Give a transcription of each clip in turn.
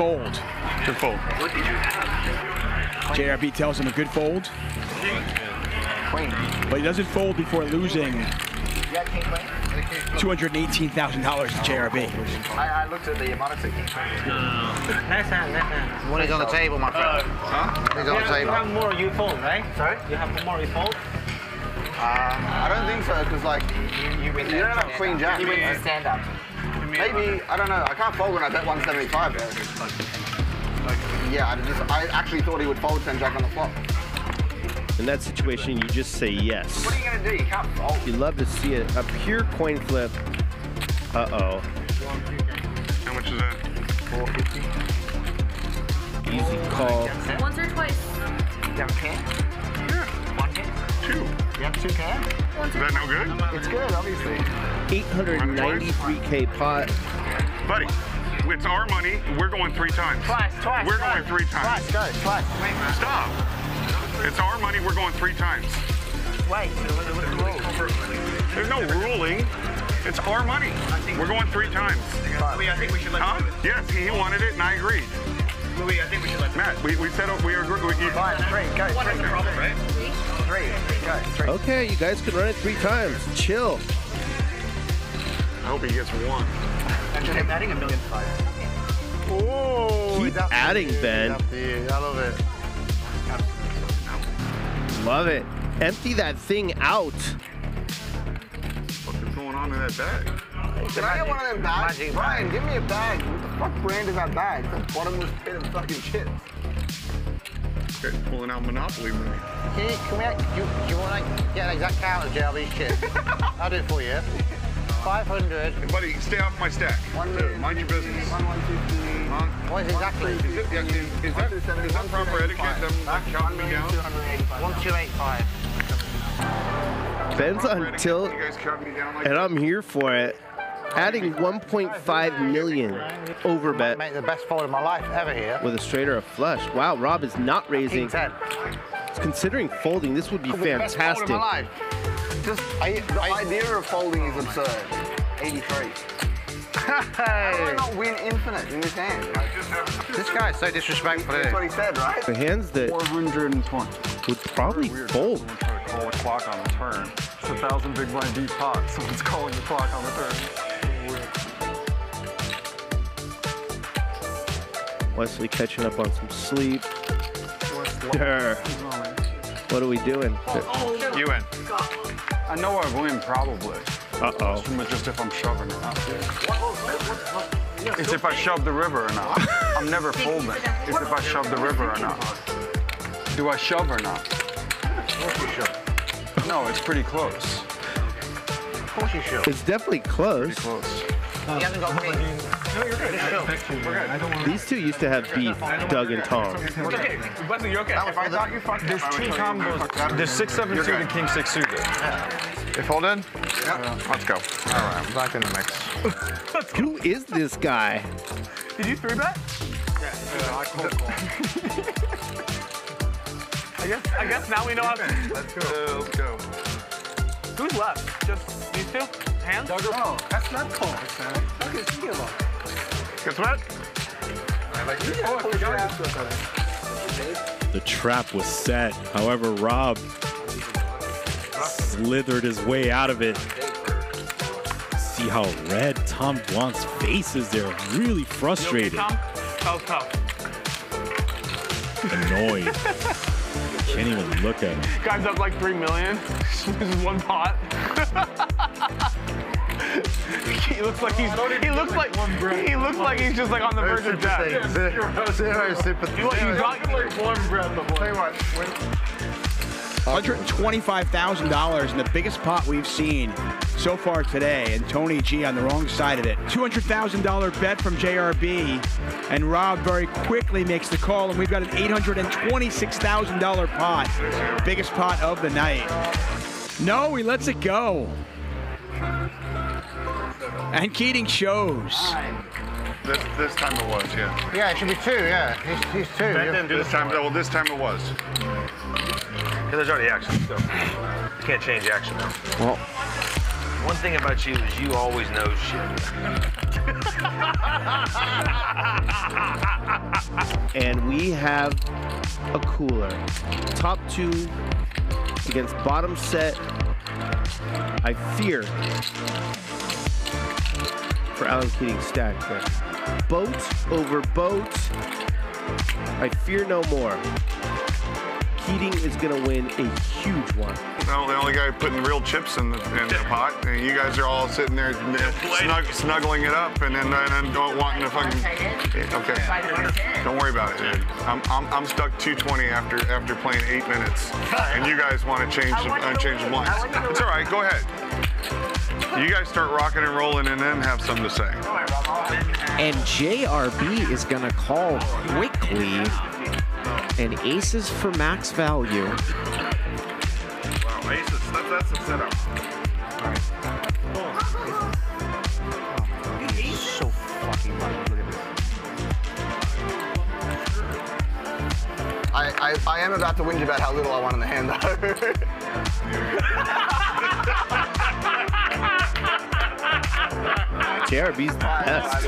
fold. Good fold. JRB tells him a good fold. But he doesn't fold before losing $218,000 to JRB. I, I looked at the monitor. Next hand, next hand. One is on the table, my friend. Huh? He's you on the have, you have more you fold, right? Sorry? You have more you fold? Uh, I don't think so, because like you, you, you don't have queen jack. You win the stand up. Maybe I don't know. I can't fold when I bet 175. Yeah, I just I actually thought he would fold 10 jack on the flop. In that situation, you just say yes. What are you gonna do? You can't fold. You love to see it. A pure coin flip. Uh-oh. How much is that? 450. Easy call. Once or twice. You have a can? Yeah. One can? Two. You have two cans? Is that no good? It's good, obviously. 893k pot. Buddy, it's our money. We're going three times. Twice, twice. We're twice. going three times. Twice, go, twice. Wait. Stop. It's our money. We're going three times. Wait. There's no ruling. It's our money. We're going three times. Louis, I think we should let Huh? you Yes, he wanted it and I agreed. Louis, I think we should let Matt, we, we said we agreed. We, you, Fine, three, go. One has a problem, right? Three, go, three. Okay, you guys can run it three times. Chill. I hope he gets one. And I'm adding a million five. Keep adding, Ben. Up to you. I love it. Love it. Empty that thing out. what is going on in that bag? Can I get one of them bags? magic Brian, give me a bag. What the fuck brand is that bag? The bottomless pit of fucking chips. Okay, pulling out Monopoly money. Can you, can we, you, you want to get an exact count of JLB's chips? I'll do it for you. 500. Hey, buddy, stay off my stack. One Dude, million. Mind your business. One, one, two, three. Huh? What is exactly? Is, it, yeah, is, is that, is that proper etiquette? Them like counting me down? 1285. Ben's on tilt, You guys counting me down like and that? I'm here for it. Adding 1.5 million over bet Make the best fold of my life ever here. with a straight or a flush. Wow, Rob is not raising. 10. Considering folding, this would be The best fold of fantastic. my. Just, I, the idea of folding is absurd. 83. How do I not win infinite in this hand? This guy is so disrespectful, That's what he said, right? The hands that 420. would probably fold. Someone call the clock on the turn. It's a thousand big blind deep pot. Someone's calling the clock on the turn. Wesley catching up on some sleep. Durr. What are we doing? Oh, oh, you win. I know I win probably. Uh-oh. Just if I'm shoving or not. It's if I shove the river or not. I'm never folding. It's if I shove the river or not. Do I shove or not? No, it's pretty close. Of course you should. It's definitely close. Pretty close. He hasn't got me. These two used to have beef, Doug and Tom. Okay, Wesley, you're okay. That was for the- There's two combos. There's six, seven suited, king six suited. You folded? Uh, let's go. All right, I'm back in the mix. Who is this guy? Did you three bet? I guess I guess now we know how to. Let's go. let's go. Who's left? Just these two? Hands? Oh, that's not close, man. Guess what? The trap was set. However, Rob slithered his way out of it. See how red Tom Blunt's face is there. Really You okay, frustrated, Tom? That was tough. annoyed. Can't even look at him. Guy's up like three million. this is one pot. he looks like he's. He looks like. He looks like he's just like on the verge of death. Zero, zero sympathy. You, you got one breath before. Tell you what, when, $125,000 in the biggest pot we've seen so far today, and Tony G on the wrong side of it. $200,000 bet from JRB, and Rob very quickly makes the call, and we've got an $826,000 pot, biggest pot of the night. No, he lets it go. And Keating shows. This, this time it was, yeah. yeah, it should be two, yeah. He's, he's two. yeah. This time, well, this time it was. Because There's already action, so you can't change action. Well, One thing about you is you always know shit. and we have a cooler. Top two against bottom set. I fear for Alan Keating stack there. Boat over boat. I fear no more. Keating is gonna win a huge one. No, the only guy putting real chips in the, in the pot. And you guys are all sitting there snug, snuggling it up and then, and then don't wanting to fucking. Okay. Don't worry about it, dude. I'm, I'm, I'm stuck 220 after after playing eight minutes. And you guys want to change the, uh, change the blinds. It's all right. Go ahead. You guys start rocking and rolling and then have something to say. And JRB is going to call quickly and aces for max value. Wow, aces. That's, that's the setup. He's so fucking lucky. Look at this. I, I, I am about to whinge about how little I want in the hand, though. JRB's the best.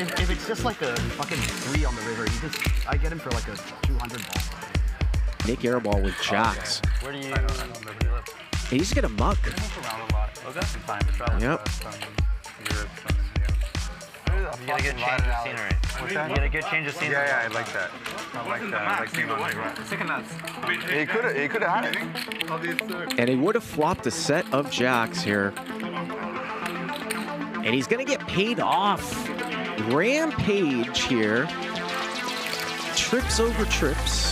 if, if it's just like a fucking three on the river, you just I get him for like a 200 ball. Nick Airball with oh, jacks. Where do you? And he's gonna muck. Oh, that's fine. to travel Yep. From Europe, from, you gotta get change of scenery. You gotta get change of scenery. Yeah, yeah, I like that. I like that. I like being on the ground. He could have he could have had it. And he would have flopped a set of jacks here. And he's gonna get paid off. Rampage here. Trips over trips.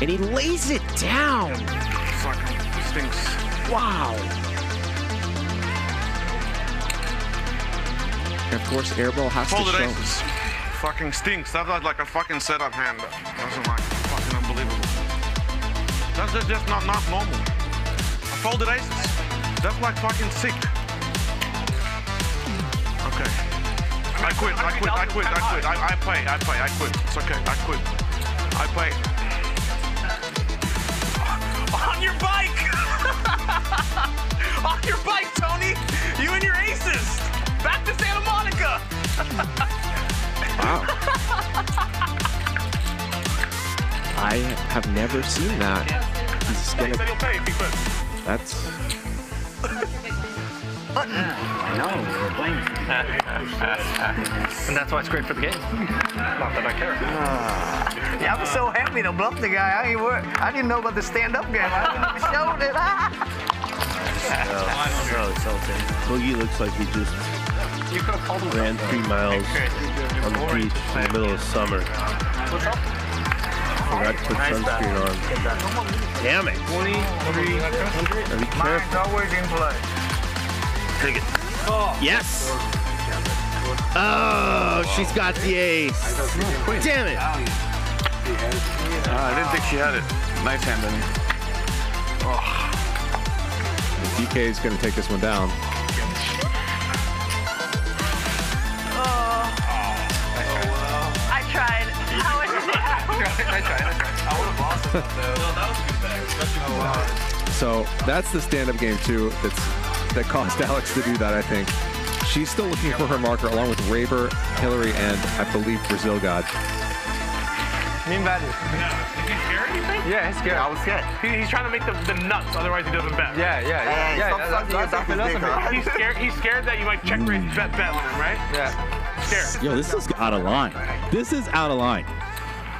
And he lays it down. Fucking stinks. Wow. And of course, Airball has Folded to show. aces. Fucking stinks. That's not like a fucking setup hand. That's like fucking unbelievable. That's just, just not, not normal. I folded aces. That's like fucking sick. Okay. I quit, I quit, I quit, I quit. I, I play, I play, I quit. It's okay, I quit. I play. On your bike! On your bike, Tony! You and your aces! Back to Santa Monica! Wow. I have never seen that. He's gonna, said he'll pay if he quits. that's I know. We're playing. And that's why it's great for the game. Not that I care. Ah. Yeah, I'm so happy to bluff the guy. I, ain't wor- I didn't know about the stand-up game. I showed it. So salty. Boogie looks like he just You could have called ran three miles on the beach in the middle of summer. What's up? Forgot to put sunscreen on. Damn it. 2300. Gotta be careful. always in play. Take it. Yes. Oh, she's got the ace. Damn it. Uh, I didn't think she had it. Nice hand, Benny. Oh. DK is going to take this one down. Oh. I tried. How was it? Oh, so that's the stand-up game too. That's that caused Alex to do that. I think she's still looking for her marker, along with Raver, Hillary, and I believe Brazil God. Me Mean value. Yeah, he's scared. I was scared. He, he's trying to make the, the nuts, otherwise he doesn't bet. Yeah, yeah, yeah. yeah, Stop that's, sucking that's, your that's dick, philosophy. He's scared. He's scared that you might check raise hmm. bet bet on him, right? Yeah. Scared. Yo, this is out of line. This is out of line.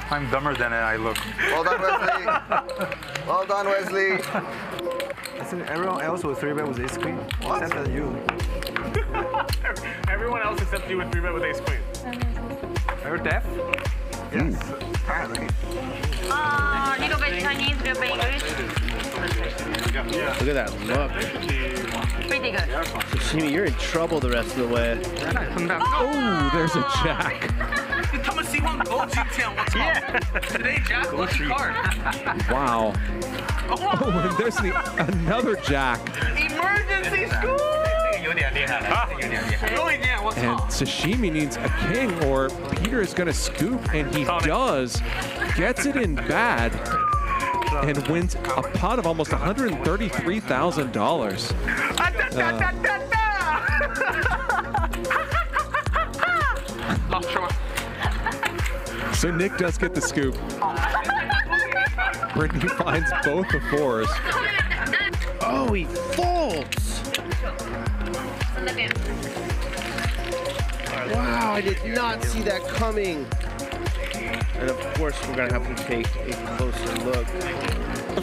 I'm dumber than I look. Well done, Wesley. well done, Wesley. Listen, everyone else with three bet was ace queen. Except for you. Everyone else except you with three bet with ace queen. Are you deaf? Yes, apparently. Uh, little bit Chinese, little bit English. Look at that look. Pretty good. Sashimi, you're in trouble the rest of the way. Oh, there's a jack. Come and see one go G-Town. What's up? Today, Jack, what's the card? Wow. Oh, and there's the another jack. Emergency what's And? Sashimi needs a king, or Peter is going to scoop, and he does. Gets it in bad. and wins a pot of almost $133,000. Lost track. Uh. So Nick does get the scoop. Brittany finds both the fours. Oh, he folds. Wow, I did not see that coming. And of course, we're gonna have to take a closer look.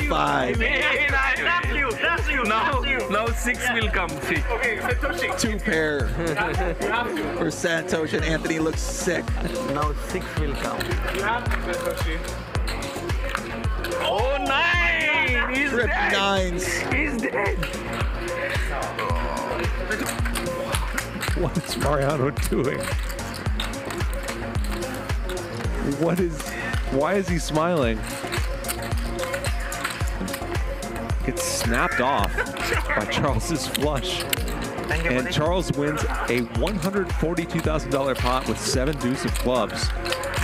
Five. That's you. That's you. Now, That's you. now six will come. See. Okay, Satoshi. Two pair You have to. for Santosh and Anthony looks sick. Now six will come. You have Satoshi. Oh, nine! He's Trip dead. nines. He's dead. What is Mariano doing? What is, why is he smiling? Gets snapped off by Charles's flush. And Charles wins a $142,000 pot with seven deuce of clubs.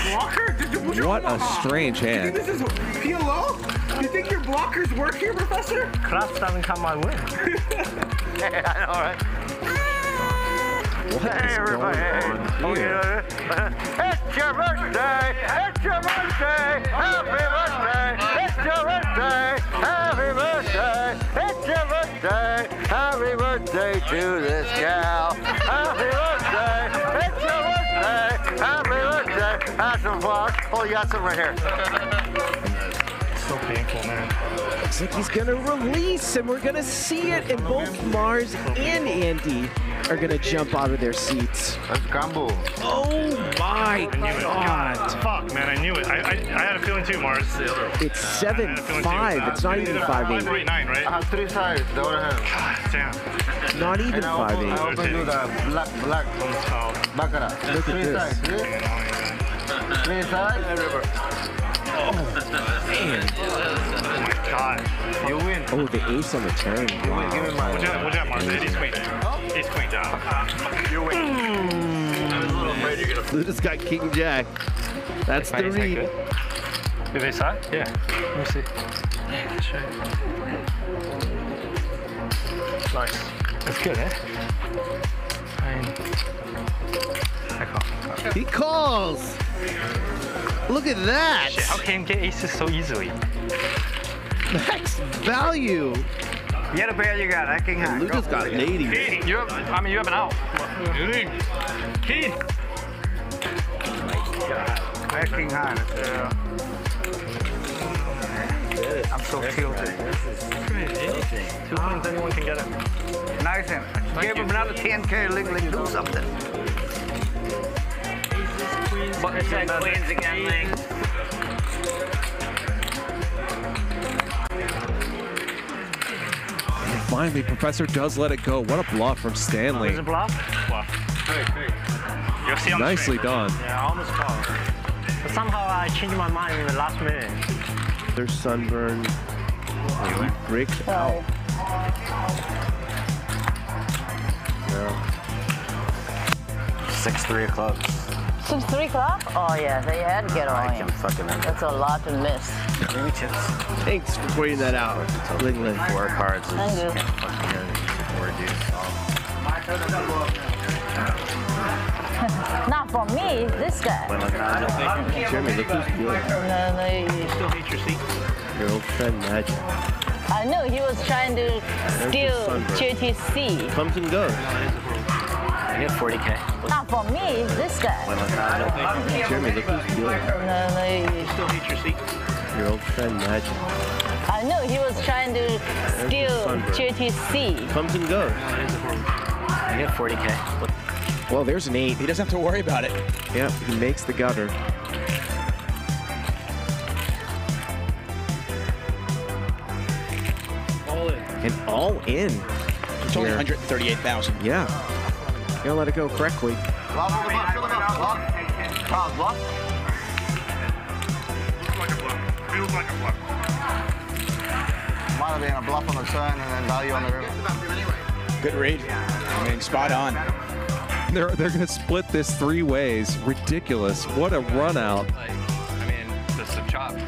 Blocker? Did you, would you What a strange You think hand. This PLO? You think your blockers work here, Professor? Class doesn't come my way. Yeah, I know, right? What Hey, is everybody. going on here? It's your birthday! It's your birthday! Happy birthday! It's your birthday! Happy birthday! It's your birthday! Happy birthday to this gal! Happy birthday! It's your birthday! Happy birthday! Have some fun. Oh, you got some right here. So painful, man. Looks like he's gonna release, and we're gonna see it. And both Mars and Andy are gonna jump out of their seats. That's Gambo. Oh my I knew it. God! Fuck, man, I knew it. I, I, I had a feeling too, Mars. It's seven five. It's not even five Five, eight, eight. nine, right? I have three sides. The other hand. Damn. Not even five also, I eight. also do the black, black baccarat. Look at three this. sides. See? Three sides. Oh my god. You win. Oh, the ace on the turn. Give me Wow. mine. What'd you have, what'd you have Mars? Ace queen. Ace queen down. You win. Luda's got King Jack. That's the Ace that read. good? Did they side? Yeah. Let me see. Nice. That's good, eh? I mean, I can't. He calls. Look at that. Shit, how can you get aces so easily? Max value. Get a pair you got. I can have. Luda's got ladies. King, you have, I mean, you have an out. King. King. I king high. Yeah. I'm so tilted. Two queens, anyone can get it. Nice him. Give him another 10k, Ling Ling. Do something. But it's like queens again, Ling. And finally, Professor does let it go. What a bluff from Stanley. Is it bluff? Bluff. Hey, hey. You'll see on the Nicely screen. done. Yeah, I almost called. But somehow I changed my mind in the last minute. There's sunburn. He breaks oh. out. Six three of clubs. Since three o'clock? Oh yeah, they had to get on I him. can fucking That's a lot to miss. Maybe chips. Thanks for pointing that out. Ling Ling. Four cards is Thank you. fucking four deuce. Not for me, this guy. Jeremy, look who's good. No, no, you- Still hate your seat. Your old friend Magic. I know he was trying to steal sunburn. JTC. Comes and goes. I get 40k. Not for me, this guy. Jeremy, look who's good. No, no, you- Still hate your seat. Your old friend Magic. I know he was trying to steal sunburn. JTC. Comes and goes. I get 40k. Well, there's an eight. He doesn't have to worry about it. Yeah, he makes the gutter. All in. And all in. It's only Here. 138,000. Yeah. Gotta let it go correctly. Block on the block, fill it up. Block. Charles, block. Like a bluff. Feels like a bluff. Might have been a bluff on the turn and then value on the river. Good read. I mean, spot on. They're, they're going to split this three ways. Ridiculous. What a run out. I mean, this is a chop.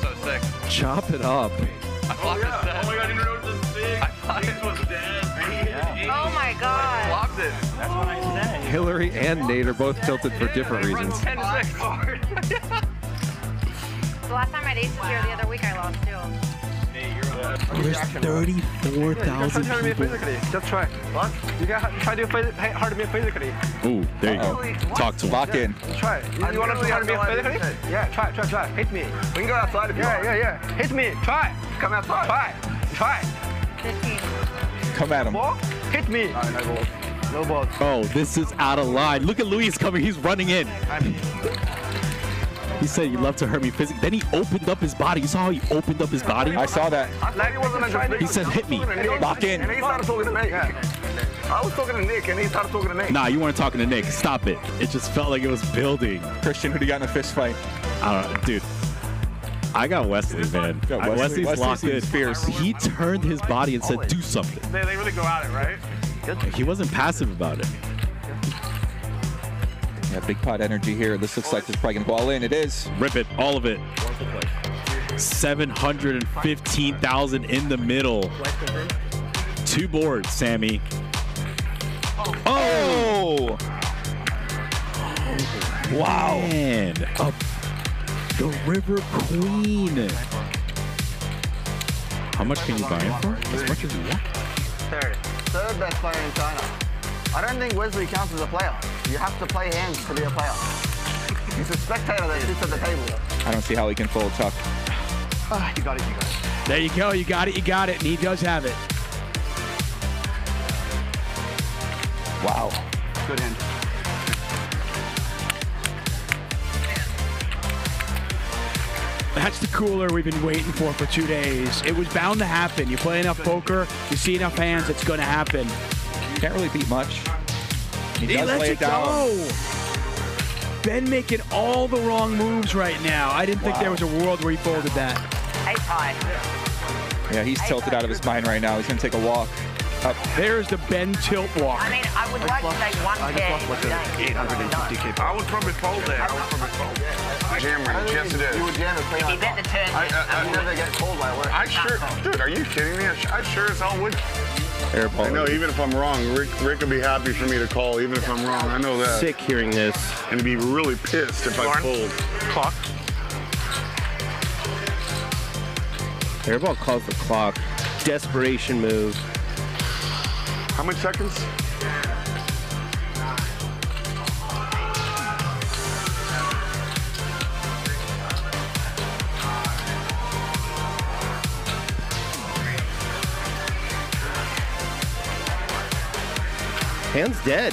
So sick. Chop it up. I flopped oh, it. Oh my god, you know what this thing? I flopped it. was dead. Hillary and Nate are both tilted for different reasons. 10 to 6. The last time I had aces here the other week, I lost too. There's 34,000 Just try to hurt me people. physically. Just try. What? You can try to phys- hey, hurt me physically. Ooh, there you go. Talk to him. Lock in. Try. You, you want to hurt me physically? Yeah, try, try, try. Hit me. We can go outside if you want. yeah, yeah. Hit me. Try. Come outside. Try. Try. Come at him. Hit me. All right, no balls. Oh, this is out of line. Look at Luis coming. He's running in. He said he loved to hurt me physically. Then he opened up his body. You saw how he opened up his body? I saw that. He wasn't trying to. He said, "Hit me. Lock in." And he started talking to me. I was talking to Nick, and he started talking to me. Nah, you weren't talking to Nick. Stop it. It just felt like it was building. Christian, who do you got in a fist fight? I don't know, dude. I got Wesley, man. Yeah, Wesley- Wesley's Wesley locked in. fierce. He turned his body and said, "Do something." They, they really go at it, right? He wasn't passive about it. Yeah, big pot energy here. This looks like it's probably gonna ball in. It is. Rip it, all of it. 715,000 in the middle. Two boards, Sammy. Oh! Wow. Man, up the River Queen. How much can you buy it for? As much as you want. Third. Third best player in China. I don't think Wesley counts as a player. You have to play hands to be a player. He's a spectator that sits at the table. I don't see how he can fold Chuck. Ah, you got it, you got it. There you go. You got it. You got it. And he does have it. Wow. Good hand. That's the cooler we've been waiting for for two days. It was bound to happen. You play enough poker, you see enough hands, it's going to happen. Can't really beat much. He, He does lets lay it it down. go. Ben making all the wrong moves right now. I didn't think there was a world where he folded that. Ace high. Yeah, he's tilted out of his mind right now. He's gonna take a walk. Up. There's the Ben tilt walk. I mean, I would like to take one pair. I would probably fold there. I would probably fold. Jamming, yes it is. You would jam and play If on you bet the turn, I, I, You I, never get called by work. I sure, dude, are you kidding me? I, sh- I sure as hell would. Airball. I know, even if I'm wrong, Rick, Rick would be happy for me to call, even if I'm wrong. I know that. Sick hearing this. And he'd be really pissed if I Lauren? fold. Clock. Airball calls the clock. Desperation move. How many seconds? Hand's dead.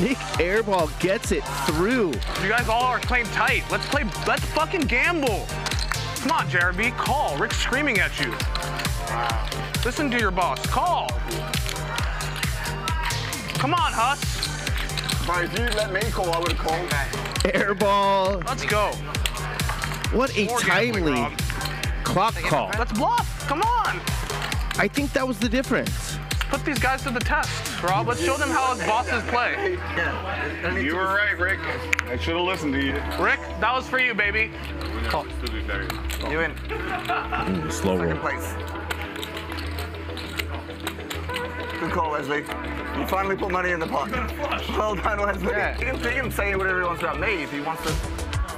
Nick Airball gets it through. You guys all are playing tight. Let's play. Let's fucking gamble. Come on, JRB. Call. Rick's screaming at you. Listen to your boss. Call. Come on, Huss. But if you let me call, I would have called. Airball. Let's go. What a More timely clock call. Let's bluff. Come on. I think that was the difference. Put these guys to the test, Rob. Let's show them how us bosses play. You were right, Rick. I should have listened to you. Rick, that was for you, baby. You in. Ooh, slow Second roll. Place. Good call, Wesley. You finally put money in the pot. Well done, Wesley. He, can, he can say whatever he wants about me. If he wants to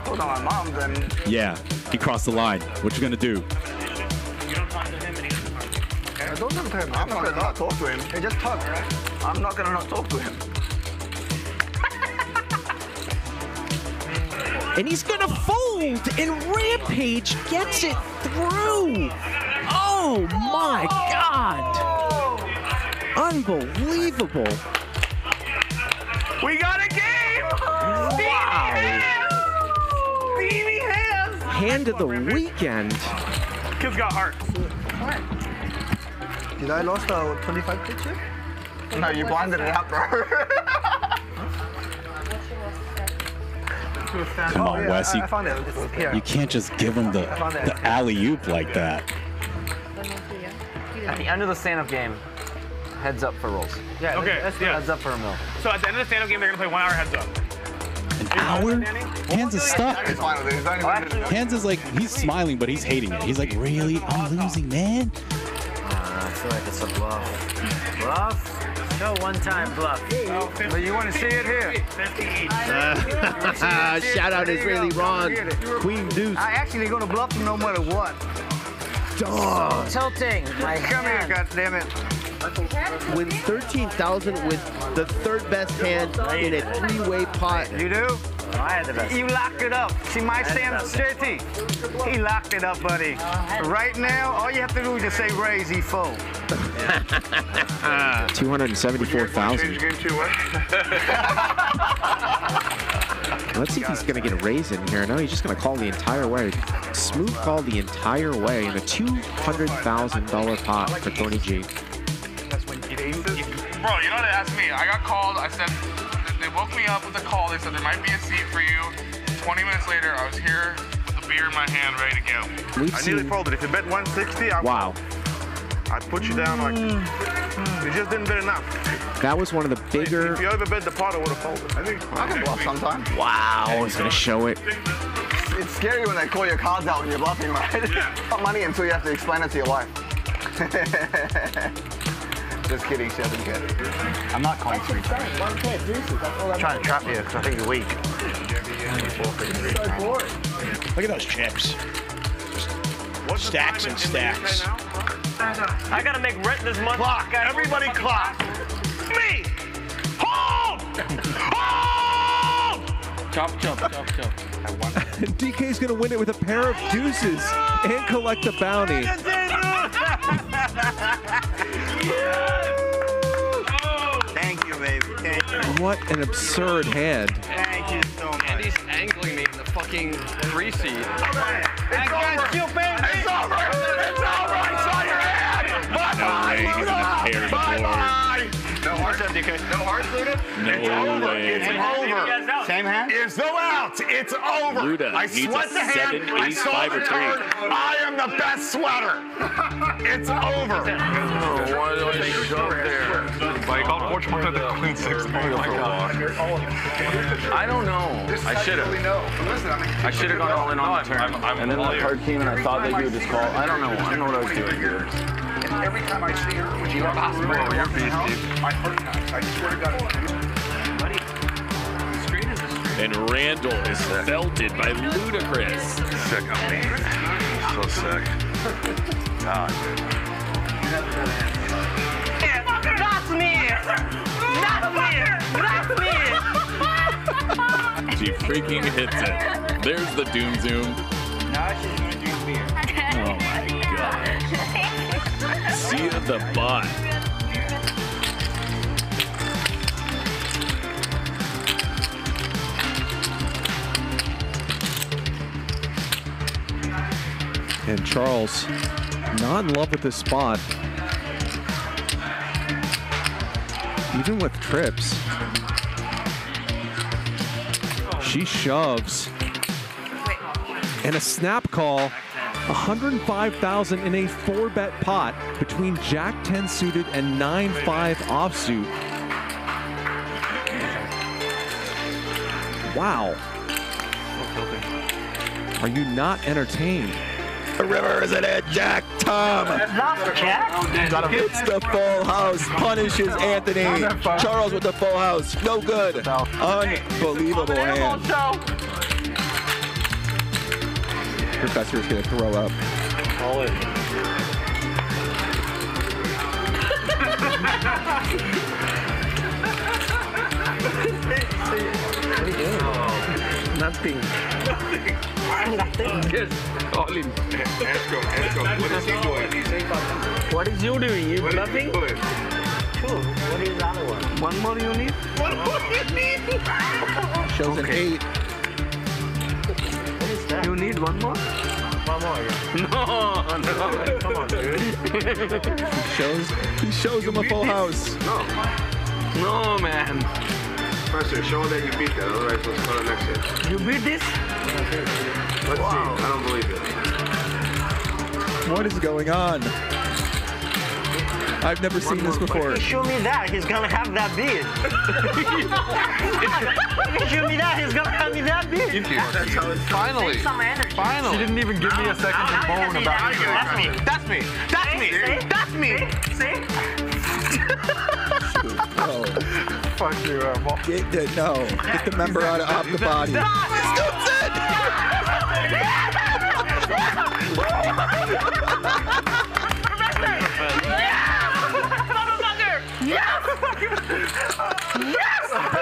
put on my mom, then Yeah, he crossed the line. What you gonna do? I don't talk to him. I'm not gonna not talk to him. Hey, just talk. I'm not gonna not talk to him. And he's gonna fold, and Rampage gets it through. Oh my God! Unbelievable. We got a game! Wow. Stevie hands! Hand of the weekend. Kids got heart. Did I lost uh, 25 picture? No, you blinded it out, bro. Come on, yeah, Wes. I, You, I found it. Here. you can't just give him the, the alley oop like that. At the end of the stand-up game, heads up for rolls. Yeah, Okay, that's yeah. Heads up for a mill. So at the end of the stand-up game, they're gonna play one hour heads up. An hour? Hands is stuck. It's fine with it. He's not even- Hands is like, he's smiling, but he's hating it. He's like, really? I'm losing, man? I feel like it's a bluff. Bluff? No one-time bluff. Oh, but you want to see it here? Shout out Israeli Ron. Queen Deuce. I actually gonna bluff him no matter what. Dog. Tilting. My Come here, hand. goddammit. Wins 13,000 with the third best hand in a three-way pot. You do? I had the best. You locked it up. See my Sam JT? He locked it up, buddy. Right now, all you have to do is just say raise, he fold. Two hundred and seventy-four thousand. Change game two what? Let's see if he's gonna get a raise in here. No, he's just gonna call the entire way. Smooth call the entire way in a two hundred thousand dollar pot for Tony G. Bro, you know what they asked me? I got called. I said, they woke me up with a call. They said there might be a seat for you. 20 minutes later, I was here, with the beer in my hand, ready to go. We've I nearly seen. folded. If you bet 160, I Wow, I put you down like mm, mm. you just didn't bet enough. that was one of the bigger. If you ever bet the pot, I would have folded. I think I can bluff sometimes. Wow, he's gonna show it. It's scary when they call your cards out when you're bluffing, right? Not money until you have to explain it to your wife. Just kidding, she doesn't get it. I'm not calling three times. I'm trying to trap you because I think you're weak. Look at those chips. What's Stacks and in- in the UK stacks. I gotta make rent this month. Clock. Everybody clock. Me. Hold. Hold. Chop, chop, chop, chop. DK's gonna win it with a pair of deuces and collect the bounty. Thank you, baby. Thank you. What an absurd hand. Thank you so much. Andy's angling me in the fucking three seed. I got you, baby. It's over! It's over! I saw your hand! Bye-bye, way he's gonna Luda! pair the board. Bye-bye! No hearts, No hearts, Luda? No it's over. way. It's over. Same hand? It's no out. It's over. Luda I needs sweat a the hand. seven, I eight, saw five, the or three. card. I am the best sweater. it's over. Why do I oh, shove there? Like, I'll watch one of the queen six. Oh my god. I don't know. I should have. I should have gone all in on the turn. and then the card came and I thought that you would just call. I don't know. I don't know what I was doing here. And every time I see her, when she walks through your house, my heart counts. I swear to God. And Randall is felted by Ludacris. Sick of me. So sick. God. That's me! That's me! That's me! She freaking hits it. There's the Doom Zoom. Now she's gonna drink beer. Oh my god. See ya the bot. And Charles, not in love with this spot. Even with trips. She shoves. And a snap call. 105,000 in a four bet pot between Jack 10 suited and 9 5 offsuit. Wow. Are you not entertained? The river is in it, Jack Tom. It's the full house. Punishes Anthony. Charles with the full house. No good. Unbelievable hand. Professor's gonna throw up. Nothing. Just all in. Let's go, let's go. What is he doing? What is you doing? You What is he nothing? doing? What is the other one? One more you need? What more do you need? Shows an eight. That? You need one more? One more, yeah. No, no. Come on, dude. He shows. He shows him a full house. No, No, man. Professor, show that you beat that. Otherwise, let's put it next year. You beat this? Let's see. I don't believe it. What is going on? I've never seen this before. If you show me that, he's gonna have that beard. if you show me that, he's gonna have me that beard. Finally. Finally. She didn't even give me a second to moan about it. That's me. That's me. That's me. That's me. No. Fuck you, Emma. Get the, no. Get the member out of, off the body. Fuck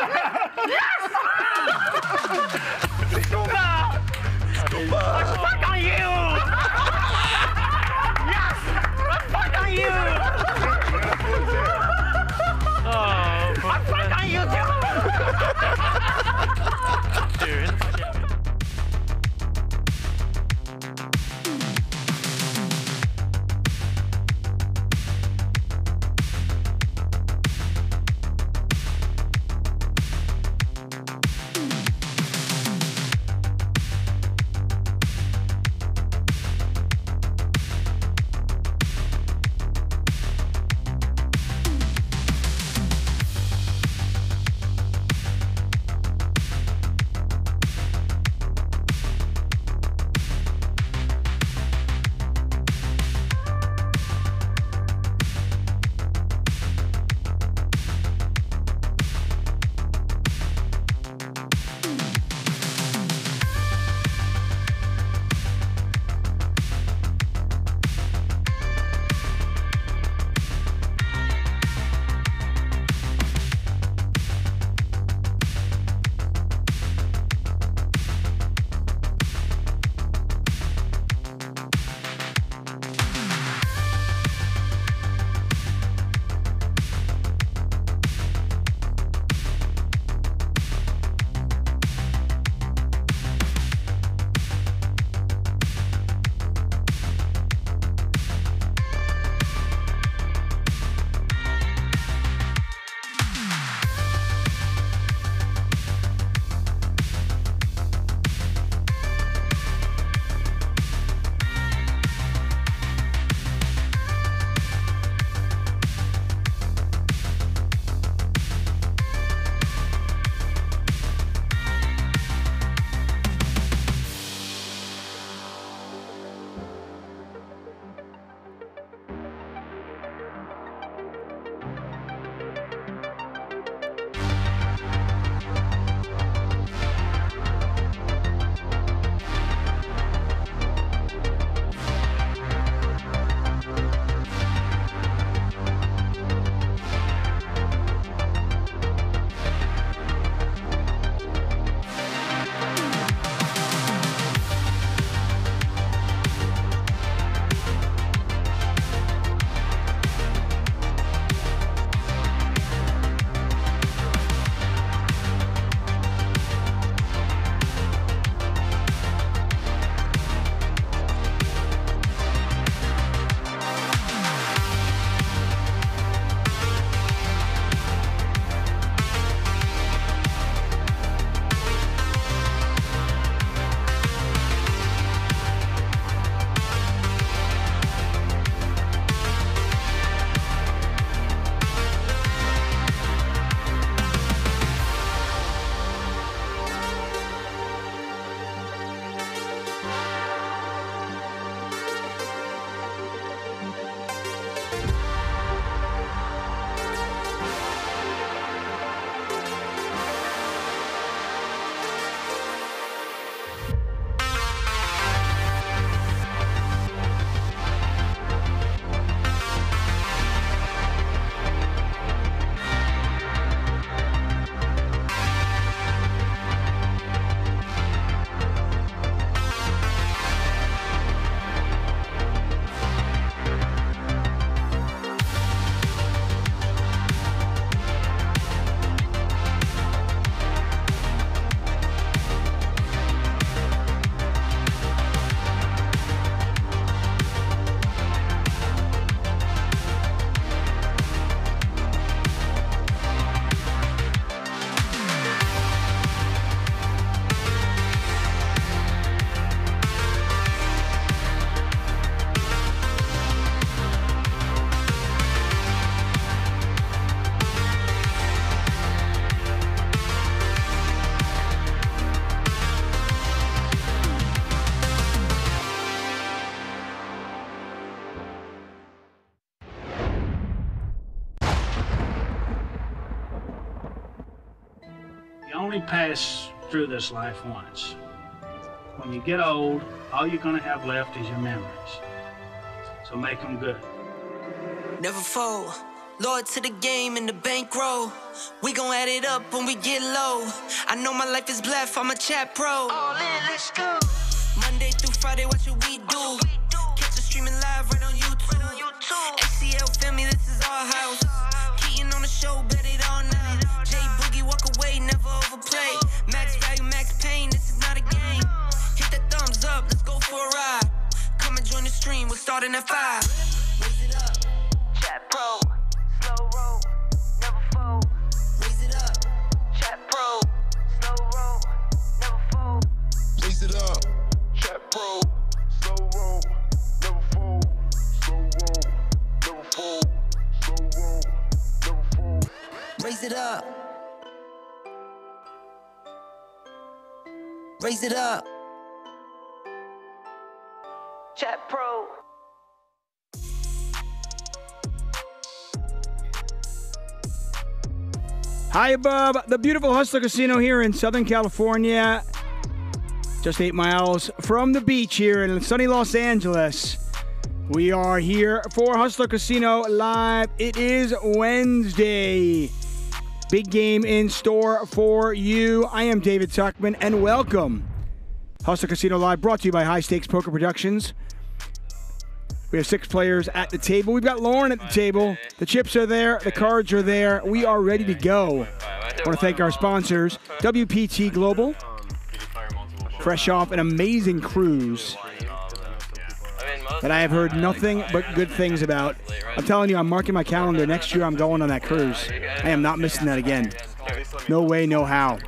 pass through this life once. When you get old, all you're gonna have left is your memories. So make them good. Never fold. Lord to the game and the bankroll. We gon' add it up when we get low. I know my life is blessed, I'm a chat pro. All in, let's go. Monday through Friday, what should we do? Catch us streaming live right on YouTube. HCL, feel me, this is our house. Keaton on the show, bet it all night. Overplay. Max value, max pain, this is not a game. Hit that thumbs up, let's go for a ride. Come and join the stream, we're starting at five. Raise it up, chat pro. Slow roll, never fold. Raise it up, chat pro. Slow roll, never fold. Raise it up. Chat pro. Slow roll. Never fold. Slow roll. Never fold. Slow roll. Never fold. Raise it up. Raise it up. Chat pro. Hi above the beautiful Hustler Casino here in Southern California. Just eight miles from the beach here in sunny Los Angeles. We are here for Hustler Casino Live. It is Wednesday. Big game in store for you. I am David Tuchman and welcome. Hustler Casino Live brought to you by High Stakes Poker Productions. We have six players at the table. We've got Lauren at the table. The chips are there, the cards are there. We are ready to go. I want to thank our sponsors WPT Global, fresh off an amazing cruise that I have heard nothing but good things about. I'm telling you, I'm marking my calendar. Next year, I'm going on that cruise. I am not missing that again. No way, no how.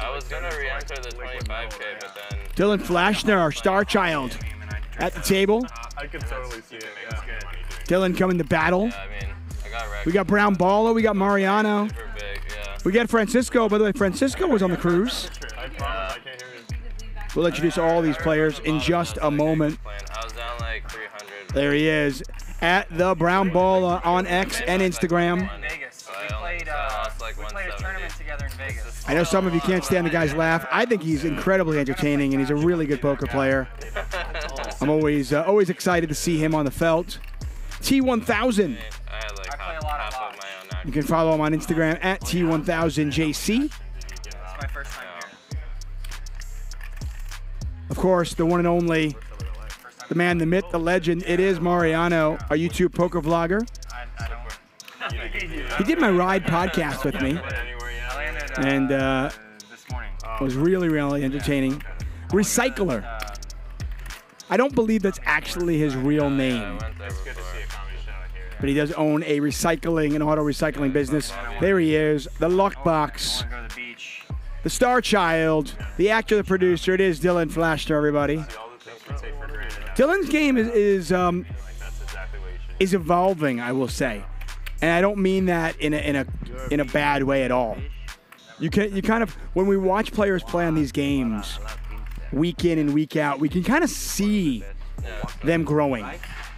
I was gonna re-enter the 25k, but then Dylan Flashner, our star child, at the table. I could totally see it. Yeah. Dylan coming to battle. We got Brown Balla. We got Mariano. We got Francisco. By the way, Francisco was on the cruise. We'll introduce all these players in just a moment. There he is at the Brown Balla on X and Instagram. I know some of you can't stand the guy's laugh. I think he's incredibly entertaining and he's a really good poker player. I'm always uh, always excited to see him on the felt. T1000. You can follow him on Instagram at T1000JC. Of course, the one and only, the man, the myth, the legend. It is Mariano, our YouTube poker vlogger. He did my ride podcast with me, and uh, was really, really entertaining. Recycler. I don't believe that's actually his real name. But he does own a recycling and auto recycling business. There he is, the Lockbox, the star child, the actor, the producer. It is Dylan Flashner, everybody. Dylan's game is is um, is evolving, I will say, and I don't mean that in a in a in a bad way at all. You can you kind of when we watch players play on these games, week in and week out, we can kind of see them growing.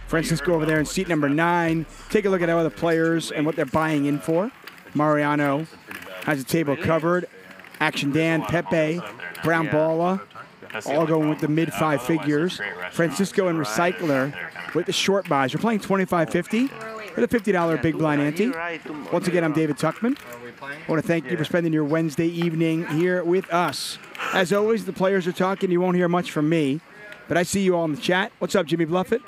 For instance, go over there in seat number nine. Take a look at our other players and what they're buying in for. Mariano has the table covered. Action Dan, Pepe, Brown Balla, all going with the mid five figures. Francisco and Recycler with the short buys. We're playing 25.50 with a $50 big blind ante. Once again, I'm David Tuchman. I want to thank you for spending your Wednesday evening here with us. As always, the players are talking. You won't hear much from me, but I see you all in the chat. What's up, Jimmy Bluffett?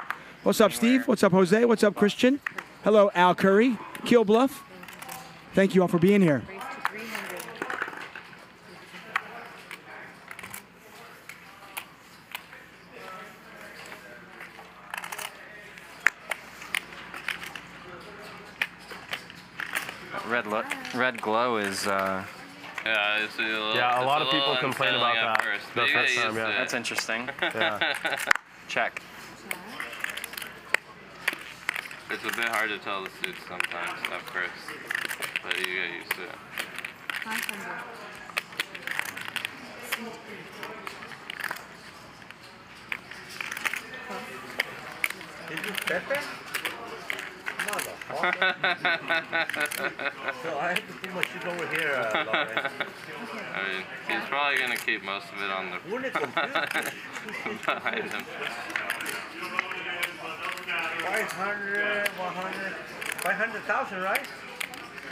What's up, Steve? What's up, Jose? What's up, Christian? Hello, Al Curry, Kill Bluff. Thank you all for being here. Red, lo- red glow is. Uh, Yeah, it's a little, Yeah, a it's lot of people complain about that First, the first get time, yeah. it. That's interesting. Yeah. Check. It's a bit hard to tell the suits sometimes at first, but you get used to it. So I have to put my shit over here, uh, I mean, he's probably gonna keep most of it on the behind him. 500, 100, 500,000, right?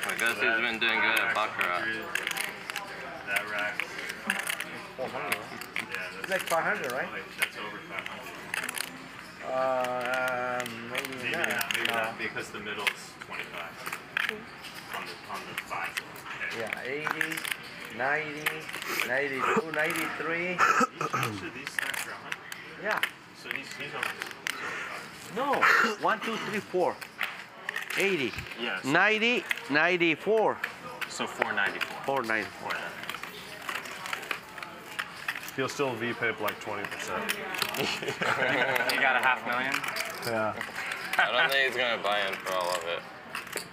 I guess he's been doing good at baccarat. That rack. 400. It's like 500, right? That's over 500. Uh, um, maybe, Maybe not. not, maybe No. not because the middle's 25. On the, on the five. Yeah, 80, 90, 92, 93. Each of these stacks are 100. Yeah. So he's, he's over. No, 1, 2, 3, 4. 80. Yes. 90, 94. So 494. 494. He'll still VPIP like 20%. you got a half million? Yeah. I don't think he's gonna buy in for all of it.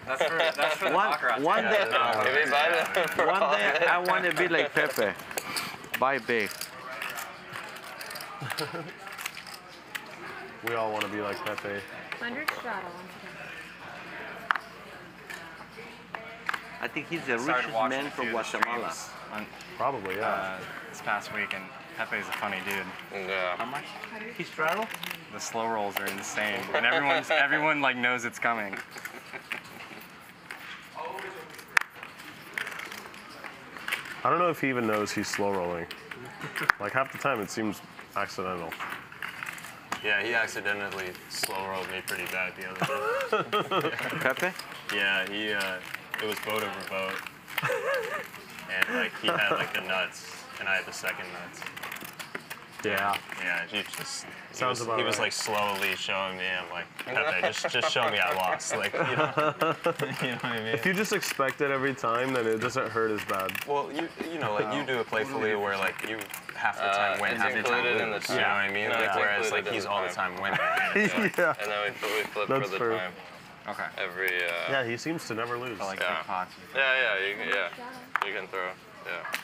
That's for that's for the One- baccarat. one day- If he buys for One of day it. I want to be like Pepe. Buy big. We all want to be like Pepe. 100 straddle. I think he's the Started richest man from few of the Guatemala. streams Probably, yeah. Uh, this past week, and Pepe's a funny dude. Yeah. How much? He straddle? The slow rolls are insane, and everyone's everyone like knows it's coming. I don't know if he even knows he's slow rolling. Like half the time it seems accidental. Yeah, he accidentally slow rolled me pretty bad the other day. Pepe? Yeah, he, uh, it was boat over boat. And like he had like the nuts, and I had the second nuts. Yeah. Yeah, he just he Sounds was, about he was right. like slowly showing me. I'm like, Pepe, just just show me I lost. Like, you know, you know what I mean? If you just expect it every time, then it doesn't hurt as bad. Well, you you know, like you do it playfully where like you half the time Uh, win, half the time included in lose. the You know what I mean? Yeah, Like whereas like he's the all the time. time winning. yeah. And then we, we flip That's for the fair. time. Okay. Every. Uh, Yeah, he seems to never lose. like yeah. pots. Yeah, yeah, you, can- yeah. You can throw. Yeah.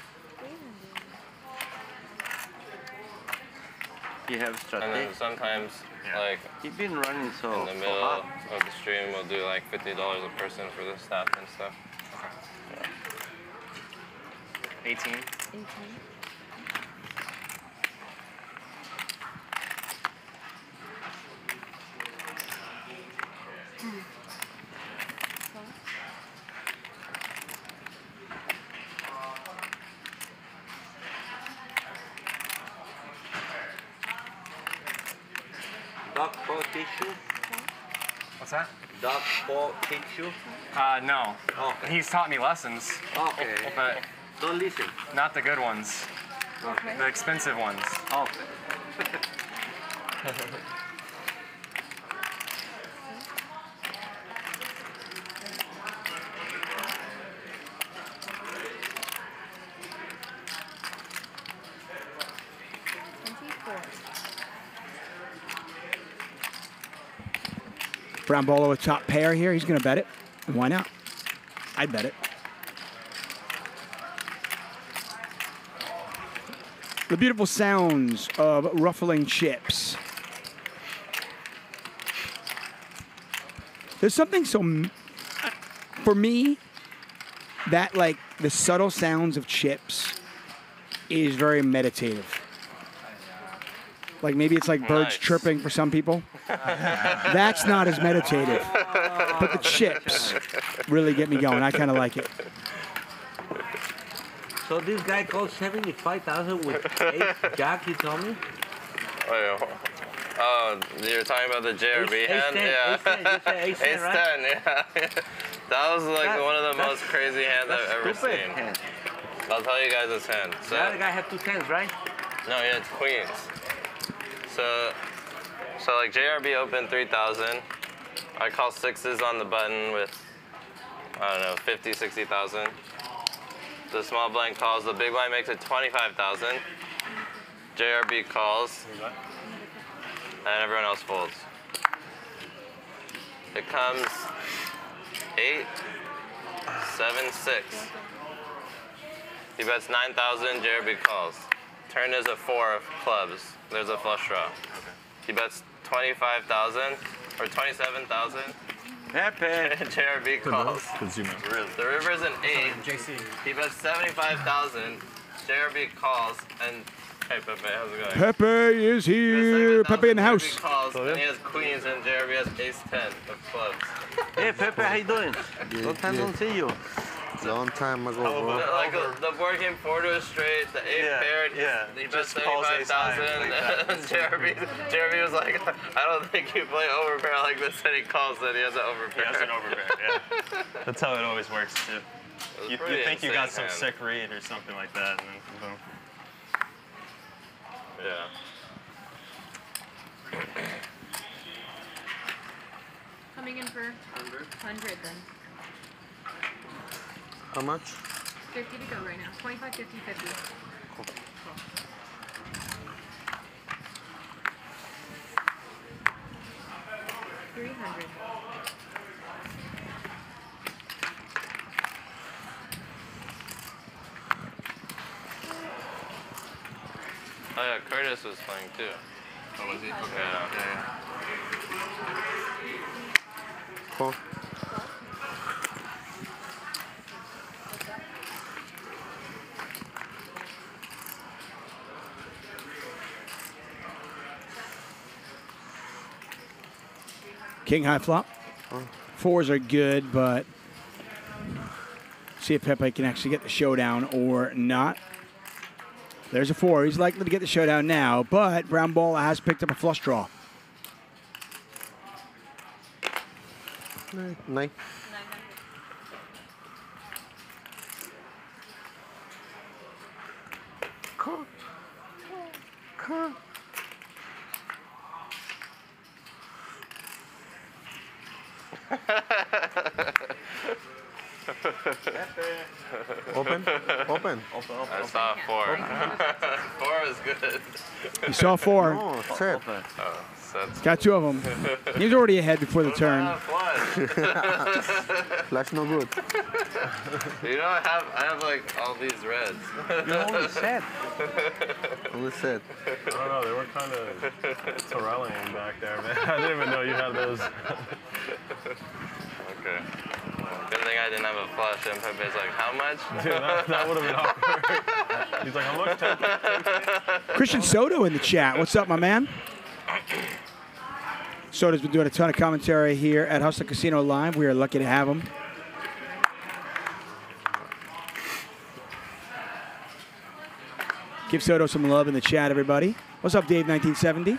You have And then sometimes, like He's been running so, in the middle hot. of the stream, we'll do like fifty dollars a person for the staff and stuff. 18. Dog Dog paw tissue? Uh, no. Okay. He's taught me lessons, Okay. but Don't listen. not the good ones. Okay. The expensive ones. Okay. Brown Balla a top pair here. He's going to bet it. Why not? I'd bet it. The beautiful sounds of ruffling chips. There's something so, for me, that like the subtle sounds of chips is very meditative. Like maybe it's like birds Nice. chirping for some people. That's not as meditative. But the chips really get me going. I kind of like it. So this guy called 75,000 with eight jack, he told me? Oh, yeah. Oh, you're talking about the JRB Ace- hand? ace yeah. ten, you said ace ten, Ace right? 10, yeah. that was like That- one of the most crazy hands I've ever seen. hand. I'll tell you guys his hand. So, The other guy had two tens, right? No, yeah, it's queens. So, so like JRB open 3,000. I call sixes on the button with, I don't know, 50, 60,000. The small blind calls, the big blind makes it 25,000. JRB calls, and everyone else folds. It comes eight, seven, six. He bets 9,000, JRB calls. Turn is a four of clubs. There's a flush draw. He bets 25,000 or 27,000. Pepe. And JRB calls. Kazuma. The river's an eight. JC. He bets 75,000. JRB calls and hey Pepe, how's it going? Pepe is here. Pepe in the house. JRB calls oh, and he has queens and JRB has ace 10 of clubs. Hey, Pepe, how you doing? Long time don't see you. Long time ago, The, bro. like uh, the board came four to a straight, the eight Yeah, paired, yeah. he bet Just calls seventy-five ace thousand. like and Jeremy, Jeremy was like, I don't think you play overpair like this, and he calls that he has an overpair. He has an overpair, yeah. That's how it always works too. You, you think you got some hand. sick read or something like that, and then boom. Yeah. Coming in for 100. 100 then. How much? 50 to go right now. 25, 50, 50. Three hundred. Oh yeah, Curtis was playing too. Oh, was he? Okay. Yeah. Cool. King high flop. Fours are good, but see if Pepe can actually get the showdown or not. There's a four. He's likely to get the showdown now, but Brown Ball has picked up a flush draw. Nine. Open? Open. I saw four. four is good. You saw four. Oh, set. Oh, that's Got two of them. He was already ahead before the turn. Flash no good. You know, I have I have like all these reds. You only said. Only set. I don't know, they were kind of Torellian back there, man. I didn't even know you had those okay. Good thing I didn't have a flush, and Pepe's like, how much? Dude, that, that would have been awkward. He's like, how much? 10, 10, Christian Soto in the chat. What's up, my man? Soto's been doing a ton of commentary here at Hustler Casino Live. We are lucky to have him. Give Soto some love in the chat, everybody. What's up, Dave1970?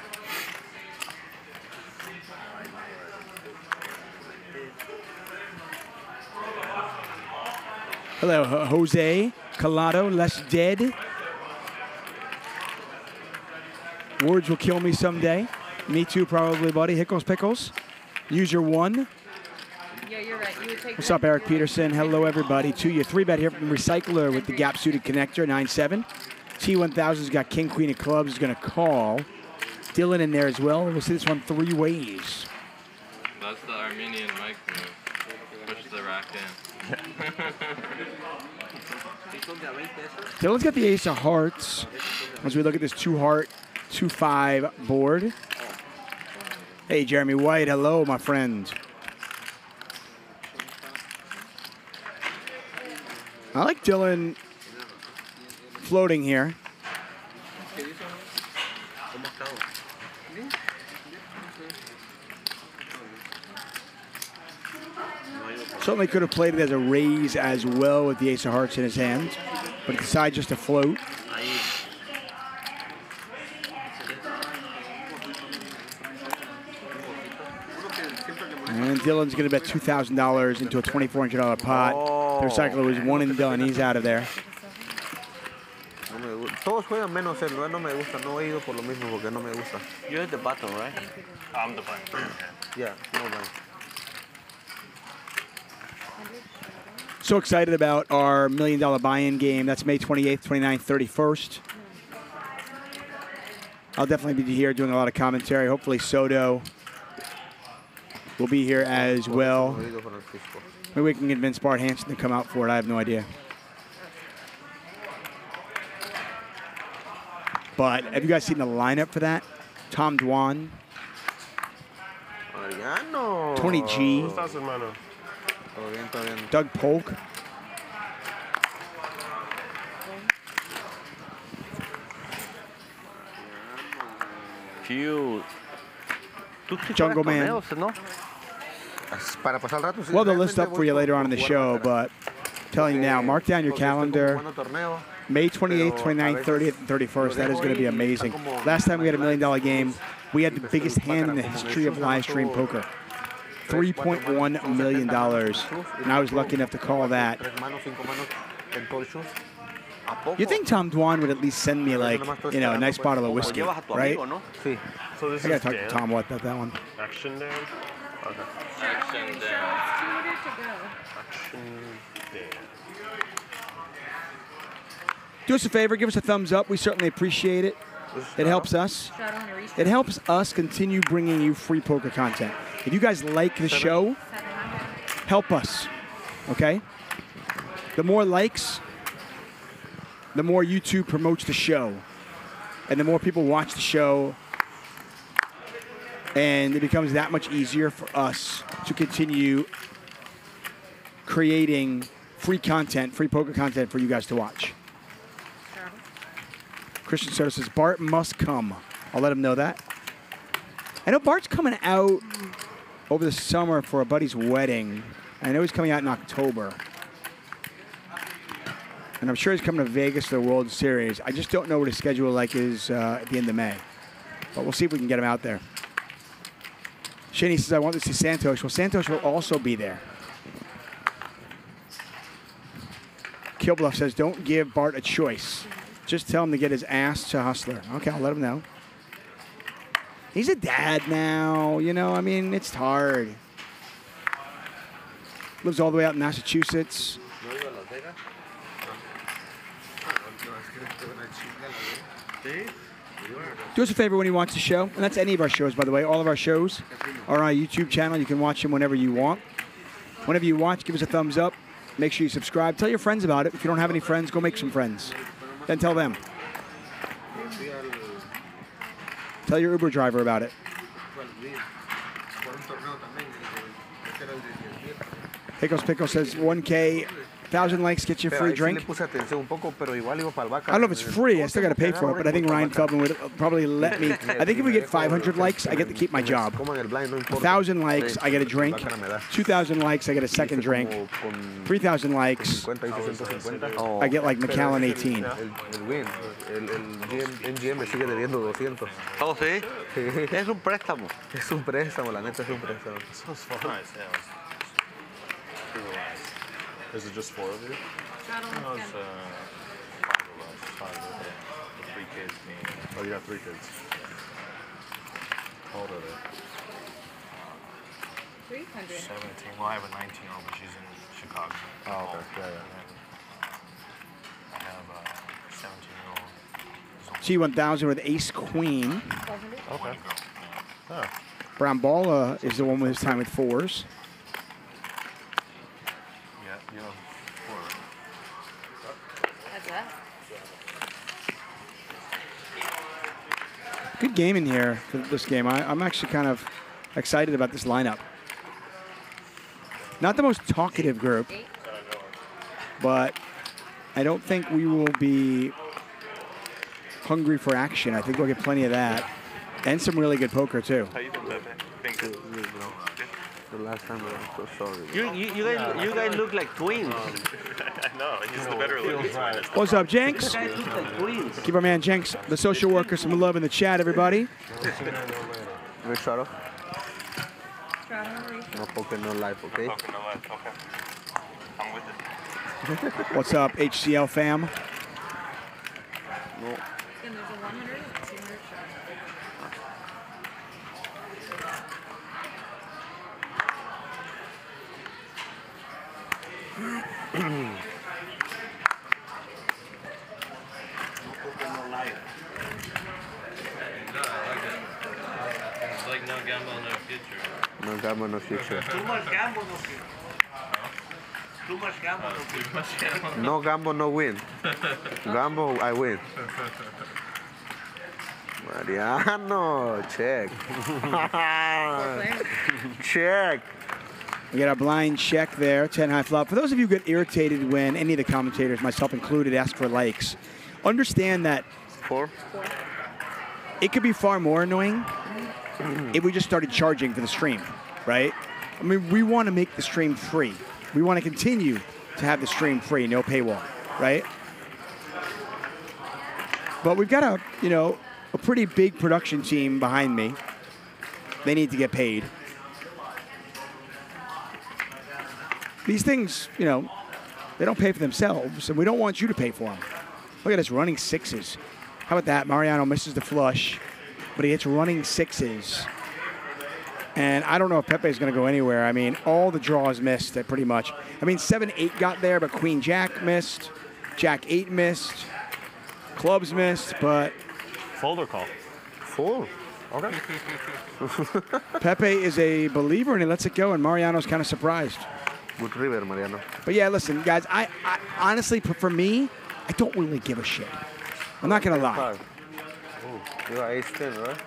Hello, Jose Colado, less dead. Words will kill me someday. Me too, probably, buddy. Hickles Pickles. User one. Yeah, you're right. You would take What's up, Eric Peterson? Hello, everybody. To you, three bet here from Recycler with the gap suited connector, 9-7. T1000's got King Queen of Clubs. Is going to call. Dylan in there as well. We'll see this one three ways. That's the Armenian Mike move. Push the rack in. Dylan's got the ace of hearts as we look at this two heart, two five board. Hey, Jeremy White. Hello, my friend. I like Dylan floating here. Certainly could have played it as a raise as well with the ace of hearts in his hand, but decided just to float. And Dylan's going to bet $2,000 into a $2,400 pot. The recycler was one and done. He's out of there. No me gusta. Todos juegan menos él, no me gusta. No he ido por lo mismo porque no me gusta. You're the bottom, right? I'm the button. Yeah, no man. So excited about our million dollar buy-in game. That's May 28th, 29th, 31st. I'll definitely be here doing a lot of commentary. Hopefully Soto will be here as well. No he ido por el fisco. Maybe we can convince Bart Hanson to come out for it. I have no idea. But have you guys seen the lineup for that? Tom Dwan, Mariano. Tony G. ¿Cómo estás, hermano? Todo bien, todo bien. Doug Polk. Cute. Sí Jungle Man. torneos, ¿no? Para pasar el rato. sí, We'll the list realmente up for you later on in the show, but telling you now, mark down your porque estoy como calendar. May 28th, Pero a 29th, 30th, and 31st. That is going to be amazing. Last time we had a million dollar game, we had the biggest hand in the history of live stream poker. $3.1 million. And I was lucky enough to call that. Tres manos, cinco manos en todo el show. ¿A poco? You think Tom Dwan would at least send me, like, you know, a nice bottle of whiskey, llevas a tu right? amigo, ¿no? Sí. So this I gotta talk to Tom what about that one. Action Dan? Okay. Action Dan. Action Dan. Do us a favor, give us a thumbs up. We certainly appreciate it. It helps us. It helps us continue bringing you free poker content. If you guys like the show, help us. Okay? The more likes, the more YouTube promotes the show. And the more people watch the show, and it becomes that much easier for us to continue creating free content, free poker content for you guys to watch. Christian Soto says Bart must come. I'll let him know that. I know Bart's coming out over the summer for a buddy's wedding. I know he's coming out in October. And I'm sure he's coming to Vegas for the World Series. I just don't know what his schedule like is uh, at the end of May. But we'll see if we can get him out there. Shaney says, I want to see Santos. Well, Santos will also be there. Killbluff says, don't give Bart a choice. Just tell him to get his ass to Hustler. Okay, I'll let him know. He's a dad now, you know, I mean, it's hard. Lives all the way out in Massachusetts. Do us a favor when you watch the show, and that's any of our shows, by the way. All of our shows are on our YouTube channel. You can watch them whenever you want. Whenever you watch, give us a thumbs up. Make sure you subscribe. Tell your friends about it. If you don't have any friends, go make some friends. Then tell them. Tell your Uber driver about it. fue al Luis por un torneo también. y Este era el de 10 mil. Pickles Pickles says 1K, 1,000 likes gets you a free drink. le puse atención un poco, pero igual iba para el vaca. I don't know if it's free. I still got to pay for it, but I think Ryan Feldman would probably let me. I think if we get 500 likes, I get to keep my job. Como en el blind, no importa. 1,000 likes, I get a drink. Bacana me da. 2,000 likes, I get a second drink. 3,000 likes, 50 y 150. I get like Pero McAllen 18. El, el win, el, el GM, MGM me sigue debiendo 200. Oh, sí. Es un préstamo. Es un préstamo, la neta es un préstamo. Is it just four of you? No, it's uh, five of us. Five of us. The three kids, me. Oh, you got three kids. How old are they? 300. 17. Well, I have a 19 year old, but she's in Chicago. Oh, okay. Yeah, yeah. And then I have a 17 year old. T1000 with Ace Queen. Okay. Oh. Brown Balla is the one with his time with fours. Yeah, you know, four. That's that. Good game in here for this game. I, I'm actually kind of excited about this lineup. Not the most talkative group, but I don't think we will be hungry for action. I think we'll get plenty of that. And some really good poker, too. How you doing, Pepe? Been good. The last time I was so sorry. You, you, you guys, you guys look like twins. I know, he's the better looking one. What's up, Jenks? You guys look like twins. Give our man Jenks, the social worker, some love in the chat, everybody. Rick Shadow. No poker, no life, okay? Okay, no life. Okay. I'm with it. What's up, HCL fam? No. And there's a 100 and 200 shot. It's like no gamble, no future. No gamble, no future. Too much gamble, no future. Too much gamble, no future. Much gamble. No gamble, no win. Gamble, I win. Mariano, check. check. We got a blind check there, 10 high flop. For those of you who get irritated when any of the commentators, myself included, ask for likes, understand that Four. it could be far more annoying if we just started charging for the stream, right? I mean, we want to make the stream free. We want to continue to have the stream free, no paywall, right? But we've got a, you know, a pretty big production team behind me. They need to get paid. These things, you know, they don't pay for themselves, and we don't want you to pay for them. Look at us running sixes. How about that? Mariano misses the flush, but he hits running sixes. And I don't know if Pepe is going to go anywhere. I mean, all the draws missed pretty much. I mean, 7 8 got there, but Queen Jack missed. Jack 8 missed. Clubs missed, but Folder call. Full. Okay. Pepe is a believer and he lets it go, and Mariano's kind of surprised. Good river, Mariano. But yeah, listen, guys, I, I honestly, for for me, I don't really give a shit. I'm not going to lie. Five. Oh, you are ace ten, right?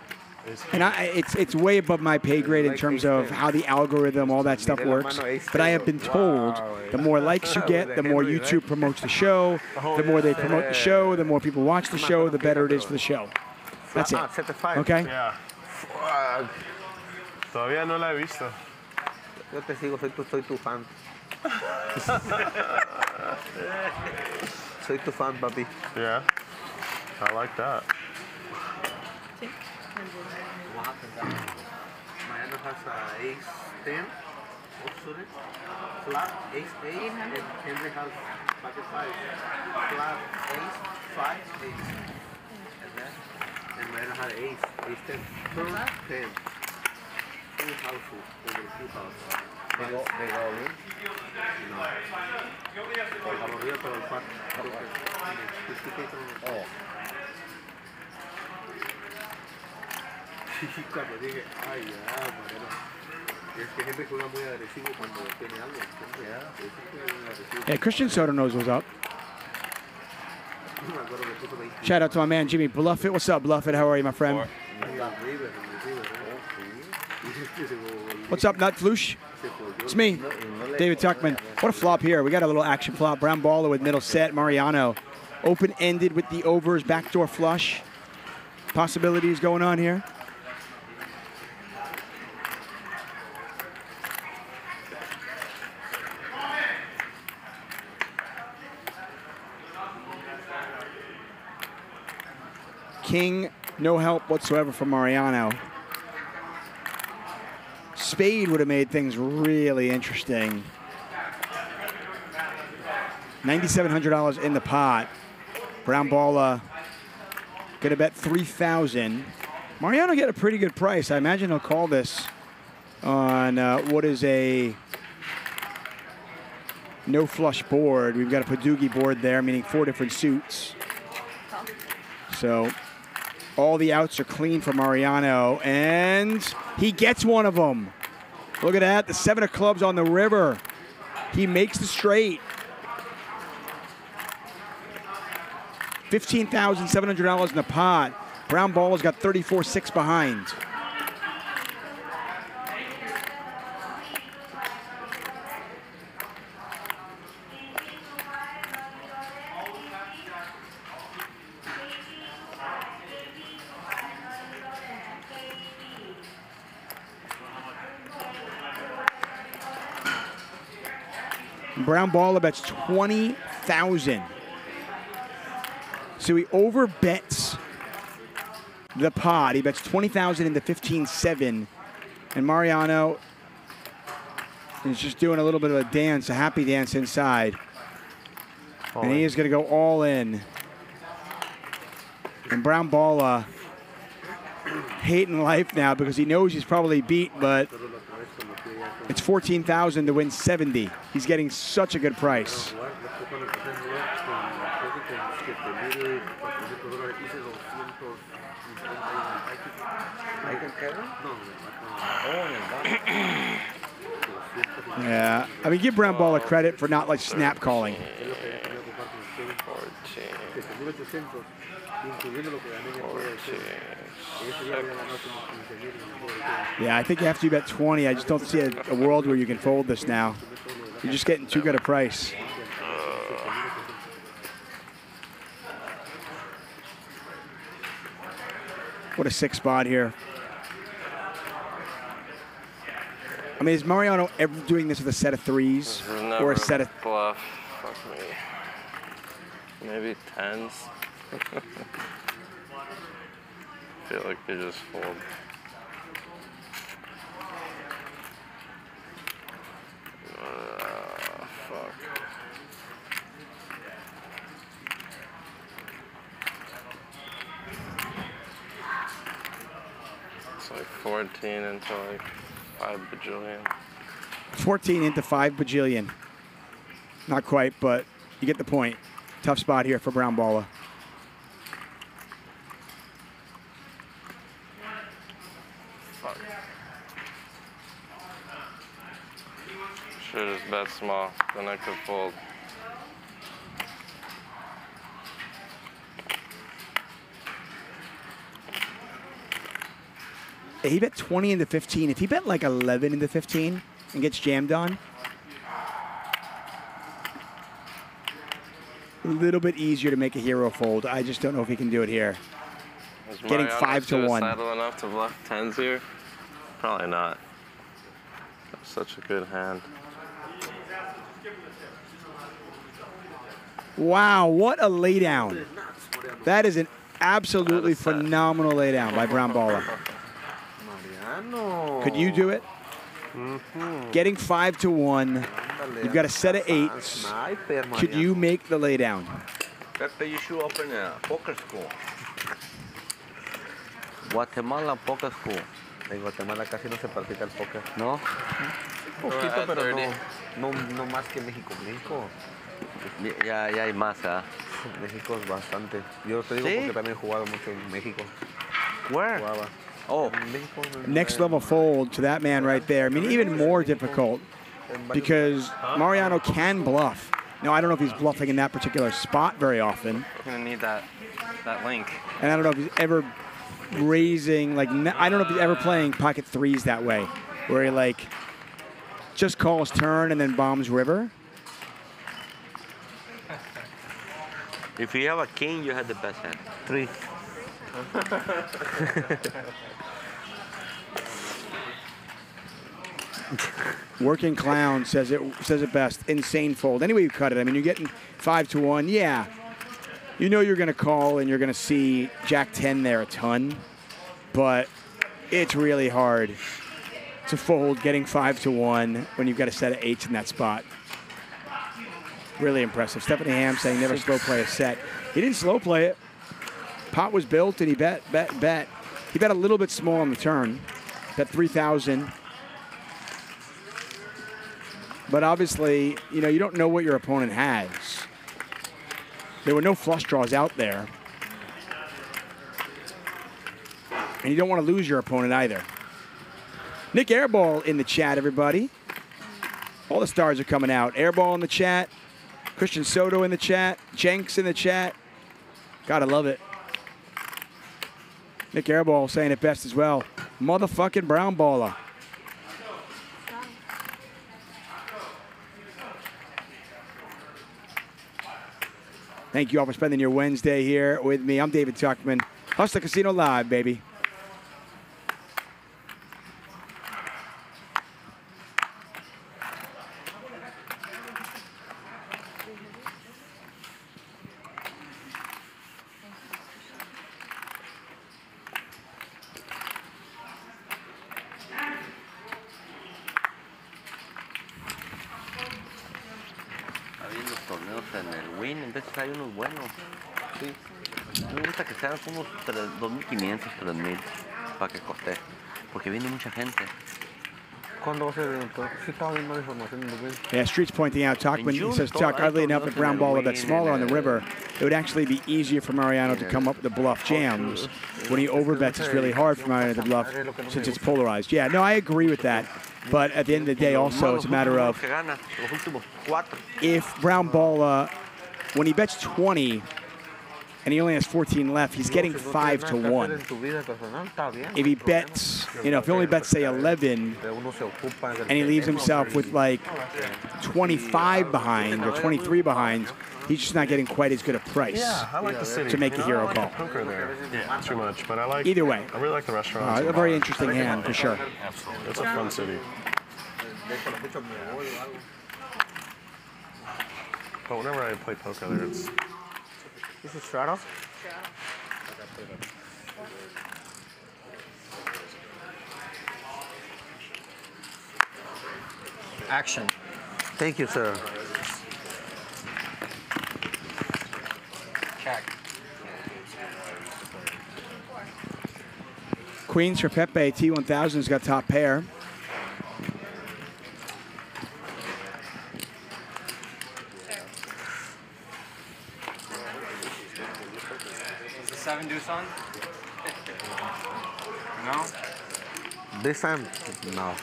And I, it's it's way above my pay grade in terms of how the algorithm, all that stuff works. But I have been told the more likes you get, the more YouTube promotes the show. The more they promote the show, the more people watch the show, the better it is for the show. That's it. Ah, set the five. Okay? Yeah. Todavía no la he visto. Yo te sigo, soy tu, soy tu fan. soy tu fan, papi. Yeah. I like that. Mariano has uh, ace 10, offsuited, flat, ace 8, and Henry has pocket 5. Flat, ace, 5, ace. And then, and Mariano had ace, ace 10, turn, 10. Two houses, over the two houses. They go, they go in. No. Por arriba, pero el par. Oh. Y cuando dije, ay, ya, Mariano. Es que gente juega muy agresivo cuando tiene algo. ¿entiendes? Es que muy agresivo. Yeah, Christian Soto knows what's up. Me acuerdo que puso 20. Shout out to my man Jimmy Bluffett. What's up, Bluffett? How are you, my friend? Arriba, River, River, ¿eh? What's up, Nut Floosh? It's me, David Tuchman. What a flop here. We got a little action flop. Brown Balla with middle set. Mariano open ended with the overs, backdoor flush. Possibilities going on here. King, no help whatsoever from Mariano. Spade would have made things really interesting. $9,700 in the pot. Brown Balla gonna bet 3,000. Mariano get a pretty good price. I imagine he'll call this on uh, what is a no flush board. We've got a Badugi board there, meaning four different suits. So all the outs are clean for Mariano, and he gets one of them. Look at that, the seven of clubs on the river. He makes the straight. $15,700 in the pot. Brown Ball has got 34-6 behind. Brown Balla bets 20,000. So he over bets the pot. He bets 20,000 into 15-7. And Mariano is just doing a little bit of a dance, a happy dance inside. and he is going to go all in. And Brown Balla hating life now because he knows he's probably beat, but it's 14,000 to win 70. He's getting such a good price. Yeah, I mean, give Brown Balla credit for not like snap calling. Incluyendo lo Yeah, I think after you bet 20, I just don't see a, a world where you can fold this now. You're just getting too good a price. What a sick spot here. I mean, is Mariano ever doing this with a set of threes or a set of? bluff. Fuck me. Maybe tens. feel like you just fold. Uh, fuck. It's like 14 into like 5 bajillion. 14 into 5 bajillion. Not quite, but you get the point. Tough spot here for Brown Balla. Should just bet small, then I could fold. He bet 20 into 15. If he bet like 11 into 15 and gets jammed on, a little bit easier to make a hero fold. I just don't know if he can do it here. Is Getting Mariano five to one. enough to bluff tens here? Probably not. That's such a good hand. Wow, what a laydown. That is an absolutely phenomenal laydown by Brown Balla. Mariano. Could you do it? Mhm. Getting five to one. You've got a set of eights. Could you make the laydown? Pepe, you should open a poker school. Guatemala Poker School. En Guatemala casi no se practica el póker. ¿No? Un poquito, pero no, no, no más que México. México. Ya, ya hay más, ¿ah? México es bastante. Yo te digo ¿Sí? porque también he jugado mucho en México. Where? Jugaba. Oh. En México. en- Next level fold to that man right there. I mean, even more difficult because Mariano can bluff. Now, I don't know if he's bluffing in that particular spot very often. I'm gonna need that that link. And I don't know if he's ever raising, like, I don't know if he's ever playing pocket threes that way, where he, like, just calls turn and then bombs river. If you have a king, you have the best hand. Three. Working Clown says it says it best. Insane fold. Anyway, you cut it. I mean, you're getting five to one. Yeah, you know you're going to call and you're going to see Jack ten there a ton, but it's really hard to fold getting five to one when you've got a set of eights in that spot. Really impressive. Stephanie Ham saying never slow play a set. He didn't slow play it. Pot was built and he bet, bet, bet. He bet a little bit small on the turn. Bet 3,000. But obviously, you know, you don't know what your opponent has. There were no flush draws out there. And you don't want to lose your opponent either. Nick Airball in the chat, everybody. All the stars are coming out. Airball in the chat. Christian Soto in the chat. Jenks in the chat. Gotta love it. Nick Airball saying it best as well. Motherfucking Brown Balla. Thank you all for spending your Wednesday here with me. I'm David Tuchman. Hustler Casino Live, baby. Habiendo torneos en el Win, en veces hay unos buenos. Sí. Me gusta que sean como unos tres- 2.500, 3.000 para que coste. Porque viene mucha gente. ¿Cuándo va a ser el evento? Sí, estaba viendo la información en el Yeah, Streets pointing out, Tuchman, he June, says, todo- Tuck, hay oddly enough, torneos if Brown Ball a bit smaller on the river, it would actually be easier for Mariano to come up with the bluff jams. When he overbets, it's really hard for Mariano to bluff since it's polarized. Yeah, no, I agree with that. But at the end of the day, also, it's a matter of Que gana los últimos cuatro. if Brown Ball, uh, when he bets 20, and he only has 14 left. He's getting five to one. If he bets, you know, if he only bets say 11, and he leaves himself with like 25 behind or 23 behind, he's just not getting quite as good a price Yeah, I like the city. to make You a hero like call. poker there. Yeah. Too much, but I like. Either way. I really like the restaurant. Uh, a very interesting hand for sure. Absolutely. It's a fun city. But whenever I play poker there, it's. This is Stratos? Action. Thank you, sir. Check. Queens for Pepe. T1000's got top pair. Is the seven deuce on? No. This time, no.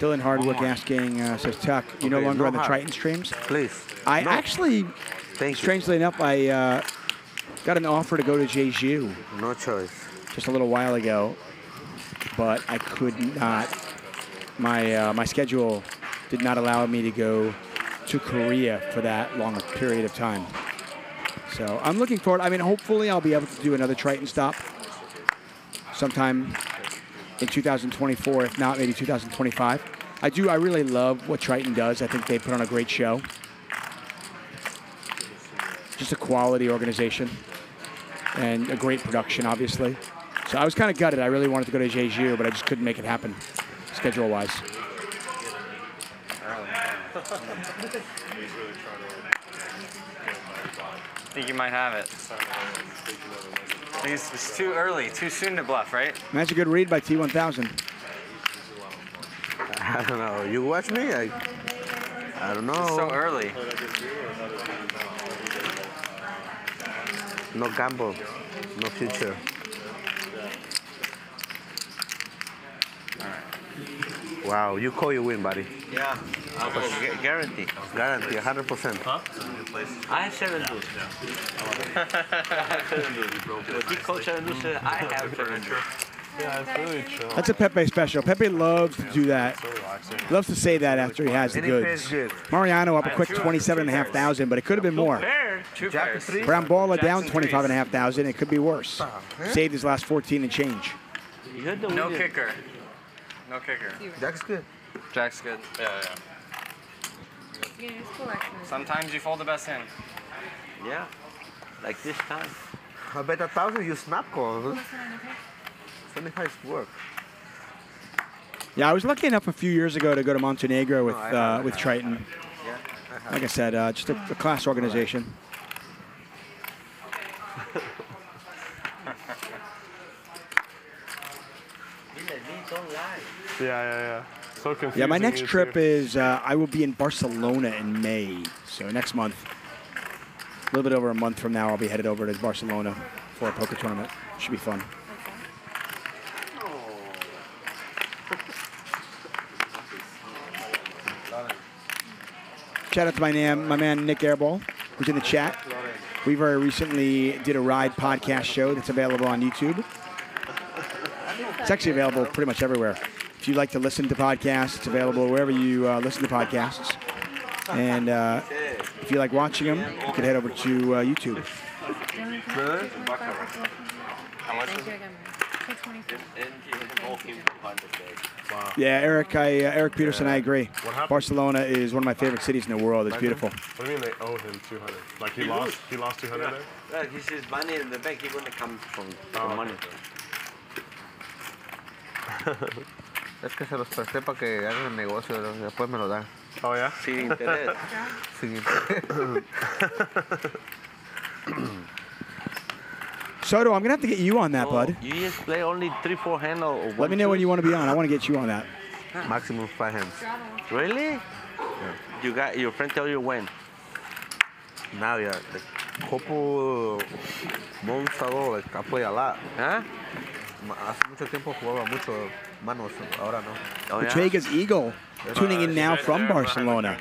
Dylan Hardwick asking, uh, says Tuck, you no longer no on the hard. Triton streams? Please. I No. actually, Thank you. strangely enough, I uh, got an offer to go to Jeju. No choice. Just a little while ago, but I could not. My uh, my schedule did not allow me to go to Korea for that long period of time. So I'm looking forward. I mean, hopefully I'll be able to do another Triton stop sometime in 2024, if not maybe 2025. I do. I really love what Triton does. I think they put on a great show. Just a quality organization and a great production, obviously. So I was kind of gutted. I really wanted to go to Jeju, but I just couldn't make it happen, schedule-wise. I think you might have it. I think it's, it's too early, too soon to bluff, right? That's a good read by T1000. I don't know. You watch me? I, I don't know. It's so early. No gamble. No future. Wow, you call you win, buddy. Yeah, I will gu- guarantee. Guarantee, 100%. Huh? I have seven dudes. Uh, I have seven dudes, bro. But he calls seven dudes, I have seven dudes. Yeah, it's really chill. That's a Pepe special. Pepe loves to do that. He loves to say that after he has the And he pays goods. Mariano up a quick 27,500, but it could have been more. Two Jack pairs. three. Brown Balla down 25,500. It could be worse. Uh-huh. Saved his last 14 and change. You heard the No kicker. No kicker. Jack's good. Jack's good. Yeah, yeah. Sometimes you fold the best hand. Yeah, like this time. I bet a thousand you snap call. 75 work. Yeah, I was lucky enough a few years ago to go to Montenegro with I uh, with Triton. Yeah, I. Like I said, uh, just a, a class organization. Yeah, yeah, yeah. So confusing. Yeah, my next trip two. is uh, I will be in Barcelona in May. So next month, a little bit over a month from now, I'll be headed over to Barcelona for a poker tournament. Should be fun. Shout out to my man, my man Nick Airball, who's in the chat. We very recently did a ride podcast show that's available on YouTube. It's actually available pretty much everywhere. If you like to listen to podcasts, it's available wherever you uh, listen to podcasts. And uh, if you like watching them, you can head over to uh, YouTube. How much is it? Wow. Yeah, Eric, I, uh, Eric Peterson, Yeah. I agree. Barcelona is one of my favorite cities in the world. It's beautiful. What do you mean they owe him 200? Like he He lost, lose. he lost 200 there? Well, he says money in the bank, he gonna come from, Oh, okay. money. Es que se los presté para que hagan el negocio, después me lo dan. Oh, yeah? Sin interés. Sin interés. Soto, I'm going to have to get you on that, bud. You just play only three, four hand or or Let one me know when two? you want to be on. I want to get you on that. Maximum five hands. Really? You got your friend tell you when? Now, yeah. The couple months ago, like, I play a lot. Huh? Hace mucho tiempo jugaba mucho manos, ahora no. Oh, yeah? Vegas Eagle tuning in now from Barcelona.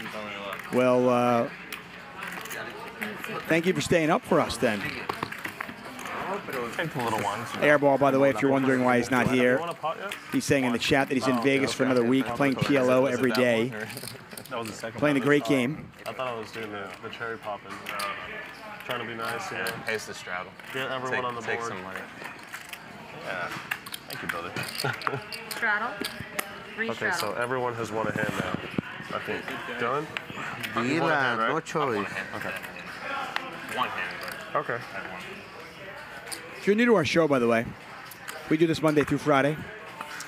Well, uh, Thank you for staying up for us then. Take the little ones. Airball, by the way, if you're wondering why he's not here, Want a pot yet? he's saying in the chat that he's in Oh, Vegas for another week, playing PLO every day, that day, one, or- That was the playing a one. great game. I thought I was doing the, the cherry popping. Uh, trying to be nice, you know. Pays the straddle. Get everyone Take- on the take board. some money. Yeah. Thank you, brother. Straddle. Three okay, so everyone has won a hand now. I think. Dylan? You won a Dila, hand, right? no choice. Okay. One hand, but Okay. If you're new to our show, by the way, we do this Monday through Friday.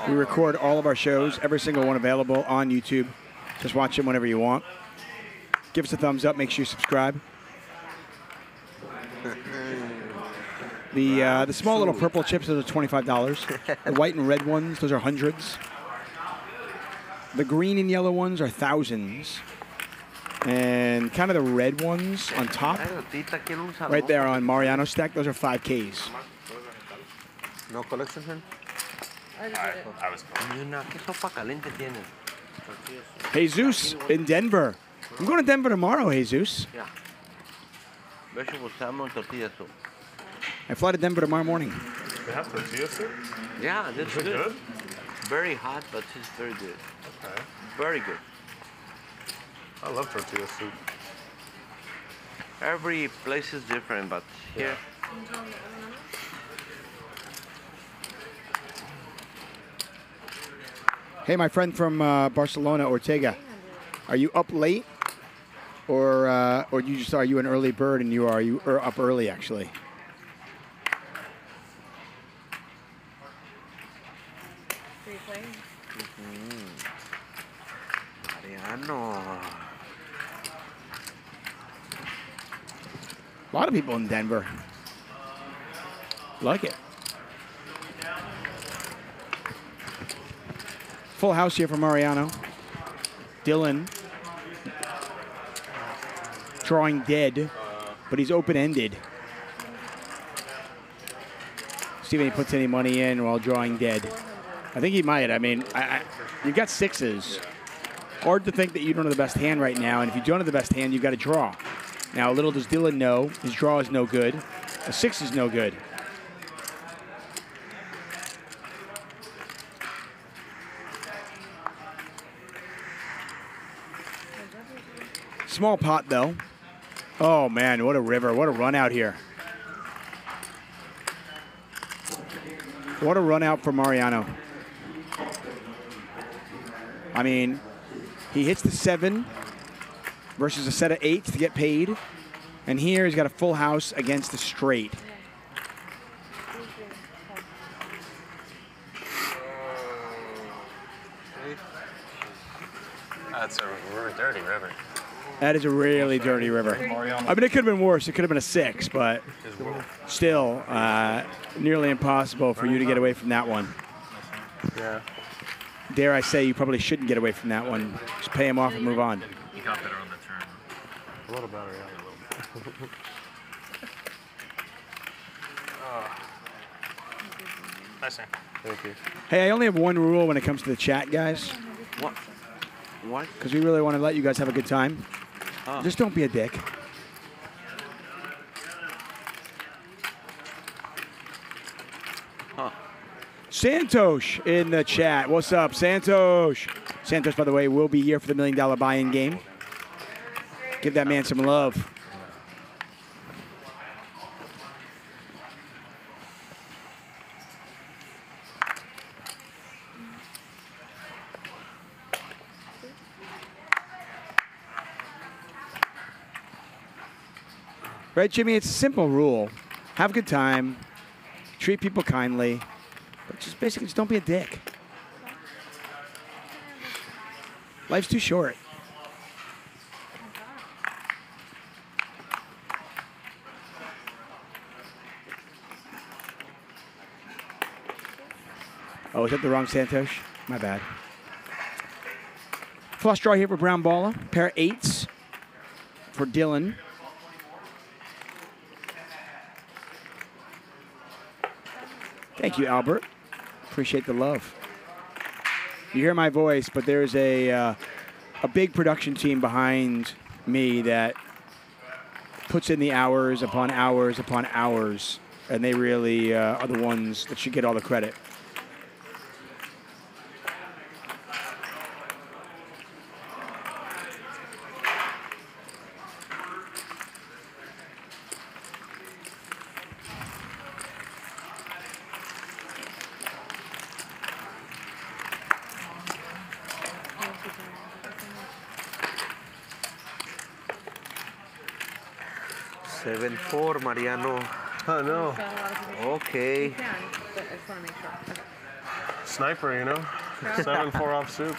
We oh. record all of our shows, every single one available on YouTube. Just watch them whenever you want. Give us a thumbs up. Make sure you subscribe. The uh, the small little purple chips those are twenty five dollars. The white and red ones those are hundreds. The green and yellow ones are thousands. And kind of the red ones on top, Claro, Tita quiere un salón. right there on Mariano stack, those are five Ks. No collection, man. I was Ni una, ¿qué sopa caliente tienen? Jesus in Denver. I'm going to Denver tomorrow, Jesus. Yeah. I fly to Denver tomorrow morning. They have tortilla soup? Yeah, that's Is good. good? Very hot, but it's very good. Okay. Very good. I love tortilla soup. Every place is different, but here. Hey, my friend from uh, Barcelona, Ortega, are you up late, or uh, or you just are you an early bird and you are you are up early actually? Mariano. A lot of people in Denver like it. Full house here for Mariano. Dylan drawing dead, but he's open ended. See if he puts any money in while drawing dead. I think he might. I mean, I, I, you got sixes. Hard to think that you don't have the best hand right now, and if you don't have the best hand, you've got to draw. Now, little does Dylan know, his draw is no good. A six is no good. Small pot, though. Oh, man, what a river. What a run out here. What a run out for Mariano. I mean, he hits the seven versus a set of eights to get paid. And here he's got a full house against the straight. That's a r- dirty river. That is a really dirty river. I mean, it could have been worse. It could have been a six, but still uh, nearly impossible for you to get away from that one. Yeah. Dare I say, you probably shouldn't get away from that one. Just pay him off and move on. You got better on the turn. A little better, yeah. A Nice hand. Thank you. Hey, I only have one rule when it comes to the chat, guys, What? What? because we really want to let you guys have a good time. Oh. Just don't be a dick. Santosh in the chat. What's up, Santosh? Santosh, by the way, will be here for the million dollar buy-in game. Give that man some love. Right, Jimmy? It's a simple rule. Have a good time. Treat people kindly. But just basically, just don't be a dick. Life's too short. Oh, is that the wrong Santosh? My bad. Flush draw here for Brown Balla. Pair of eights for Dylan. Thank you, Albert. Appreciate the love. You hear my voice, but there's a uh, a big production team behind me that puts in the hours upon hours upon hours, and they really uh, are the ones that should get all the credit. Seven four, Mariano. Oh no. Okay. but I just want to make sure. Okay. Sniper, you know? 7 4 off soup.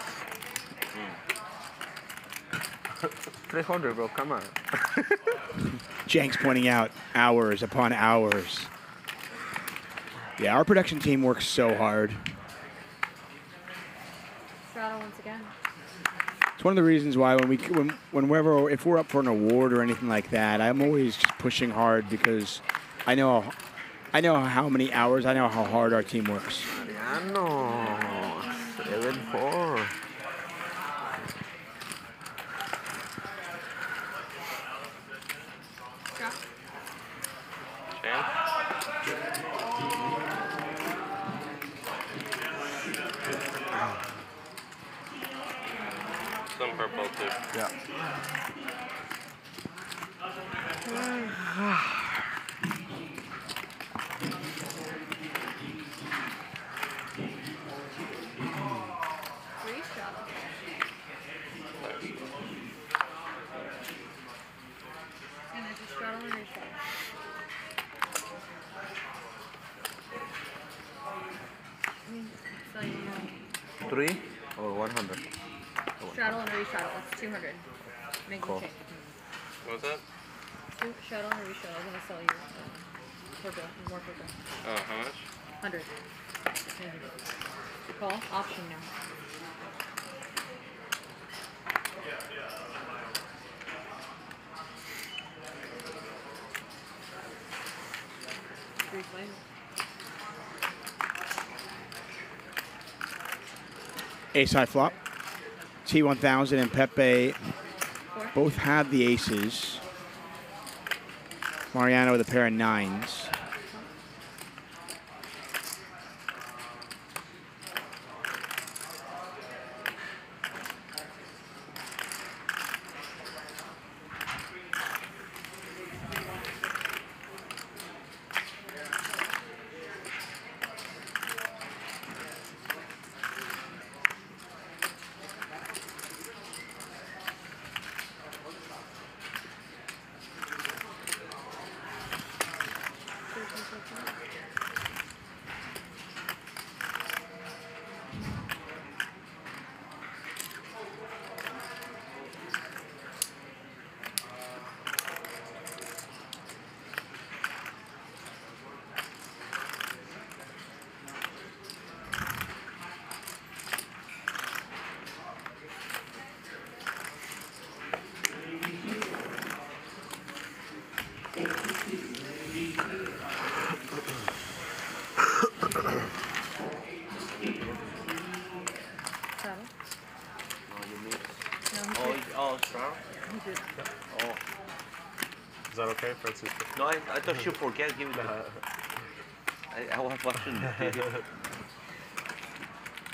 300, bro. Come on. Jenks pointing out hours upon hours. Yeah, our production team works so hard. Straddle once again. It's one of the reasons why when we when whenever if we're up for an award or anything like that, I'm always just pushing hard because I know I know how many hours, I know how hard our team works. Mariano. Seven four. Some purple too. Yeah. Restraddle. That's 200. Make Cool. me change. What's that? Two straddle and restraddle. I'm gonna sell you um, purple, more purple. Oh, how much? 100. Call option now. Three flames. Ace high flop. T1000 and Pepe both had the aces. Mariano with a pair of nines. Straddle. No, you miss. No, he Oh, did. you- oh, straddle? He did. Oh. Is that okay, Francisco? I, I forget. Give it to I, I was watching the video.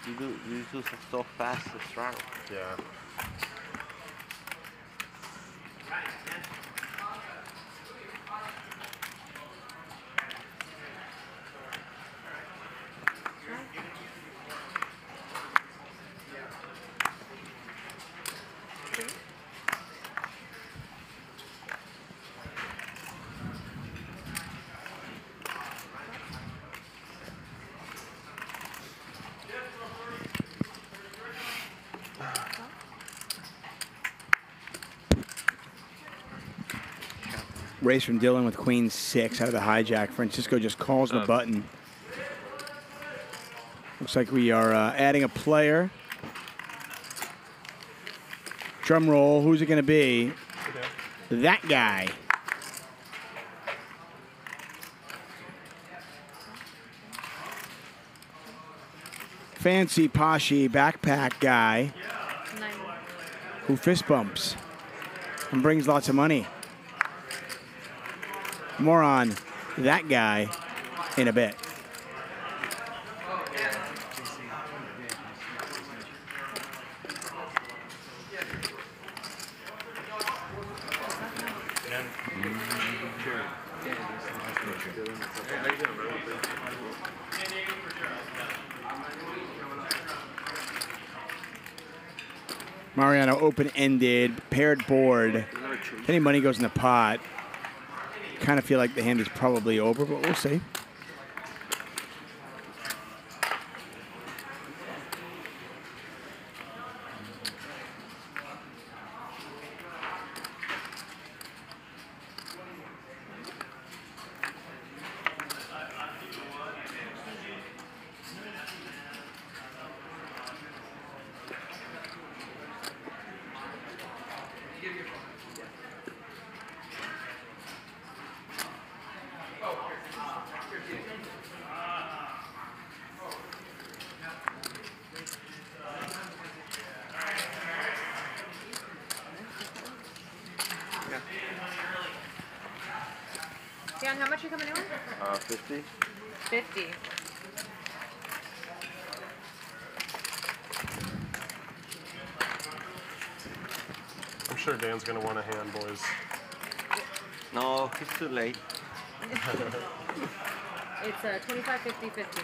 You do, you do so fast, the straddle. Yeah. Race from Dylan with queen six out of the hijack. Francisco just calls the Oh. button. Looks like we are uh, adding a player. Drum roll. Who's it going to be? That guy. Fancy poshy backpack guy who fist bumps and brings lots of money. More on that guy in a bit. Mariano open-ended, paired board. If any money goes in the pot, kind of feel like the hand is probably over, but we'll see. Dan, how much are you coming in with? Uh, 50. 50. I'm sure Dan's gonna want a hand, boys. No, he's too late. It's uh, 25, 50, 50.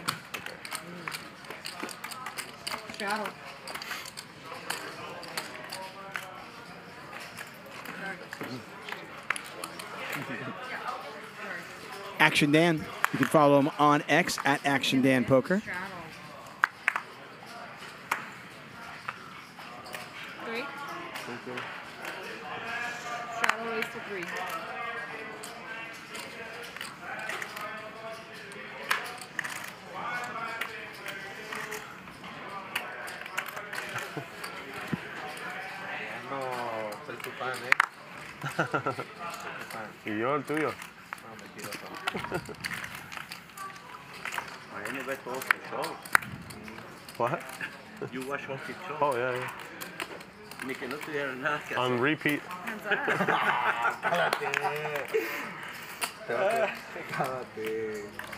Straddle. Action Dan. You can follow him on X at Action Dan Poker. Three. Straddle raise to three. No, soy tu fan, ¿eh? y yo el tuyo. You watch all his shows. Oh, yeah, yeah. Ni que no tuviera nada que On repeat.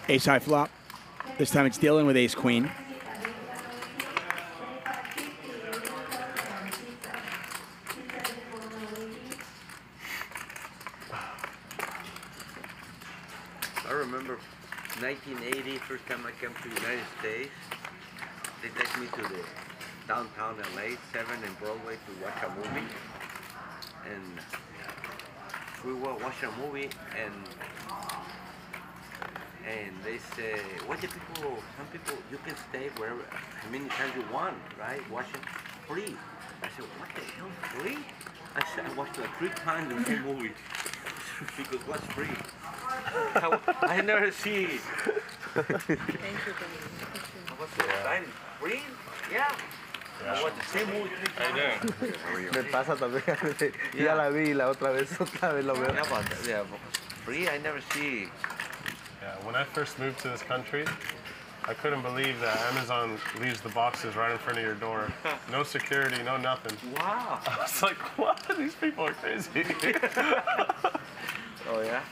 Ace high flop. This time it's dealing with ace queen. I remember 1980, first time I came to the United States. They take me to the downtown LA, 7 and Broadway to watch a movie. And we were watching a movie and and they say, what the people, some people, you can stay wherever, how many times you want, right? Watch it free. I said, what the hell, free? I said, I watched like three times the same movie. because what's free? I, I never see. I was so excited. Free? Yeah. I watched the same movie three How times. you Me pasa también. Ya la vi, la otra vez, otra vez lo veo. Yeah, but, yeah, but free, I never see. Yeah, when I first moved to this country, I couldn't believe that Amazon leaves the boxes right in front of your door. No security, no nothing. Wow. I was like, what? These people are crazy. Oh, yeah?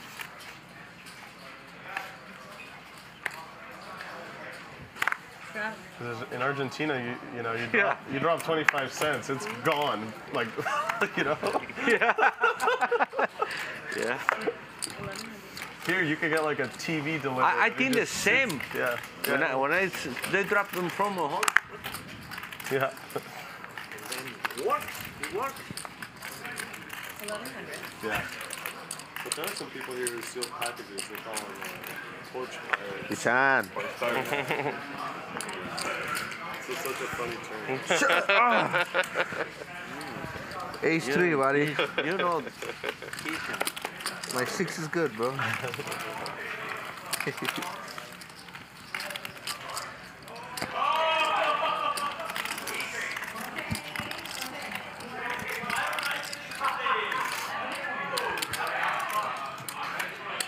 Straddle. 'Cause in Argentina, you you know you drop, you drop 25 cents, it's gone. Like you know. Yeah. yeah. Here you could get like a TV delivered. I, I It think the same. sits- Yeah. When I, when I s- they drop them from a home, Yeah. it works. It works. 1100. Yeah. But there are some people here who steal packages. They call them uh, porch pirates. Ishan. Or thug. It's such a funny term. Shut up. Ace You- three, buddy. You know, My six is good, bro. You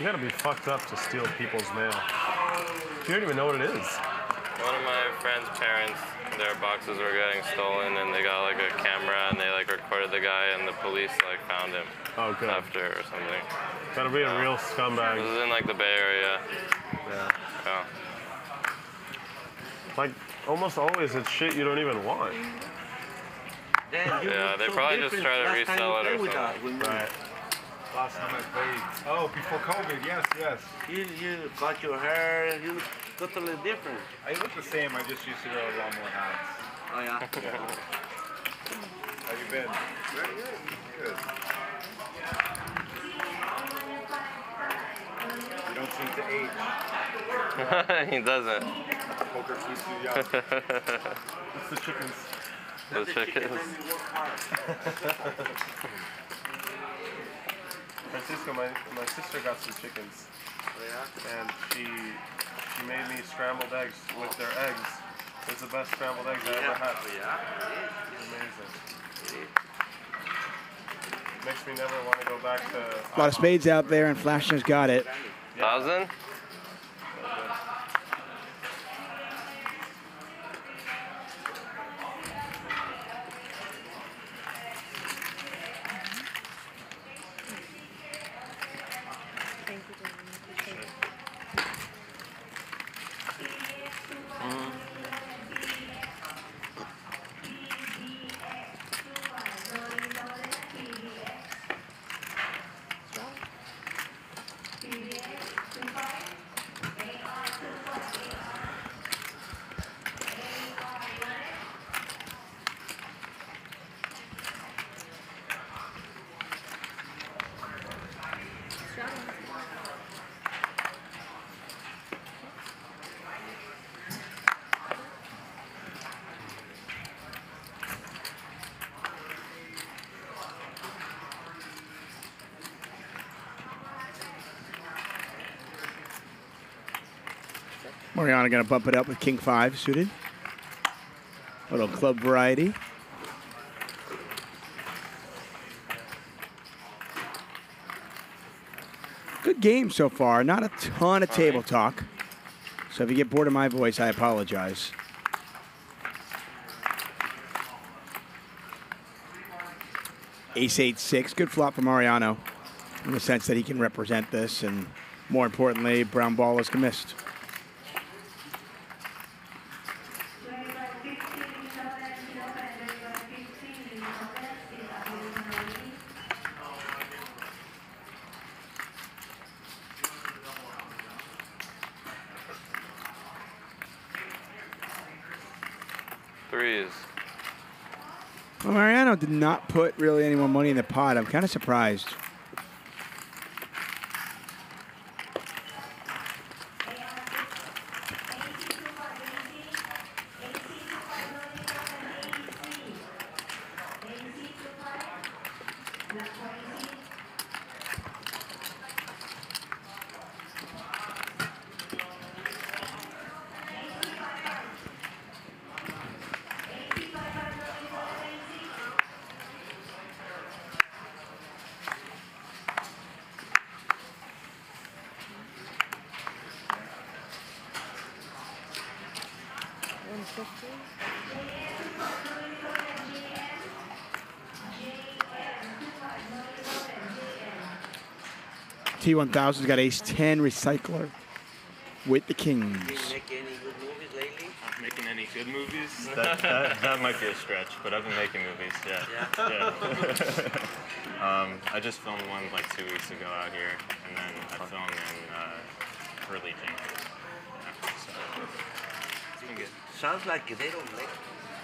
gotta be fucked up to steal people's mail. You don't even know what it is. One of my friend's parents, their boxes were getting stolen, and they got like a camera and they like recorded the guy, and the police like found him Oh, good. after or something. Gotta be a real scumbag. This is in like the Bay Area. Yeah. Yeah. Like almost always, it's shit you don't even want. Yeah, they probably just try to resell it or something. Right. Last time I played. Oh, before COVID, yes, yes. You, you got your hair, you look totally different. I look the same, I just used to wear a lot more hats. Oh, yeah? How you been? Very good. Good. You don't seem to age. he doesn't. Poker keeps you young. It's the chickens. The chickens. Francisco, my, my sister got some chickens. Oh, Yeah, and she she made me scrambled eggs with their eggs. It's the best scrambled eggs I ever had. Yeah? Oh, Amazing. Makes me never want to go back to. A lot of spades out there, and Flashner's got it. Thousand? Mariano going to bump it up with King 5 suited. Little club variety. Good game so far. Not a ton of table talk. So if you get bored of my voice, I apologize. Ace 8 6. Good flop for Mariano in the sense that he can represent this, and more importantly, brown ball is missed. Threes. Well, Mariano did not put really any more money in the pot. I'm kind of surprised. T1000's got ace 10 recycler with the Kings. Make any good movies? Making any good movies? That, that, that might be a stretch, but I've been making movies, yeah. Yeah. um, I just filmed one like two weeks ago out here, and then I filmed in uh, early January. Yeah, so it's been good. Sounds like they don't make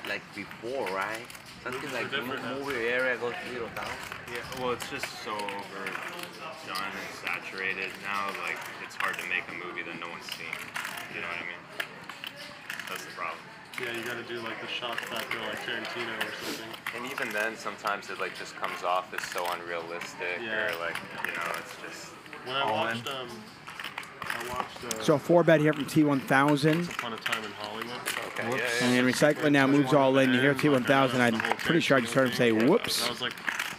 like before, right? Something Movies like are different movie area goes little down. Yeah, well, it's just so overdone and saturated now. Like, it's hard to make a movie that no one's seen. You know what I mean? That's the problem. Yeah, you gotta do like the shots shock factor like Tarantino or something. And even then, sometimes it like just comes off as so unrealistic, Yeah. or like you know, it's just. When I watched, in. um, I watched. Uh, So a four bet here from T1000. Upon a Time in Hollywood. Okay, Whoops. And recycling now moves all in. You hear T1000. I'm pretty sure I just heard him say whoops. I was like,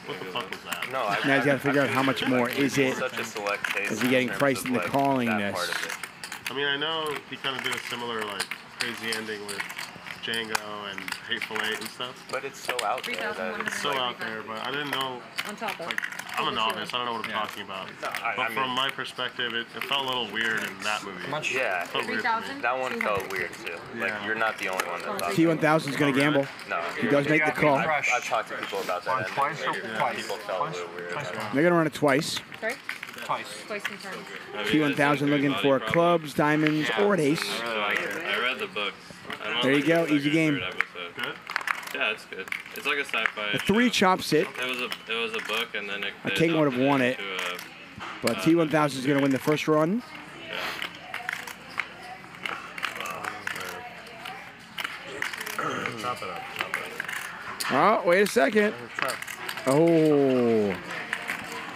what the fuck was that? No, I, Now he's got to figure out how much more is it. Such a select case Is he getting in terms priced of, into like, calling this? part of it. I mean, I know he kind of did a similar like crazy ending with Django and Hateful Eight and stuff. But it's so out there. that It's so out there, but I didn't know. On top of. I'm a novice. I don't know what I'm talking about. I- but I from my perspective, it, it felt a little weird in that movie. Yeah, It felt weird to me. that one felt weird too. Like you're not the only one that. T1000 is going to gamble. No, He does make the call. I've, I've talked to people about that. ending. twice or Like, twice? People felt a little weird. about. They're going to run it twice. Sorry? Twice. Twice confirmed. T1000 looking for clubs, diamonds, or an ace. I really like it. I read the book. There you go, easy a game. Third. Good. Yeah, it's good. It's like a sci-fi. The three chops it. It was a it was a book, and then it. A king would have won it. a- But uh, T1000 is going to win the first run. Chop it up. Chop it up. Oh, wait a second. Oh.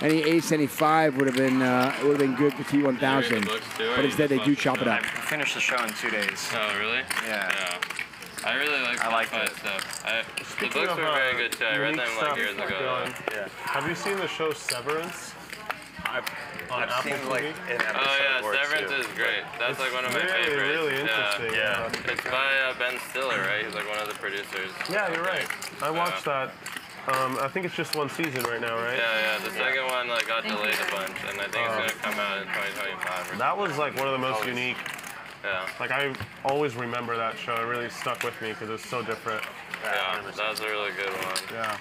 Any ace, any five would have been uh, would have been good for T1000. But instead they do chop it up. I finished the show in two days. Oh, really? Yeah. I really like I like sci-fi it. stuff. I, the books of, were uh, very good too. I read them like years ago. Dylan, Yeah. Have you seen the show Severance? I've, On I've Apple seen like an episode Oh, yeah, or Severance two. is great. That's like one of my really, favorites. really interesting, Yeah. yeah. It's by uh, Ben Stiller, right? He's like one of the producers. Yeah, you're right. I watched that. Um, I think it's just one season right now, right? Yeah, yeah. The second one like got delayed a bunch, and I think Uh, it's gonna come out in 2025. Or That was like one of the most unique. Yeah. Like I always remember that show. It really stuck with me because it was so different. Yeah, that was a really good one. Yeah.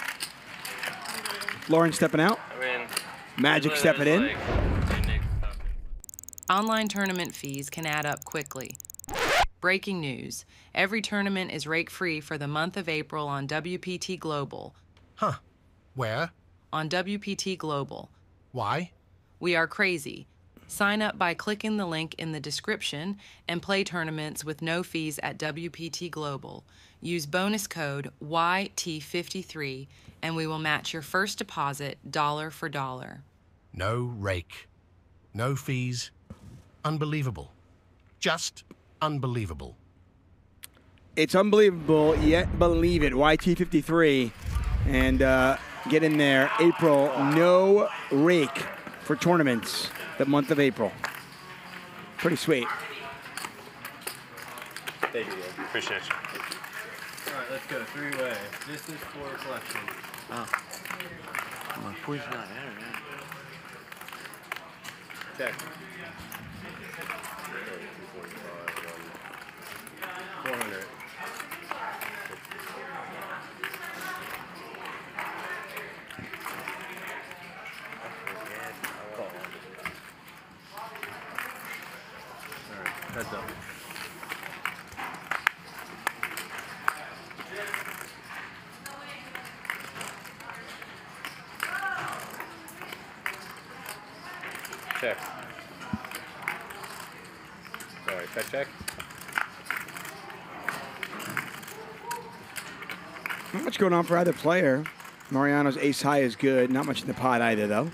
Lauren stepping out. I mean, Magic stepping in. like. Online tournament fees can add up quickly. Breaking news every tournament is rake free for the month of April on WPT Global. Huh. Where? On WPT Global. Why? We are crazy. Sign up by clicking the link in the description and play tournaments with no fees at WPT Global. Use bonus code YT53 and we will match your first deposit dollar for dollar. No rake. No fees. Unbelievable. Just unbelievable. It's unbelievable, yet believe it. YT53. And uh, get in there. April, no rake for tournaments the month of April. Pretty sweet. Thank you. Dave. Appreciate you. All right, let's go. Three way. Distance for collection. Oh. My push not there, man. Check. 400. Up. Check. Sorry, check, check. Not much going on for either player. Mariano's ace high is good. Not much in the pot either, though.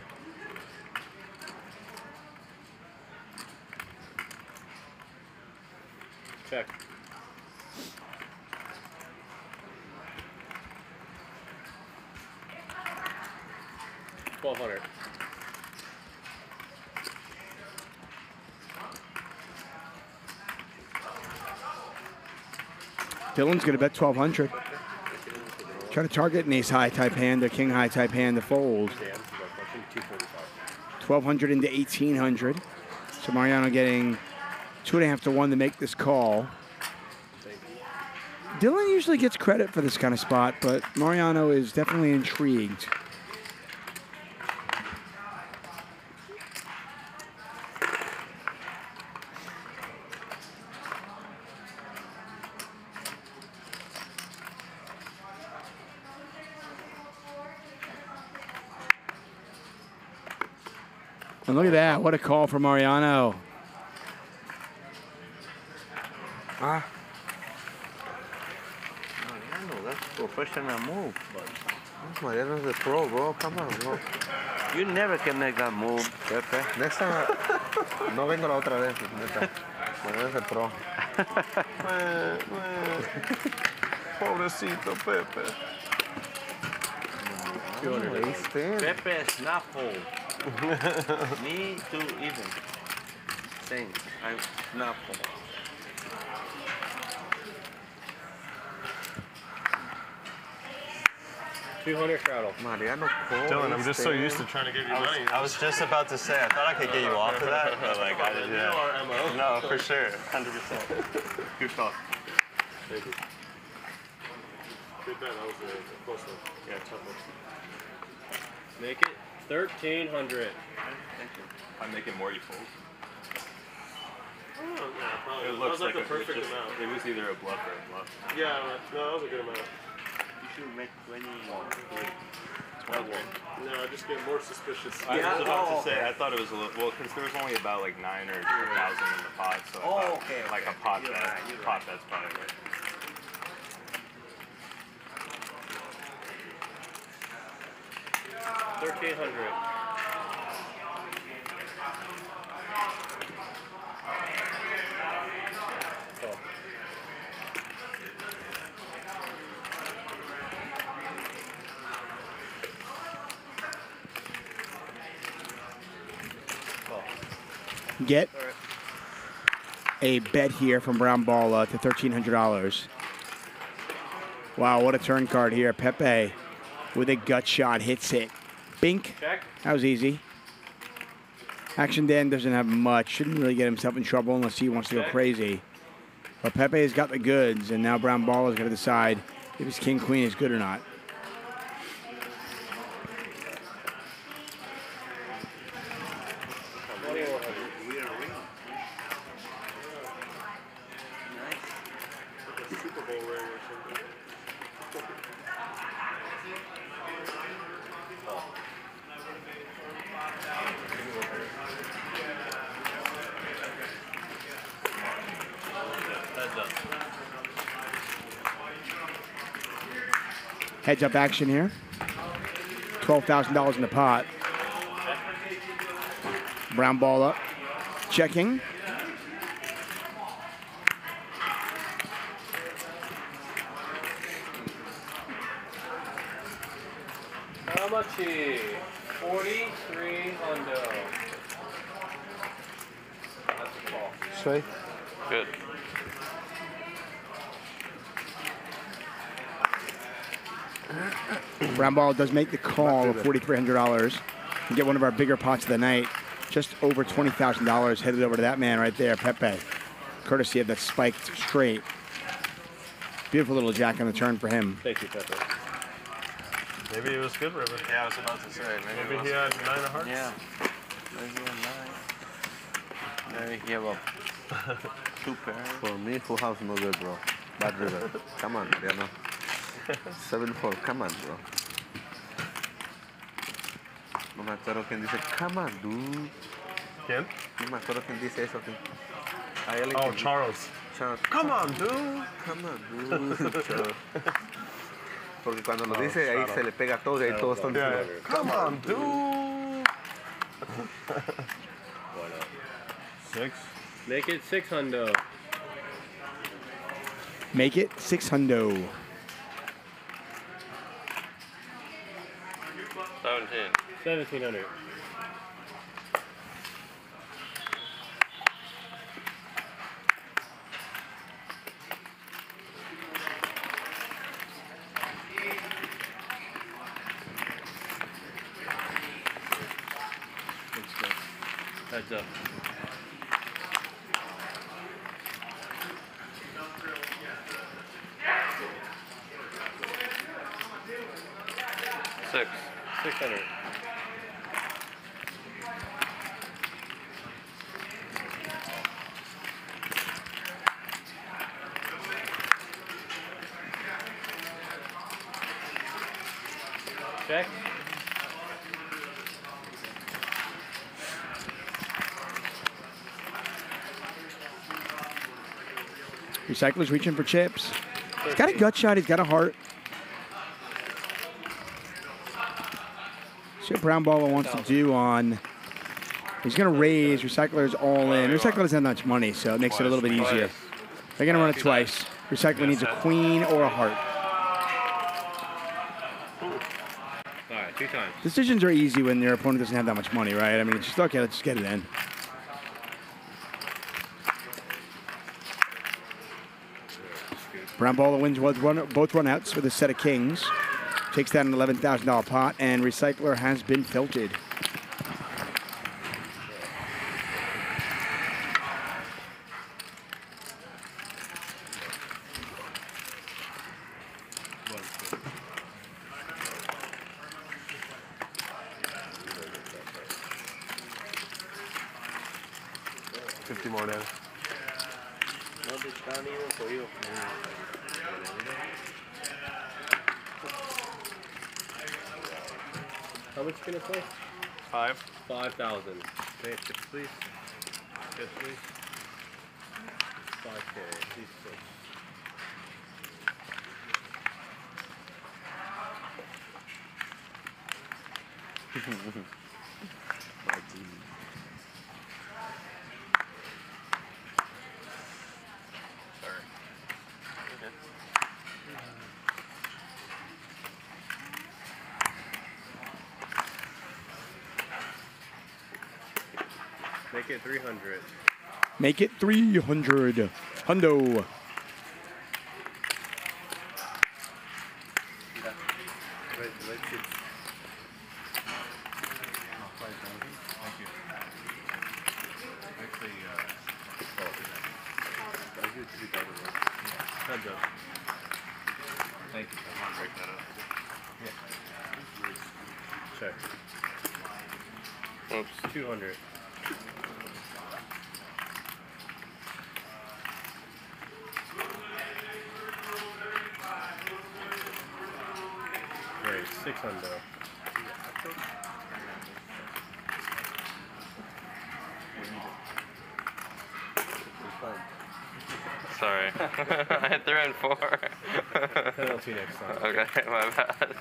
Going to bet 1200 Try to target an ace high type hand, a king high type hand to fold. 1200 into 1800 So Mariano getting two and a half to one to make this call. Dylan usually gets credit for this kind of spot, but Mariano is definitely intrigued. What a call for Mariano. Ah. Mariano, that's professional move. But Mariano's a pro, bro. Come on, bro. You never can make that move, Pepe. Next time, no vengo la otra vez, neta. Mariano es el pro. Pobrecito Pepe. Pepe snap hold. Me too, even. Same. I'm not Two hundred straddle. Mariano Dylan, I'm just so used to trying to give you I was, money. I was just about to say, I thought I could get you off of that, but like I didn't. You No, for sure, hundred percent. Good call. Thank you. Good bet. That was a close one. Yeah, tough one. Make it. 1300. I'm making more, you fold. Oh, yeah, probably. It that looks was like, like the a- it perfect just- amount. It was either a bluff or a bluff. Yeah, no, that was a good amount. You should make 20 12 No, just get more suspicious. I was about to oh. say, I thought it was a little, well, because there was only about like 9 or 10,000 in the pot, so I Oh, thought, okay, like okay. a pot You're bet, right, you're pot bet's probably right. Thirteen hundred. Get a bet here from Brown Balla uh, to $1,300. Wow, what a turn card here. Pepe with a gut shot hits it. Bink. Check. That was easy. Action Dan doesn't have much. Shouldn't really get himself in trouble unless he wants to go crazy. But Pepe's got the goods, and now Brown Balla is going to decide if his king queen is good or not. Heads up action here. $12,000 in the pot. Brown Balla up. Checking. Brown Balla does make the call of $4,300 and get one of our bigger pots of the night. Just over $20,000 headed over to that man right there, Pepe. Courtesy of that spiked straight. Beautiful little jack on the turn for him. Thank you, Pepe. Maybe it was good, River. Yeah, I was about to say. Maybe, Maybe he had nine of hearts. Yeah. Maybe a nine. Maybe he have a two pairs. For me, full house no good, bro. Bad river. Come on, Mariano. Seven four. Come on, bro. No me acuerdo quién dice, come on, dude. ¿Quién? No me acuerdo quién dice eso. quién- Hay alguien Oh, que- Charles. Charles. Come on, dude. Come on, dude. Charles. Porque cuando lo Oh, dice, ahí shout se out. le pega a todos y ahí todos están Yeah. Come on, dude. Six. Make it six hundo. Make it six hundo. 17. Seventeen hundred. Heads up. Six. Six hundred. Check. Recycler's reaching for chips. He's got a gut shot. He's got a heart. See what Brown Balla wants to do on. He's going to raise. Recycler's all in. Recycler doesn't have much money, so it makes it a little bit easier. They're going to run it twice. Recycler needs a queen or a heart. Two times. Decisions are easy when your opponent doesn't have that much money, right? I mean, it's just okay. Let's just get it in. Brown Balla wins both run, both runouts with a set of kings. takes down an $11,000 pot, and Recycler has been filtered. Fifty more down. No discount even for you. How much can it play? Five. Five thousand. Okay, six please. Six please. Five K, please six. Make it 300. Make it 300. Hundo. Thank you. I want to break that up. Check. Oops. 200. Great, 600. Sorry. I threw in four. Penalty next time. Okay, my bad.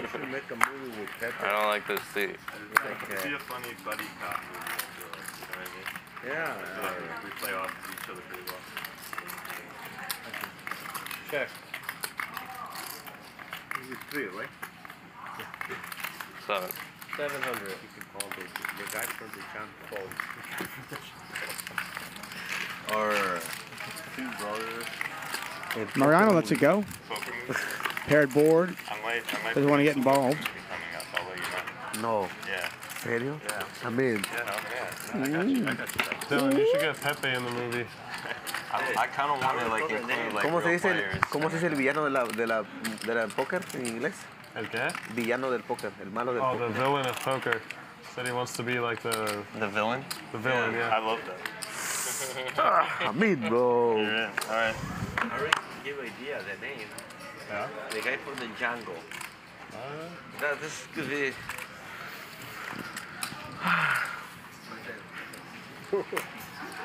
You should make a movie with Pepe. I don't like this seat. It'd be a funny buddy cop movie. I like, you know what I mean? Yeah. So, like, we play off each other pretty well. Check. This is three, right? Seven. 700. You can call the, the guy from the channel. Or two brothers. Mariano lets it go. Paired board. I might, I might Doesn't want to get involved. coming up. I'll let you No. know. Yeah. Serio? Yeah. I mean, Dylan, you should get Pepe in the movie. I, I kind of want to like include like ¿cómo se real dice, el, players. ¿cómo se dice el villano de la, de la, de la póker en inglés? ¿El qué? Villano del póker, el malo del Oh, the villain of poker. Said he wants to be like the the villain. The villain, yeah. I love that. Ah, I mean, bro. You're in. All right. I already give idea the name. Yeah. The guy from the Django. Uh, That this could be.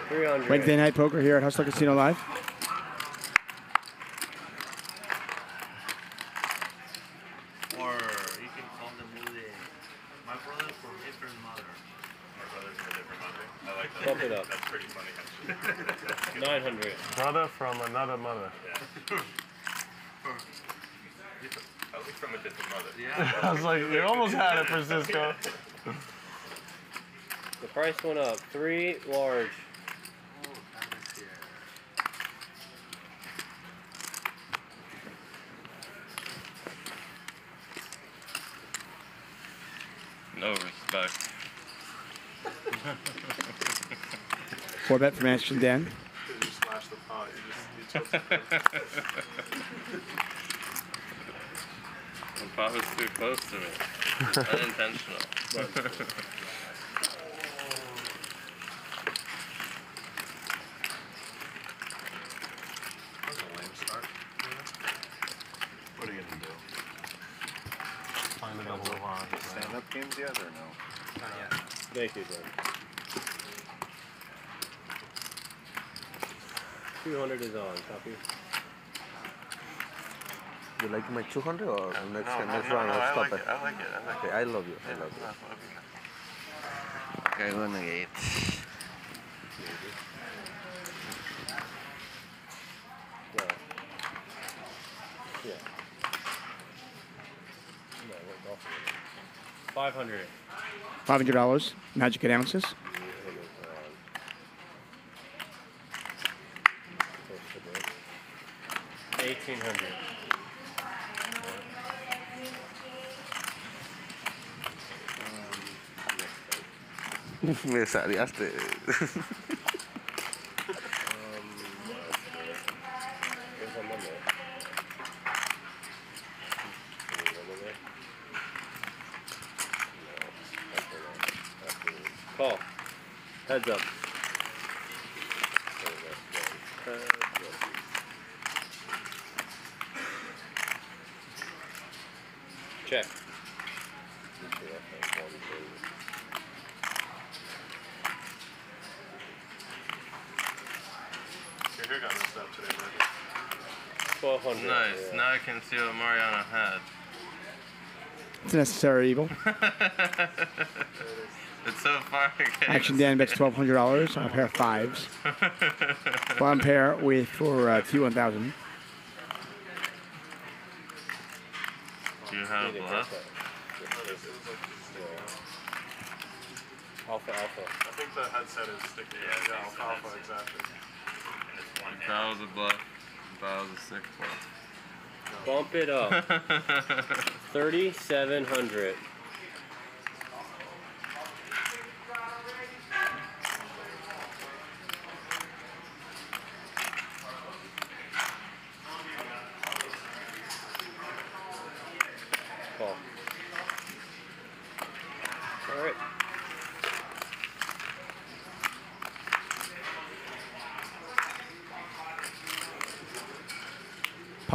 Three hundred. Wednesday night poker here at Hustler Casino Live. Or you can call the movie My Brother from Different Mother. My brother's from a different mother. I like that. Bump it up. That's pretty funny. actually. Nine hundred. Brother from another mother. At least from a different mother. I was like, you almost had it, Francisco. The price went up. Three large. No respect. Four bet from Action Dan. You slashed the pot. You just, you The pot was too close to me. Unintentional. That's a lame start. What are you gonna do? Find a double line. Stand up games yet or no? Not yet. Thank you, Ben. Two hundred is on. Copy. You like my 200 or next, no, next no, round no, I'll I stop like it? it, I like it, I like okay, it. I love you. I love you. Okay, renegade. No. Yeah. No, we're golfing. Five hundred. Five hundred dollars. Magic eight ounces. Eighteen hundred. Me salíaste. Call. Heads up. Check. Your hair got messed up today, man. Twelve hundred. Nice. See what Mariano had. It's a necessary evil. It's so far. Action Dan bets twelve hundred dollars on a pair of fives. One pair with for uh, T one thousand. it up. 3,700.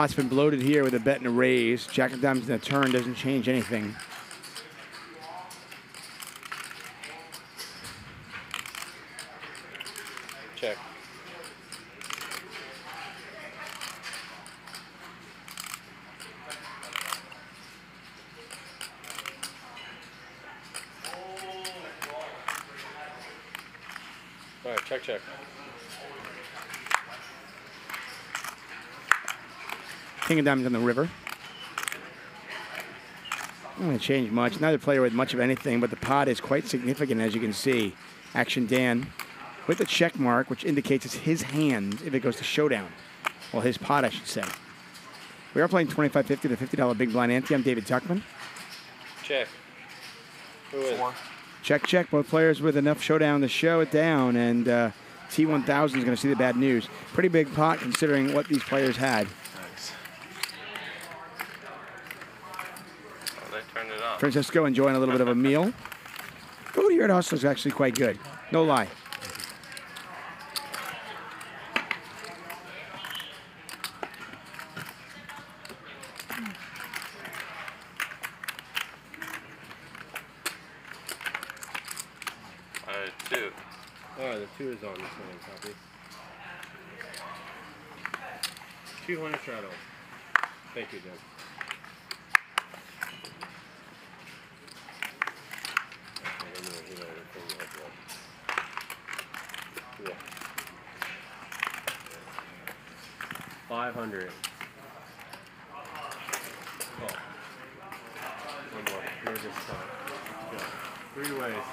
Pot's been bloated here with a bet and a raise. Jack of diamonds in a turn doesn't change anything. Check. All right, check, check. King of diamonds on the river. Not going to change much. Neither player with much of anything, but the pot is quite significant, as you can see. Action Dan with the check mark, which indicates it's his hand if it goes to showdown. Well, his pot, I should say. We are playing 25.50 to $50 big blind ante. I'm David Tuchman. Check. Who is? Check, check. Both players with enough showdown to show it down, and uh, T1000 is going to see the bad news. Pretty big pot considering what these players had. Oh, they turned it off. Francisco enjoying a little bit of a meal. Food here at Hustle is actually quite good. No lie. All right, two. All right, the two is on this one, copy. Two hundred shadow. Thank you, Jim. Five hundred. Oh. One more. You're just time. Go. Three ways.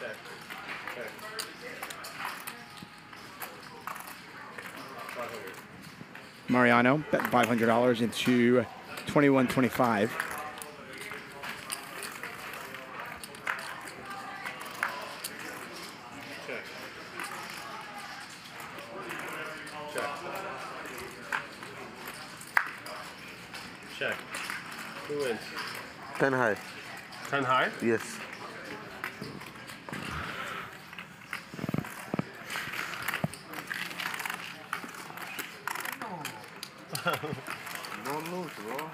Check. Check. Five hundred. Mariano bet $500 into 21.25. Check. Check. Check. Who wins? Ten high. Ten high? Yes. Don't lose, bro.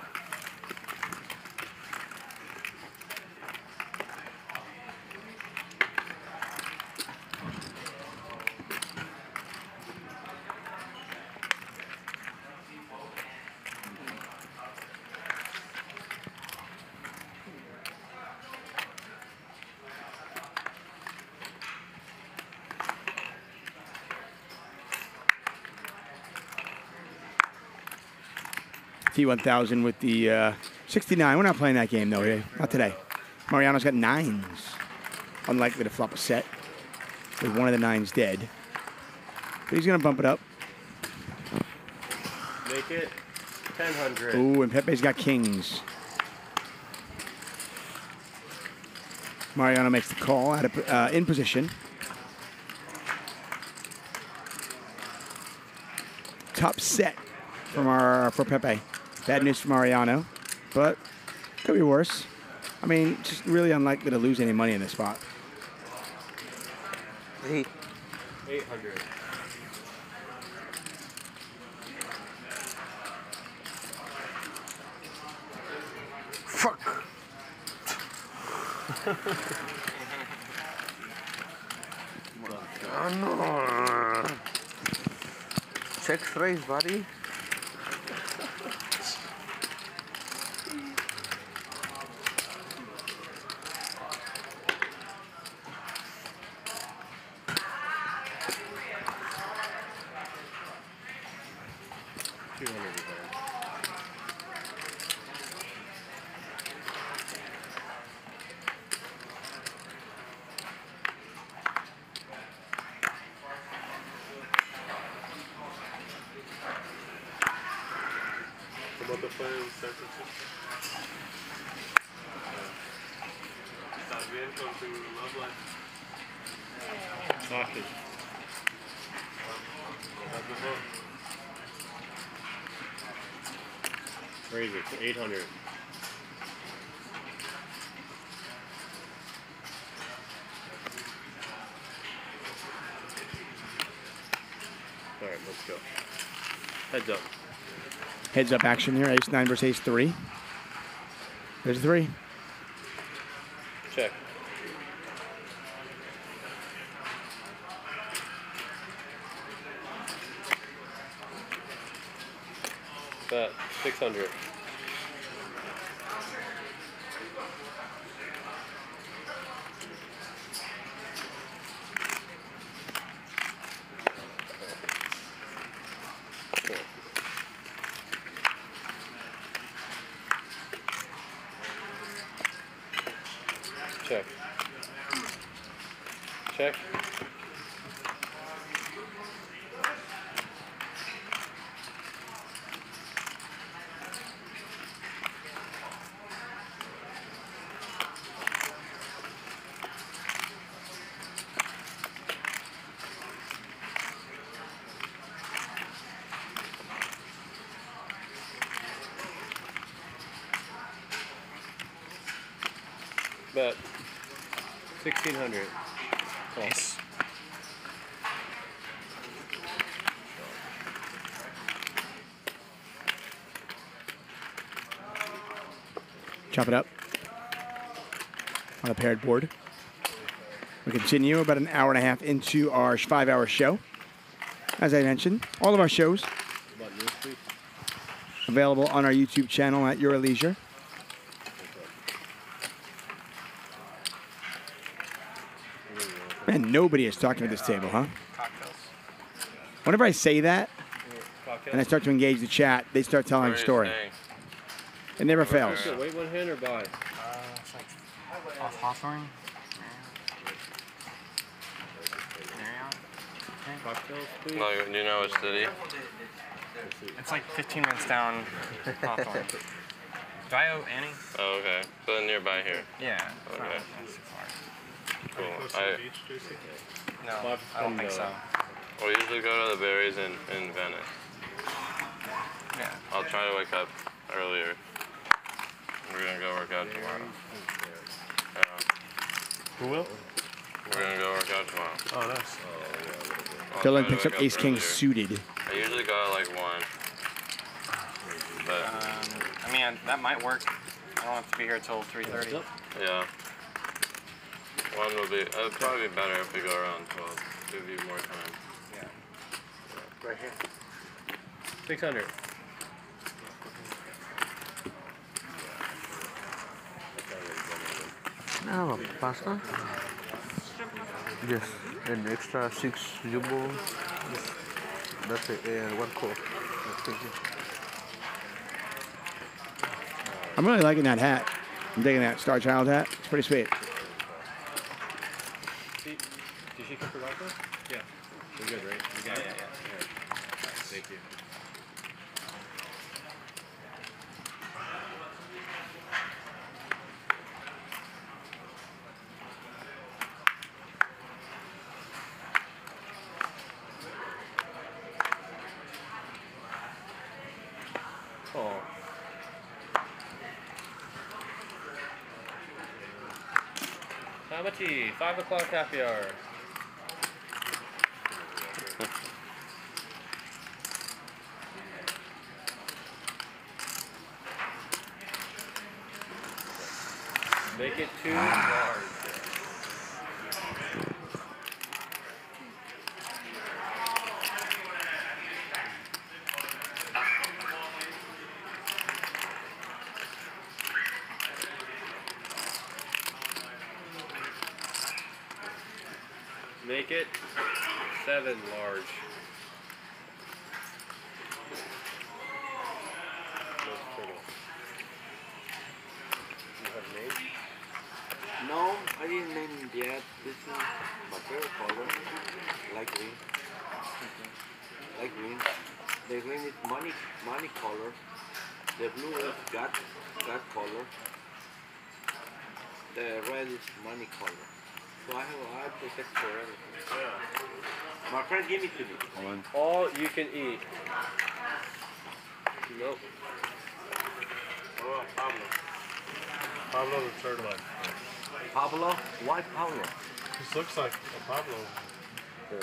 T1000 with the uh, 69. We're not playing that game, though, eh? not today. Mariano's got nines. Unlikely to flop a set with one of the nines dead. But he's going to bump it up. Make it Ten hundred. Ooh, and Pepe's got kings. Mariano makes the call out of, uh, in position. Top set from our for Pepe. Bad news for Mariano, but could be worse. I mean, just really unlikely to lose any money in this spot. Eight. Eight hundred. Fuck. oh no. Check raise, buddy. Two hundred is better. Come up to play in San Francisco. Estás bien con tu love life? Sausage. How's the boat? Raise it to 800. All right, let's go. Heads up. Heads up action here. Ace nine versus ace three. There's three. Check. Bet 600. Check. Check. Bet. 1600. Nice. Chop it up on a paired board. We continue about an hour and a half into our five hour show. As I mentioned, all of our shows About news, please. available on our YouTube channel at Your Leisure. Man, nobody is talking at this table, huh? Whenever I say that and I start to engage the chat, they start telling a story. It never fails. Is Wait one hand or buy? Uh, it's like off Hawthorne. No, you know which city? It's like 15 minutes down Hawthorne. Do I owe Annie? Oh, okay. So then nearby here. Yeah. it's not- Okay. that's far. Cool. I, No, I don't think so. we usually go to the berries in, in Venice. Yeah. I'll try to wake up earlier. We're gonna go work out tomorrow. Yeah. Who will? We're gonna go work out tomorrow. Oh, nice. I'll Dylan try to picks up ace king earlier. suited. I usually go at like one. But Um, I mean, that might work. I don't have to be here till 3.30. yeah. One will be it'll probably be better if we go around twelve. Give you more time. Yeah. Right here. 600. Ah, pasta? Yes, and extra six jumbo. Yes. That's it, and one you. I'm really liking that hat. I'm digging that Star Child hat. It's pretty sweet. See, did she cook for vodka? Yeah. We're good, right? We got Yeah, it. yeah, Alright. Thank you. Bubba Tea, 5 o'clock happy hour. Make it two large. Make it seven large. Most turtle. You have a name? No, I didn't name it yet. This is my favorite color. Light green. Light green. The green is money money color. The blue is God God color. The red is money color. So I have I have protect for everything. My friend gave it to me. All you can eat. Nope. Oh, Pablo. Pablo the turtle. Pablo? Why Pablo? This looks like a Pablo.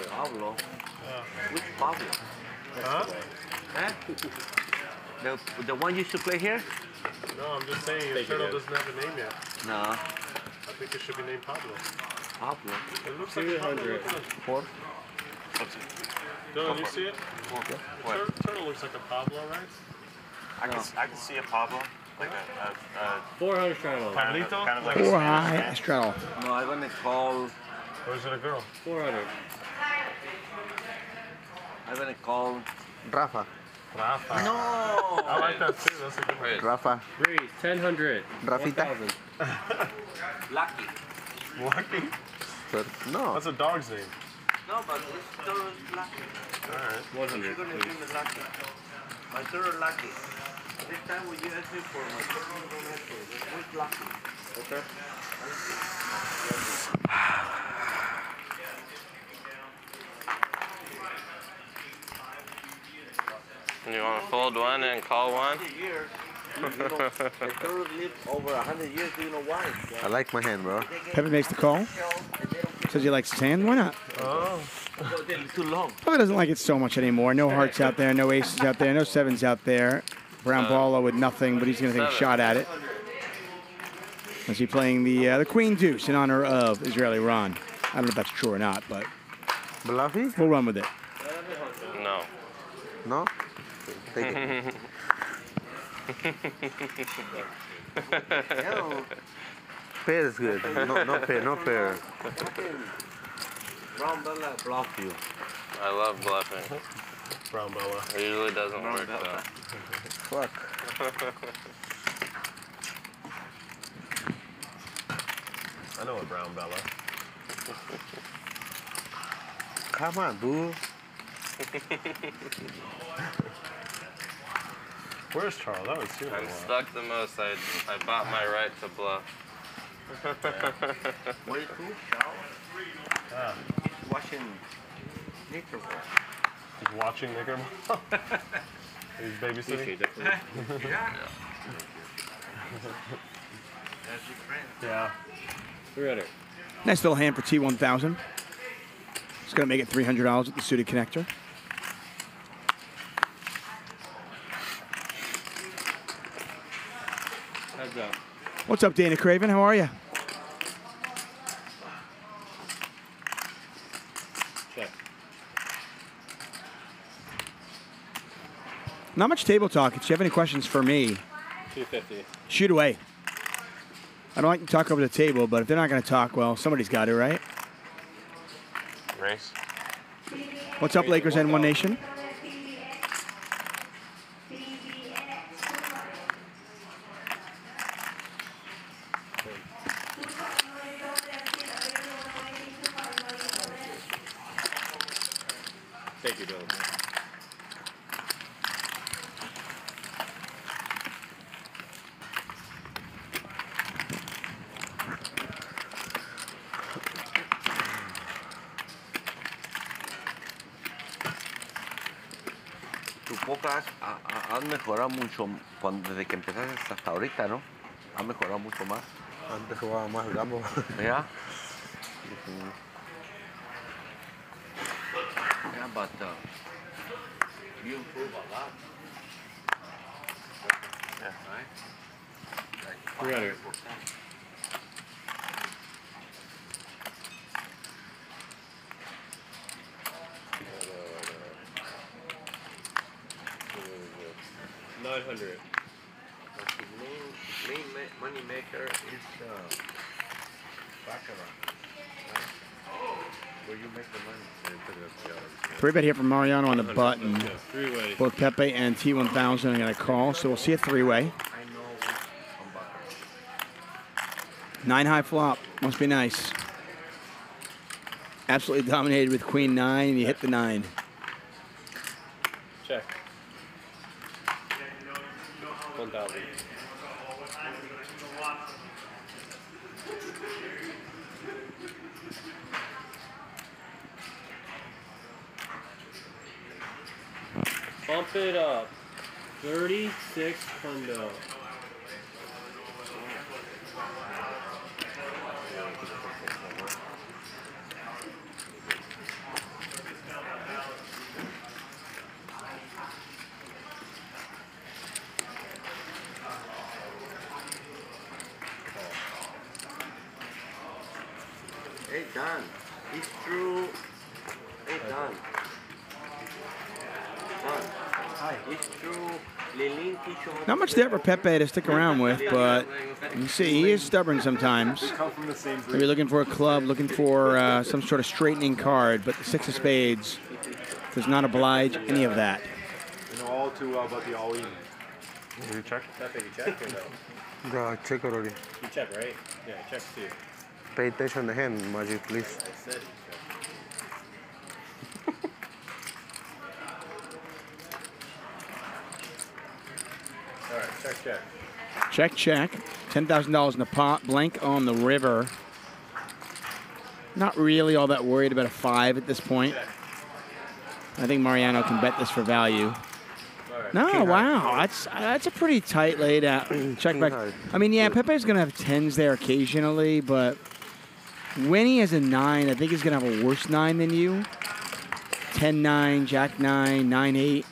Pablo? Yeah. Which Pablo? Huh? Huh? The, the one used to play here? No, I'm just saying your Take turtle in. doesn't have a name yet. No. I think it should be named Pablo. Pablo. It looks like a Pablo. 200. Look at it. Four? Dylan, you see it? Okay. The tur- turtle looks like a Pablo, right? I can, I can see a Pablo, like a, a, a 400 straddle. Pablito? kind of like Four a straddle. No, I'm gonna call. Or is it a girl? 400. I'm gonna call. Rafa. Rafa. No! I like that too. That's a good one. Rafa. Breeze, 1000. Rafita. 1000. Lucky. Lucky? But no. That's a dog's name. No, but this turtle is lucky. Alright. 100. You're gonna give me lucky. My turtle lucky. This time when you ask me for my turtle, you don't ask for it. Who's lucky? Okay. You want to fold one and call one? 100 years. You, you know, the turtle lived over 100 years. Do you know why? I like my hand, bro. Pepe makes the call. Says he likes his hand. Why not? Oh. They're too long. Probably doesn't like it so much anymore. No hearts out there, no aces out there, no sevens out there. Brown Balla with nothing, but he's going to take a shot at it. Is he playing the uh, the Queen Deuce in honor of Israeli Ron? I don't know if that's true or not, but Bluffy? we'll run with it. No. No? Take it. Hell, Pair is good. No, no pair, no pair. Brown Bella bluff you. I love bluffing. Brown Bella. It usually doesn't Brown work Bella. though. Fuck. I know a brown Bella. Come on, boo. Where's Charles? I haven't seen him in a I'm stuck the most. I, I bought my right to bluff. What is who? Charles? Yeah. He's watching nature. He's watching Nicker. He's babysitting. yeah. That's your friend. Yeah. 300. Nice little hand for T1000. It's going to make it $300 at the suited connector. Heads up. What's up, Dana Craven? How are you? Check. Not much table talk. If you have any questions for me, 250. shoot away. I don't like to talk over the table, but if they're not going to talk, well, somebody's got to, right? Race. What's up, Lakers and One Nation? Mejorado mucho cuando- desde que empezaste hasta ahorita, ¿no? Ha mejorado mucho más. Antes jugaba más gambo. ¿Ya? Yeah, but uh, you improve a lot. Yeah. Right? Like Three bet here from Mariano on the button. Both Pepe and T1000 are going to call, so we'll see a three-way. Nine high flop. Must be nice. Absolutely dominated with queen nine, and you hit the nine. Check. One thousand. Bump it up. Thirty-six hundo. Hey Dan, it's true. Hey Dan. Dan. Hi. It's true. Lilin Kishon. Not much there for Pepe to stick around with, but you see, he is stubborn sometimes. come from the same Maybe looking for a club, looking for uh, some sort of straightening card, but the six of spades does not oblige any of that. You know all too well about the all-in. You check? Pepe, you check or no? Bro, I check already. You check, right? Yeah, check too. Pay attention to him, Magic, please. I said you check. All right, check, check. Check, check. $10,000 in the pot. Blank on the river. Not really all that worried about a five at this point. I think Mariano can bet this for value. No, wow, that's that's a pretty tight laid out check back. I mean, yeah, Pepe's gonna have tens there occasionally, but when he has a nine, I think he's gonna have a worse nine than you. 10 9, Jack 9, 9 8.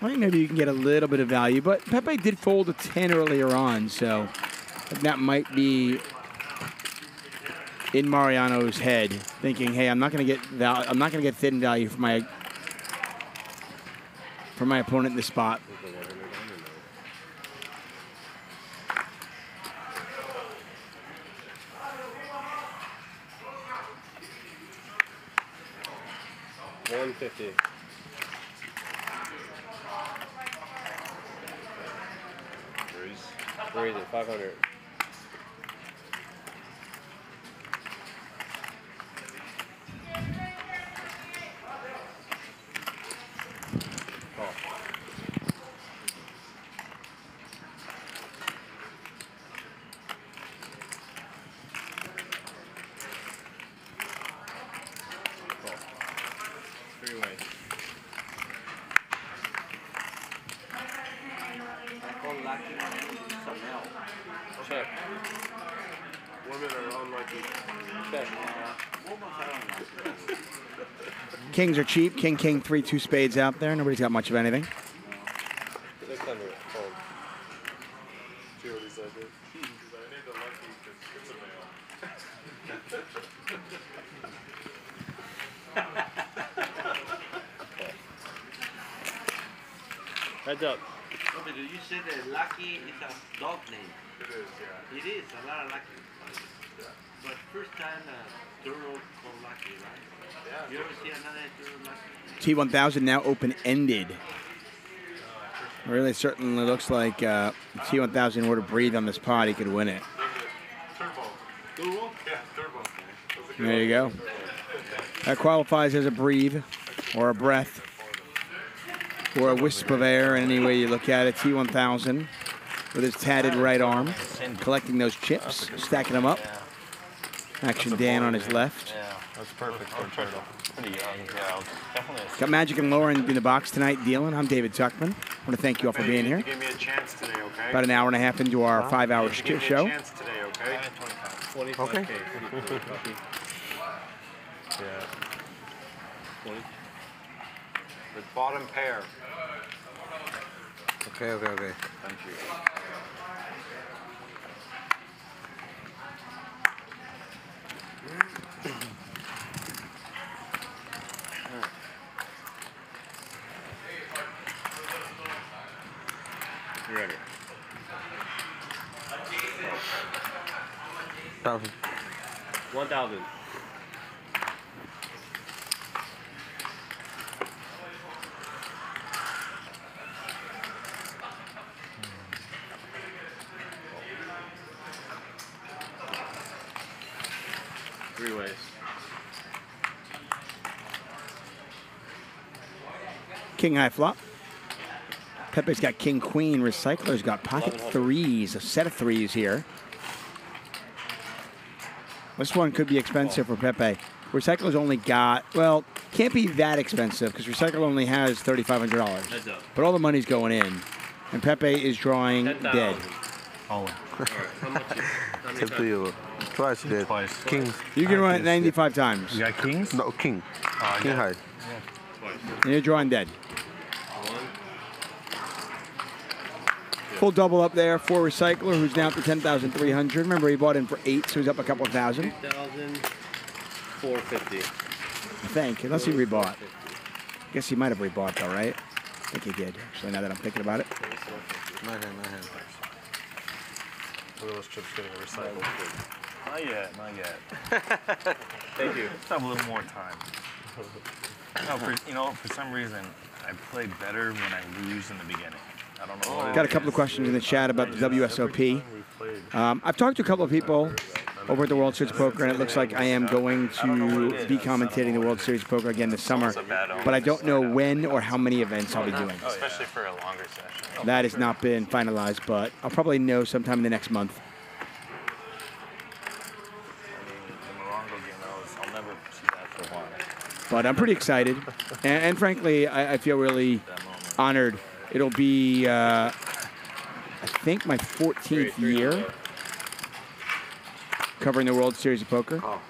I think maybe you can get a little bit of value, but Pepe did fold a 10 earlier on, so that might be in Mariano's head, thinking, "Hey, I'm not going to get val- I'm not going to get thin value for my for my opponent in this spot." One fifty. raise it 500. Kings are cheap. King, king, three, two spades out there. Nobody's got much of anything. Six hundred. Fold. See what he said, dude? I need the lucky because it's a male. Heads up. No, but you said that lucky is a dog name. It is, yeah. It is a lot of lucky. But first time uh, Turo called lucky, right? Yeah. You ever see another Turo lucky? T1000 now open ended. Really, certainly looks like uh, T1000 were to breathe on this pot, he could win it. There you go. That qualifies as a breathe or a breath or a wisp of air, in any way you look at it. T1000 with his tatted right arm, collecting those chips, stacking them up. Action Dan on his left. That's perfect. Pretty young, yeah. Definitely. Got Magic and Lauren in the box tonight dealing. I'm David Tuchman. I want to thank you all for being here. You gave me a chance today, okay? About an hour and a half into our five-hour You gave me show. a chance today, okay? 25. Okay. Yeah. 20. The bottom pair. Okay, okay, okay. Thank you. You ready? Thousand. 1,000. Three ways. King high flop. Pepe's got king queen. Recycler's got pocket threes, a set of threes here. This one could be expensive for Pepe. Recycler's only got, well, can't be that expensive because Recycler only has $3,500. But all the money's going in. And Pepe is drawing 10,000. dead. All in. How much is, how many Tip to you. Twice dead. Twice. Kings. You can run it 95 times. You got kings? No, king. Oh, I king got high. Twice. And you're drawing dead. Full double up there for Recycler, who's now up to 10,300. Remember, he bought in for eight, so he's up a couple thousand. 2,450. I think, unless he rebought. I Guess he might have rebought, though, right? I think he did, actually, now that I'm thinking about it. My hand, my hand. Look at those chips getting recycled. Not yet, not yet. Thank you. Let's have a little more time. No, for, you know, for some reason, I play better when I lose in the beginning. I don't know what it Got a couple of questions in the chat about the WSOP. Um, I've talked to a couple of people over at the World Series of Poker, and it looks like I am going to be commentating the World Series of Poker again this summer. But I don't know when or how many events I'll be doing. Especially for a longer session. That has not been finalized, but I'll probably know sometime in the next month. The Morongo game, that was, I'll never see that for a while. But I'm pretty excited, and, and frankly, I, I feel really honored. It'll be, uh, I think, my 14th year covering the World Series of Poker. Oh.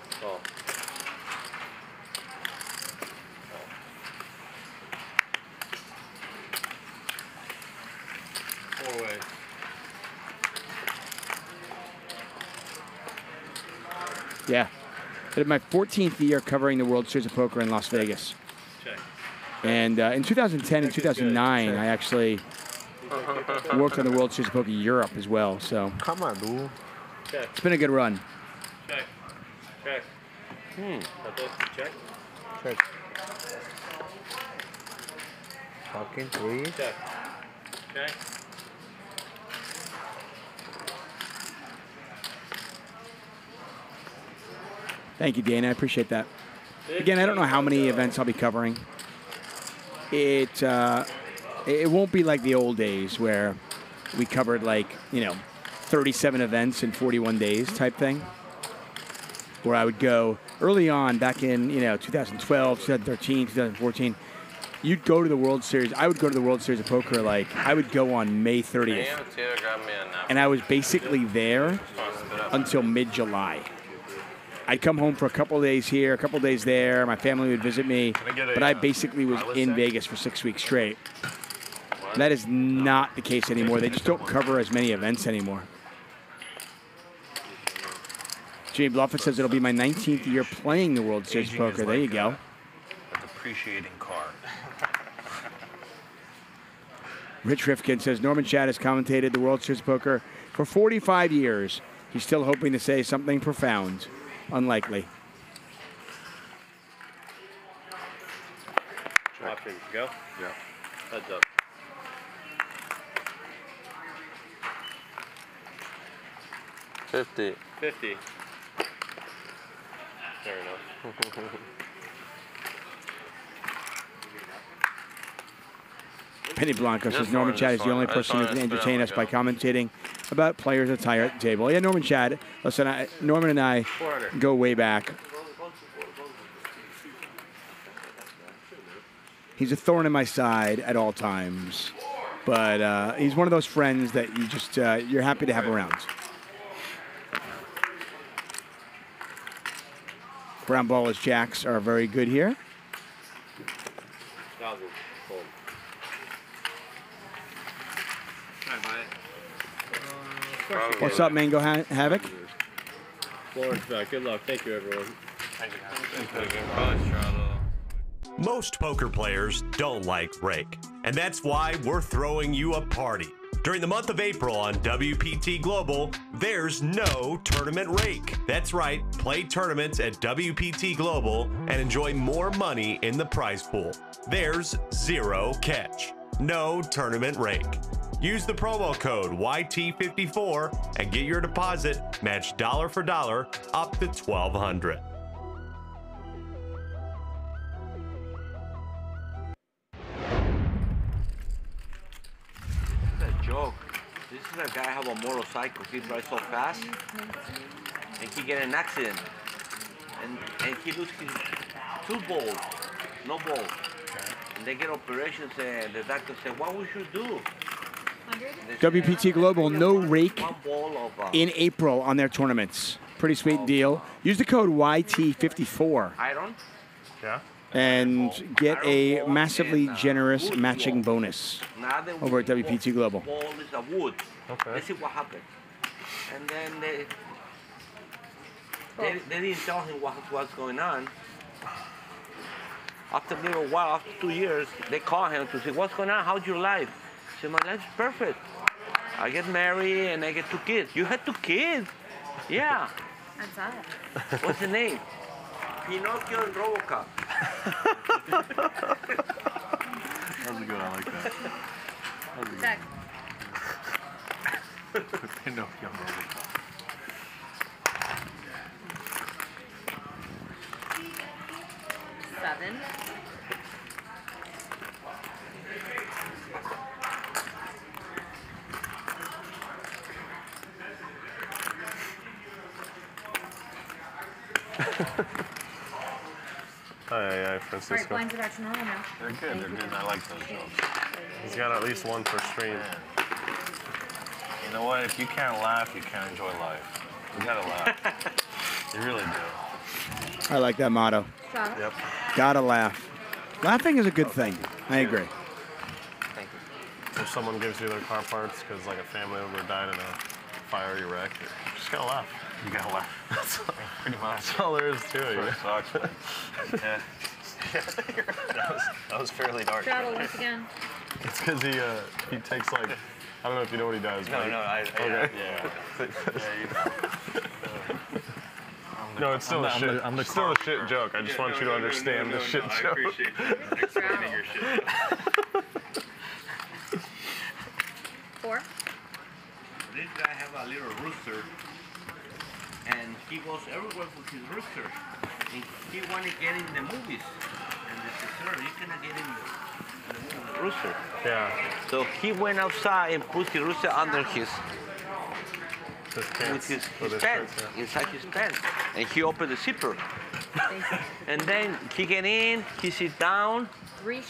Ways. Yeah. It's my 14th year covering the World Series of Poker in Las Vegas. Check. And uh, in 2010 and 2009, I actually worked on the World Series of Poker Europe as well. So Come on, dude. Check. it's been a good run. Check. Check. Hmm. That's it. Check. Check. Fucking three. Check. Check. Thank you, Dana. I appreciate that. Again, I don't know how many events I'll be covering. It uh, it won't be like the old days where we covered like you know 37 events in 41 days type thing. Where I would go early on back in you know 2012, 2013, 2014. You'd go to the World Series. I would go to the World Series of Poker like I would go on May 30th, Can you grab me a napkin? and I was basically there until mid-July. I'd come home for a couple days here, a couple days there. My family would visit me, I a, but I uh, basically was in Vegas for six weeks straight. That is not the case anymore. They just don't cover as many events anymore. Jimmy Bluffett says it'll be my 19th year playing the World Series Aging Poker. There you go. a depreciating car. Rich Rifkin says Norman Chad has commentated the World Series Poker for 45 years. He's still hoping to say something profound. Unlikely. Options. Go. Yeah. Heads up. Fifty. Fifty. Fair enough. Penny Blanco says Norman Chad is the only person who can entertain us by commentating about players' attire at the table. Yeah, Norman Chad. Listen, I, Norman and I go way back. He's a thorn in my side at all times, but uh, he's one of those friends that you just uh, you're happy to have around. Brown Balla's jacks are very good here. What's up, Mango ha- Havoc? Florence back. Good luck. Thank you, everyone. Most poker players don't like rake, and that's why we're throwing you a party. During the month of April on WPT Global, there's no tournament rake. That's right, play tournaments at WPT Global and enjoy more money in the prize pool. There's zero catch. No tournament rake. Use the promo code YT54 and get your deposit matched dollar for dollar up to 1200. It's a joke. This is a guy have a motorcycle. He drives so fast, and he get an accident, and and he lose his two balls, no balls, and they get operations. And the doctor said, "What we should do?" WPT Global, no rake One ball of in April on their tournaments. Pretty sweet deal. Use the code YT54 iron. Yeah. and get a massively generous matching bonus over at WPT Global. ball is. Okay. Let's see what happened. And then they, they, they didn't tell him what was going on. After a little while, after two years, they call him to say, what's going on? How's your life? He said, my life's perfect. I get married and I get two kids. You had two kids? Yeah. That's that. What's the name? Pinocchio and Robocop. That was good. I like that. That was Zach. good. Pinocchio Robocop. Seven. Aye, aye, aye, All right, Francisco. blinds are back to normal now. They're good. They're good. I like those jokes. He's got at least one per stream. You know what? If you can't laugh, you can't enjoy life. You gotta laugh. you really do. I like that motto. Shot. Yep. Gotta laugh. Laughing is a good thing. I agree. Thank you. If someone gives you their car parts because like a family member died in a fiery wreck, you just gotta laugh. You gotta laugh. That's all, Pretty much. that's all there is to it. you That's know? what sucks, man. yeah. that, was, that was fairly dark. Straddle once again. It's because he uh, he takes like I don't know if you know what he does. No, but no, I- I- okay. yeah. no, it's still I'm a the- I'm shit. the- I'm the still a shit joke. I just Yeah, want no, you to no, no, understand no, the no, shit no, I appreciate you explaining your shit. Four. This guy have a little rooster, and he goes everywhere with his rooster. And he wanted to get in the movies, and they say, "Sir, you cannot get in the, the movie with the rooster." Yeah. So he went outside and put his rooster under his His with pants. his, his his pants, yeah. inside his pants, and he opened the zipper. and then he get in, he sit down. Three.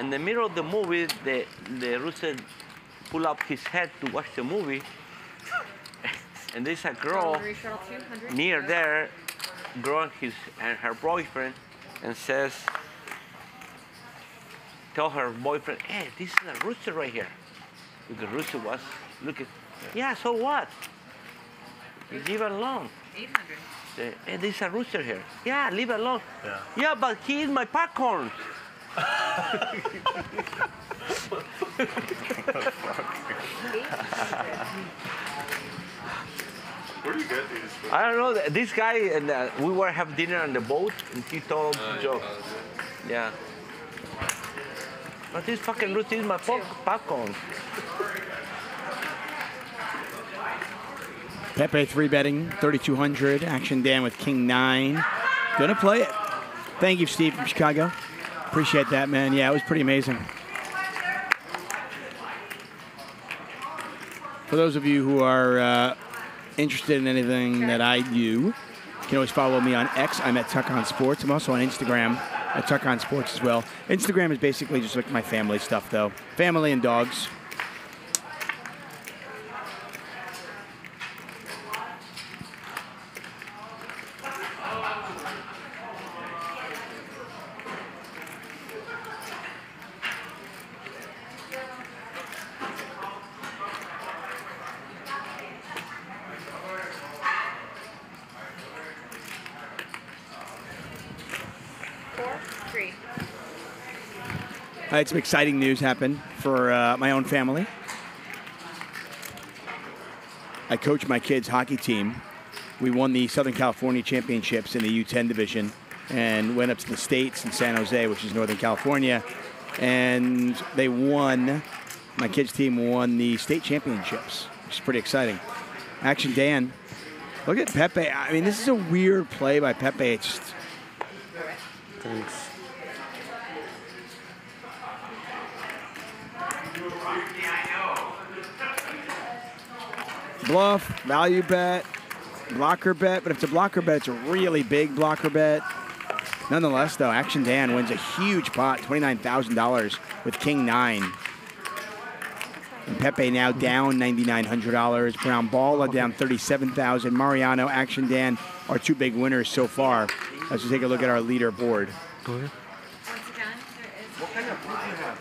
In the middle of the movie, the the rooster pull up his head to watch the movie, and there's a girl Three straddle two hundred. near there, girl his and her boyfriend, and says, tell her boyfriend, hey, this is a rooster right here. The rooster was looking, yeah, so what? Leave it alone. Eight hundred. Say, Hey, there's a rooster here. Yeah, leave it alone. Yeah. Yeah, but he is my popcorn. Where do you get these? From? I don't know. This guy and uh, we were have dinner on the boat, and he told joke. Yeah. But this fucking rooster is my pop- popcorn. Pepe three betting, 3,200. Action Dan with King nine. Gonna play it. Thank you, Steve from Chicago. Appreciate that, man. Yeah, it was pretty amazing. For those of you who are uh, interested in anything that I do, you can always follow me on X. I'm at Tuck on Sports. I'm also on Instagram at Tuck on Sports as well. Instagram is basically just like my family stuff, though. Family and dogs. I had some exciting news happen for uh, my own family. I coach my kids' hockey team. We won the Southern California Championships in the U10 division and went up to the States in San Jose, which is Northern California. And they won, my kids' team won the state championships, which is pretty exciting. Action Dan, look at Pepe. I mean, this is a weird play by Pepe. It's just, bluff, value bet, blocker bet. But if it's a blocker bet, it's a really big blocker bet. Nonetheless, though, Action Dan wins a huge pot, $29,000 with King 9. And Pepe now down $9,900. Brown Balla down $37,000. Mariano, Action Dan are two big winners so far. Let's just take a look at our leaderboard. Once again, there is. What kind of food do you have?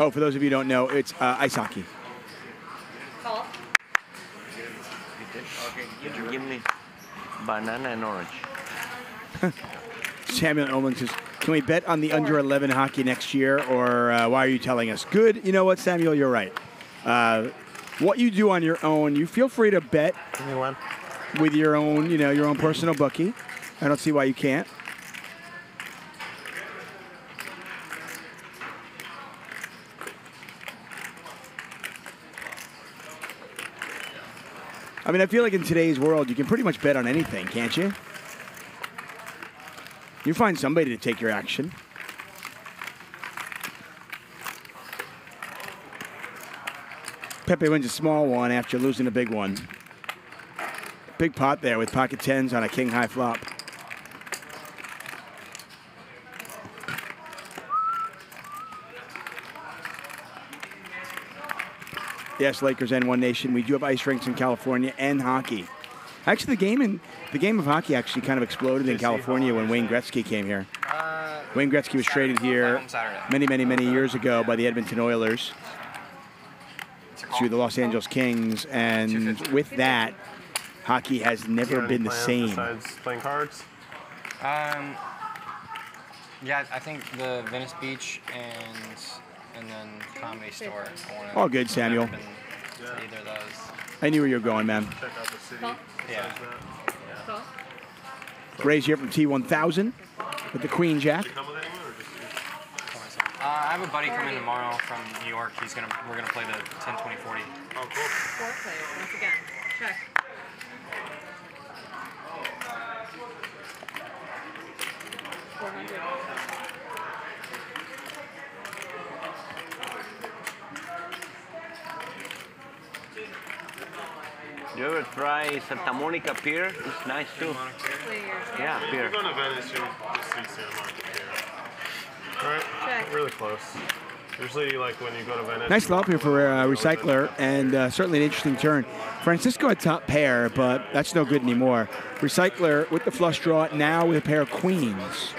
Oh, for those of you who don't know, it's uh, ice hockey. Call. Okay, give me banana and orange. Samuel Olin says, can we bet on the under 11 hockey next year, or uh, why are you telling us? Good. You know what, Samuel, you're right. Uh, what you do on your own, you feel free to bet with your own, you know, your own personal bookie. I don't see why you can't. I mean, I feel like in today's world, you can pretty much bet on anything, can't you? You find somebody to take your action. Pepe wins a small one after losing a big one. Big pot there with pocket tens on a king high flop. Yes, Lakers and One Nation. We do have ice rinks in California and hockey. Actually, the game in the game of hockey actually kind of exploded in California when Wayne Gretzky came here. Wayne Gretzky was traded here many, many, many years ago by the Edmonton Oilers to the Los Angeles Kings, and with that, hockey has never been the same. Besides playing cards? Um, yeah, I think the Venice Beach and and then Comedy Store. I All good, Samuel. I've never been to Either of those. I knew where you were going, man. Check out the city. Call. Yeah. Call. Raise here from T1000 with the Queen Jack. Uh, I have a buddy coming tomorrow from New York. He's gonna we're gonna play the 10 20 40. Oh, cool. Four players. Once again. Check. Four hundred. You ever try Santa Monica Pier? It's nice too. Yeah, If pier. you go to Venice, you'll just see Santa Monica Pier. Alright, Check. really close. Usually, like when you go to Venice. Nice flop here for uh, Recycler, and uh, certainly an interesting turn. Francisco had top pair, but that's no good anymore. Recycler with the flush draw, now with a pair of queens.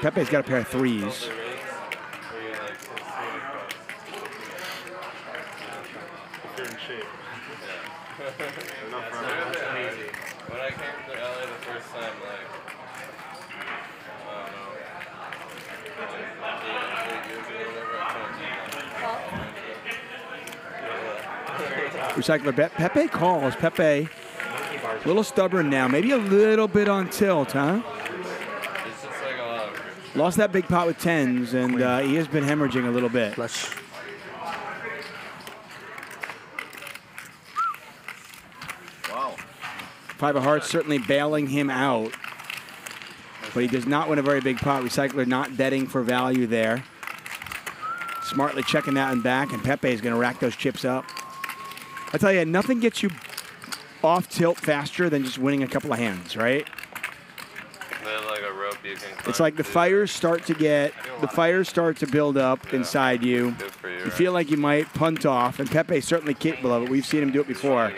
Pepe's got a pair of threes. If you're in shape. Enough for That's everyone. crazy. When I came to LA the first time, like, I don't know. Eight years ago, whatever, I told you. Recycler bet. Pepe calls. Pepe, a little stubborn now. Maybe a little bit on tilt, huh? It's just like a lot of Lost that big pot with tens, and uh, he has been hemorrhaging a little bit. Wow. Five of Hearts certainly bailing him out. But he does not win a very big pot. Recycler not betting for value there. Smartly checking that and back, and Pepe is going to rack those chips up. I tell you, nothing gets you off tilt faster than just winning a couple of hands, right? Like a rope you can. It's like the fires start to get the fires start to build up inside you. for you, You feel like you might punt off, and Pepe's certainly capable of it. We've seen him do it before.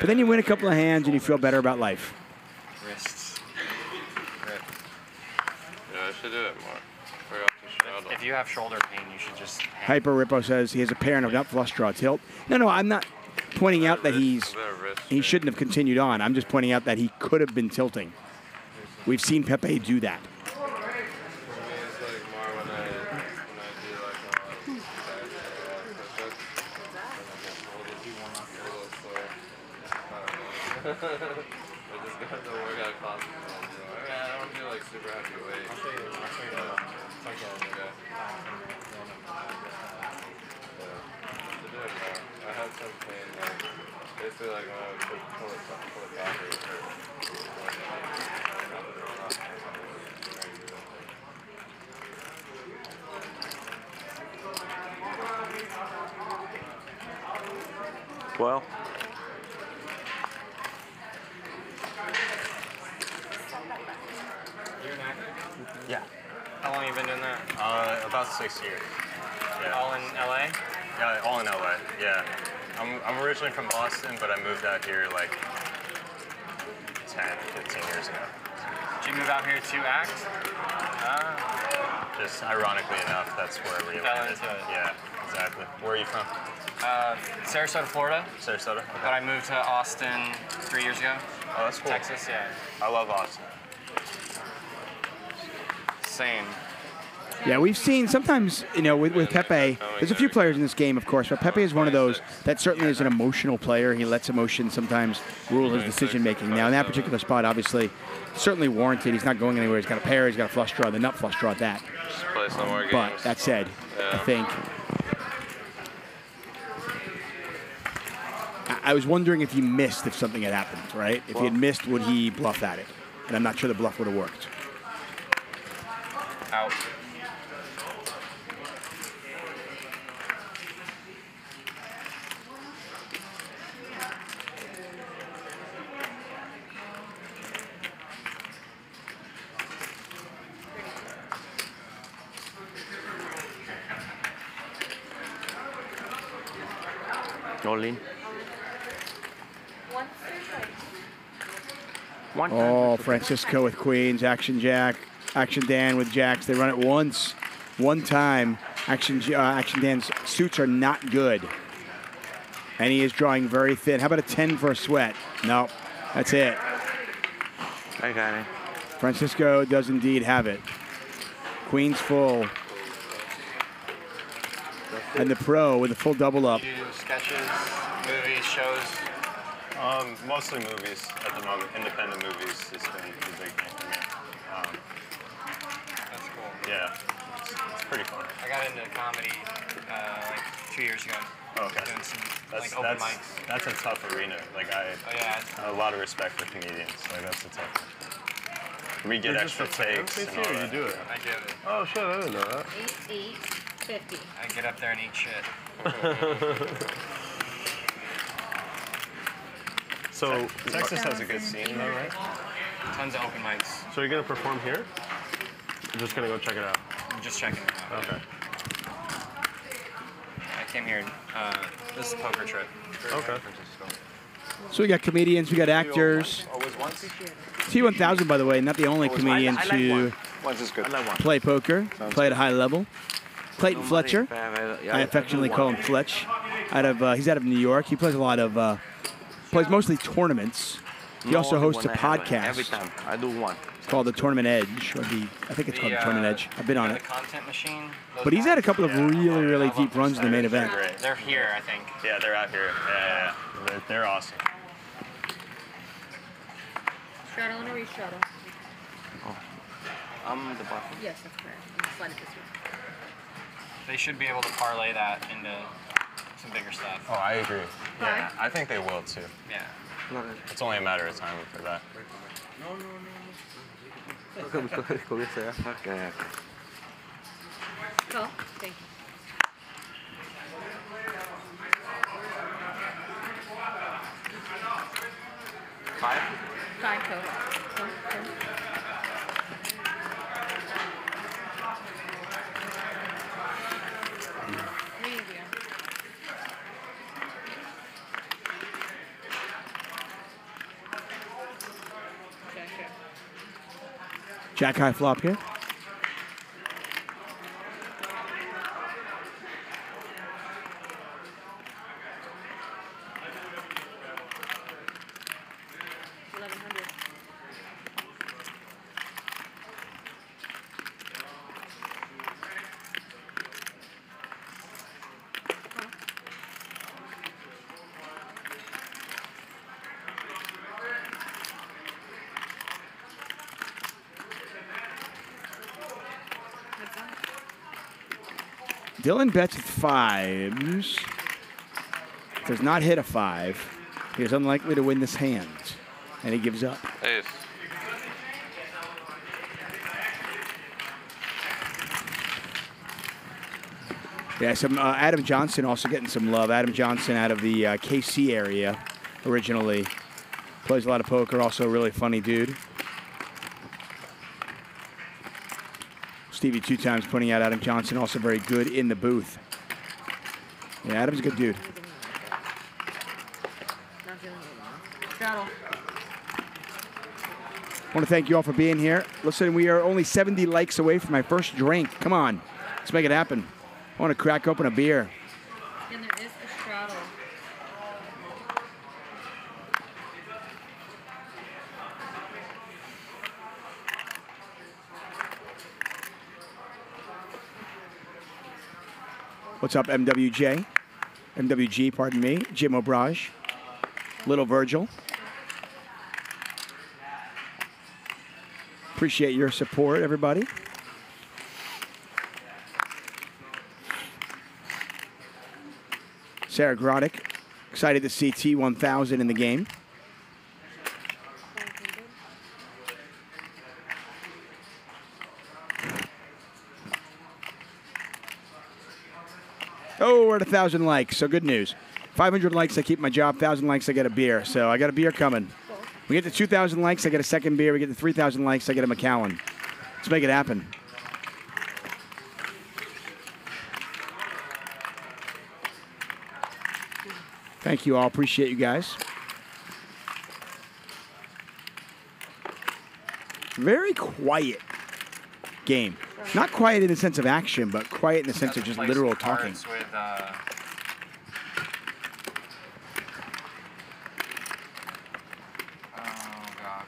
But then you win a couple of hands and you feel better about life. Wrists. Yeah, I should do it more. Forgot to shout If you have shoulder pain, you should just. Hyper Rippo says he has a parent of nut flush draw tilt. No, no, I'm not pointing out that he's he shouldn't have continued on. I'm just pointing out that he could have been tilting. We've seen Pepe do that. I just got the workout class. I don't feel like super happy weight. I'll show you. I'll show you. Okay. I had some pain, like, basically like when I would pull, pull it, pull it back or it hurt. Well, Yeah. How long have you been doing that? uh, about six years. Yeah. All in LA? Yeah, all in LA. Yeah. I'm, I'm originally from Boston, but I moved out here like 10, 15 years ago. Did you move out here to act? Just ironically enough, that's where we landed. Yeah, exactly. Where are you from? Uh, Sarasota, Florida. Sarasota. But I moved to Austin three years ago. Oh, that's cool. Texas, yeah. I love Austin. Same. Yeah, we've seen sometimes, you know, with, with Pepe, there's a few players in this game, of course, but Pepe is one of those that certainly is an emotional player. He lets emotion sometimes rule his decision making. Now, in that particular spot, obviously, certainly warranted. He's not going anywhere. He's got a pair, he's got a flush draw, the nut flush draw at that. Just play some more games. But that said, I think I- I was wondering if he missed if something had happened, right? If he had missed, would he bluff at it? And I'm not sure the bluff would have worked. Out. All in. Oh, Francisco with queens, action jack, action Dan with jacks. They run it once, one time. Action uh, action Dan's suits are not good, and he is drawing very thin. How about a ten for a sweat? No, that's it. I got it. Francisco does indeed have it. Queens full, and the pro with a full double up. Sketches, movies, shows. Um, mostly movies at the moment. Independent movies has been the big thing for me. Um, That's cool. yeah, it's, it's pretty fun. I got into comedy uh, like two years ago. Oh, okay. Doing some That's, like that's, mics. that's a tough arena. Like I, Oh, yeah. a lot of respect for comedians. Like that's a tough. one. We get You're just extra a fan, takes and PC, all that. you do it? I do it. Oh shit, I didn't know that. Eight, eight, fifty. I get up there and eat shit. So Texas has a good scene though, right? Tons of open mics. So you're gonna perform here? You're just gonna go check it out. I'm just checking it out. Okay. I came here. Uh, this is a poker trip. Okay. So we got comedians, we got actors. T1000, by the way, not the only comedian to one. Once is good. I like one. play poker, play at a high level. Clayton Fletcher, I I affectionately call him Fletch. Out of uh, he's out of New York. He plays a lot of uh, plays mostly tournaments. He No, also hosts a one I have, podcast Every time. I do one. It's called the Tournament Edge, or the I think it's called the Tournament Edge. I've been uh, on The it, content machine. but he's had a couple of guys? really really deep runs in the main event. Great. They're here, I think. Yeah, they're out here. Yeah, yeah, yeah. They're, they're awesome. Shuttle and a re-shuttle. I'm the bottom. Yes, that's correct. I'm gonna slide it this way. They should be able to parlay that into some bigger stuff. Oh, I agree. Yeah, I think they will too. Yeah. It's only a matter of time for that. Call. Thank you. Five? Five total. Jack high flop here. Dylan bets with fives. Does not hit a five. He is unlikely to win this hand. And he gives up. Ace. Yeah, some uh, Adam Johnson also getting some love. Adam Johnson out of the uh, KC area originally. Plays a lot of poker, also a really funny dude. Stevie two times pointing out Adam Johnson, also very good in the booth. Yeah, Adam's a good dude. I want to thank you all for being here. Listen, we are only 70 likes away from my first drink. Come on, let's make it happen. I want to crack open a beer. And there is a straddle. What's up, MWJ? MWG, pardon me. Jim O'Brage. Little Virgil. Appreciate your support, everybody. Sarah Grodick, excited to see T1000 in the game. Oh, we're at a thousand likes, so good news. 500 likes, I keep my job. 1,000 likes, I get a beer. So I got a beer coming. We get to 2,000 likes, I get a second beer. We get to 3,000 likes, I get a Macallan. Let's make it happen. Thank you all. Appreciate you guys. Very quiet game. Not quiet in the sense of action, but quiet in the sense of just literal talking. With, uh, Oh God.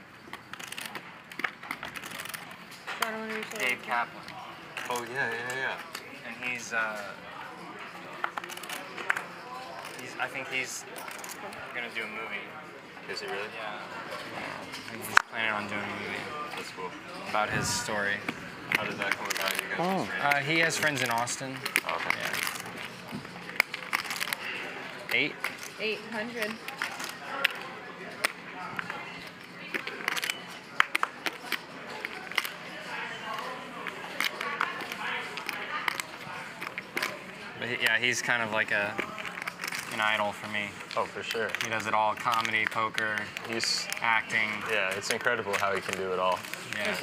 Straddle and reshuffle. Dave Kaplan. Oh yeah, yeah, yeah. And he's uh. He's. I think he's gonna do a movie. Is he really? Yeah. I think he's planning on doing a movie. That's cool. About his story. How did that come about? You Oh. guys just Uh, he has friends in Austin. Okay. Yeah. Eight. Eight hundred. But yeah, he's kind of like a an idol for me. Oh, for sure. He does it all: comedy, poker, he's acting. Yeah, it's incredible how he can do it all. Yeah.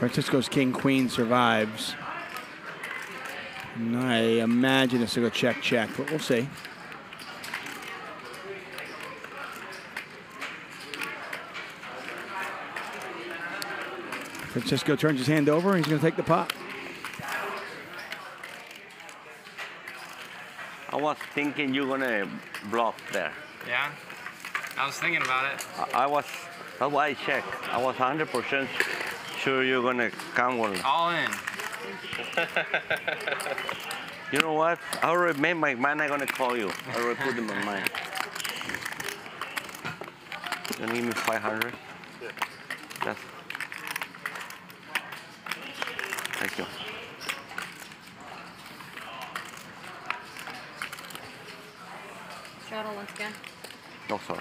Francisco's king queen survives. And I imagine it's going to go check, check, but we'll see. Francisco turns his hand over, he's going to take the pot. I was thinking you're going to bluff there. Yeah, I was thinking about it. I, I was, that's why I checked. I was 100% sure you're gonna come with All in. You know what? I already made my mind. I'm gonna call you. I already put in my mind. You gonna give me 500? Yes. Thank you. Straddle once again. No, sorry.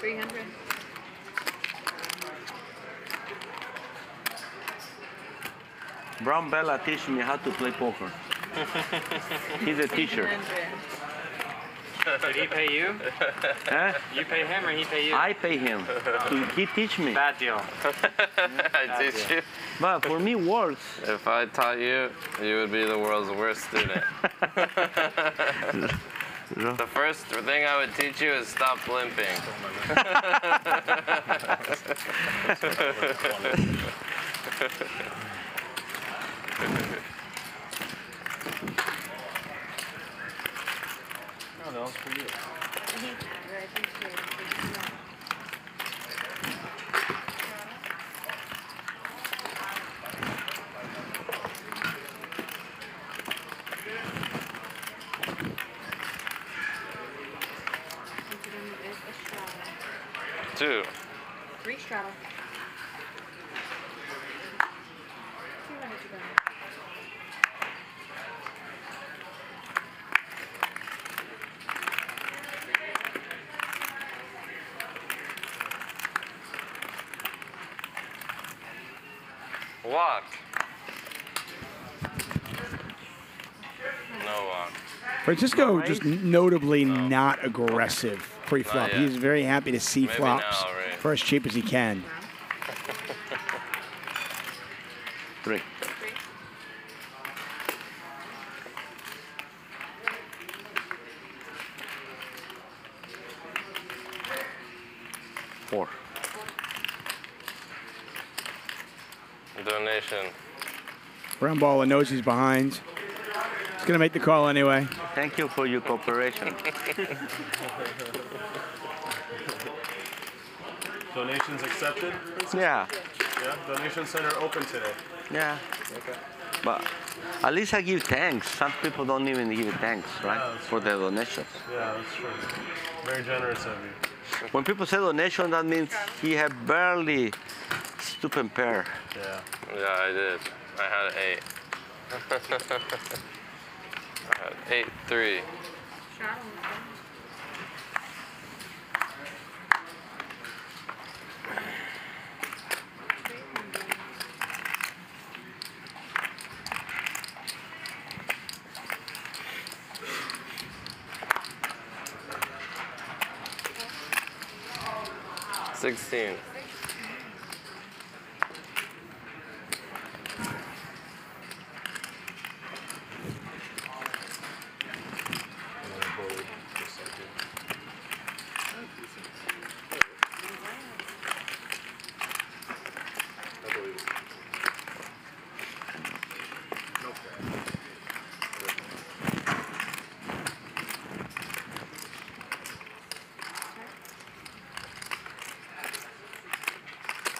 Three hundred. Brown Balla teach me how to play poker. He's a teacher. Did he pay you? Huh? You pay him or he pay you? I pay him. To, he teach me. Bad deal. I teach you. But for me, words. If I taught you, you would be the world's worst student. the first thing I would teach you is stop limping. No, that was for you. Two. Three straddle. Two hundred to go. Walk. No walk. Francisco just notably oh, not aggressive pre-flop. Not yet. He's very happy to see Maybe flops now, right? for as cheap as he can. Three. Four. Donation. Brown Balla knows he's behind. He's going to make the call anyway. Thank you for your cooperation. Donations accepted? Yeah. Yeah, donation center open today. Yeah. Okay. But at least I give thanks. Some people don't even give thanks, right? Yeah, that's for their donations. Yeah, that's true. Very generous of you. When people say donation, that means he had barely stupid pair. Yeah. Yeah, I did. I had eight. Eight three. Straddle once again. Sixteen.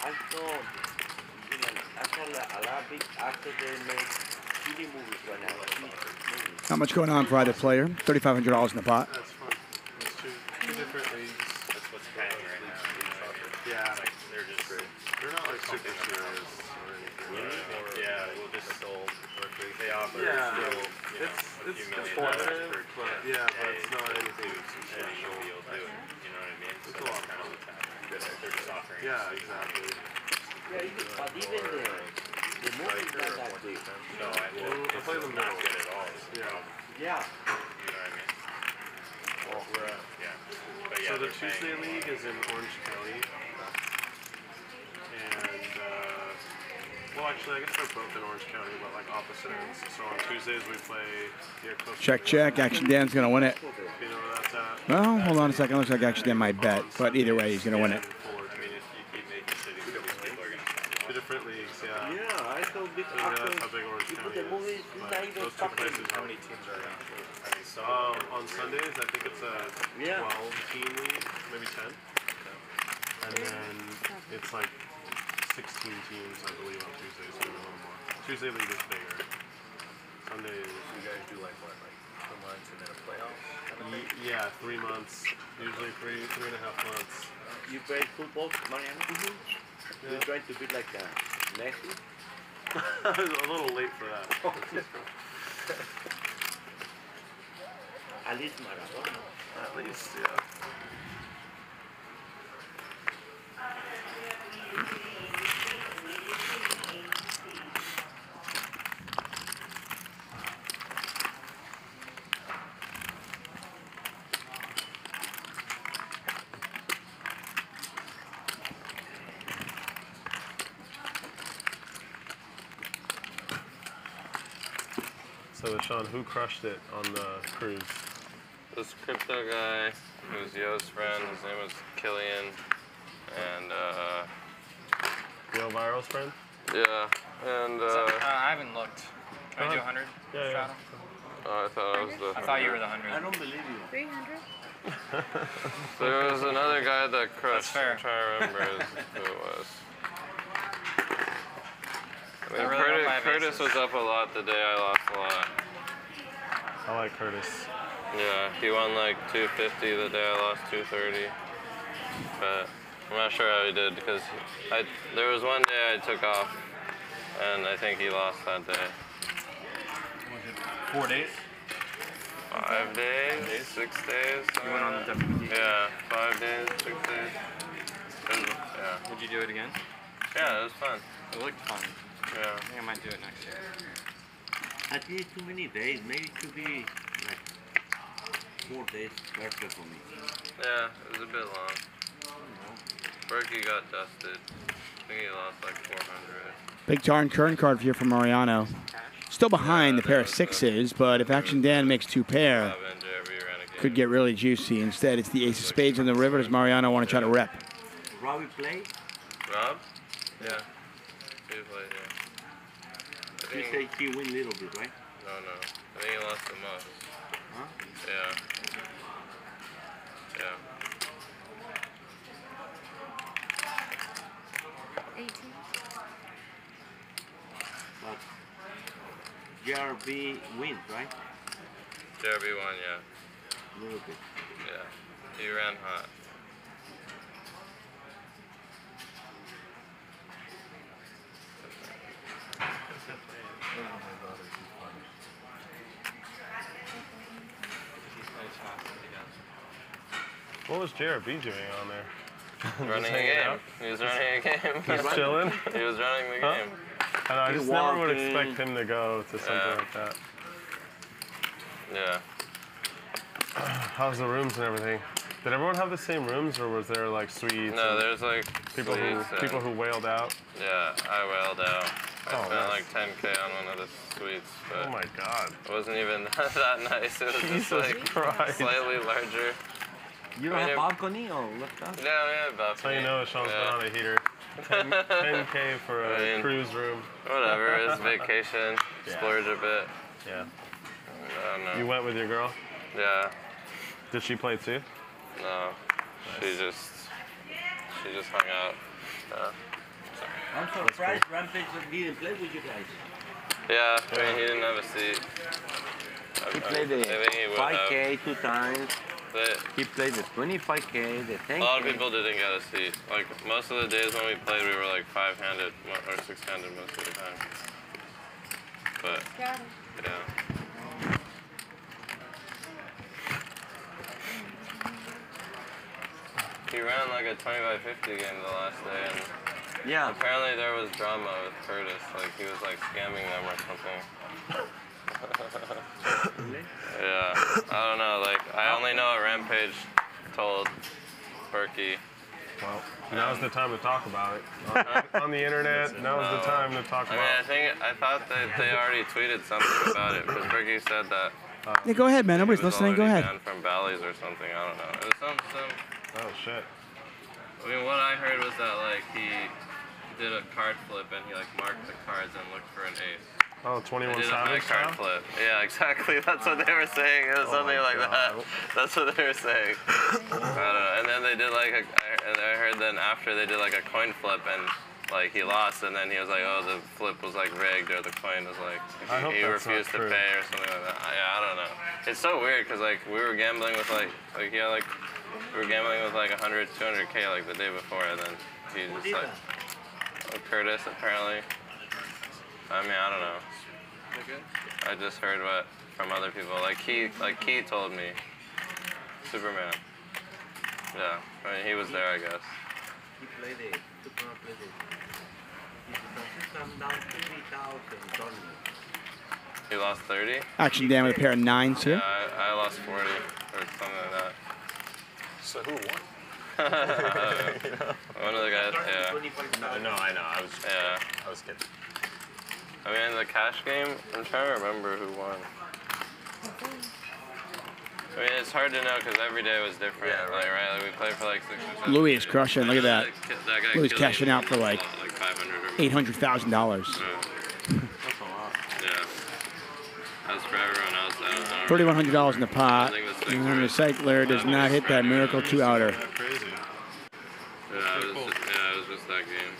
I saw, you know, I saw a lot of big actors they make TV movies right now. TV movies. Not much going on for either player. $3,500 in the pot. That's fun. It's two, two different leagues. That's what's paying right now. You know, Yeah. like they're just They're not like super serious or anything. Or, yeah, we'll just sold. They offer Yeah, still, you know, it's a it's few million dollars informative, per but kid. yeah, but it's Hey, not you anything do some shit, substantial. you'll- you'll do it. You know what I mean? So It's a that's lot. kind of what's happening. They're just offering. Yeah, exactly. Yeah, even, but even the, the movie's not that big. No, I will. We'll It's play the just not middle. good at all. Yeah. Yeah. You know what I mean? Well, we're at. Yeah. But yeah, so the they're paying Tuesday a lot. League is in Orange County. And, uh, well, actually, actually, I guess they're both in Orange County, but like opposite ends. So on Tuesdays we play here close to Check. Action Dan's going to win it. Well, hold on a second. Looks like Action Dan might bet, but either way, he's going to win it. Different leagues, yeah. Yeah, I thought big Yeah, that's how big Orange County the movies is. in But those How many teams are around? Um, on Sundays, I think it's a 12 team league, maybe 10. And then it's like 16 teams, I believe, on Tuesdays, is bigger. Sundays. You guys do like what, like two months and then a playoffs? yeah, three months. Usually three, three and a half months. You play football, Mariano? Mm-hmm. You're trying to be like uh, Messi? I was a little late for that. At least Maradona. At least, yeah. So, Sean, who crushed it on the cruise? This crypto guy, who's Yoh's friend, his name was Killian, and uh, Yoh Viral's friend? yeah, and Is that- uh, uh, I haven't looked. Can I do 100? Yeah, yeah. Oh, I thought I was the. I thought you were the 100. I don't believe you. 300? There was another guy that crushed. That's fair. I'm trying to remember who it was. I mean, I really Curtis, want Curtis was up a lot the day I lost a lot. I like Curtis. Yeah, he won like 250 the day I lost 230. But I'm not sure how he did because I there was one day I took off and I think he lost that day. Four days? Five days, six days. You went on the WPT? Yeah, five days, six days. Was- yeah. Would you do it again? Yeah, it was fun. It looked fun. Yeah. I think I might do it next year. I think it's too many days. Maybe it should be like four days perfect for me. Yeah, it was a bit long. Berkey got dusted. I think he lost like 400. Big Tarn Kern card here for Mariano. Still behind the pair of sixes, but if Action Dan makes two pair, could get really juicy. Instead, it's the ace of spades in the river. Does Mariano want to try to rep? Robbie play? Rob? Yeah. He played, yeah. I You say he win a little bit, right? no, no. I think he lost the most. Huh? Yeah. Yeah. 18? But JRB wins, right? JRB won, yeah. A little bit. Yeah. He ran hot. What was JRB doing on there? running a hanging game. out? He was running a game. Just chilling? he was running the Huh? game. I know, I He just never would expect him to go to something Yeah. like that. Yeah. How's the rooms and everything? Did everyone have the same rooms, or was there like suites? No, there's like people who people who wailed out. Yeah, I wailed out. I Oh, spent nice. like 10k on one of the suites, but Oh my god. it wasn't even that nice. It was Jesus just like Christ. slightly larger. You don't I mean, have it- balcony oh, or what's up? Yeah, we had a That's how you know Sean's yeah. been on a heater. 10, 10k for a I mean, cruise room. Whatever, it's vacation. Yeah. Splurge a bit. Yeah. I don't know. You went with your girl? Yeah. Did she play too? No. She just she just hung out. Yeah. I'm surprised Rampage didn't play with you guys. Yeah, I mean he didn't have a seat. He I- played the I think he would have. 5K two times. But He played the 25K, the 10K. a lot of people didn't get a seat. Like most of the days when we played, we were like five-handed or six-handed most of the time. But yeah. He ran like a 20 by 50 game the last day, and Yeah. apparently there was drama with Curtis. Like he was like scamming them or something. yeah, I don't know. Like I only know what Rampage told Berkey Well, now's the time to talk about it. On, on the internet, now's the time to talk I mean, about I think I thought that they already tweeted something about it because Ricky said that. Uh, yeah, go ahead, man. Nobody's he was listening. Go ahead. banned from Bally's or something. I don't know. It was some some. Oh shit. I mean, what I heard was that like he did a card flip and he like marked the cards and looked for an ace. Oh, 21 They a Savage card flip. Yeah, exactly. That's what they were saying. It was Oh something my like that. That's what they were saying. I don't. And then they did like a, I- and I heard then after they did like a coin flip and like he lost and then he was like, oh, the flip was like rigged or the coin was like he, he refused to pay or something like that. I, yeah, I don't know. It's so weird because like we were gambling with like like yeah like we were gambling with like 100 200k like the day before and then he just like oh, Curtis apparently. I mean I don't know. I just heard what from other people. Like Key, like Key told me. Superman. Yeah, I mean he was there, I guess. He played it. Superman played it. He said, Francisco, I'm down 3,000 tournament. He lost 30. Action Dan with a pair of nines Yeah, here. I, I lost 40 or something like that. So who won? One of the guys, yeah. No, no, I know. I was. Yeah. I was kidding. I mean, in the cash game. I'm trying to remember who won. I mean, it's hard to know because every day was different. Yeah. Like, right? Like we played for like six or seven. Louis is crushing. Look at that. That guy Louis cashing me. out for like Like 500 or eight hundred thousand dollars. Yeah. As for everyone else, I don't know. Thirty-one hundred dollars in the pot. I think And the recycler does not hit that miracle two outer. Yeah, it was just, yeah, it was just that game.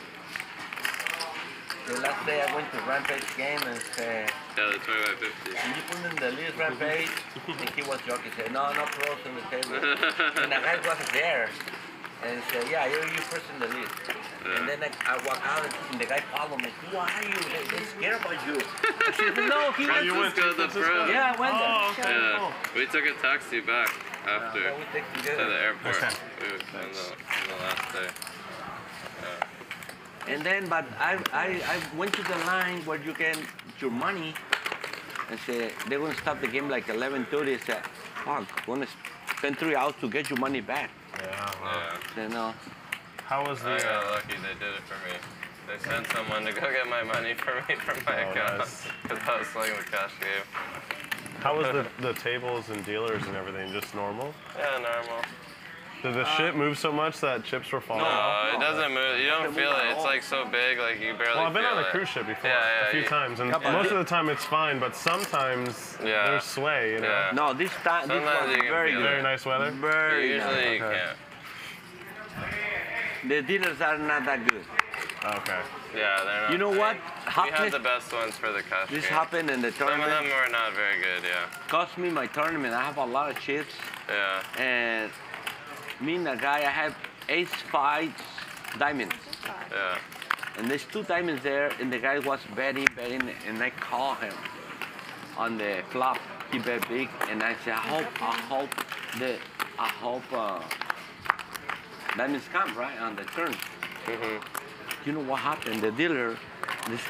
The last day I went to Rampage game and said, uh, Yeah, the 20 by 50. Can you put in the list Rampage? and he was joking, said, No, no pros on the table. and the guy was there and said, Yeah, you're you first in the list. And then I, I walk out and the guy followed me. Who are you? They, they scared about you. I said, No, he went you went to the pro? Yeah, I went Oh, there. Yeah, we took a taxi back after Yeah, we to the airport. Okay. We were on the, on the last day. Yeah. And then, but I, I, I went to the line where you get your money and say they're going to stop the game like 11:30. I said, fuck, going to spend three hours to get your money back. Yeah. Yeah. Then, uh, How was I got Uh, lucky they did it for me. They sent someone to go get my money for me from my Oh, account nice. I was playing the cash game. how was the the tables and dealers and everything? Just normal? Yeah, normal. Did the uh, shit move so much that chips were falling No, off? it doesn't move. You don't feel it. It's like so big, like you barely. Well, I've been feel on a cruise ship before Yeah, yeah, a few you- times, and Yeah. most of the time it's fine, but sometimes Yeah. there's sway. You know? No, this time, this Sometimes was very feel good. Very nice weather. Very Usually nice. you Okay. can't. The dealers are not that good. Okay. Yeah, they're not. You know what? We had the best ones for the cash This game. happened in the tournament. Some of them were not very good. Yeah. Cost me my tournament. I have a lot of chips. Yeah. And me and the guy, I have ace five diamonds. Yeah. And there's two diamonds there, and the guy was betting, betting, and I call him on the flop. He bet big, and I said, I hope, I hope that, I hope uh, diamonds come right on the turn. You know what happened? The dealer, this,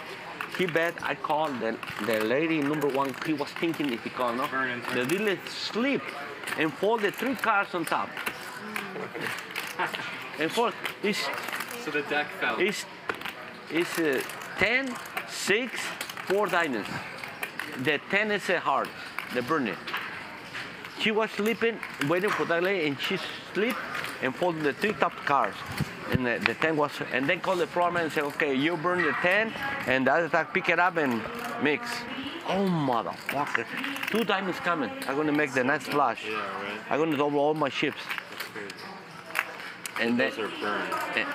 he bet. I called the, the lady number one. He was thinking if he called, no. The dealer sleep and folded three cards on top. And fold. It's, So the deck fell. it's, it's uh, 10, 6, 4 diamonds. The 10 is a heart, the burning. She was sleeping, waiting for that lady, and she sleep and folded the three top cards. And the, the 10 was, and then called the plumber and said, okay, you burn the 10, and the other attack pick it up and mix. Oh, motherfucker. Two diamonds coming. I'm gonna make the nice flush. Yeah, right. I'm gonna double all my chips. And those then, are burned. Eh.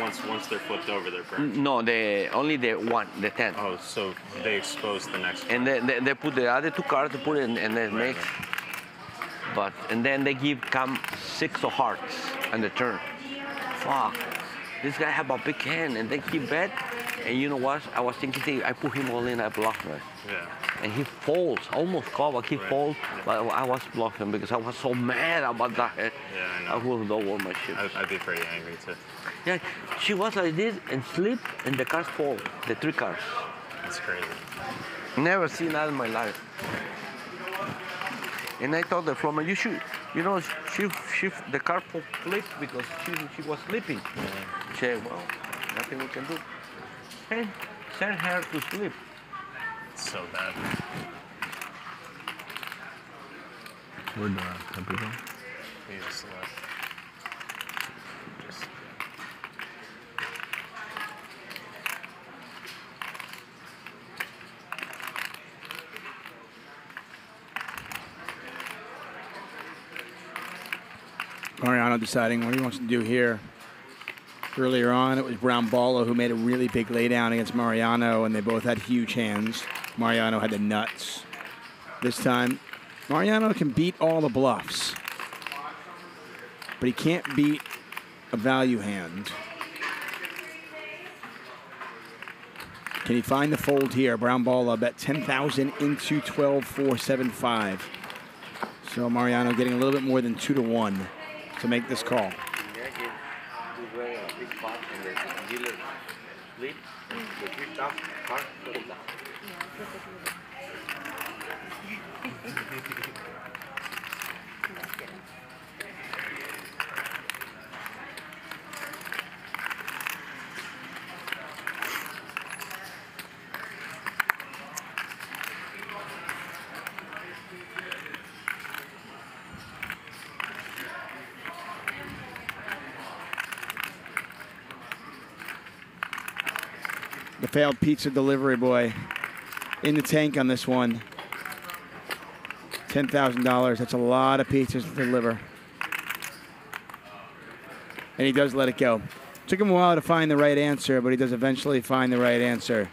once once they're flipped over, they're burned. no, the only the one, the 10. Oh, so they expose the next one. And then they, they put the other two cards, they put it in, and then mix. But and then they give come six of hearts on the turn. Fuck. This guy have a big hand, and then he bet. And you know what? I was thinking, I put him all in, I blocked him. Yeah. And he falls, almost but he Right. folds. But I was blocking because I was so mad about that. Yeah, I know. I double my shit. I'd, I'd be pretty angry too. Yeah, she was like this and sleep, and the cars fall, the three cars. That's crazy. Never seen that in my life. And I told the plumber, you should You know, she, she, the car flipped because she, she was sleeping. She said, well, nothing we can do. Hey, send her to sleep. So bad. Where'd the pepper go? He just left. Just Mariano deciding what he wants to do here. Earlier on, it was Brown Balla who made a really big laydown against Mariano, and they both had huge hands. Mariano had the nuts. This time, Mariano can beat all the bluffs, but he can't beat a value hand. Can he find the fold here? Brown Balla bet 10,000 into 12,475. So Mariano getting a little bit more than two to one to make this call. Yeah, failed pizza delivery boy in the tank on this one. $10,000. That's a lot of pizzas to deliver. And he does let it go. Took him a while to find the right answer, but he does eventually find the right answer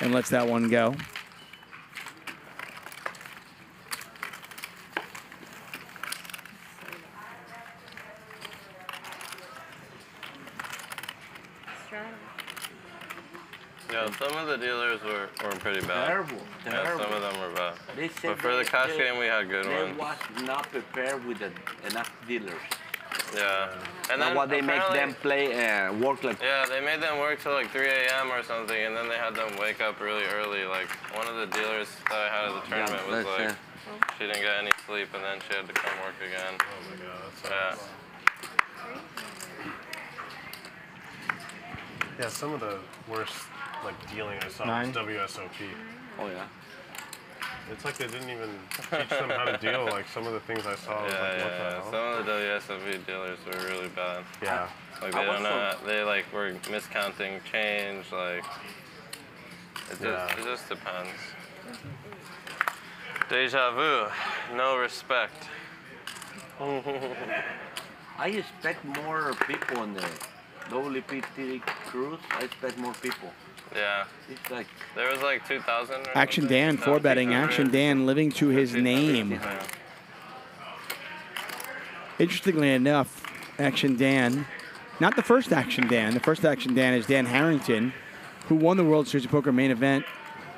and lets that one go. Yeah, some of the dealers were, were pretty bad. Terrible, Yeah, terrible. some of them were bad. They said But for the they- cash they- game, we had good they ones. was not prepared with the, enough dealers. Yeah. And then what they make them play uh, work like Yeah, they made them work till like 3 a.m. or something, and then they had them wake up really early. Like one of the dealers that I had at the Yeah, tournament was like, uh, she didn't get any sleep, and then she had to come work again. Oh my god, Yeah. Yeah, some of the worst like dealing I saw Nine? was WSOP. Oh yeah. It's like they didn't even teach them how to deal. Like some of the things I saw, I was Yeah, like, yeah, what the yeah. hell? Some of the WSOP dealers were really bad. Yeah. Like I they don't know. so- They like were miscounting change. Like it just Yeah. it just depends. Deja vu. No respect. I expect more people on the WPT cruise. I expect more people. Yeah. It's like There was like 2,000. Action something. Dan, No, for betting. Action Dan living to his name. Interestingly enough, Action Dan, not the first Action Dan. The first Action Dan is Dan Harrington, who won the World Series of Poker main event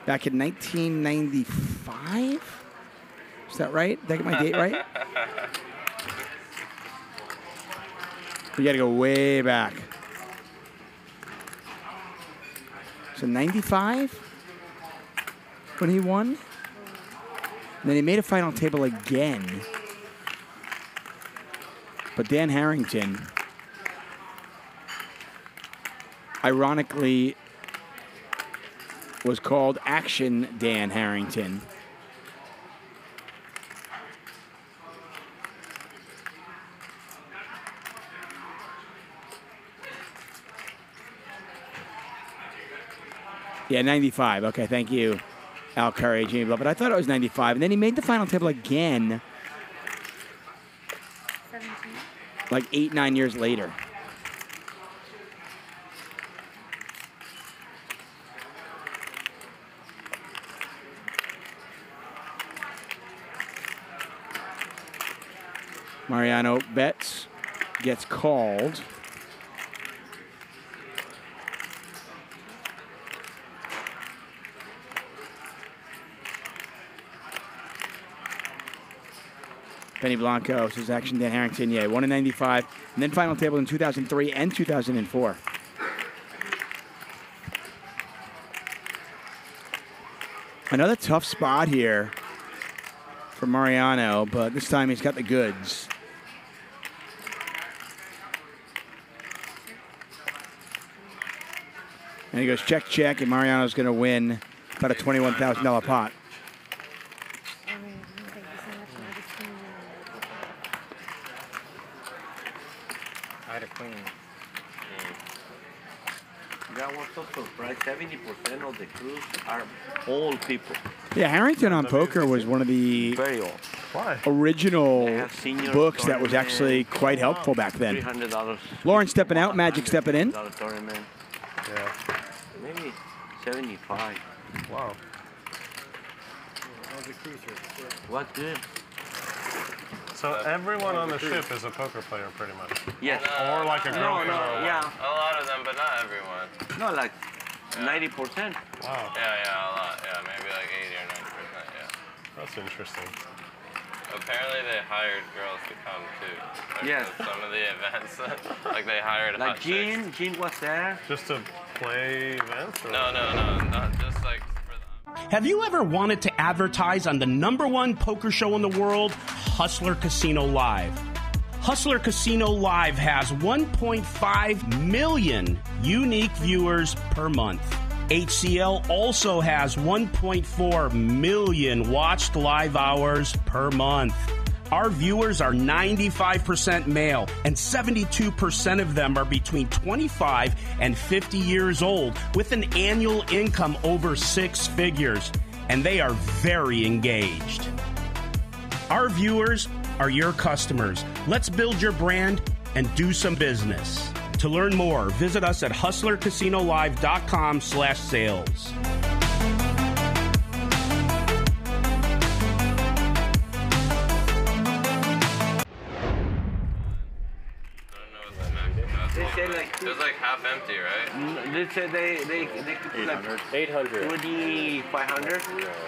back in 1995. Is that right? Did I get my date right? We got to go way back. So 95 when he won. And then he made a final table again. But Dan Harrington, ironically, was called Action Dan Harrington. Yeah, 95. Okay, thank you, Al Curry, Jimmy Bluff. But I thought it was 95. And then he made the final table again, like eight, nine years later. Mariano Betts gets called. Penny Blanco, Suzanne Action, Dan Harrington, yeah, one in 95, and then final table in 2003 and 2004. Another tough spot here for Mariano, but this time he's got the goods. And he goes check, check, and Mariano's going to win about a $21,000 pot. The crews are old people. Yeah, Harrington on Poker was one of the Very old. Why? original They have senior books that was actually quite helpful back then. hundred. Lauren stepping out, Magic stepping in. Dollar tournament. Yeah. Maybe seventy-five. Wow. What good? So everyone on the ship is a poker player, pretty much. Yes. Or like a No, no, yeah. A lot of them, but not everyone. No, like ninety percent. Wow. Yeah, yeah, a lot. Yeah, maybe like 80 or 90 percent. Yeah. That's interesting. Apparently they hired girls to come too. Like Yes. to Some of the events, like they hired Like hot chicks. Jean, Jean was there. Just to play events? Or? No, no, no, not just like. Have you ever wanted to advertise on the number one poker show in the world, Hustler Casino Live? Hustler Casino Live has 1.5 million unique viewers per month. HCL also has 1.4 million watched live hours per month. Our viewers are 95% male, and 72% of them are between 25 and 50 years old with an annual income over six figures, and they are very engaged. Our viewers are your customers. Let's build your brand and do some business. To learn more, visit us at hustlercasinolive.com slash sales. It was like half empty, right? Mm, They said they they they could put like 800. 2500.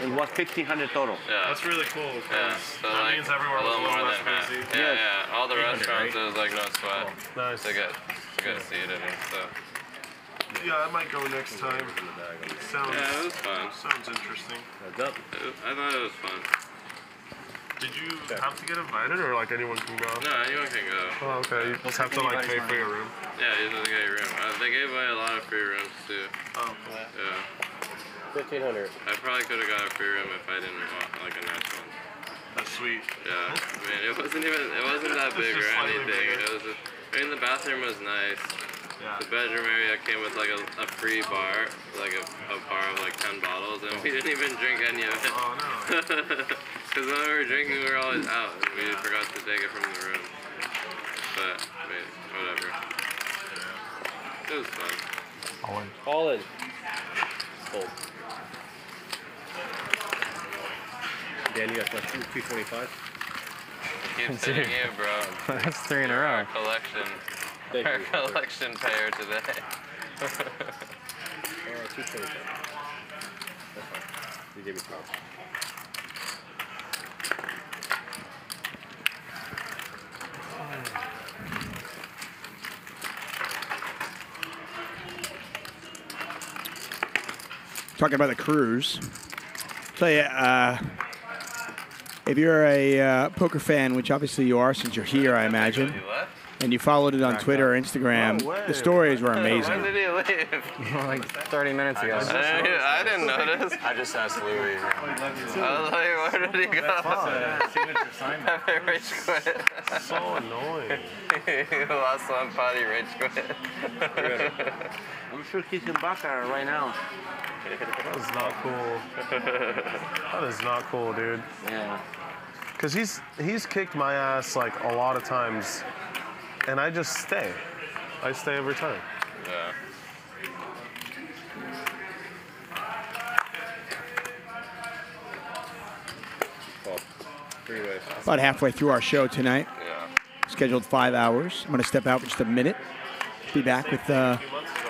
It was 1500 total. Yeah. That's really cool. Yeah, 'cause so that like means everywhere a was little a little more less than half. busy. Yeah, Yes. yeah. All the restaurants, right? it was like no sweat. Nice. To get to get seated and stuff. Yeah, I might go next time. Sounds, Yeah, it was fun. Sounds interesting. It- I thought it was fun. Did you have to get invited, or like anyone can go? No, anyone can go. Oh, okay. You just have to like pay for your room. Yeah, you just get your room. Uh, they gave away a lot of free rooms too. Oh, Yeah. Fifteen hundred. I probably could have got a free room if I didn't want like a nice one. That's sweet. Yeah. I mean, it wasn't even it wasn't that big or anything. bigger. It was. Just, I mean, the bathroom was nice. The bedroom area came with like a, a free bar, like a, a bar of like 10 bottles, and we didn't even drink any of it. Oh no. Because when we were drinking, we were always out, and we forgot to take it from the room. But, I mean, whatever. It was fun. All in. All in. Cold. Dan, you got what, 225? Keep sitting you, bro. That's three in a row. Collection. Thank our you. collection payer today. Uh, 225. That's fine. You gave me 12. Talking about the cruise. Tell you, uh, if you're a uh, poker fan, which obviously you are since you're here, I imagine, and you followed it on Twitter or Instagram, the stories were When amazing. did he leave? like 30 minutes ago. I didn't, I didn't notice. I just asked Louis. I was like, where did he go? Signature sign. Happy rage quit. So annoying. he lost one potty rage quit. I'm sure he's in Baccarat right now. That is not cool. That is not cool, dude. Yeah. Cause he's he's kicked my ass like a lot of times, and I just stay. I stay every time. Yeah. Three ways. About halfway through our show tonight. Yeah. Scheduled five hours. I'm going to step out for just a minute. Be back with, uh,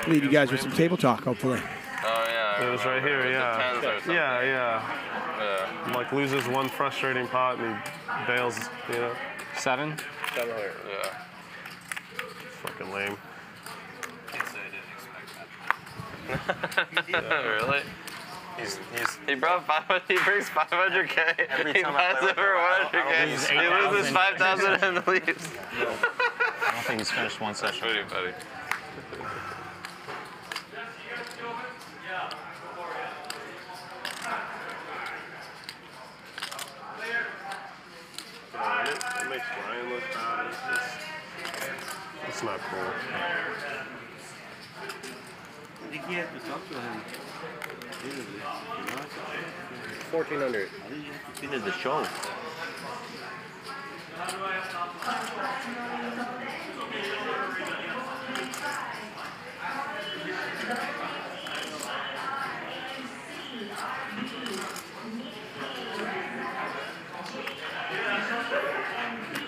leave you guys with some table talk, hopefully. Oh yeah. I It was right here, was yeah. the tens or something. Yeah, yeah. Yeah. Like loses one frustrating pot and he bails, you know. Seven? Seven hundred. Yeah. Fucking lame. really? He's, he's, he brought 500. He brings 500k. Every he buys I play it for 100k. He loses 5,000 and leaves. Yeah. I don't think he's finished one session. That's pretty funny that's not cool. Fourteen hundred. This the show.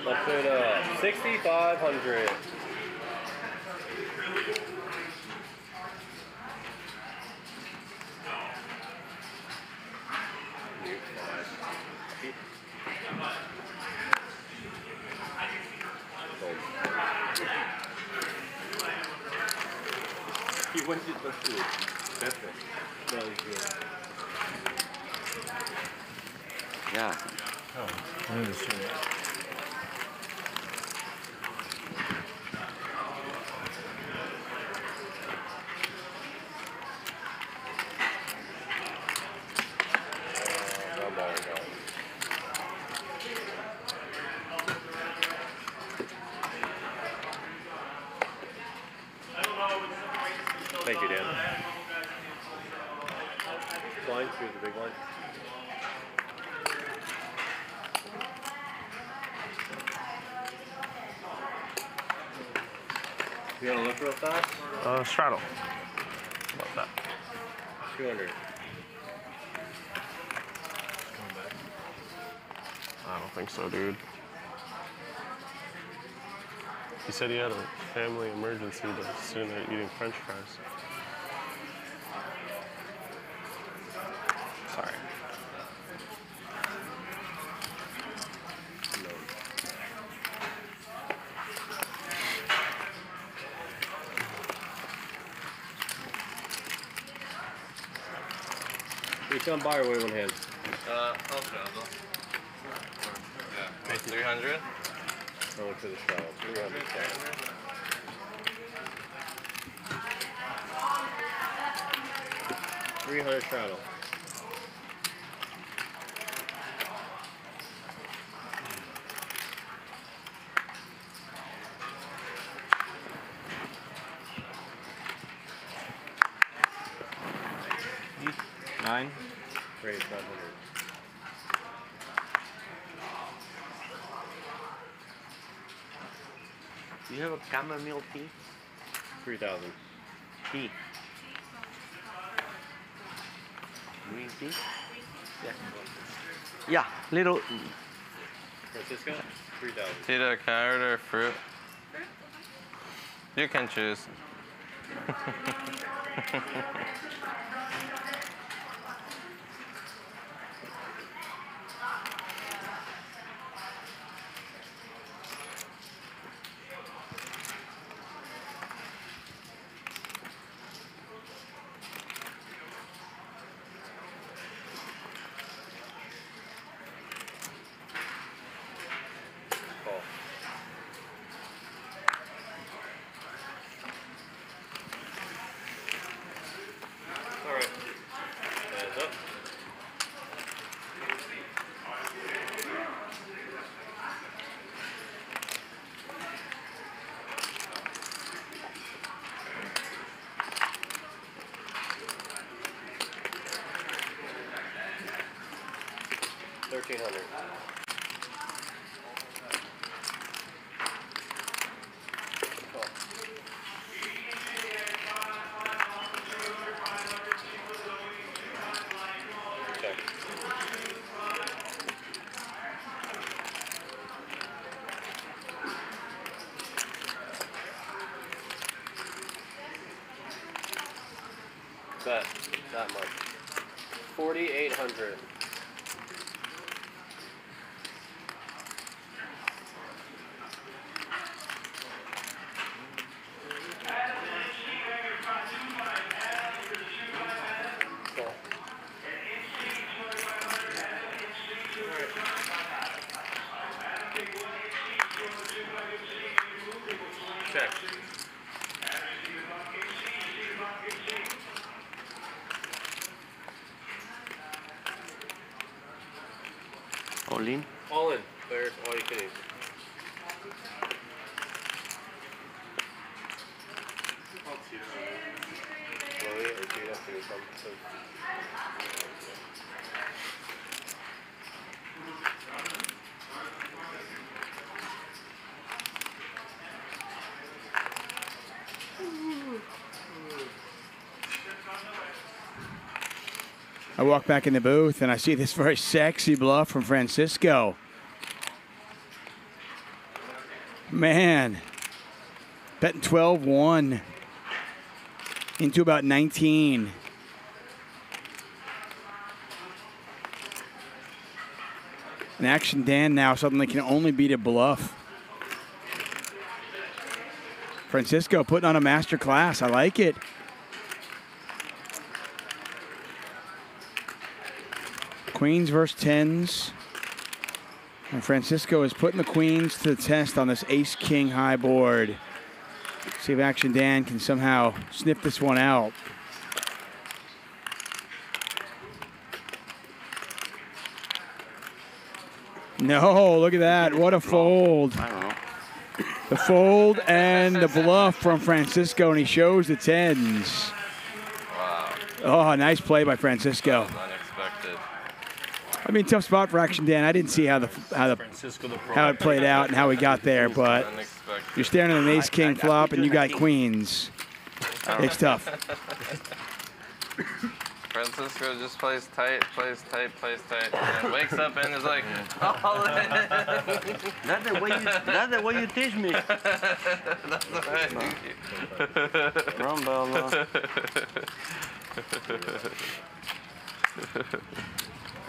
Let's do it. Sixty-five hundred. To the food. Perfect. No, he's good. Yeah. Oh, I need to see that. Thank you, Dan. Blind, choose the big one. You gonna look real fast? Uh, straddle. About that. 200. I don't think so, dude. He said he had a family emergency, but soon they're eating french fries. Sorry. You come by or wave one hand. Uh, I'll straddle. Yeah. 300? I to the. 300. Three hundred straddle. Nine. Raise five hundred. Do you have a chamomile tea? Three thousand. Tea. Green tea? Yeah. Yeah, little. Francisco? Three thousand. Tita, can I order fruit? You can choose. I walk back in the booth and I see this very sexy bluff from Francisco. Man, betting 12 1 into about 19. And Action Dan now suddenly can only beat a bluff. Francisco putting on a master class. I like it. Queens versus tens. And Francisco is putting the queens to the test on this ace king high board. See if Action Dan can somehow snip this one out. No, look at that. What a fold. The fold and the bluff from Francisco, and he shows the tens. Wow. Oh, nice play by Francisco. Unexpected. I mean, tough spot for Action Dan. I didn't see how the how the Francisco the pro. how it played out and how we got there, but you're staring at an ace king flop and you got queens. It's tough. Francisco just plays tight, plays tight, plays tight, and wakes up and is like, all in. That's the way you. That's the way you teach me. That's the way I teach you. Wrong ball, no.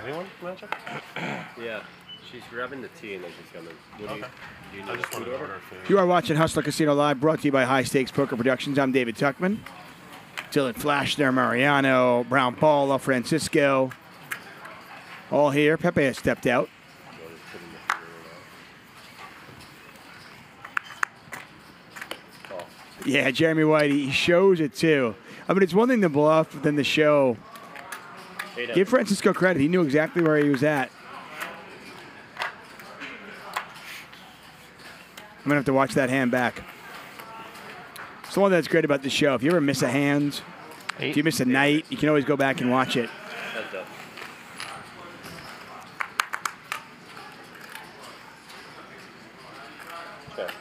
Anyone matchup? Yeah. She's grabbing the tea and then she's coming. What do you, Okay. do you I need just food wanted to order? order food. You are watching Hustler Casino Live, brought to you by High Stakes Poker Productions. I'm David Tuchman. Dylan Flashner, Mariano, Brown Balla, Francisco. All here. Pepe has stepped out. Yeah, Jeremy White, he shows it too. I mean, it's one thing to bluff, but then the show. Eight Give Francisco credit. He knew exactly where he was at. I'm going to have to watch that hand back. It's the one that's great about the show. If you ever miss a hand, if you miss a night, you can always go back and watch it. Heads up. Okay.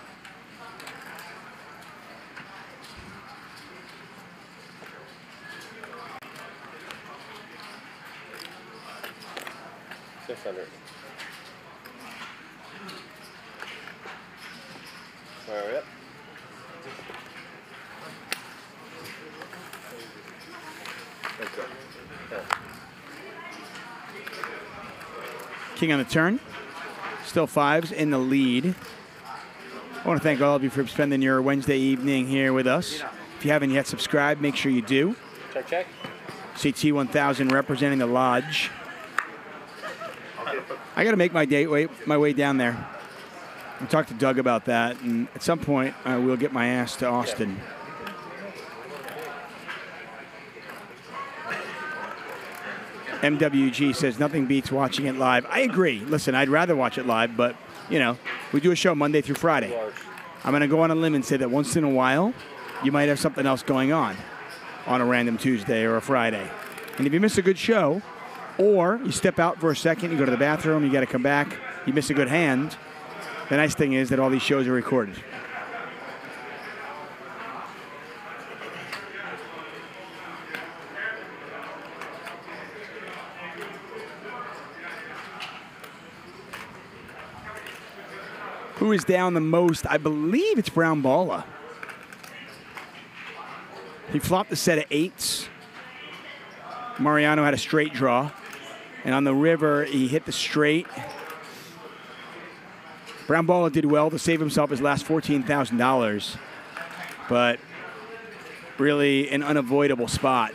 Six hundred. Where are we at? That's it. Yeah. King on the turn. Still fives in the lead. I want to thank all of you for spending your Wednesday evening here with us. If you haven't yet subscribed, make sure you do. Check, check. CT 1000 representing the lodge. I got to make my day way, my way down there. I talked to Doug about that, and at some point I will get my ass to Austin. MWG says nothing beats watching it live. I agree. Listen, I'd rather watch it live, but you know, we do a show Monday through Friday. I'm going to go on a limb and say that once in a while, you might have something else going on on a random Tuesday or a Friday. And if you miss a good show, or you step out for a second, you go to the bathroom, you got to come back, you miss a good hand, the nice thing is that all these shows are recorded. Who is down the most? I believe it's Brown Balla. He flopped a set of eights. Mariano had a straight draw. And on the river, he hit the straight. Brown Balla did well to save himself his last $14,000. But really an unavoidable spot.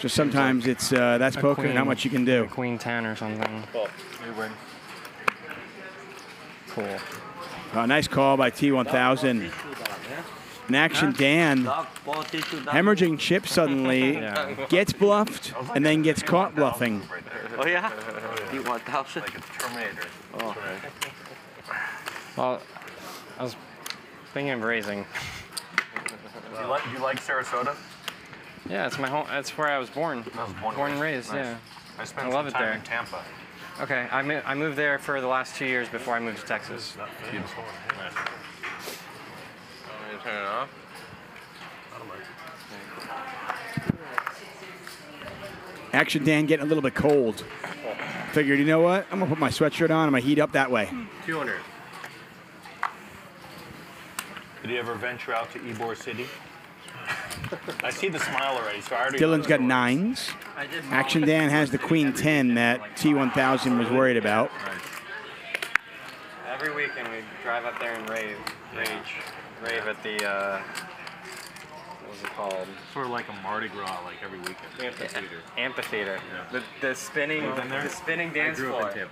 Just sometimes it's uh, that's poker and how much you can do. a Queen 10 or something. Well, you win. Oh, nice call by T1000. An action Dan. Hemorrhaging chip suddenly Yeah. gets bluffed and then gets caught bluffing. Oh yeah? You want thousand? Like it's Terminator. Oh. Well, I was thinking of raising. Do you like, do you like Sarasota? Yeah, it's my home. That's where I was born. I was born, born and raised. Nice. Yeah. I spent I some love it there. in Tampa. Okay, I, mo- I moved there for the last two years before I moved to Texas. Beautiful. Want me to turn it off? Action Dan getting a little bit cold. Figured, you know what? I'm gonna put my sweatshirt on. And I'm gonna heat up that way. 200. Did you ever venture out to Ybor City? I see the smile already, so I already. Dylan's got nines. Action Dan has the Queen 10 that T1000 was worried about. Every weekend we drive up there and rave, rage, rave at the uh, what was it called? Sort of like a Mardi Gras, like every weekend. Amphitheater. Amphitheater. The, the spinning, You've the spinning dance I grew floor. up in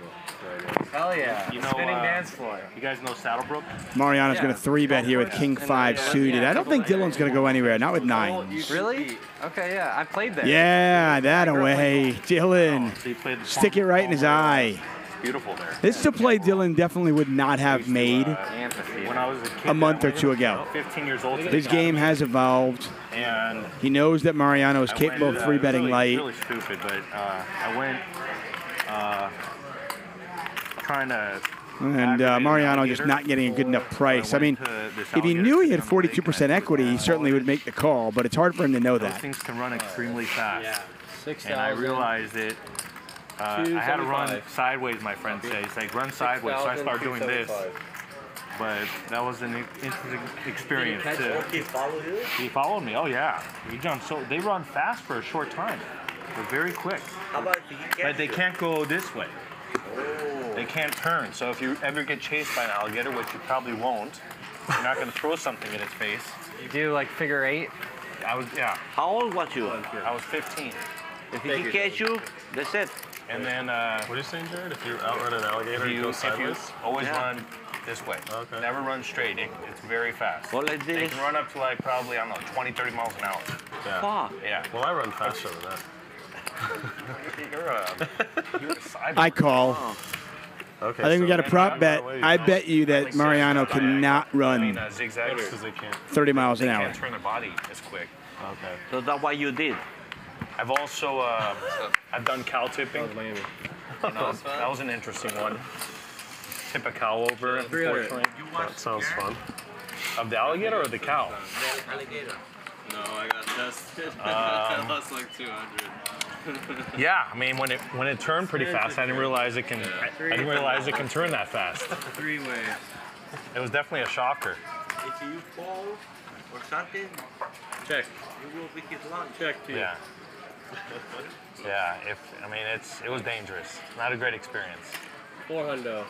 Hell yeah! You the know, spinning uh, dance floor. You guys know Saddlebrook? Mariano's gonna three bet here with King 5 suited. I don't think Dylan's gonna go anywhere, not with nines. Really? Okay, yeah, I played that. Yeah, that away. Dylan. So you played the Stick it right in his eye. Beautiful there. This is a play Dylan definitely would not have made When I was a kid, a month or two ago. 15 years old. His game has evolved. And He knows that Mariano is capable went, of uh, three betting really, light. Really stupid, but uh, I went uh, trying to. And uh, Mariano just not getting a good enough price. I mean, if he knew he had 42% equity, he certainly would make the call, but it's hard for him to know that. things can run extremely fast. Yeah. Six And I thousand. realized it. Uh, I had to run sideways, my friend says. He's like, run sideways. So I started doing this. But that was an interesting experience. catch too. He followed you? He followed me. Oh yeah. He jumped so they run fast for a short time. They're very quick. How about if he catch But they you? can't go this way. Oh. They can't turn. So if you ever get chased by an alligator, which you probably won't, you're not going to throw something in its face. You do like figure eight. I was yeah. How old was you? I was 15. If he catch you, that's it. And then uh, What are you saying, Jared? If you outrun an alligator, you, you go if you sideways? always Yeah. run this way. Okay. Never run straight. It, it's very fast. Well, like They can run up to like probably I don't know 20, 30 miles an hour. Yeah. Fuck. Yeah. Well, I run faster than that. You're a you're a cyber. I call. Okay. I think we got a prop bet. I bet you that Mariano cannot I mean, run uh, zigzags Because they can't. 30 miles an they hour. can't turn their body as quick. Okay. So that's what you did. I've also uh, I've done cow tipping. Miami. that was an interesting one. Tip a cow over, unfortunately. That sounds fun. Of the alligator or the cow? Alligator. No, I got tested. Um, I lost like 200. Yeah, I mean when it when it turned pretty fast, I didn't realize it can. I, I didn't realize it can turn that fast. Three way. It was definitely a shocker. If you fall or something, Check. you will be his lunch. Check to you. Yeah. Yeah. If I mean it's it was dangerous. Not a great experience. Four hundo.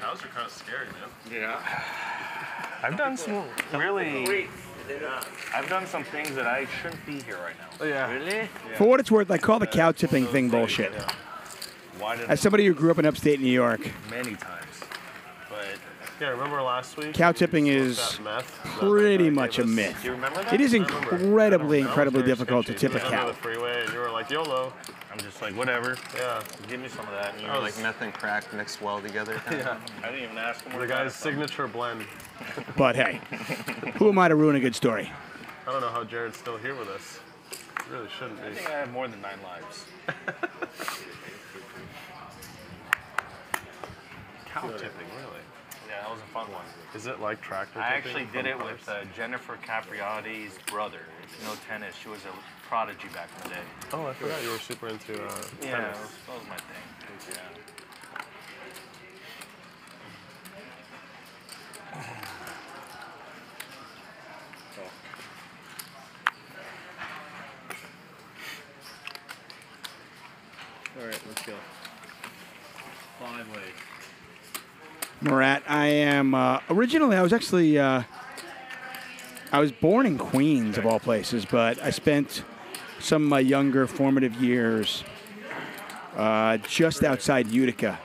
Cows are kind of scary, man. Yeah. I've done some really. I've done some things that I shouldn't be here right now. Oh, yeah. Really? For what it's worth, I call the cow tipping thing bullshit. Why did As somebody who grew up in upstate New York, many times? But Yeah, remember last week? cow tipping is meth? pretty much a myth. do you remember that? It is incredibly, incredibly very difficult to sketchy. tip a You went on cow. the freeway, and you were like, YOLO. I'm just like whatever. Yeah. Give me some of that. And you're oh, was- like Like meth and crack mixed well together. Yeah. I didn't even ask him. The where he got guy's signature blend. But hey, who am I to ruin a good story? I don't know how Jared's still here with us. Really shouldn't I be. think I have more than nine lives. Cow tipping, really? Yeah, that was a fun one. Is it like tractor I actually did it from with uh, Jennifer Capriati's brother. It's no tennis. She was a prodigy back in the day. Oh, I forgot you were super into uh, Yeah, that tennis. was, that was my thing. Yeah. All right, let's go. Five way. Murat, I am uh, originally. I was actually. Uh, I was born in Queens, of all places, but I spent some of my younger formative years uh, just outside Utica,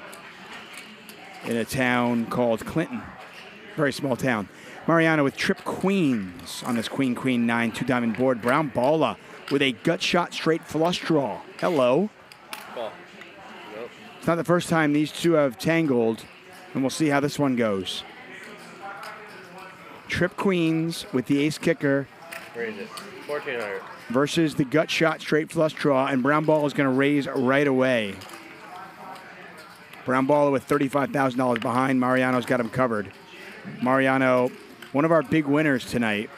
in a town called Clinton, very small town. Mariano with trip queens on this queen queen nine two diamond board. Brown Balla with a gut shot straight flush draw. Hello. It's not the first time these two have tangled, and we'll see how this one goes. Trip Queens with the ace kicker Raise it. 1400. versus the gut shot straight flush draw, and Brown Balla's going to raise right away. Brown Balla with $35,000 behind. Mariano's got him covered. Mariano, one of our big winners tonight,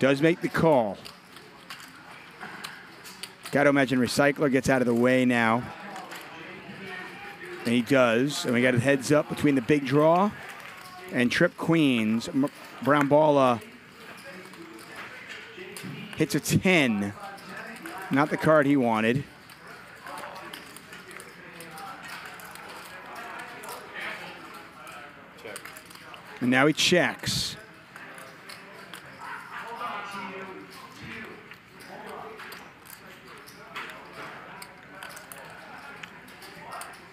does make the call. Got to imagine Recycler gets out of the way now. And he does. And we got a heads up between the big draw and Trip Queens. Brown Balla hits a 10. Not the card he wanted. And now he checks.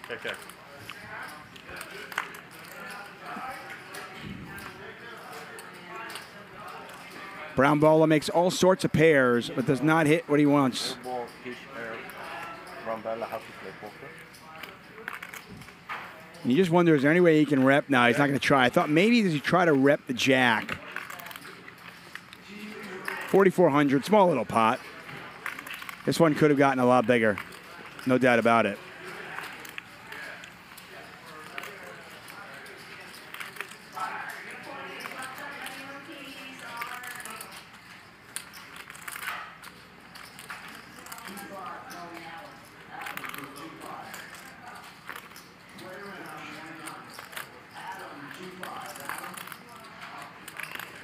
Check, check. Brown Balla makes all sorts of pairs, but does not hit what he wants. And you just wonder, is there any way he can rep? No, he's not going to try. I thought maybe does he try to rep the jack? 4,400, small little pot. This one could have gotten a lot bigger. No doubt about it.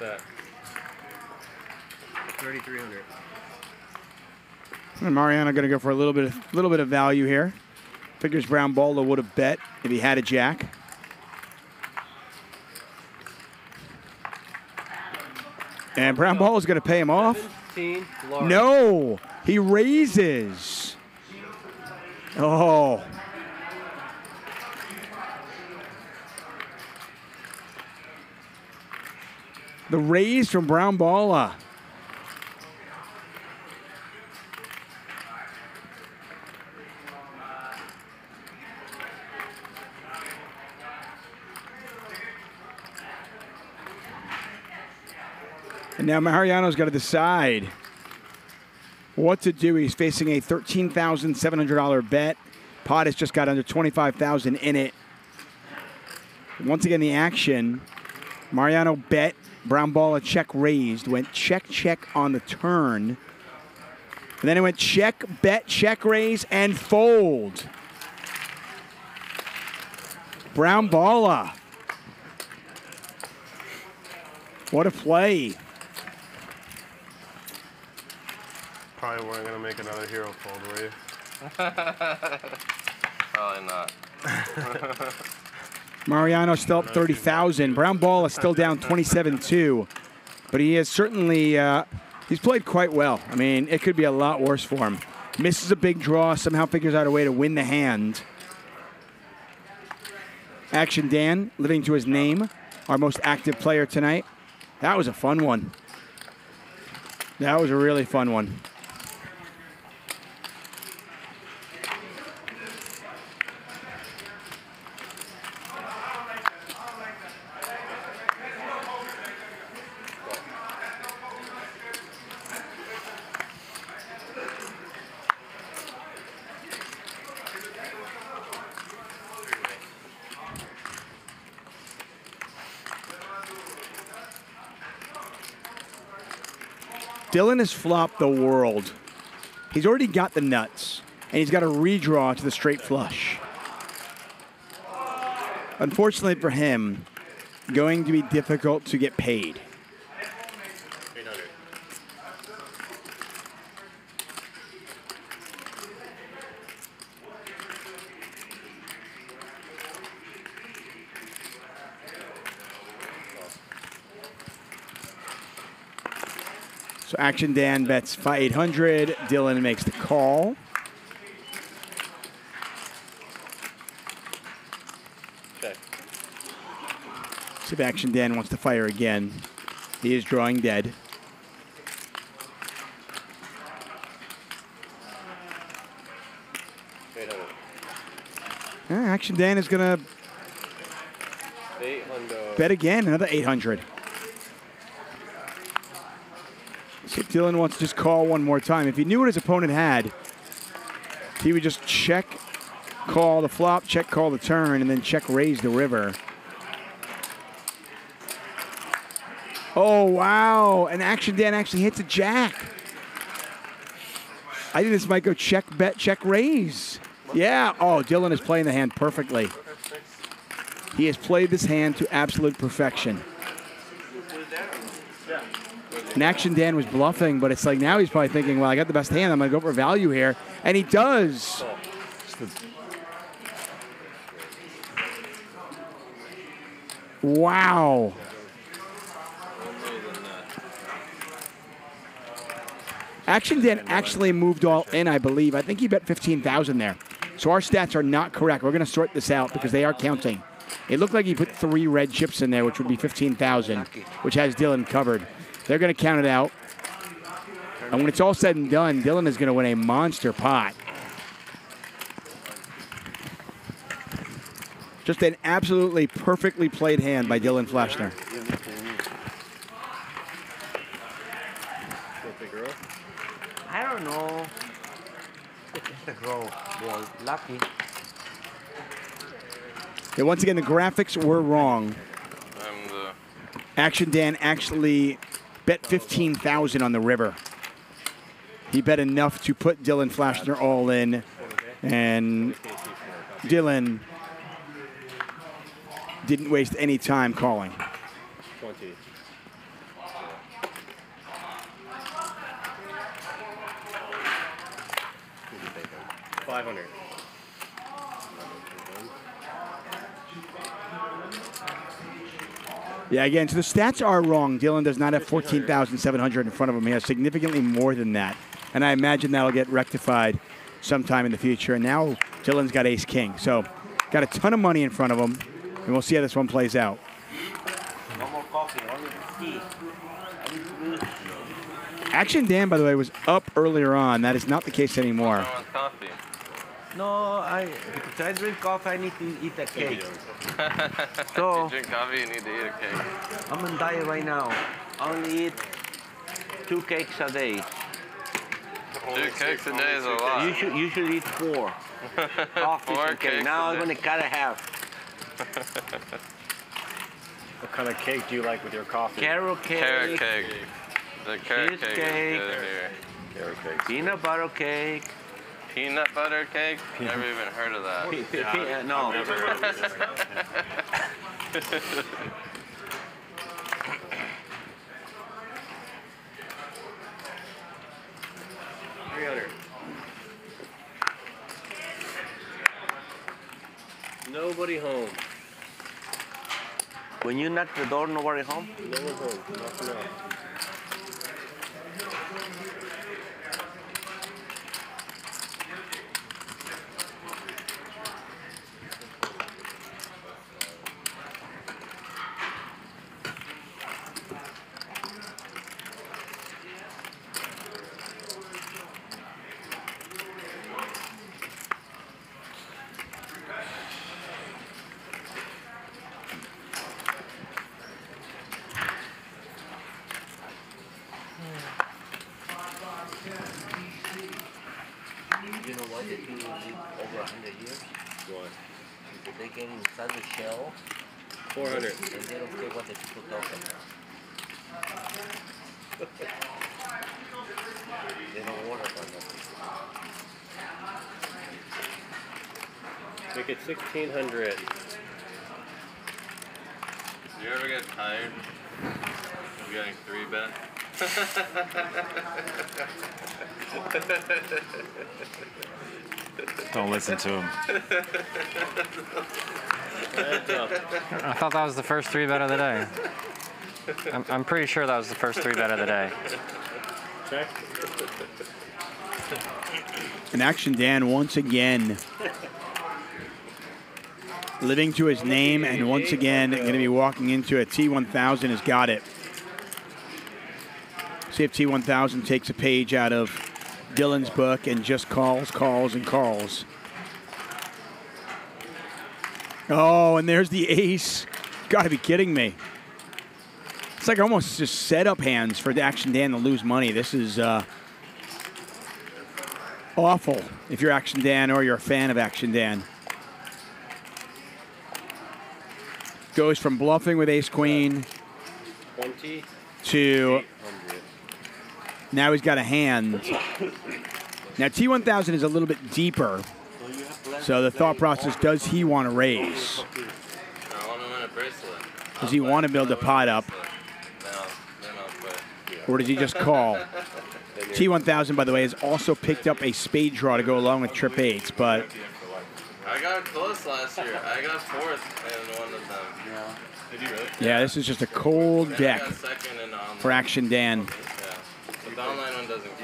That. 3300. And Mariano going to go for a little bit, of, a little bit of value here. Figures Brown Balla would have bet if he had a jack. And Brown Balla's going to pay him off. No, he raises. Oh. The raise from Brown Balla. Uh, And now Mariano's got to decide what to do. He's facing a $13,700 bet. Pot has just got under 25000 in it. Once again, the action. Mariano bet. Brown Balla check raised. Went check, check on the turn. And then it went check, bet, check raise, and fold. Brown Balla. Uh, what a play. Probably weren't gonna make another hero fold, were you? Probably not. Mariano still up 30,000. Brown Balla's still down 27-2. But he has certainly, uh, he's played quite well. I mean, it could be a lot worse for him. Misses a big draw, somehow figures out a way to win the hand. Action Dan, living to his name, our most active player tonight. That was a fun one. That was a really fun one. Dylan has flopped the world. He's already got the nuts, and he's got a redraw to the straight flush. Unfortunately for him, going to be difficult to get paid. So Action Dan bets 800. Dylan makes the call. Check. See if Action Dan wants to fire again. He is drawing dead. Yeah, Action Dan is going to bet again, another 800. Dylan wants to just call one more time. If he knew what his opponent had, he would just check, call the flop, check, call the turn, and then check raise the river. Oh, wow. And Action Dan actually hits a jack. I think this might go check, bet, check, raise. Yeah. Oh, Dylan is playing the hand perfectly. He has played this hand to absolute perfection. And Action Dan was bluffing, but it's like now he's probably thinking, well, I got the best hand. I'm going to go for value here. And he does. Wow. Action Dan actually moved all in, I believe. I think he bet 15,000 there. So our stats are not correct. We're going to sort this out because they are counting. It looked like he put three red chips in there, which would be 15,000, which has Dylan covered. They're going to count it out. And when it's all said and done, Dylan is going to win a monster pot. Just an absolutely perfectly played hand by Dylan Flashner. I don't know. The girl was lucky. Yeah, once again, the graphics were wrong. I'm uh, Action Dan actually bet 15,000 on the river. He bet enough to put Dylan Flashner all in, and Dylan didn't waste any time calling. 20. Five hundred. Yeah, again, so the stats are wrong. Dylan does not have 14,700 in front of him. He has significantly more than that. And I imagine that'll get rectified sometime in the future. And now Dylan's got ace king. So got a ton of money in front of him. And we'll see how this one plays out. Action Dan, by the way, was up earlier on. That is not the case anymore. I want coffee. No, I because I drink coffee, I need to eat a cake. So if you drink coffee, you need to eat a cake. I'm on diet right now. I only eat two cakes a day. Two cakes a day is a lot. You should you should eat four. Coffee Four and cake. cakes Now a I'm day. gonna cut a half. What kind of cake do you like with your coffee? Carrot cake. Carrot cake. The carrot Cheese cake, cake. is good here. Carrot cake. Peanut butter cake. Peanut butter cake? Never even heard of that. Pe- pe- pe- no. I've never heard of this. Nobody home. When you knock the door, nobody home. No one home. Nothing else. You know why the two live over a hundred years? What? Because they get inside the shell. 400. And they don't care what the people talk about. they don't worry about nothing. Make it 1600. Do you ever get tired of getting three bet? Don't listen to him. I thought that was the first three bet of the day. I'm, I'm pretty sure that was the first three bet of the day. Check. And Action Dan once again living to his name and once again going to be walking into a T1000 has got it. See if T1000 takes a page out of Dylan's book and just calls, calls, and calls. Oh, and there's the ace. Got to be kidding me. It's like almost just setup hands for Action Dan to lose money. This is uh, awful if you're Action Dan or you're a fan of Action Dan. Goes from bluffing with Ace Queen 20. to now he's got a hand. Now T1000 is a little bit deeper, so the thought process: Does he want to raise? I want to win a bracelet. Does he want to build a pot up, Then I'll, then I'll quit. or does he just call? T1000, by the way, has also picked up a spade draw to go along with trip eights, but I got close last year. I got fourth in one of them. Yeah. Did you really? yeah, this is just a cold deck got second in online. for Action Dan. Yeah. The online one doesn't count. Nothing. I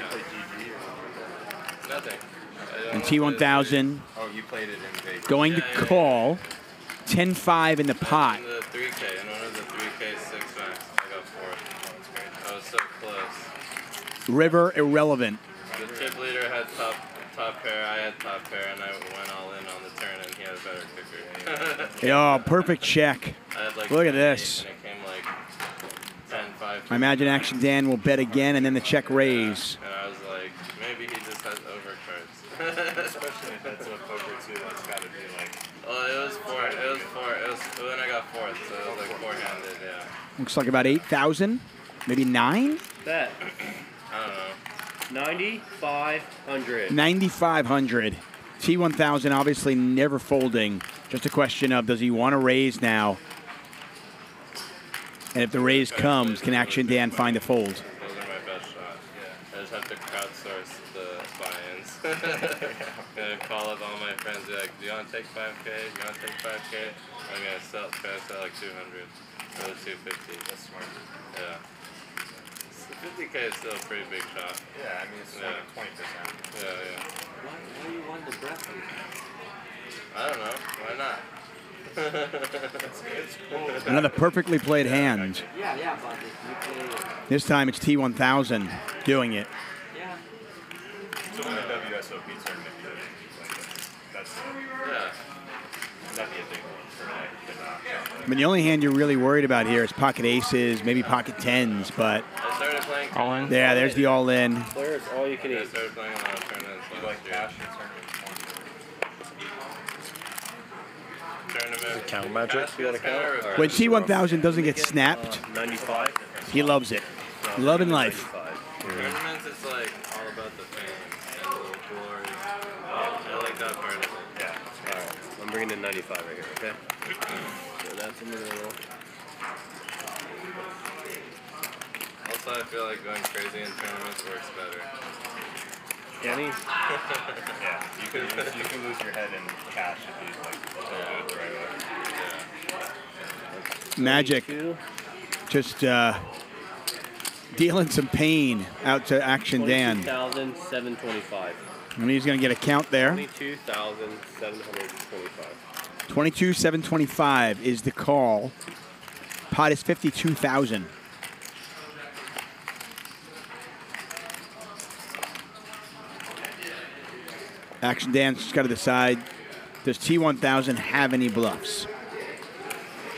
And don't wanna play T1000 Oh, you played it in Vegas. going to Yeah, yeah, call 10-5 in the pot. In the 3K, in one of the 3K six max, I got fourth. That's great. I was so close. River irrelevant. The chip leader had top top pair, I had top pair, and I went all in on the turn, and he had a better kicker. Oh, perfect check. Like Look at this. And it came like 10 5. I imagine Action Dan will bet again and then the check raise. And I was like, maybe he just has overcards. Especially if that's what poker too. That's got to be like. Well, it was four. It was four. It was when I got fourth, so it was like four-handed. Yeah. Looks like about 8,000, maybe 9? Bet. Uh, I don't know. 9,500. 9,500. T1000 obviously never folding. Just a question of does he want to raise now? And if the raise comes, can Action Dan find the fold? Those are my best shots. Yeah. I just have to crowdsource the buy-ins. and call up all my friends. and Be like, do you want to take 5K? Do you want to take 5K? I'm gonna sell. Try to sell like 200 or 250. That's smart. Yeah. So 50K is still a pretty big shot. Yeah, I mean it's Yeah. like 20%. Yeah, yeah. Why, why do you want the breath? I don't know. Why not? it's cool. Another perfectly played hand. Yeah, yeah, but if you play. This time it's T1000 doing it. Yeah. I mean, the only hand you're really worried about here is pocket aces, maybe pocket tens, but I started playing. All in. yeah, there's the all in. There's all you can I eat. started playing a lot of tournaments last like year. cash and tournaments. Tournament. Count magic? You got a counter? When T1000 doesn't get snapped, 95. he loves it. Love and life. Tournaments, it's like all about the fame and the glory. I like that part of it. Yeah. All right. I'm bringing in 95 right here, okay? So that's in. Also, I feel like going crazy in tournaments works better. Kenny? Yeah, you can lose, you can lose your head in cash if you like don't do it the right way. Magic just uh, dealing some pain out to Action Dan. 22,725. And he's going to get a count there. 22,725. 22 725 is the call. Pot is 52,000. Action Dan's just got to decide does T1000 have any bluffs?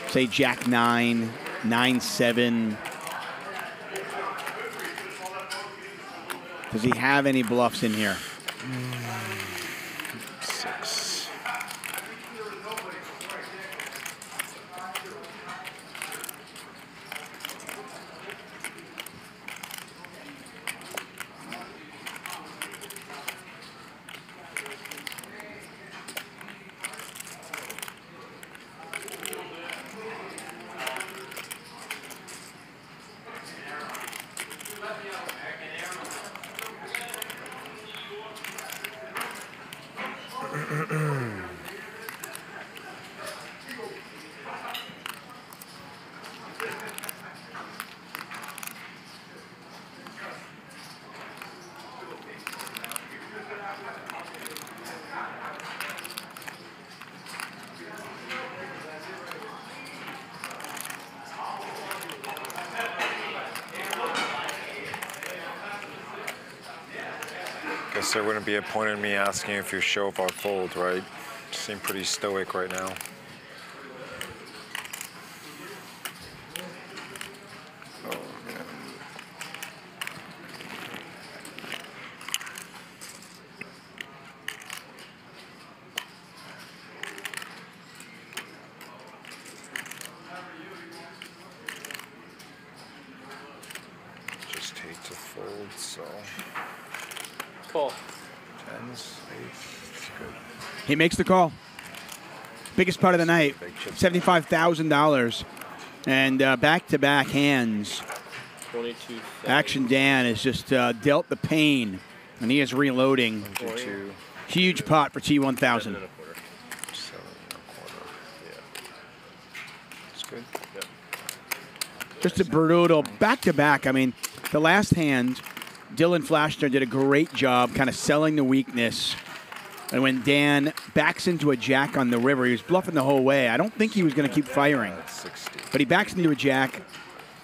Say Jack 9, 9 7. Does he have any bluffs in here? Six. There wouldn't be a point in me asking if you show off our fold, right? Seem pretty stoic right now. to fold, so. Call. Tens, eights, it's good. He makes the call. Biggest part of the night, seventy-five thousand dollars, and uh, back-to-back hands. Action Dan is just uh, dealt the pain, and he is reloading. Huge pot for T1000. Seven and a quarter. It's good. Just a brutal back-to-back. I mean, the last hand, Dylan Flashner did a great job kind of selling the weakness. And when Dan backs into a jack on the river, he was bluffing the whole way. I don't think he was going to keep firing. But he backs into a jack.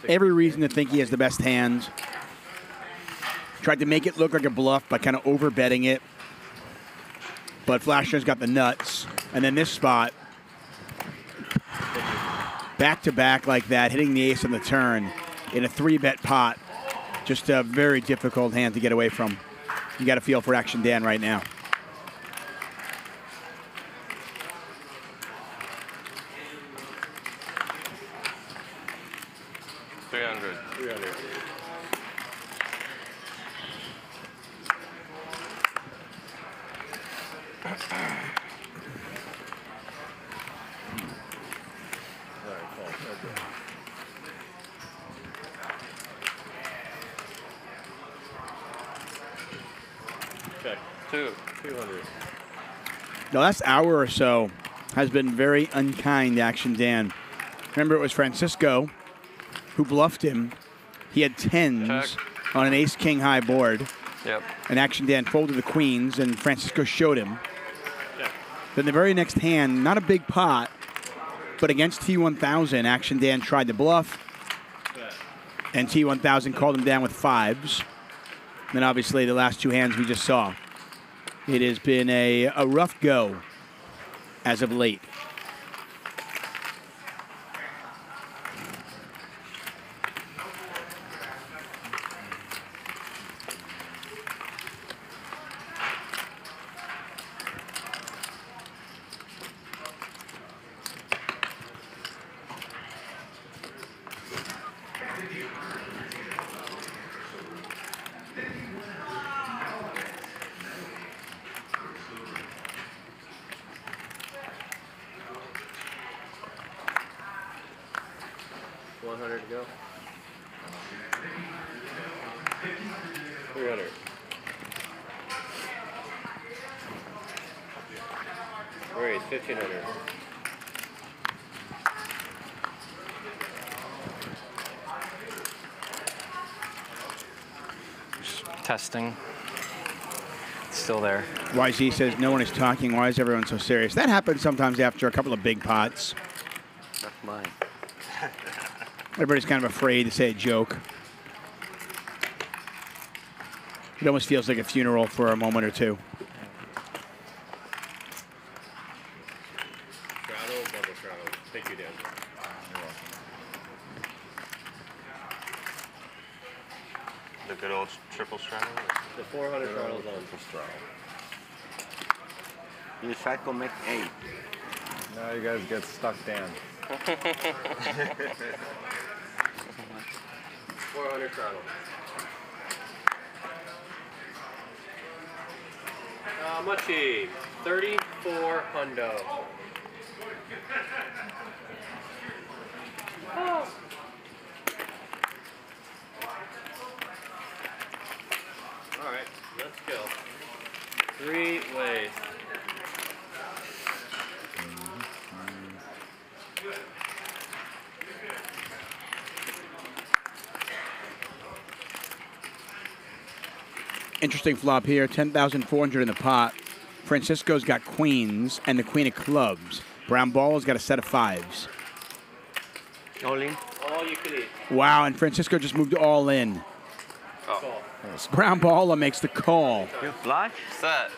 Every reason to think he has the best hand. Tried to make it look like a bluff by kind of over betting it. But Flashner's got the nuts. And then this spot, back to back like that, hitting the ace on the turn in a three bet pot. Just a very difficult hand to get away from. You got to feel for Action Dan right now. Three hundred. Three hundred. Check. Two. 200. The last hour or so has been very unkind to Action Dan. Remember, it was Francisco who bluffed him. He had tens on an ace king high board. Yep. And Action Dan folded the queens, and Francisco showed him. Then the very next hand, not a big pot, but against T1000, Action Dan tried to bluff, and T1000 called him down with fives. Then obviously the last two hands we just saw. It has been a, a rough go as of late. YZ says no one is talking. Why is everyone so serious? That happens sometimes after a couple of big pots. That's mine. Everybody's kind of afraid to say a joke. It almost feels like a funeral for a moment or two. Straddle, double straddle. Thank you, Dan. The good old triple straddle. The four hundred straddles on. You cycle make eight. Now you guys get stuck. Four hundred straddle. Uh, muchie, thirty-four hundo. Oh. All right, let's go. Three ways. Interesting flop here. 10,400 in the pot. Francisco's got queens and the queen of clubs. Brown Balla's got a set of fives. All in. All you can eat. Wow, and Francisco just moved all in. Oh. Brown Balla makes the call. You flush? Set.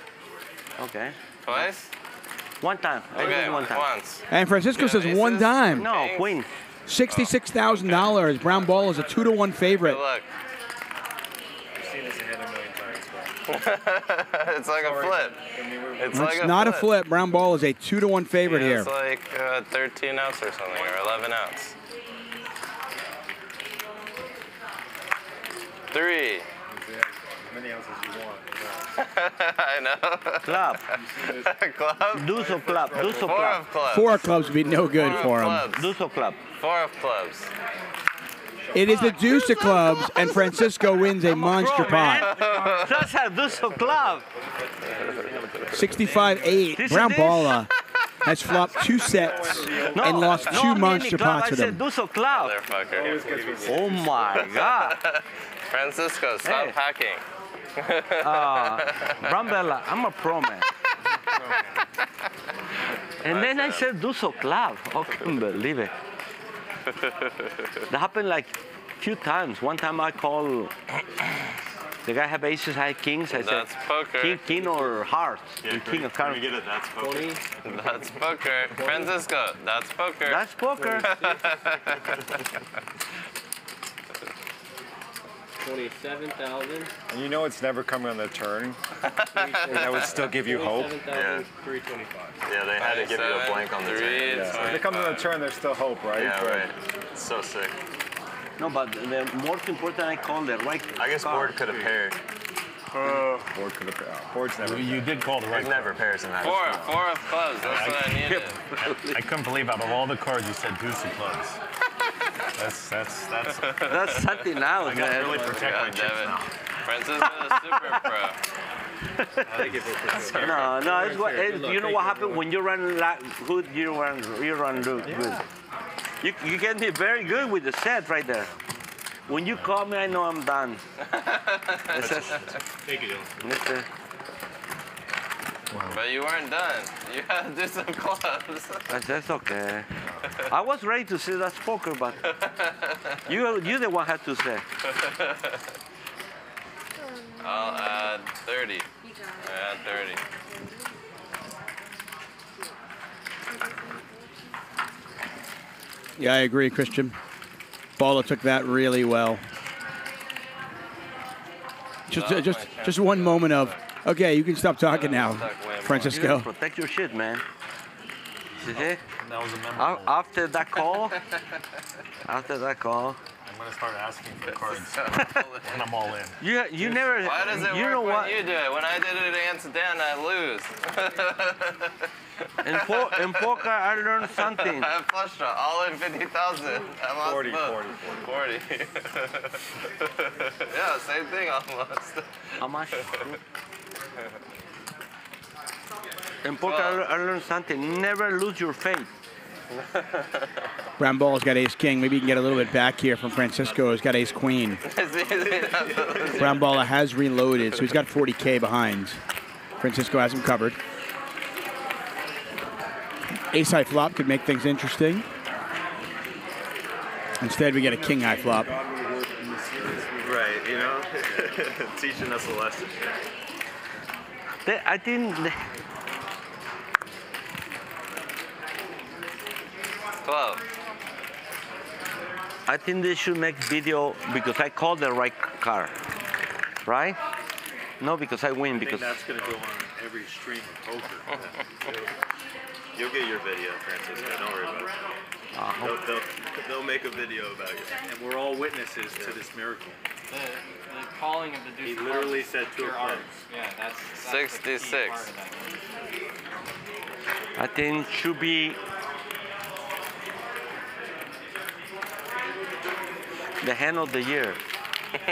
Okay. Twice? One time. I Okay, did one time. once. And Francisco says one dime. No, queen. Sixty-six thousand dollars. Brown Balla's a two to one favorite. Good luck. I've seen this hand a million times, but it's like a flip. It's It's like a not flip. a flip. Brown Balla's a two to one favorite Yeah, here. It's like uh, 13 ounce or something, or 11 ounce. Three. As many ounces as you want. I know. Club. club. Deuce of club. Deuce of Four club. of clubs. Four clubs would be no good for him. Clubs. Deuce of club. Four of clubs. It is the deuce of clubs, and Francisco wins a monster pot. That's a deuce of club. 65-8. This Brown is- Balla has flopped two sets No, and lost no, two monster club. pots I with him. deuce of club. Oh my God. Francisco, stop Hey. hacking. Uh, Brown Balla, I'm a pro man. And then I said deuce of club. I couldn't believe it. That happened like few times. One time I called the guy have aces, I had kings. I That's said poker. king, king or hearts. Yeah, And king of cards. we get a that's poker? That's poker. Francisco, that's poker. That's poker. Twenty-seven thousand. And you know it's never coming on the turn. that would still give you hope. Yeah. Three twenty-five. Yeah, they had to give you a blank on the Three, turn. Yeah. So if it comes on the turn, there's still hope, right? Yeah, But- right. It's so sick. No, but the most important I called the right I guess card. board could have paired. Board could have. Uh, board's never. You did call the right There's never pairs in that. Four, four of clubs. That's what I needed. I couldn't believe out of all the cards you said deuce of clubs. That's that's that's. That's something else, I gotta man. really protect my God chips damn it. now. Francisco is super pro. Thank you for No, no, it's what, it, you know what happens when you run la- good, you run, you run good. good. You, you can be very good with the set right there. When you call me, I know I'm done. It's just- Thank you. it's a- But you weren't done. You had to do some clubs. that's, that's okay. I was ready to say that's poker, but you, you the one had to say. I'll add 30. I add 30. Yeah, I agree, Christian. Balla took that really well. Just, uh, just, just one moment of, okay, you can stop talking now, Francisco. You protect your shit, man. See? That was a memo. After that call, after that call, I'm gonna start asking for cards when I'm all in. you, you never, Why does it you work know when what? you do it? When I did it against Dan, I lose. In, po- in poker, I learned something. I flush draw, all in 50,000. I lost 40, both. 40, 40. yeah, same thing almost. How much? In poker, I lear- I learned something. Never lose your faith. Brown Balla's got ace king. Maybe you can get a little bit back here from Francisco. He's got ace queen. it's easy not to lose. Brown Balla has reloaded, so he's got 40k behind. Francisco has him covered. Ace high flop could make things interesting. Instead, we get a king high flop. Right, you know? Teaching us a lesson. They, I think 12. I think they should make video because I called the right car, right? No, because I win I think because that's going to go on every stream of poker. You'll get your video, Francisco. Don't worry about it. Uh-huh. They'll, they'll, they'll make a video about you. And we're all witnesses to this miracle. The, the calling of the deuce He literally hearts, said two pure of Yeah, that's, that's the key 66. part of that. I think should be the hand of the year.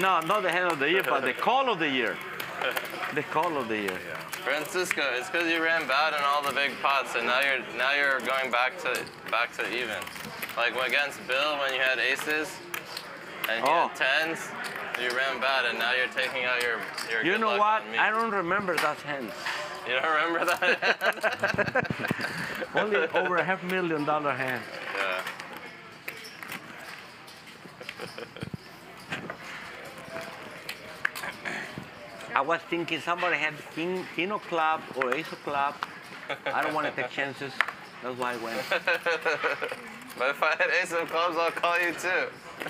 no, not the hand of the year, but the call of the year. The call of the year. Francisco, it's because you ran bad in all the big pots, and now you're now you're going back to back to even. Like against Bill when you had aces, and he Oh. had tens, you ran bad, and now you're taking out your your. You good know luck what? on me. I don't remember that hand. You don't remember that? hand? Only over a half million dollar hand. yeah. I was thinking somebody had king, of club or ace club. I don't want to take chances. That's why I went. But if I had ace of clubs, I'll call you too.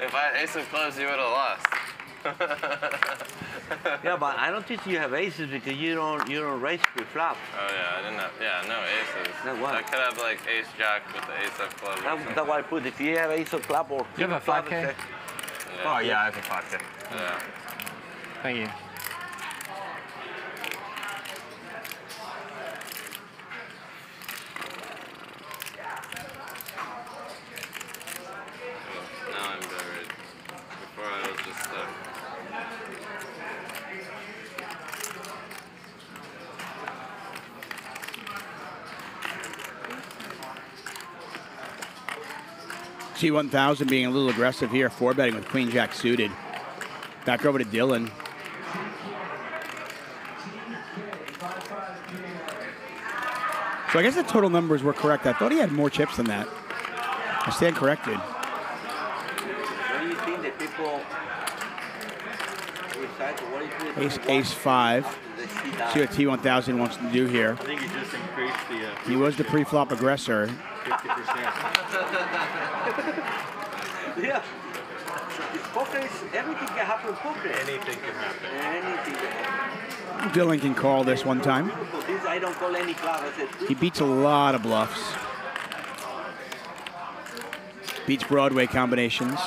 if I had ace of clubs, you would have lost. yeah, but I don't think you have aces because you don't you don't raise pre-flop. Oh yeah, I didn't have. Yeah, no aces. No, what? I could have like ace jack with the ace of clubs. That, that's why I put. If you have ace of club or You have a king of 5K? it's Oh yeah, I can pocket. Yeah. Thank you. Now I'm buried. Before I was just stuck. T1000 being a little aggressive here, four betting with Queen Jack suited. Back over to Dylan. So I guess the total numbers were correct. I thought he had more chips than that. I stand corrected. What do you think the people recycle? What do you think Ace, ace five. See what T1000 wants to do here. I think he just increased the. Uh, He was the pre-flop aggressor. 50%. yeah. Poker is everything can happen in poker. Anything can happen. Anything can happen. Dylan can call this one time. This I don't call any club. He beats a lot of bluffs. Beats Broadway combinations.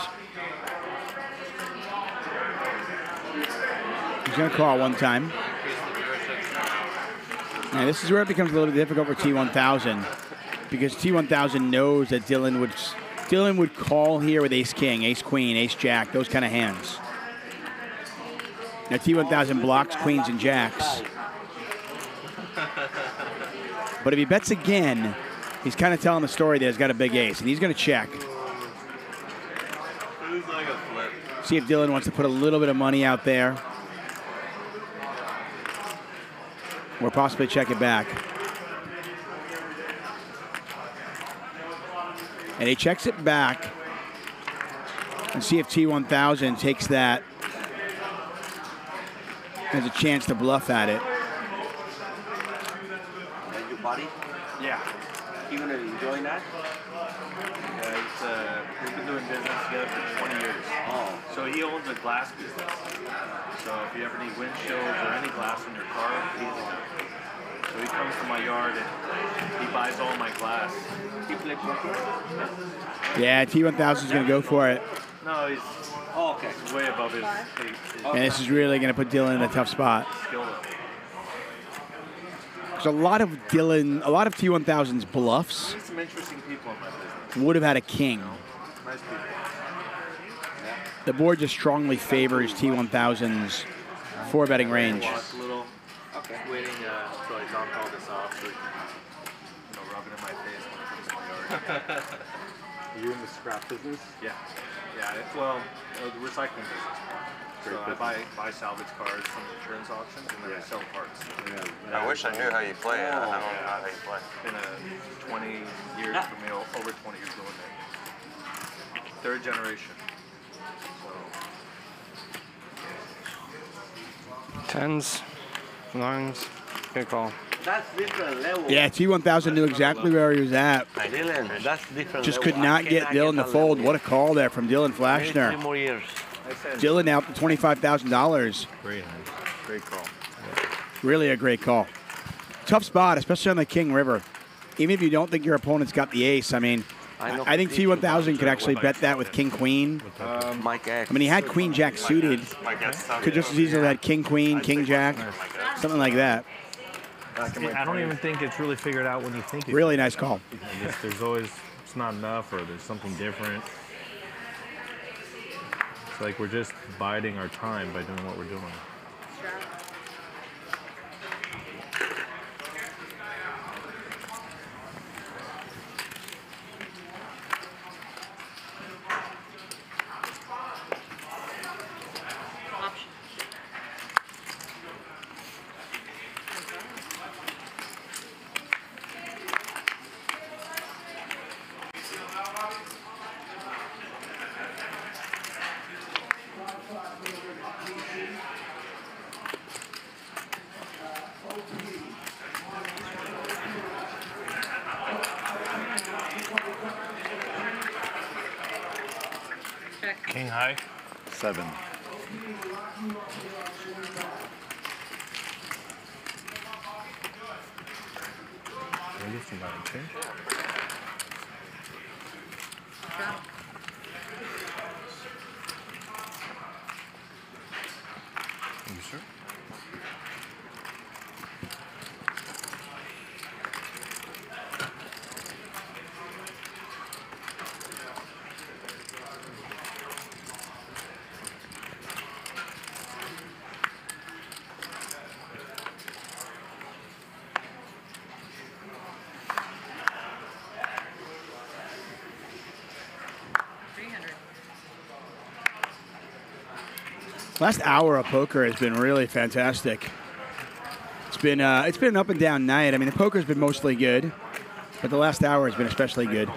He's going to call one time. Now, this is where it becomes a little bit difficult for T1000 because T1000 knows that Dylan would Dylan would call here with Ace King, Ace Queen, Ace Jack, those kind of hands. Now T1000 blocks Queens and Jacks. But if he bets again, he's kind of telling the story that he's got a big ace, and he's going to check. See if Dylan wants to put a little bit of money out there. Or possibly check it back. And he checks it back and see if T1000 takes that as a chance to bluff at it. and your buddy. Yeah. You gonna enjoy that? Yeah, it's, uh, we've been doing business together for 20 years. Oh. So he owns a glass business. So if you ever need windshields or any glass in your car, he's the guy. So he comes to my yard and he buys all my glass. He play? Yeah, T1000 is going to go for it. No, he's, oh, okay. he's way above his, his, his And this is really going to put Dylan in a tough spot. skill level. Because a lot of Dylan, a lot of T1000's bluffs some interesting people in my business. would have had a king. The board just strongly favors T1000's four betting range. Walk a little. Okay. Waiting uh, until I drop all this off so he can, you know, rub it in my face when it comes to my yard. Are you in the scrap business? Yeah. Yeah. It, well, uh, the recycling business. Great so I buy buy salvage cars from insurance auctions and then I sell parts. I wish I knew how you play it. I don't know how you play. Been a 20 years for me, over 20 years doing it. Third generation. Tens, nines, good call. That's different level. Yeah, T1000 knew exactly where he was at. Dylan, that's different Just level. could I not get cannot Dylan to fold. level. What a call there from Dylan Flashner. Three more years. Dylan now up to $25,000. Great, great call. Really a great call. Tough spot, especially on the King River. Even if you don't think your opponent's got the ace, I mean, I I, I think. T1000 could actually bet that with King Queen. Um, Mike X. I mean, he had Queen Jack suited. Could just as easily had King Queen, King Jack, something like that. I don't even think it's really figured out when you think it. Really nice call. There's always it's not enough or there's something different. It's like we're just biding our time by doing what we're doing. King high. Seven. I guess you might change. Last hour of poker has been really fantastic. It's been uh, it's been an up and down night. I mean, the poker's been mostly good, but the last hour has been especially good.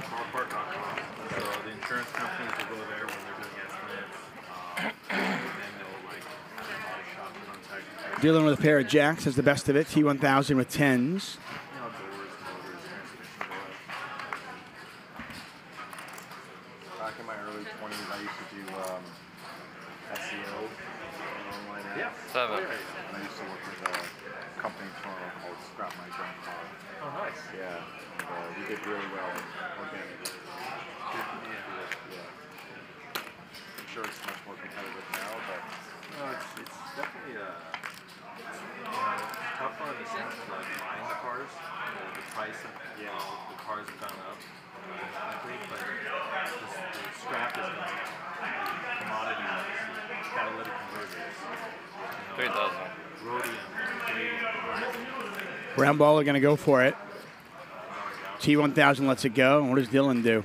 Dylan with a pair of jacks has the best of it. T1000 with tens. Back in my early 20s, I used to do um, SEO online ads. Yeah. Seven. And I used to work with a company in Toronto called Scrap My Junk Car. Oh, nice. Yeah. And, uh, we did really well organically. Yeah. I'm sure it's much more competitive now, but no, it's, it's definitely uh, it's, you know, tougher in the sense of like buying the cars. You know, the price of you know, the cars have gone up dramatically, but this, the scrap is going up. Commodity wise, catalytic converters. You know, 3,000. Rhodium, Brown ball are going to go for it. T1000 lets it go. And what does Dylan do?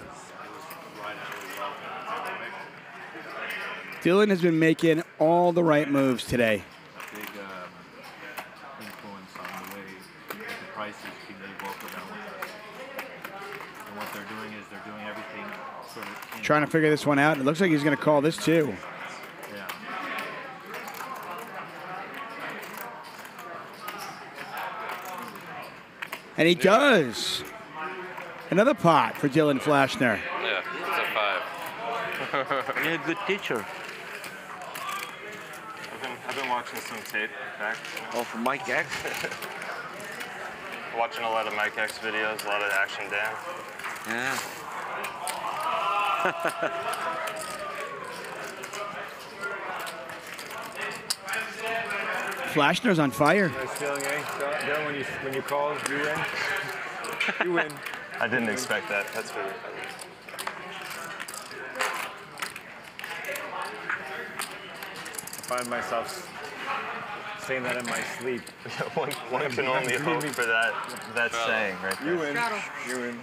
Dylan has been making all the right moves today. big um, the the prices can move up or down with us. And what they're doing is they're doing everything sort of Trying to figure this one out. It looks like he's going to call this too. Yeah. And he does. Another pot for Dylan Flashner. Yeah, it's a five. You're a good teacher. I've been, I've been watching some tape back. Oh, from Mike X? watching a lot of Mike X videos, a lot of Action Dan. Yeah. Flashner's on fire. Nice feeling, eh? Dylan, when you, when you call, you win. you win. I didn't expect that. That's really I find myself saying that in my sleep. one, one can only hope for that that saying right there. You win. You win.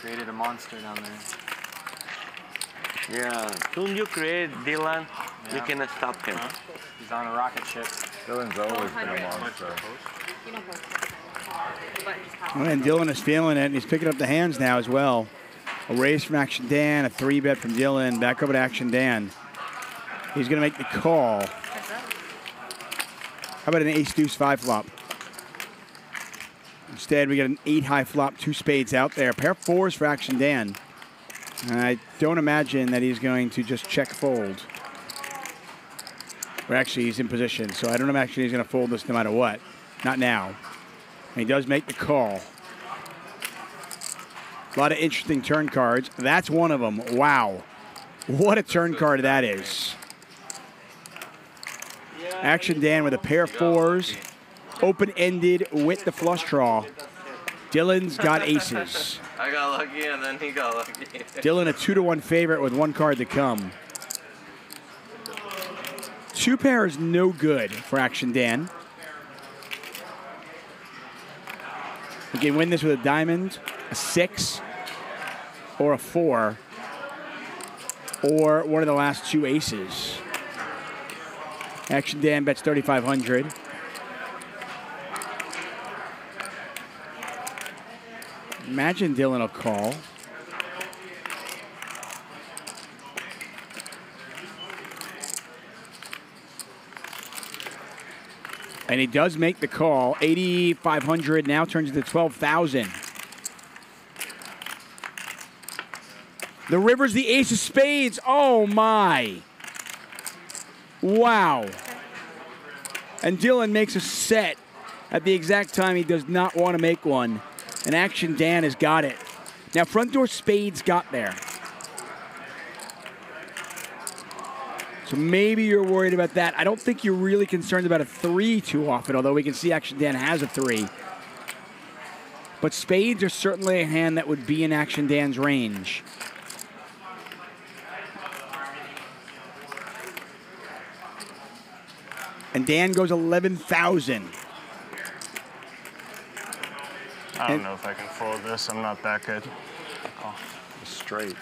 Created a monster down there. Yeah. Soon you create Dylan, you cannot stop him. He's on a rocket ship. Dylan's always been a monster. You don't post it. The button just pops. And Dylan is feeling it, and he's picking up the hands now as well. A raise from Action Dan, a three bet from Dylan, back over to Action Dan. He's going to make the call. How about an ace deuce five flop? Instead, we get an eight high flop, two spades out there. Pair fours for Action Dan. And I don't imagine that he's going to just check fold. Or actually, he's in position, so I don't imagine he's going to fold this no matter what. Not now. And he does make the call. A lot of interesting turn cards. That's one of them. Wow. What a turn card that is. Action Dan with a pair of fours. Open ended with the flush draw. Dylan's got aces. I got lucky and then he got lucky. Dylan a two to one favorite with one card to come. Two pair is no good for Action Dan. He can win this with a diamond, a six, or a four, or one of the last two aces. Action Dan bets 3,500. Imagine Dylan will call. And he does make the call. 8,500 now turns into 12,000. The river's the ace of spades. Oh my. Wow. And Dylan makes a set at the exact time he does not want to make one. And Action Dan has got it. Now, front door spades got there. So maybe you're worried about that. I don't think you're really concerned about a three too often, although we can see Action Dan has a three. But spades are certainly a hand that would be in Action Dan's range. And Dan goes 11,000. I don't And- know if I can fold this. I'm not that good. Oh, straight.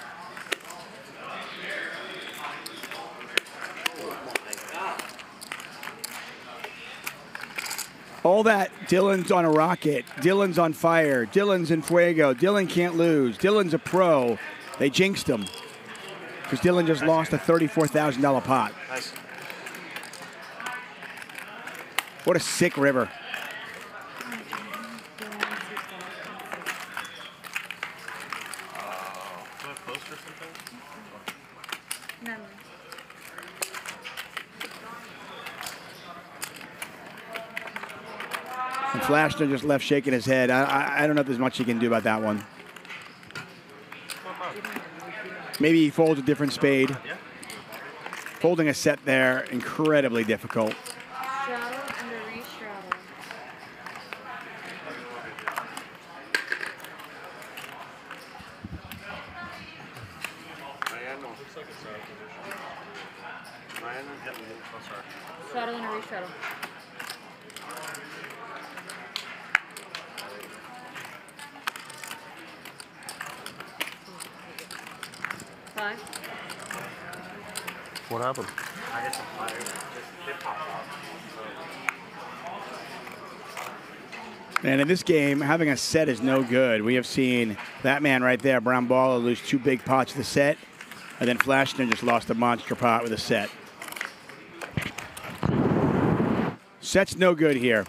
All that, Dylan's on a rocket. Dylan's on fire. Dylan's in fuego. Dylan can't lose. Dylan's a pro. They jinxed him because Dylan just lost a $34,000 pot. Nice. What a sick river. Do I post or something? And Flashner just left shaking his head. I, I, I don't know if there's much he can do about that one. Maybe he folds a different spade. Folding a set there, incredibly difficult. Straddle and a re-straddle. Mariano. Looks like it's out of position. Mariano, yeah, oh, sorry. Straddle and a re-straddle. Five. What happened? I get some fire. Just they pop out. And in this game, having a set is no good. We have seen that man right there, Brown Balla, lose two big pots of the set, and then Flashner just lost a monster pot with a set. Set's no good here.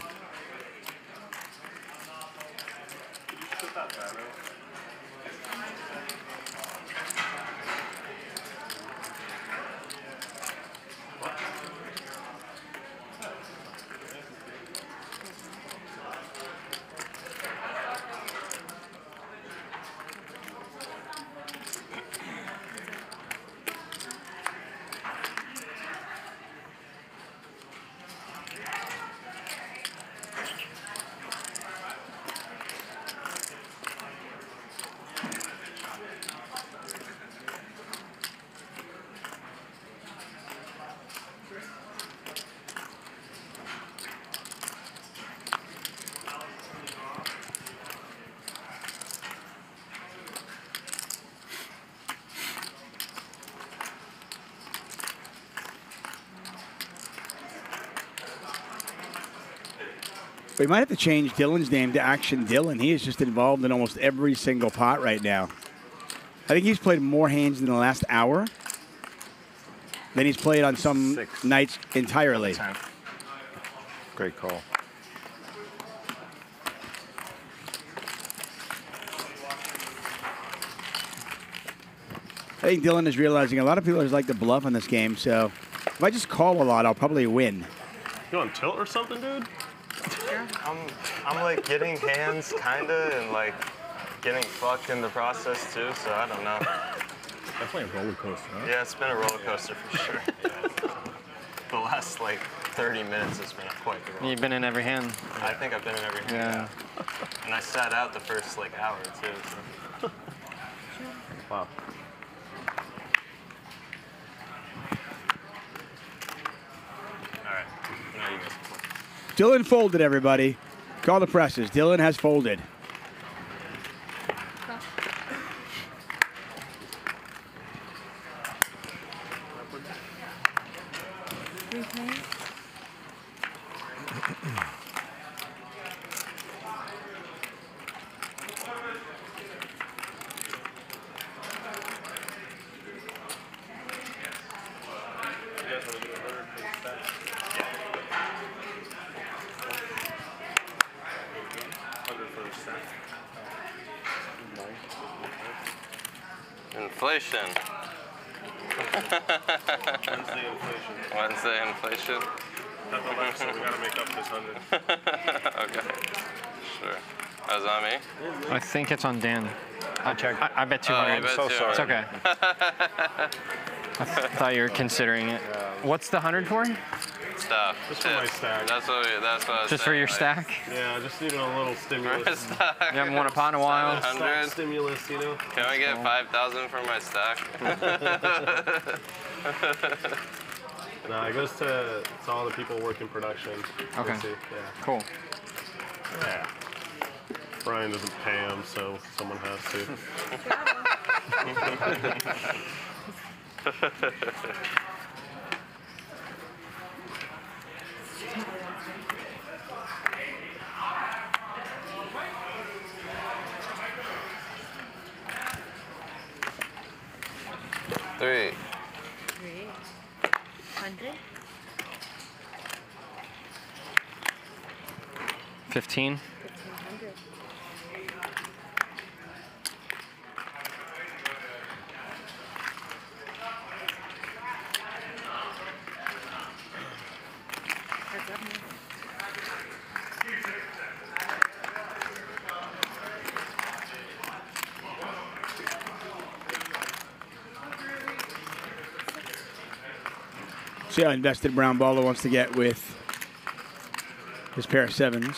We might have to change Dylan's name to Action Dylan. He is just involved in almost every single pot right now. I think he's played more hands in the last hour than he's played on some nights entirely. Great call. I think Dylan is realizing a lot of people just like to bluff in this game. So if I just call a lot, I'll probably win. You on tilt or something, dude? I'm, I'm like getting hands kinda and like getting fucked in the process too, so I don't know. Definitely a roller coaster, huh? Yeah, it's been a roller coaster for sure. the last like 30 minutes has been quite the roller You've been in every hand. I think I've been in every hand. Yeah. And I sat out the first like hour too. So. Wow. All right. Now you guys. Dylan folded, everybody. Call the presses. Dylan has folded. Inflation. Wednesday inflation. Wednesday inflation. Have Alexa, we gotta make up this hundred. okay. Sure. That's on me. I think it's on Dan. I checked. I, I bet Oh, 200. you bet So sorry. It's okay. I th- thought you were considering it. What's the 100 for? Stuff. Just for my stack. That's what. We, that's what I was Just for your like, stack? Yeah, I just needed a little stimulus. For stack. You haven't won a pot in a while? 700. Stimulus, you know. Can we get five thousand for my stack? No, it goes to, to all the people working production. Okay. Yeah. Cool. Yeah. Brian doesn't pay him, so someone has to. Three. Three. Hundred. Fifteen. Fifteen hundred. Heads up, man. See how invested Brown Balla wants to get with his pair of sevens.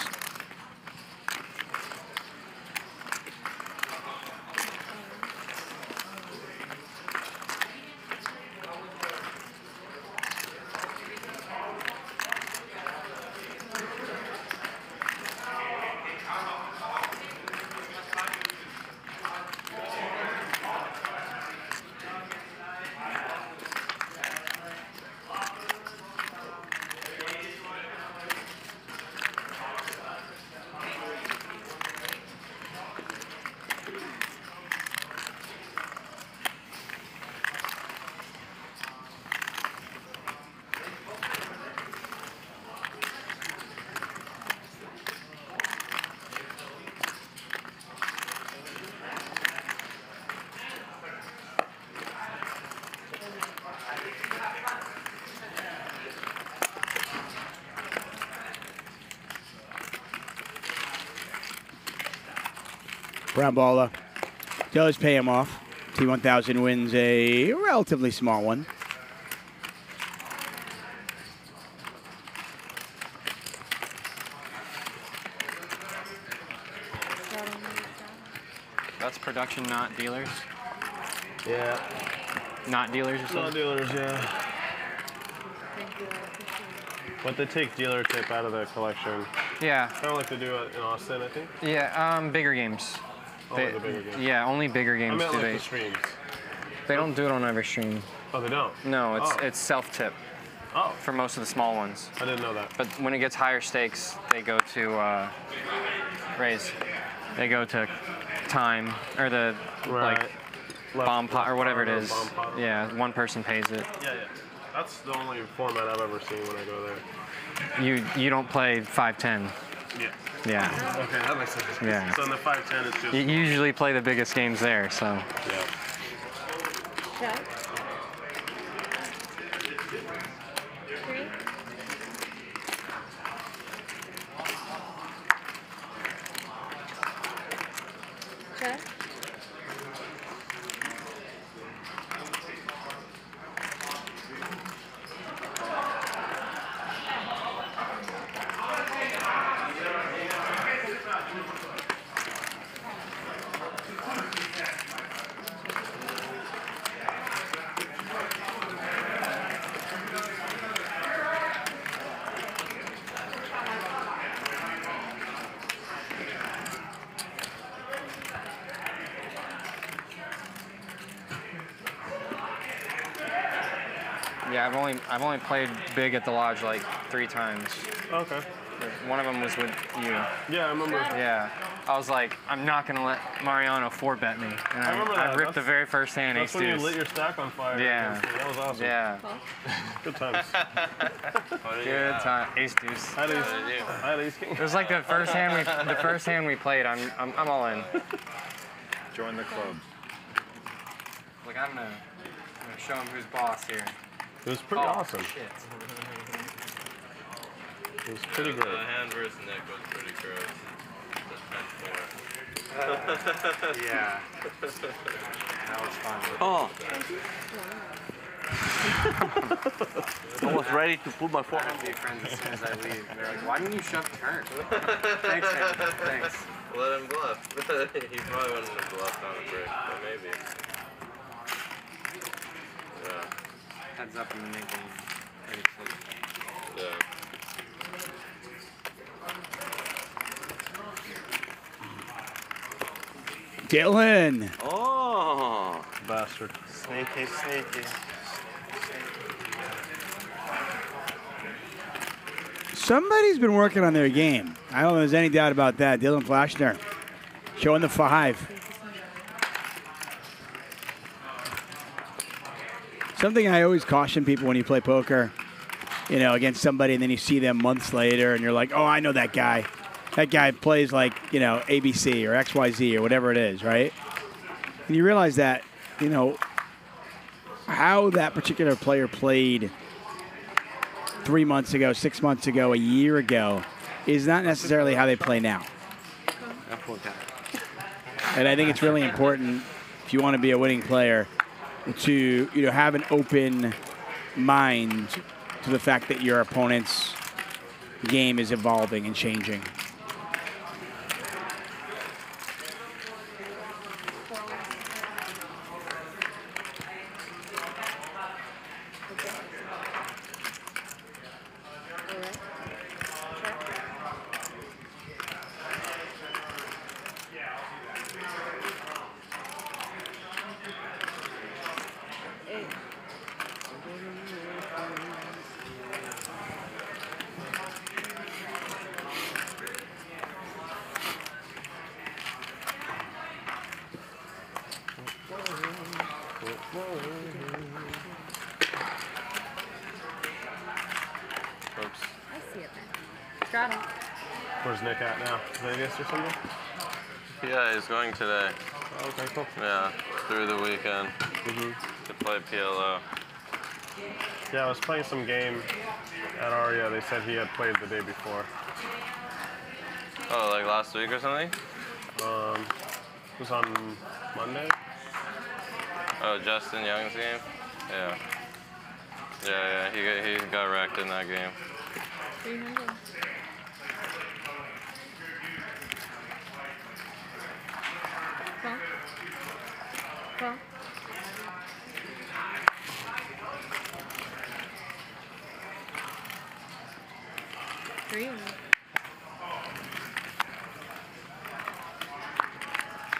Brown Balla does pay him off. T1000 wins a relatively small one. That's production, not dealers. Yeah. Not dealers or something. Not dealers, yeah. But they take dealer tip out of the collection. Yeah. Kind of like they do it in Austin, I think. Yeah, um, bigger games. Only They- the bigger games. Yeah, only bigger I games meant do like they. the streams. They don't do it on every stream. Oh, they don't. No, it's Oh. it's self tip. Oh. For most of the small ones. I didn't know that. But when it gets higher stakes, they go to uh, raise. They go to time or the Right. like Left- bomb pot or whatever it is. Yeah, one person pays it. Yeah, yeah. That's the only format I've ever seen when I go there. You you don't play five ten. Yeah. Yeah. Okay, that makes sense. Yeah. So in the 510, it's just. You usually play the biggest games there, so. Yeah. Played big at the lodge like three times. Okay. One of them was with you. Yeah, I remember. Yeah. I was like, I'm not gonna let Mariano four bet me, and I, I remember I that. ripped the very first hand That's ace when you deuce. lit your stack on fire. Yeah. That was awesome. Yeah. Good times. Good time. Ace deuce. I had ace, I had ace king. It was like the first hand we the first hand we played. I'm I'm, I'm all in. Join the club. Like I'm gonna, I'm gonna show him who's boss here. It was pretty Oh, awesome. Shit. It was pretty The great. hand versus Nick was pretty gross. Uh, yeah. That was fun. Oh. I was ready to put my foot. I have to be friends as soon as I leave. They're like, why didn't you shove turn? Thanks, man. Thanks. Let him bluff. he probably wouldn't have bluffed on a break, but maybe. Yeah. Heads up in the making. Pretty quick. Yeah. Dylan. Oh. Bastard. Sneaky, sneaky. Somebody's been working on their game. I don't know if there's any doubt about that. Dylan Flashner showing the five. Something I always caution people when you play poker, you know, against somebody and then you see them months later and you're like, oh, I know that guy. That guy plays like, you know, ABC or XYZ or whatever it is, right? And you realize that, you know, how that particular player played three months ago, six months ago, a year ago, is not necessarily how they play now. And I think it's really important if you want to be a winning player to you know have an open mind to the fact that your opponent's game is evolving and changing. Oops. I see it then. Got him. Where's Nick at now? Vegas or something? Yeah, he's going today. Okay, cool. Yeah, through the weekend Mm-hmm. to play PLO. Yeah, I was playing some game at Aria. They said he had played the day before. Oh, like last week or something? Um, it was on Monday. Oh, Justin Young's game? Yeah. Yeah, yeah, he got, he got wrecked in that game. 300. Call. Call. Three.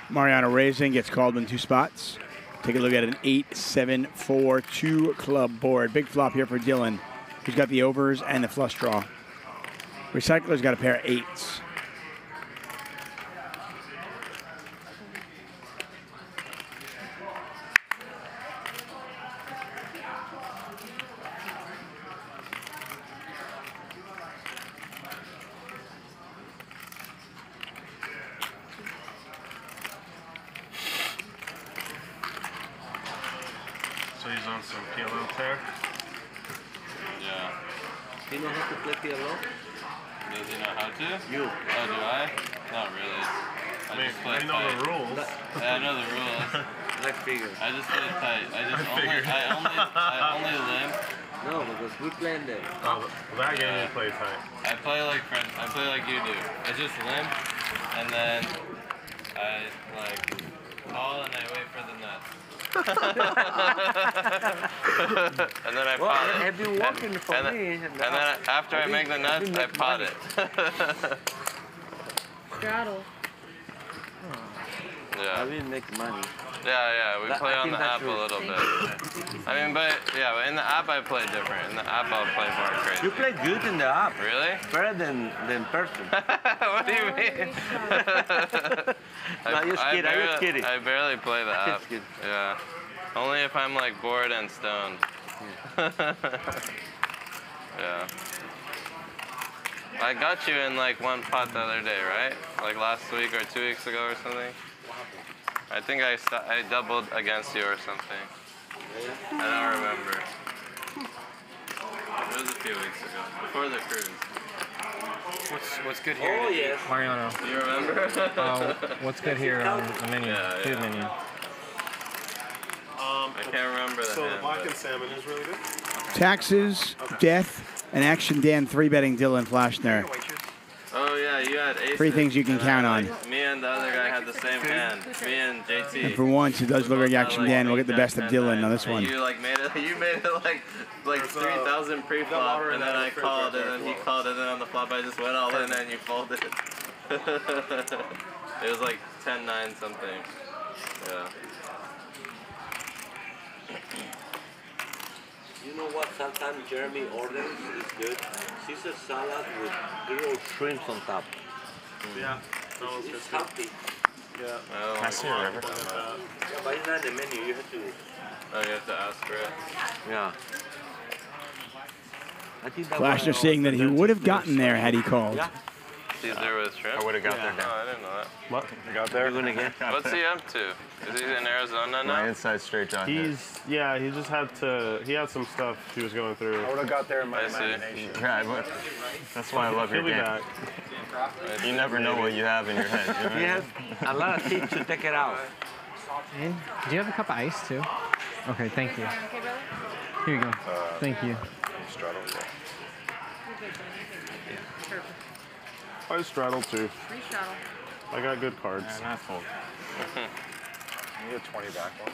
Mariano Raising gets called in two spots. Take a look at an 8 7 4 2 club board. Big flop here for Dylan, who's got the overs and the flush draw. Recycler's got a pair of eights. So he's on some PLO tear. Yeah. Do you know how to play PLO? Does he know how to? You. Oh, do I? Not really. I, I mean, just play I know the tight. rules. Yeah, I know the rules. I figured. I just play tight. I just I only, figured. I only, I only limp. No, because we playing there. Oh, that game you play tight. I play like friend. I play like you do. I just limp, and then I like call and I wait for the nuts. and then I Well, pot it. I've been walking for and then, me. And then after I make the nuts, I pot it. Straddle. yeah. I didn't make money. Yeah, yeah, we That- play I on think the that's app a yours. little bit. I mean, but yeah, but in the app I play different. In the app I'll play more crazy. You play good in the app. Really? Better than than person. what do you oh, mean? No, just I kidding, I'm barely, just kidding. I barely play the app. Yeah. Only if I'm like bored and stoned. yeah. I got you in like one pot the other day, right? Like last week or two weeks ago or something. I think I I doubled against you or something. I don't remember. It was a few weeks ago, before the cruise. What's what's good here? Oh, yes. Mariano. Do you remember? Uh, what's good here on the menu? Yeah, Food yeah. menu. Um, I can't remember the So the hand, black and salmon is really good. Taxes, death, and action Dan three betting Dylan Flashner. Oh yeah, you had aces. Three things you can count on. Me and the other guy had the same hand. Me and JT. And for once, it does look like action Dan. We'll get the best of Dylan on this one. You like made it. You made it like like uh, three thousand pre-flop, and then I called, and then he called, and then on the flop I just went all in, and you folded. It was like 10 9 something. Yeah. You know what sometimes Jeremy orders is good? Caesar salad with grilled shrimps on top. Yeah. It's, it's healthy. Yeah. Can I see a river? Yeah, but it's not in the menu. You have to. Oh, you have to ask for it. Yeah. I think that Flash one- just saying that he would have gotten there had he called. Yeah. Caesar with shrimp? I would've got there, Dan. Oh, I didn't know that. What? You got there? You're gonna get. What's he up to? Is he in Arizona now? My inside straight John. hit. He's yeah. He just had to. He had some stuff he was going through. I would have got there in my I see. imagination. Yeah, I. That's why I love your He'll be game. back. You never know what you have in your head. You know what I He has a lot of things to take it out. And do you have a cup of ice too? Okay, thank you. Here you go. Uh, Thank you. Straddle, yeah. Perfect. I straddle too. Free straddle. I got good cards. Man, that's full. You get 20 back one.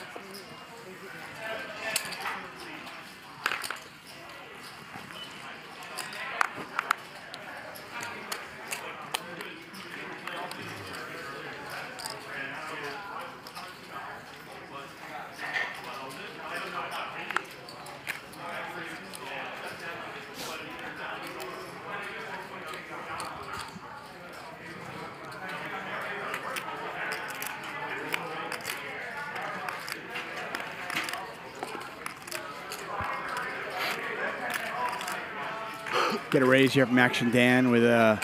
Get a raise here from Action Dan with a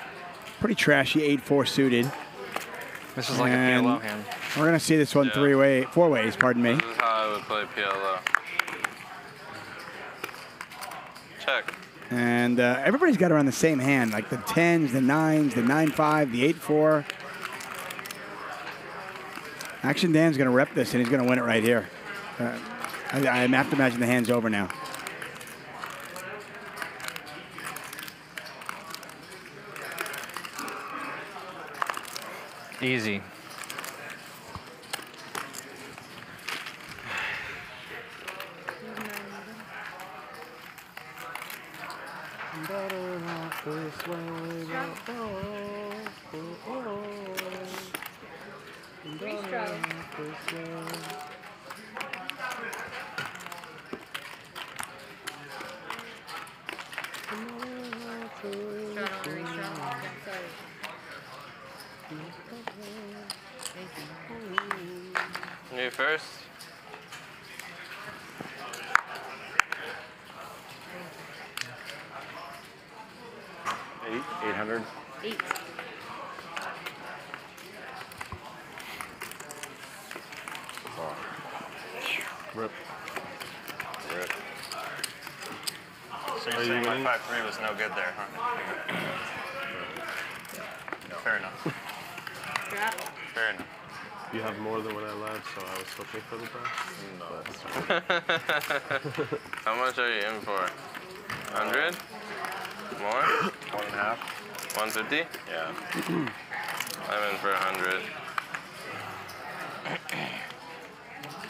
pretty trashy 8-4 suited. This is like a And PLO hand. We're gonna see this one Yeah. three way, four ways. Pardon me. This is how I would play PLO. Check. And uh, everybody's got around the same hand, like the tens, the nines, the nine five, the eight four. Action Dan's gonna rep this, and he's gonna win it right here. Uh, I, I have to imagine the hand's over now. Easy. Free straddle. Straddle and re straddle. Yeah, sorry. Thank you. You first? Eight, 800. Eight. Rip. Rip. So Are you're you saying my winning? 5-3 was no good there, huh? Fair enough. Straddle. Fair enough. You have more than what I left, so I was hoping for the best. How much are you in for? 100? More? One and a half. 150? Yeah. I'm in for 100.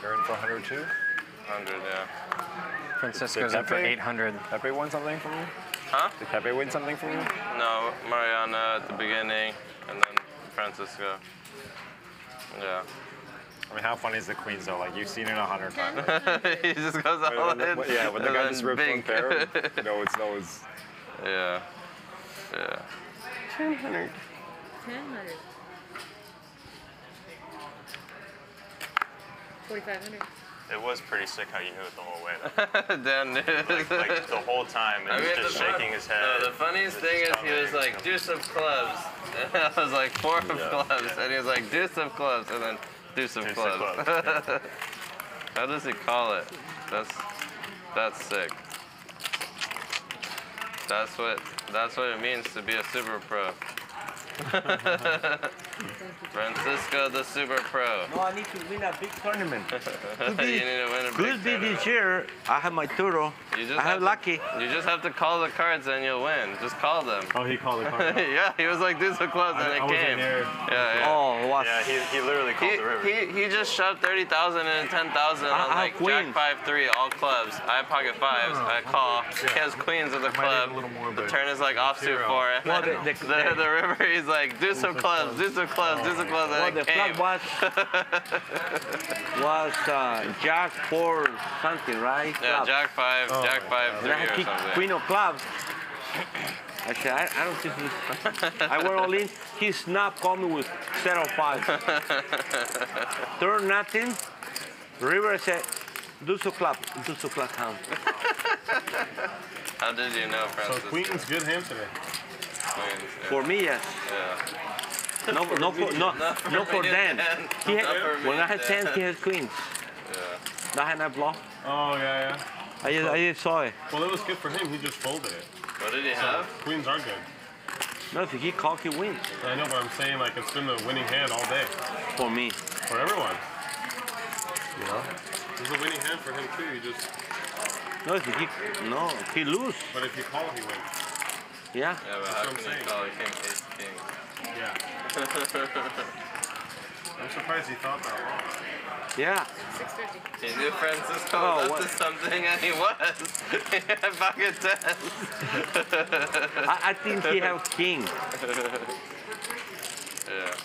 You're in for 100 too? 100, yeah. Francisco's Did up for Pepe- 800. Pepe win something from you? Huh? Did Pepe win something from you? No, Mariano at the beginning, and then Francisco. Yeah. I mean, how funny is the queen though? Like you've seen it a hundred times. he just goes When- all when the- in. yeah, when the guy then just rips one big. pair, no, it's no, it's. Yeah. Yeah. 10 hundred. 4500. It was pretty sick how you knew it the whole way. Dan knew. like, like the whole time, and I he was just the fun- shaking his head. No, the funniest thing is he was like, "Do some clubs. And I was like, four of Yeah, clubs. yeah. And he was like, deuce of clubs. And then of Deuce of clubs. clubs, How does he call it? That's that's sick. That's what that's what it means to be a super pro. Francisco the super pro. No, I need to win a big tournament. you need to win a big Could be this year. I have my Turo. You just I have to- lucky. you just have to call the cards and you'll win. Just call them. Oh, he called the cards. yeah, he was like, "Deuce of clubs," and I- it I wasn't came. here. Yeah, yeah. Oh, what? Yeah, he, he literally called He, the river. he, he just shoved 30,000 and 10,000 I- on like queens. Jack 5 3, all clubs. I have pocket fives. Oh, I call. He has queens of the club. The turn is like offsuit Zero. 4. And Well, then the- the, the- the, river, he's like, deuce of clubs, deuce of some clubs. Do some clubs. Well, and the it came. club was was uh, Jack four something, right? Yeah, Club. Jack five, Jack five, three or something. Queen of clubs. I said, I, I don't think this. I went all in. He snapped, called me with set of five. Turn nothing. River said, do so club, do so club count. How did you know, Francis? So Francis? Queen's good hand today. Queens, yeah. For me, yes. Yeah. No, no, for, no, Not for no for me, Dan. Dan. He had, when I had Dan. tens, he had queens. Yeah. That had not block. Oh yeah, yeah. I just, I just saw it. Well, it was good for him. He just folded it. What did he So, have? Queens are good. No, if he called, he wins. I know, but I'm saying like it's been the winning hand all day. For me. For everyone. You know? It's a winning hand for him too. You just. No, if he, no, if he lose. But if you call, he wins. Yeah. Yeah, but That's how what I'm can you saying. call king ace king? Yeah. I'm surprised he thought that long. Yeah. 6.50. He knew Francisco Oh, was up what- to something, and he was. he had pocket tens. I, I think he have king. yeah.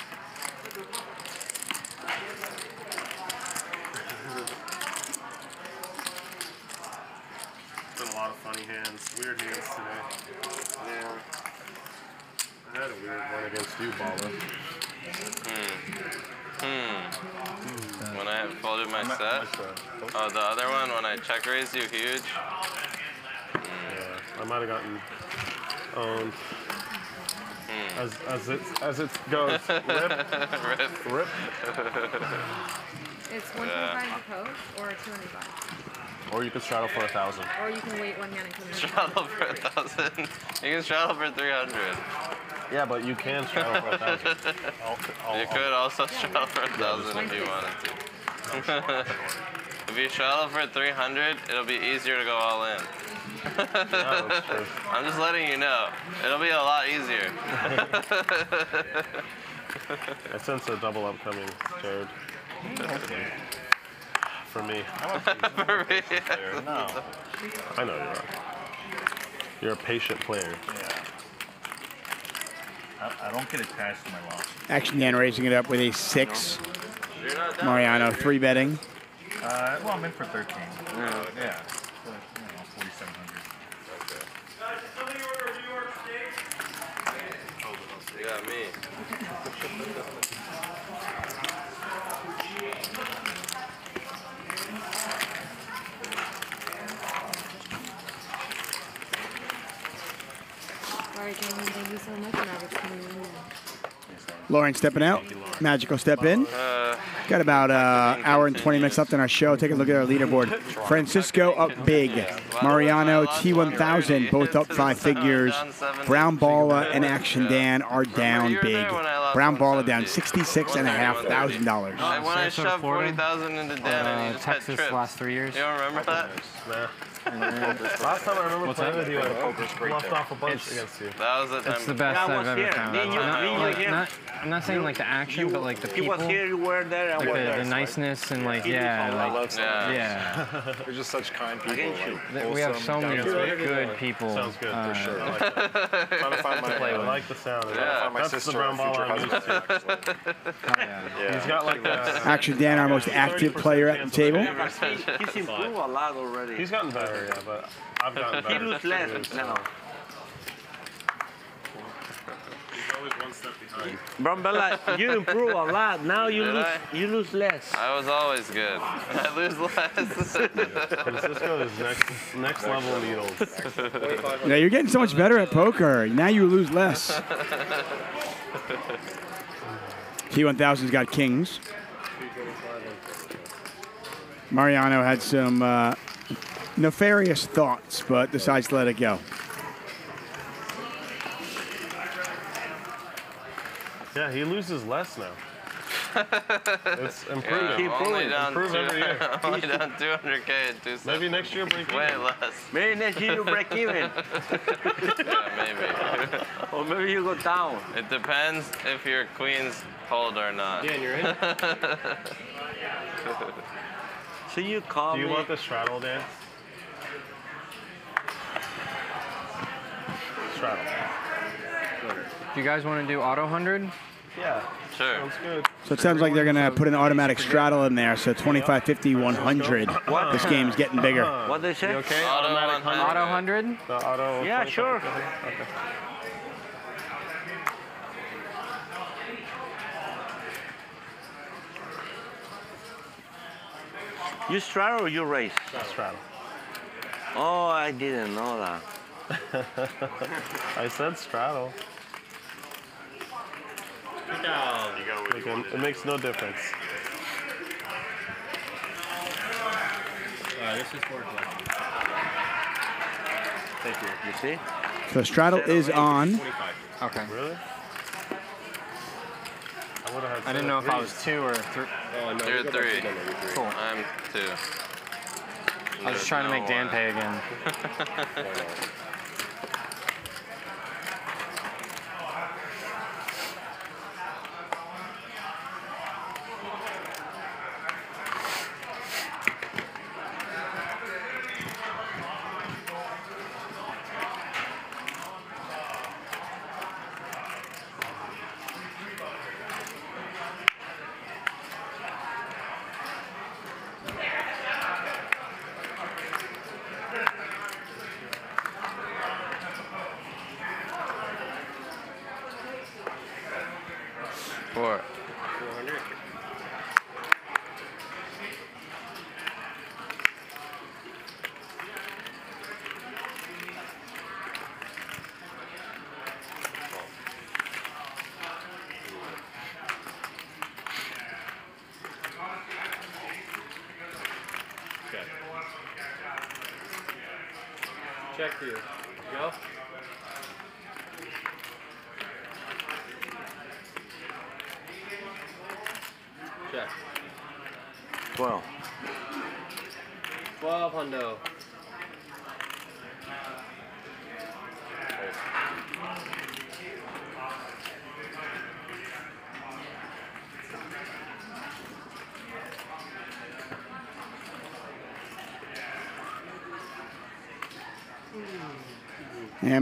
Been a lot of funny hands, weird hands today. Yeah. I had a weird one against you, Balla. Hmm. Hmm. When I folded my set. Oh, the other one when I check raised you huge. Yeah, I might have gotten owned. Hmm. As as it as it goes, rip, Rip. rip. It's 125 to post or 205. Or you can straddle for a thousand. Or you can wait one hand and come in. Straddle for a thousand. You can straddle for 300. Yeah, but you can straddle for a thousand. I'll- I'll- You could also straddle for a thousand if you wanted to. if you straddle for 300, it'll be easier to go all in. that's true. I'm just letting you know. It'll be a lot easier. I sense a double upcoming, Jared. For me. For me, No. I know you are. You're a patient player. Yeah. I, I don't get attached to my loss. Action Dan raising it up with a six. You're not down. Mariano three betting. Uh, well, I'm in for 13. Yeah. yeah. So, you know, 4,700. You got me. right, gentlemen, thank you so much. And coming in. Lauren stepping out. Magical step in. Uh, Got about uh, hour and 20 minutes left in our show. Take a look at our leaderboard. Francisco up big. Mariano T1000 both up five figures. Brown Balla and Action Dan are down big. Brown Balla down sixty-six and a half thousand dollars. I- when I Sarasota, shoved Florida? 40,000 into Dan and Uh, Texas last three years. You don't remember that? Last time I remember What's playing that? with you, I Poker's left off a bunch It's- against you. That was the time. It's the best Yeah, I I've ever here. found. Me you- Not- me and you not- I'm not saying like the action, but like the people. He was here, you were there, I like the, there. the niceness and like He did yeah, all like that. Yeah. yeah. You're just such kind people. Like, Th- we have so many down to good people. Sounds good, uh, for sure. I like that. Trying to find my, play I like the sound of Yeah. find my That's the sister brown and ball I'm used husband. to. Oh, yeah. Yeah. He's got like a. Action Dan, our most active player at the table. He's improved a lot already. He's gotten better, yeah, but I've gotten better. He lose less now. He's always one step behind. Brown Balla, you improve a lot. Now you Did lose, I? you lose less. I was always good. I lose less. Francisco is next next level needles. Yeah, you're getting so much better at poker. Now you lose less. T1000's got kings. Mariano had some uh, nefarious thoughts, but decides to let it go. Yeah, he loses less now. It's Yeah, improving. I'm only down, Improve two, every year. I'm only down 200k in two sets. Maybe next year break Way even. less. Maybe next year you break even. Yeah, maybe. or maybe you go down. It depends if your queens hold or not. Dan, you're in? So you call Do you me. want the straddle dance? Straddle. Do you guys want to do auto hundred? Yeah. Sure. Sounds good. So it sounds like they're going to put an automatic straddle in there. So 25, 50, 100. What? This game's getting bigger. Uh-huh. What they say? You okay? Auto Automatic 100. Auto 100? The auto. Yeah, 25, sure. Okay. You straddle or you race? Straddle. Oh, I didn't know that. I said straddle. You Like, it, it makes no difference. Uh, this is for. Thank you. You see? So straddle is on. Okay. Really? I would have had I didn't know if I was two or three. Oh, no, You're you go back three. to three. Cool. I'm two. I was just trying to make Dan pay again.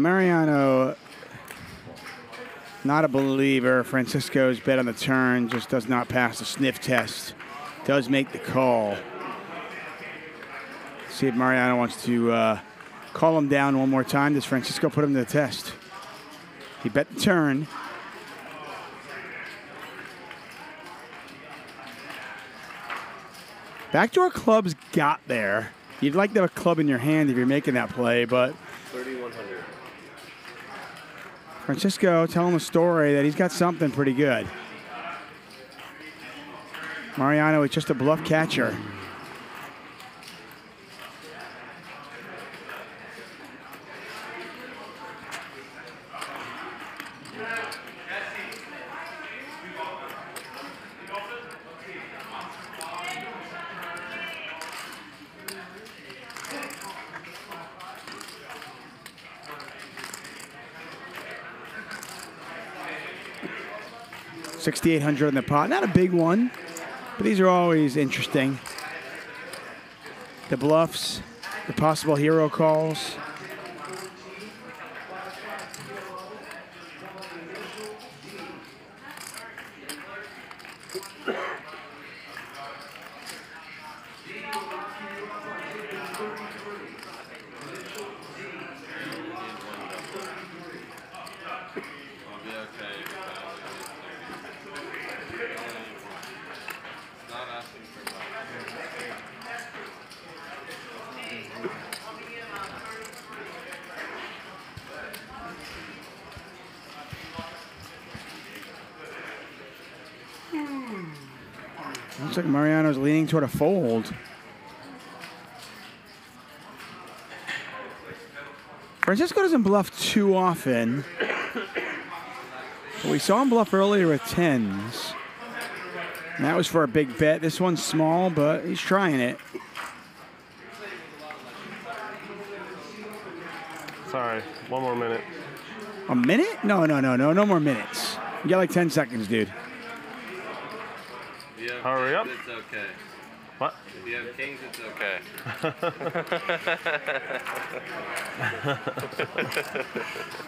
Mariano, not a believer. Francisco's bet on the turn, just does not pass the sniff test. Does make the call. See if Mariano wants to uh, call him down one more time. Does Francisco put him to the test? He bet the turn. Backdoor clubs got there. You'd like to have a club in your hand if you're making that play, but 3100. Francisco telling the story that he's got something pretty good. Mariano is just a bluff catcher. Sixty-eight hundred in the pot. Not a big one, but these are always interesting. The bluffs, the possible hero calls. Mariano's leaning toward a fold. Francisco doesn't bluff too often. But we saw him bluff earlier with tens. And that was for a big bet. This one's small, but he's trying it. Sorry, one more minute. A minute? No, no, no, no, no more minutes. You got like 10 seconds, dude. If you have Hurry up. It's okay. What? If you have kings, it's okay. And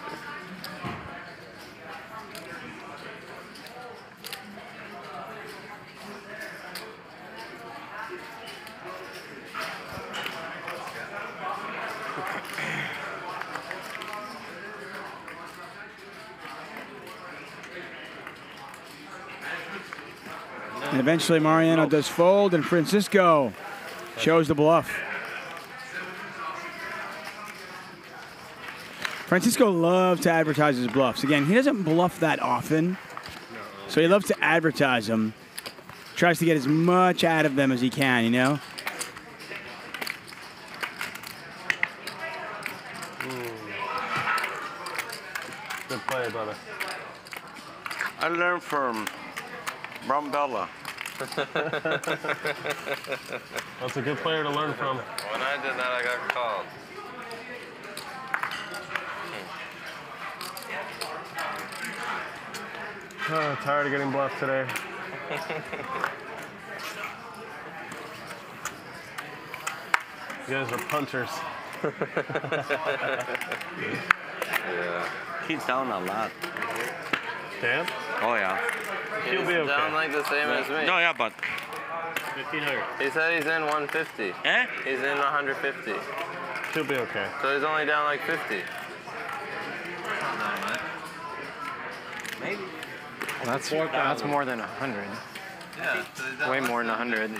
eventually Mariano does fold, and Francisco shows the bluff. Francisco loves to advertise his bluffs. Again, he doesn't bluff that often, so he loves to advertise them. Tries to get as much out of them as he can, you know? Hmm. Good play, brother. I learned from Brown Balla. That's a good player to learn from. When I did that, I got called. Oh, tired of getting bluffed today. You guys are punters. yeah. He's down a lot. Dan? Oh yeah. He'll be okay. Sound like the same yeah. as me. No, yeah, but. 1500. He said he's in 150. Eh? He's in 150. He'll be okay. So he's only down like 50. Maybe. That's that's more than 100. Yeah, Way more than 100.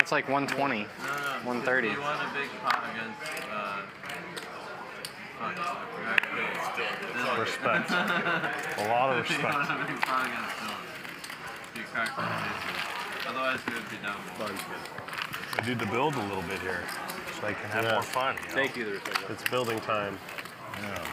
It's like 120, no, no, 130. Respect. a lot of respect. you don't to. I do the build a little bit here so I can have yeah. more fun. You know? Thank you. It's building time. Yeah.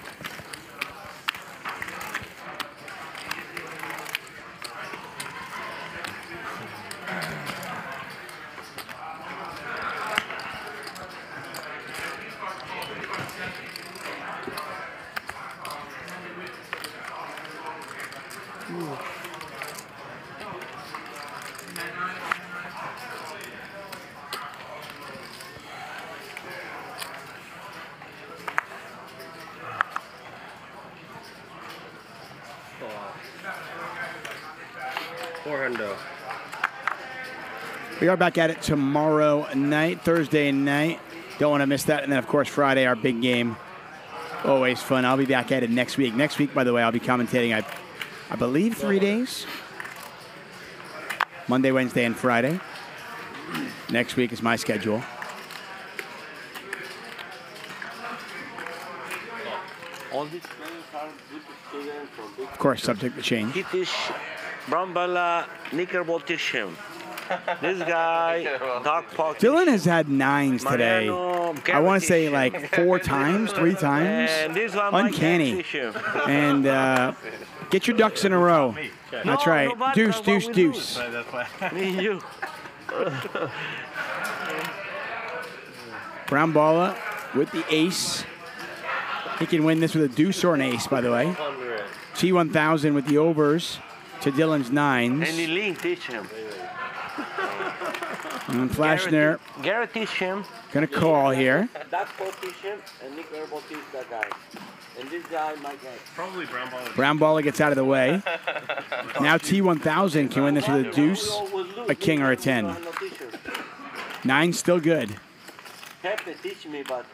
We are back at it tomorrow night, Thursday night. Don't want to miss that. And then, of course, Friday, our big game. Always fun. I'll be back at it next week. Next week, by the way, I'll be commentating, I, I believe, three days Monday, Wednesday, and Friday. Next week is my schedule. All these players are students from big Of course, subject to change. He teach Brown Balla Knickerbocktism. This guy, Doug Polk. Dylan has had nines today. Mariano, I want to say like four times, three times. And this one, Uncanny. And uh, get your ducks in a row. That's No, right. Deuce, that's deuce, deuce. Me and you. Brown Balla with the ace. He can win this with a deuce or an ace, by the way. T1000 with the overs to Dylan's nines. And Eileen teach him. And Flashner Garrett teach him. gonna call here. Doug Polk teach him, and Nik Airball teach that guy. And this guy, my guy. Probably brown ball. Brown Balla gets out of the way. Now T1000 can win this with a deuce, a king, or a 10. Nine still good. Pepe teach me, but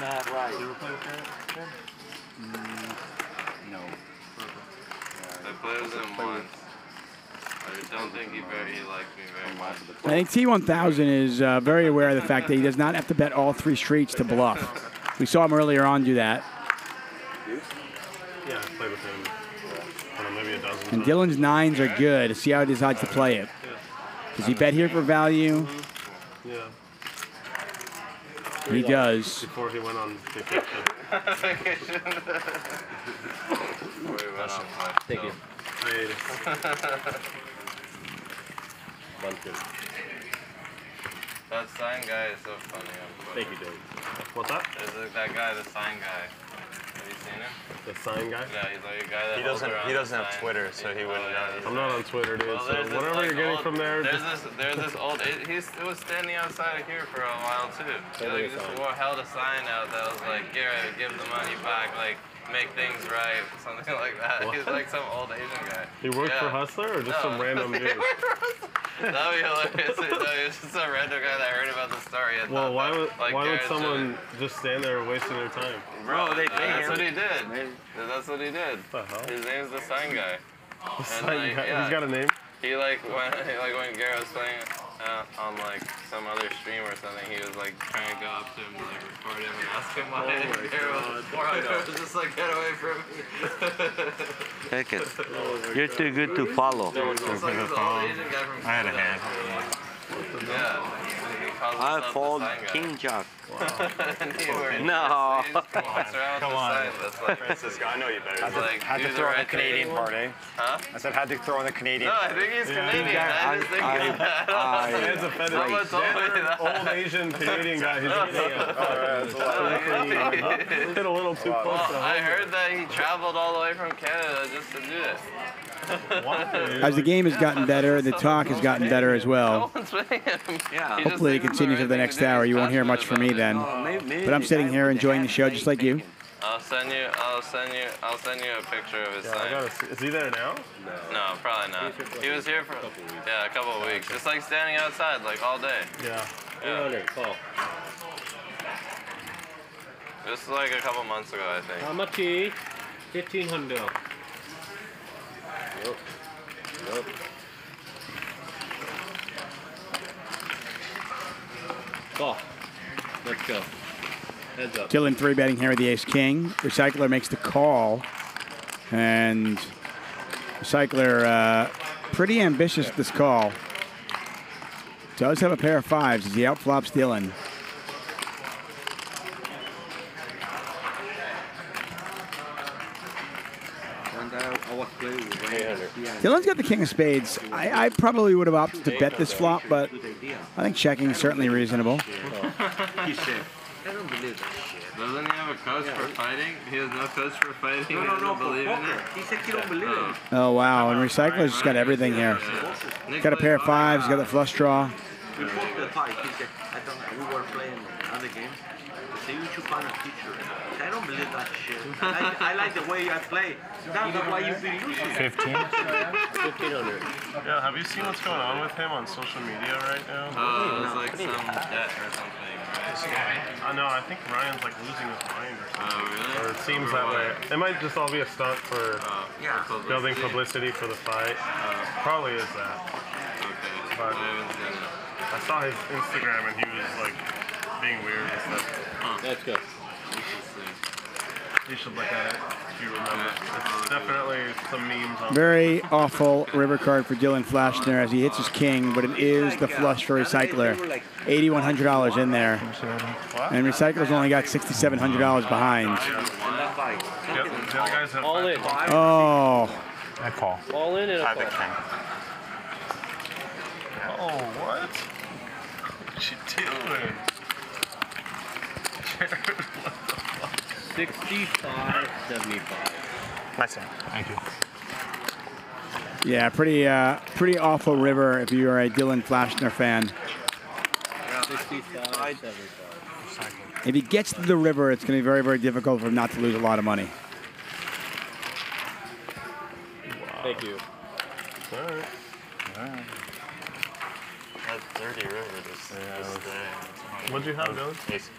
not right. Mm, no. I played with him once. I don't think he very he likes me very much. I think T1000 is uh, very aware of the fact that he does not have to bet all three streets to bluff. We saw him earlier on do that. Yeah, I played with him. Know, maybe a dozen And. Dylan's nines are good. See how he decides to play it. Does he bet here for value? Yeah. He does. Before he went on vacation. Thank you. That sign guy is so funny. Thank you, Dave. What's up? There's that guy, the sign guy. Have you seen him? The sign guy? Yeah, he's like a guy that He doesn't- he doesn't have sign. Twitter, so he wouldn't oh, know. I'm not on Twitter, dude. Well, so there's this, whatever like, you're getting old- from there, There's just this, there's this old. It, he's, it was standing outside of here for a while too. He, like, just wore, held a sign out that was like, Garrett, give the money back, like make things right, something like that. He's like some old Asian guy. he worked for Hustler or just No. some random dude? That'd be hilarious. no, it's just some random guy that heard about the story. And Well, why that, would like, why would Garrett someone just stand there wasting their time? Bro, they pay that's what he did. That's what he did. His name's the sign guy. The And, sign like, guy. yeah. He's got a name. he like when like when Garrett was playing uh, on like some other stream or something, he was like trying to go up to him to like record him and ask him why Oh my Garrett was God. Garrett was just like get away from me. Take it. You're too good to follow. No, like this old Asian guy from I had a hand. Yeah. I himself the fold sign guy. King Jack. And he wears- No. he just walks around Come on. like Francisco, I know you better. It's like, had to throw in the Canadian thing. part, eh? Huh? I said had to throw in the Canadian. No, I think he's Yeah. Canadian. I, just think that. Man's a fetish. Someone told me that. Old Asian Canadian guy who's just hit a little too close Well, to I heard that he traveled all the way from Canada just to do this. As the game has gotten better, the talk has gotten better as well. Yeah. Hopefully it continues for the next hour. You won't hear much from me then. But I'm sitting here enjoying the show just like you. I'll send you. I'll send you. I'll send you a picture of his Yeah, I sign. gotta see- Is he there now? No, probably not. He was here for yeah a couple of weeks, just like standing outside like all day. Yeah. Yeah. Call. Just like a couple months ago, I think. How much? he? Fifteen hundred. Yep. Yep. Call. Let's go. Heads up. Dylan three betting here with the Ace King. Recycler makes the call, and Recycler uh, pretty ambitious this call. Does have a pair of fives as he outflops Dylan. Dylan's got the king of spades. I, I probably would have opted to bet this flop, but I think checking is certainly reasonable. He said. I don't believe that shit. Doesn't he have a coach for fighting? He has no coach for fighting. No, no, no, believe in it. He said he don't believe Oh. it. Oh wow, and Recycler's just got everything here. Got a pair of fives, got the flush draw. Before the fight, he said, I don't know, we were playing other games. He said, you should find a teacher. I said, I don't believe that shit. I like, I like the way I play. That's why you've been losing. 15? 1500. Yeah, have you seen what's going on with him on social media right now? Uh, oh, it's like some debt or something, right? I know, I think Ryan's like losing his mind or something. Oh, really? Or it seems that way. It might just all be a stunt for oh, Yeah. building publicity for the fight. Oh. Probably is that. Okay. But I haven't seen it. I saw his Instagram and he was like being weird and stuff. Let's go. You should look at it if you remember. It's definitely some memes on Very awful river card for Dylan Flashner as he hits his king, but it is the flush for Recycler. $8,100 in there. And Recycler's only got $6,700 behind. The other guys have All in. Oh. I call. All in and a the call. king. Oh, what? What you doing? Sixty-five, seventy-five. Nice hand. Thank you. Yeah, pretty uh, pretty awful river if you are a Dylan Flashner fan. Sixty-five, seventy-five. If he gets to the river, it's going to be very, very difficult for him not to lose a lot of money. Thank you. Alright. That dirty river this, this day. What'd you have, Dylan? Ace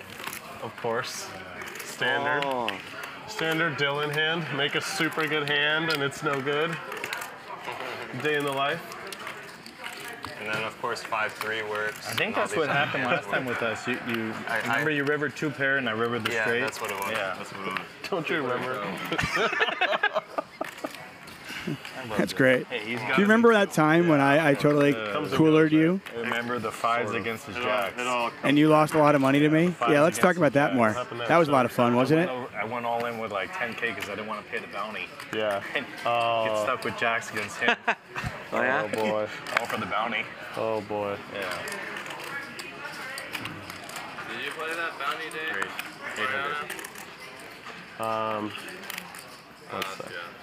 Of course. Standard. Oh. Standard Dylan hand. Make a super good hand and it's no good. Day in the life. And then of course five three works. I think that's what happened hands last time with us. You, you I- remember I- you rivered two pair and I rivered the Yeah, straight. that's what it was. Yeah. That's what it was. Don't you remember? That's great. Hey, Do you remember that time yeah. when I, I totally coolered you? I remember the fives against the jacks. And you lost a lot of money to me? Yeah, let's talk about that more. That was a lot of fun, wasn't it? I went all in with like 10K because I didn't want to pay the bounty. Yeah. And get stuck with jacks against him. oh, yeah? oh, boy. all for the bounty. Oh, boy. Yeah. Did you play that bounty day? Great. Um, uh. Yeah.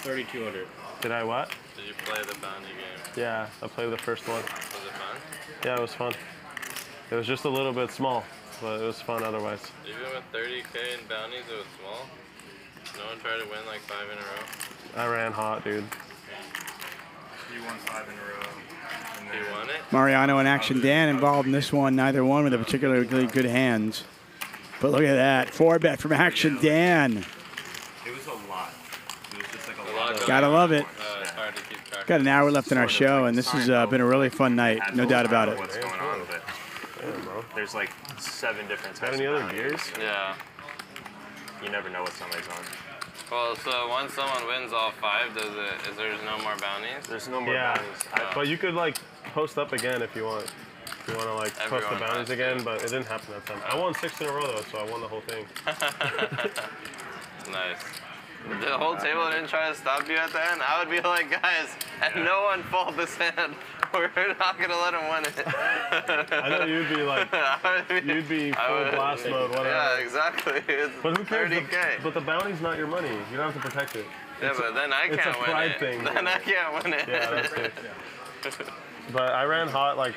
3200. Did I what? Did you play the bounty game? Yeah, I played the first one. Was it fun? Yeah, it was fun. It was just a little bit small, but it was fun otherwise. Even with 30k in bounties, it was small? No one tried to win like five in a row? I ran hot, dude. You won five in a row. You won it? Mariano and Action Dan involved in this one, neither one with a particularly good hands. But look at that, four bet from Action Dan. Gotta love it. Uh, Got an hour left in our show, and this has uh, been a really fun night, no doubt about it. What's going on with it? There's like seven different types. Got any other bounties. gears? Yeah. You never know what somebody's on. Well, so once someone wins all five, does it? Is there's no more bounties? There's no more Yeah, bounties. I- but you could like post up again if you want. If you want to like post the bounties has again, but it didn't happen that time. I won six in a row though, so I won the whole thing. Nice. The whole table didn't try to stop you at the end. I would be like, guys, and no one fold this hand. We're not gonna let him win it. I know you'd be like, you'd be full would- blast mode, whatever. Yeah, exactly. It's But who cares? The, 30K. but the bounty's not your money. You don't have to protect it. Yeah, It's but then I can't win it. It's a pride thing. Then I can't win it. Yeah, that's it. But I ran hot like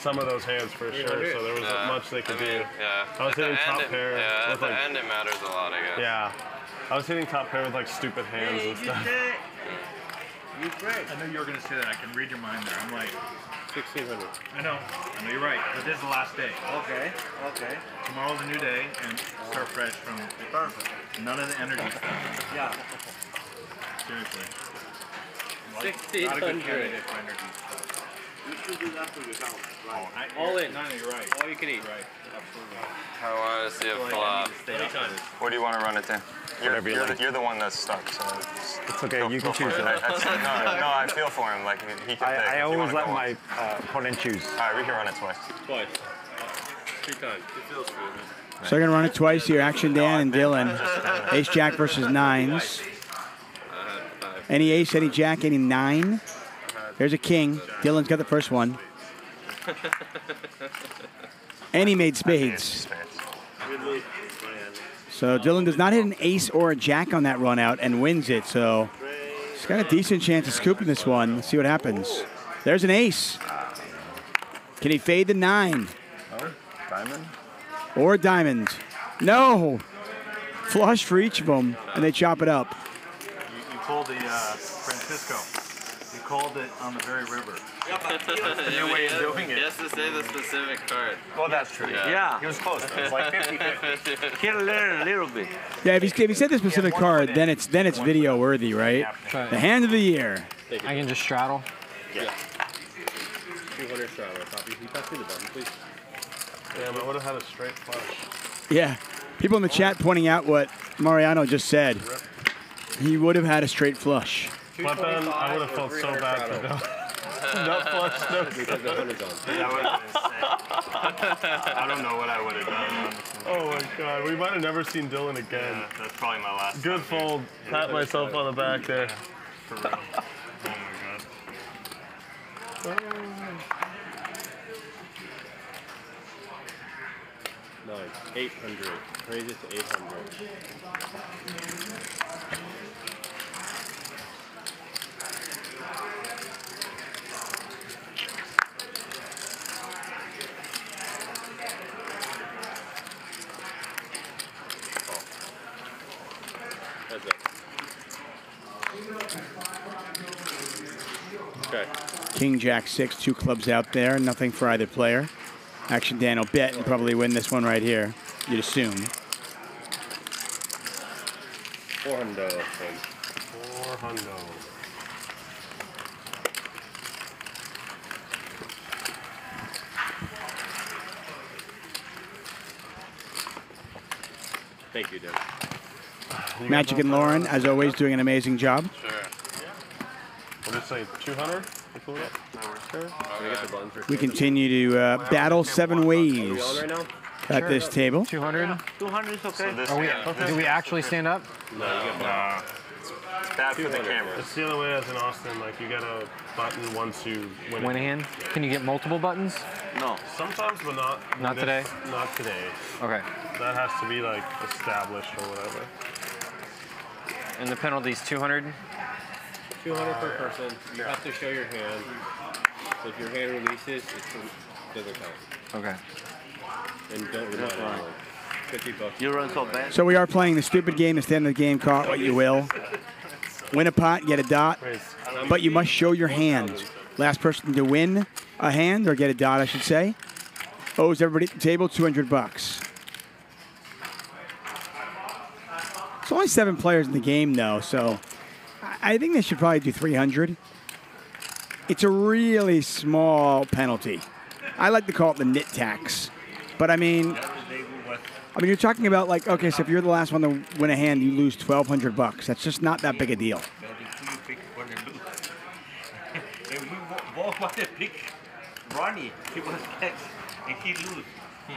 some of those hands for sure, so there was Yeah. not much they could I mean, do. Yeah. I was At hitting top it- pair Yeah, at with the like end it matters a lot, I guess. yeah, I was hitting top pair with like stupid hands and stuff. You great. I know you were gonna say that. I can read your mind there. I'm like. 1600. I know. I know you're right. But this is the last day. Okay. Okay. Tomorrow's a new day and start fresh from Perfect. None of the energy stuff. Yeah. Seriously. 1600. Not a good 1600. candidate for energy stuff. You should do that for yourself. Right. I- All in. No, no, you're right. All you can eat. Right. Absolutely. I want to see a flop. What do you want to run it to? You're, Whatever you you're, like. the, you're the one that's stuck, so it's, It's okay, go- you can choose it. it. That's- no, no, I feel for him. Like he can I, pick. I always let my on. uh, opponent choose. All right, we can run it twice. Twice. Three times. It feels good. So I'm gonna run it twice here. Action Dan and Dylan. Ace Jack versus nines. Any ace, any jack, any nine. There's a king. Dylan's got the first one. And he made spades. So Dylan does not hit an ace or a jack on that run out and wins it. So he's got a decent chance of scooping this one. Let's see what happens. There's an ace. Can he fade the nine Oh, diamond. or diamond? No. Flush for each of them, and they chop it up. You, you pulled the uh, Francisco. You called it on the very river. That's the new way of doing it. He has to say the specific card. Well, that's true. Yeah. He was close. Though. It was like 50-50. He learn a little bit. Yeah, if he, if he said the specific card, then it's then it's video worthy, right? Right. The hand of the year. I can just straddle. Yeah. 200 straddle. Copy. Can you pass me the button, please? Damn, I would have had a straight flush. Yeah. People in the chat pointing out what Mariano just said. He would have had a straight flush. But then I would have felt so bad for no, no flush, no We took the hundreds on. That would have been insane. I don't know what I would have done. Oh my god, we might have never seen Dylan again. Yeah, that's probably my last. Good fold. Pat myself on the back there. For real. Oh my god. Nine. 800. Raise it to 800. Okay. King Jack six, two clubs out there, nothing for either player. Action Dan will bet and probably win this one right here. You'd assume. 400. Four hundo. Thank you, Dylan. Magic and Lauren, as always, doing an amazing job. What did you say? 200? Sure. Can I get the button for We continue to uh, battle seven ways Are we on right now? at this table. 200. 200 is okay. this- Are we, yeah. do we actually stand up? No, you get Nah. It's bad for the 200. camera. It's the other way as in Austin. Like you got a button once you win. Win a it. hand? Can you get multiple buttons? No. Sometimes, but not. Not this- today? Not today. Okay. That has to be like established or whatever. And the penalty's 200? 200 per uh, person. You have to show your hand. So if your hand releases, it doesn't count. Okay. And don't remind anyone. 50 bucks. You run so bad. So we are playing the stupid game, the stand of the game, call it what you will. Win a pot, get a dot, but you must show your hand. Last person to win a hand, or get a dot, I should say, owes everybody at the table 200 bucks. It's only seven players in the game, though, so I- think they should probably do 300. it's a really small penalty. I like to call it the nit tax. But I mean, I mean, you're talking about like, okay, so if you're the last one to win a hand, you lose 1,200 bucks. That's just not that big a deal. Ronnie. He was next, and he lose.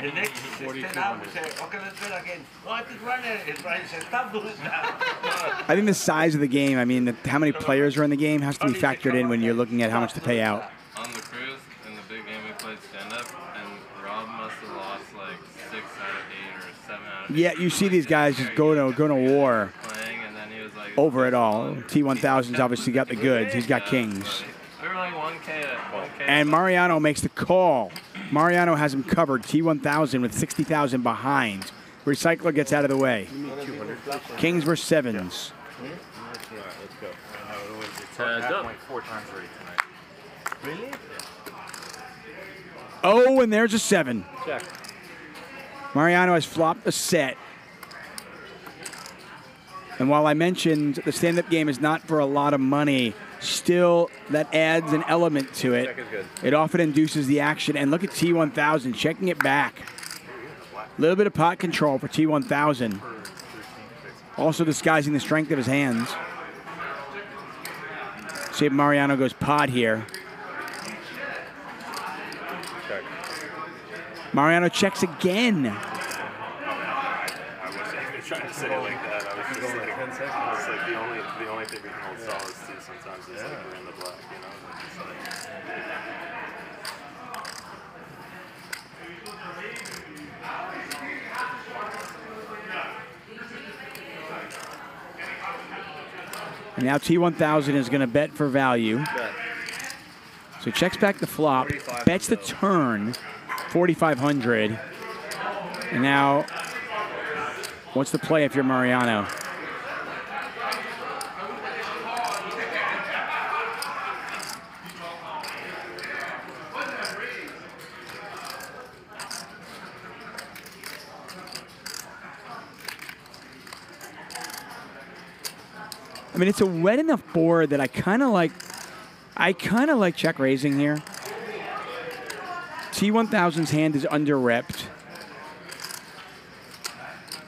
The next stand up and say, okay, let's do it again. Oh, I think Ronnie. And Ronnie said, stop doing that. I think the size of the game, I mean, the, how many players are in the game has to be factored in when you're looking at how much to pay out. On the cruise, in the big game we played stand up, and Rob must have lost like six out of eight or seven out of eight. Yeah, you see these guys just go to go to war and then he was like, over it all. T1000's obviously got the goods. He's got kings. we were like 1K at 1K. And Mariano makes the call. Mariano has him covered. T1000 with 60,000 behind. Recycler gets out of the way. Kings versus sevens. Tonight. Really? Oh, and there's a seven. Check. Mariano has flopped a set. And while I mentioned the stand up game is not for a lot of money, still that adds an element to it. Check is good. It often induces the action. And look at T1000 checking it back. A little bit of pot control for T1000. Also disguising the strength of his hands. See if Mariano goes pod here. Mariano checks again. I wasn't even trying to say it like that. I was just like, it's like the only the only thing we can hold solids to sometimes is like we're in the black, you know. Like, it's like, And now T1000 is going to bet for value. So checks back the flop, bets the turn, 4,500. And now, what's the play if you're Mariano? I mean, it's a wet enough board that I kind of like. I kind of like check raising here. T1000's hand is under repped.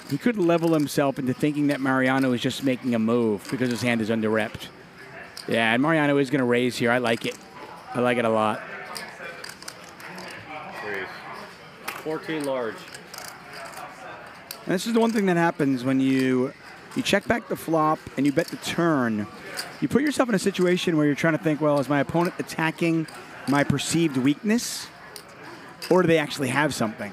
He could level himself into thinking that Mariano is just making a move because his hand is under repped. Yeah, and Mariano is going to raise here. I like it. I like it a lot. Raise. 14 large. And this is the one thing that happens when you you check back the flop and you bet the turn. You put yourself in a situation where you're trying to think, well, is my opponent attacking my perceived weakness, or do they actually have something?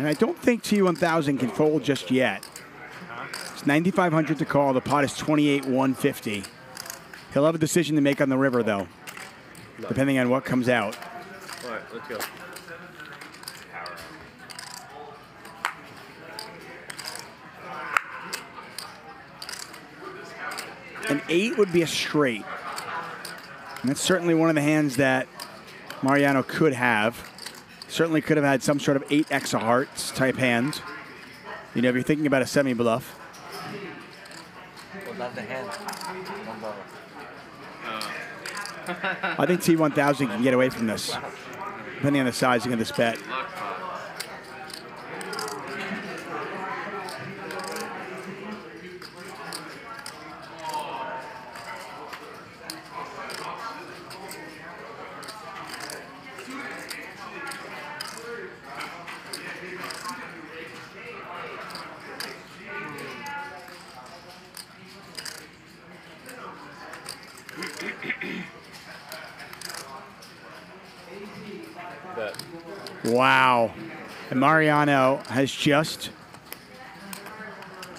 And I don't think T1000 can fold just yet. It's 9,500 to call. The pot is 28,150. He'll have a decision to make on the river, though, depending on what comes out. All right, let's go. An eight would be a straight. And that's certainly one of the hands that Mariano could have. Certainly could have had some sort of eight X of hearts type hand. You know, if you're thinking about a semi bluff. Well, that's the hand. I think T1000 can get away from this, depending on the sizing of this bet. Bet. Wow. And Mariano has just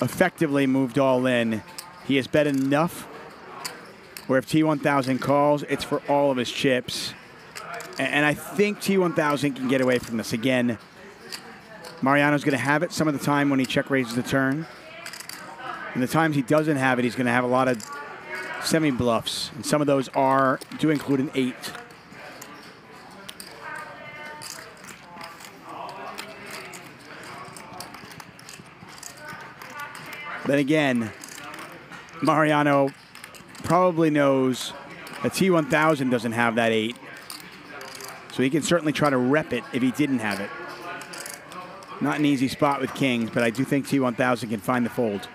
effectively moved all in. He has bet enough where if T1000 calls, it's for all of his chips. And I think T1000 can get away from this. Again, Mariano's going to have it some of the time when he check raises the turn. And the times he doesn't have it, he's going to have a lot of semi bluffs. And some of those are, do include an eight. Then again, Mariano probably knows that T1000 doesn't have that eight. So he can certainly try to rep it if he didn't have it. Not an easy spot with Kings, but I do think T1000 can find the fold.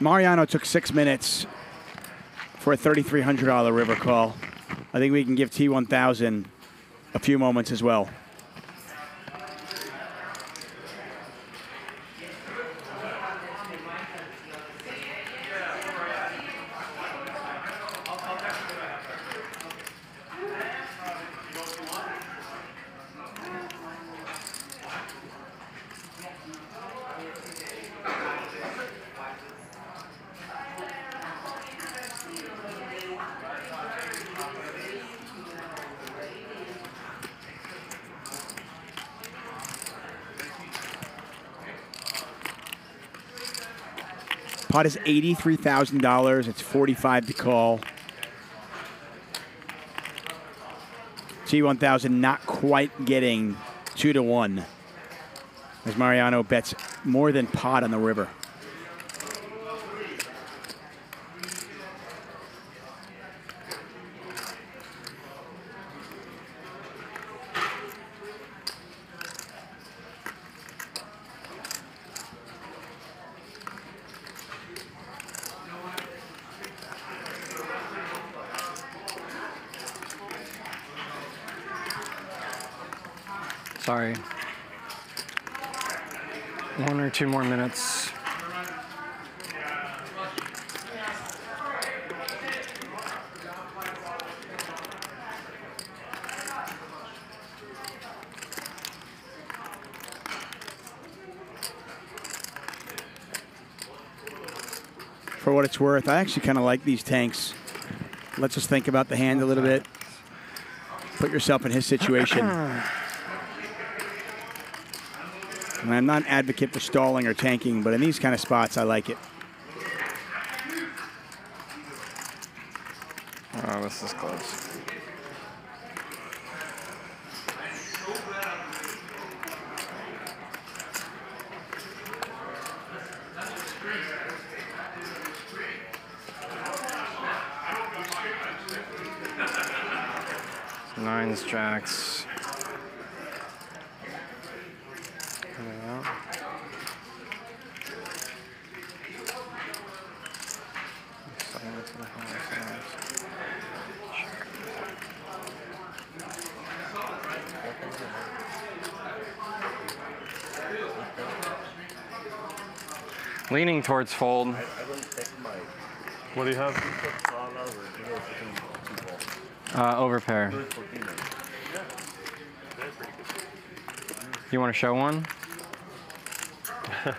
Mariano took six minutes for a $3,300 river call. I think we can give T1000 a few moments as well. Pot is $83,000. It's 45 to call. T1000 not quite getting two to one. As Mariano bets more than pot on the river. Sorry. One or two more minutes. For what it's worth, I actually kind of like these tanks. Let's just think about the hand a little bit. Put yourself in his situation. And I'm not an advocate for stalling or tanking, but in these kind of spots, I like it. Oh, this is close. Nines, jacks. Coming out. Silence and high silence. Leaning towards fold. What do you have? Uh, overpair. You want to show one?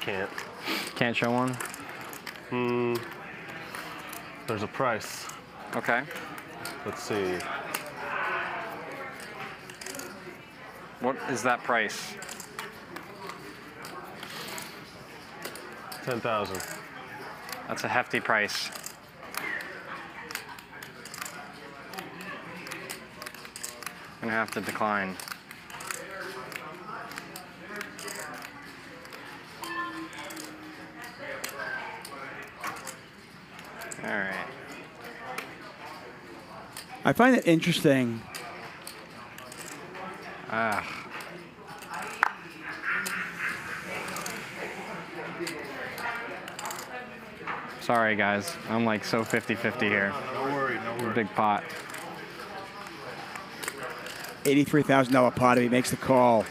Can't. Can't show one? Hmm. There's a price. Okay. Let's see. What is that price? Ten thousand. That's a hefty price. Gonna have to decline. All right. I find it interesting. Ah. Sorry, guys. I'm like so 50 50 here. No worry, no worry. Big pot. $83,000 pot. If he makes the call,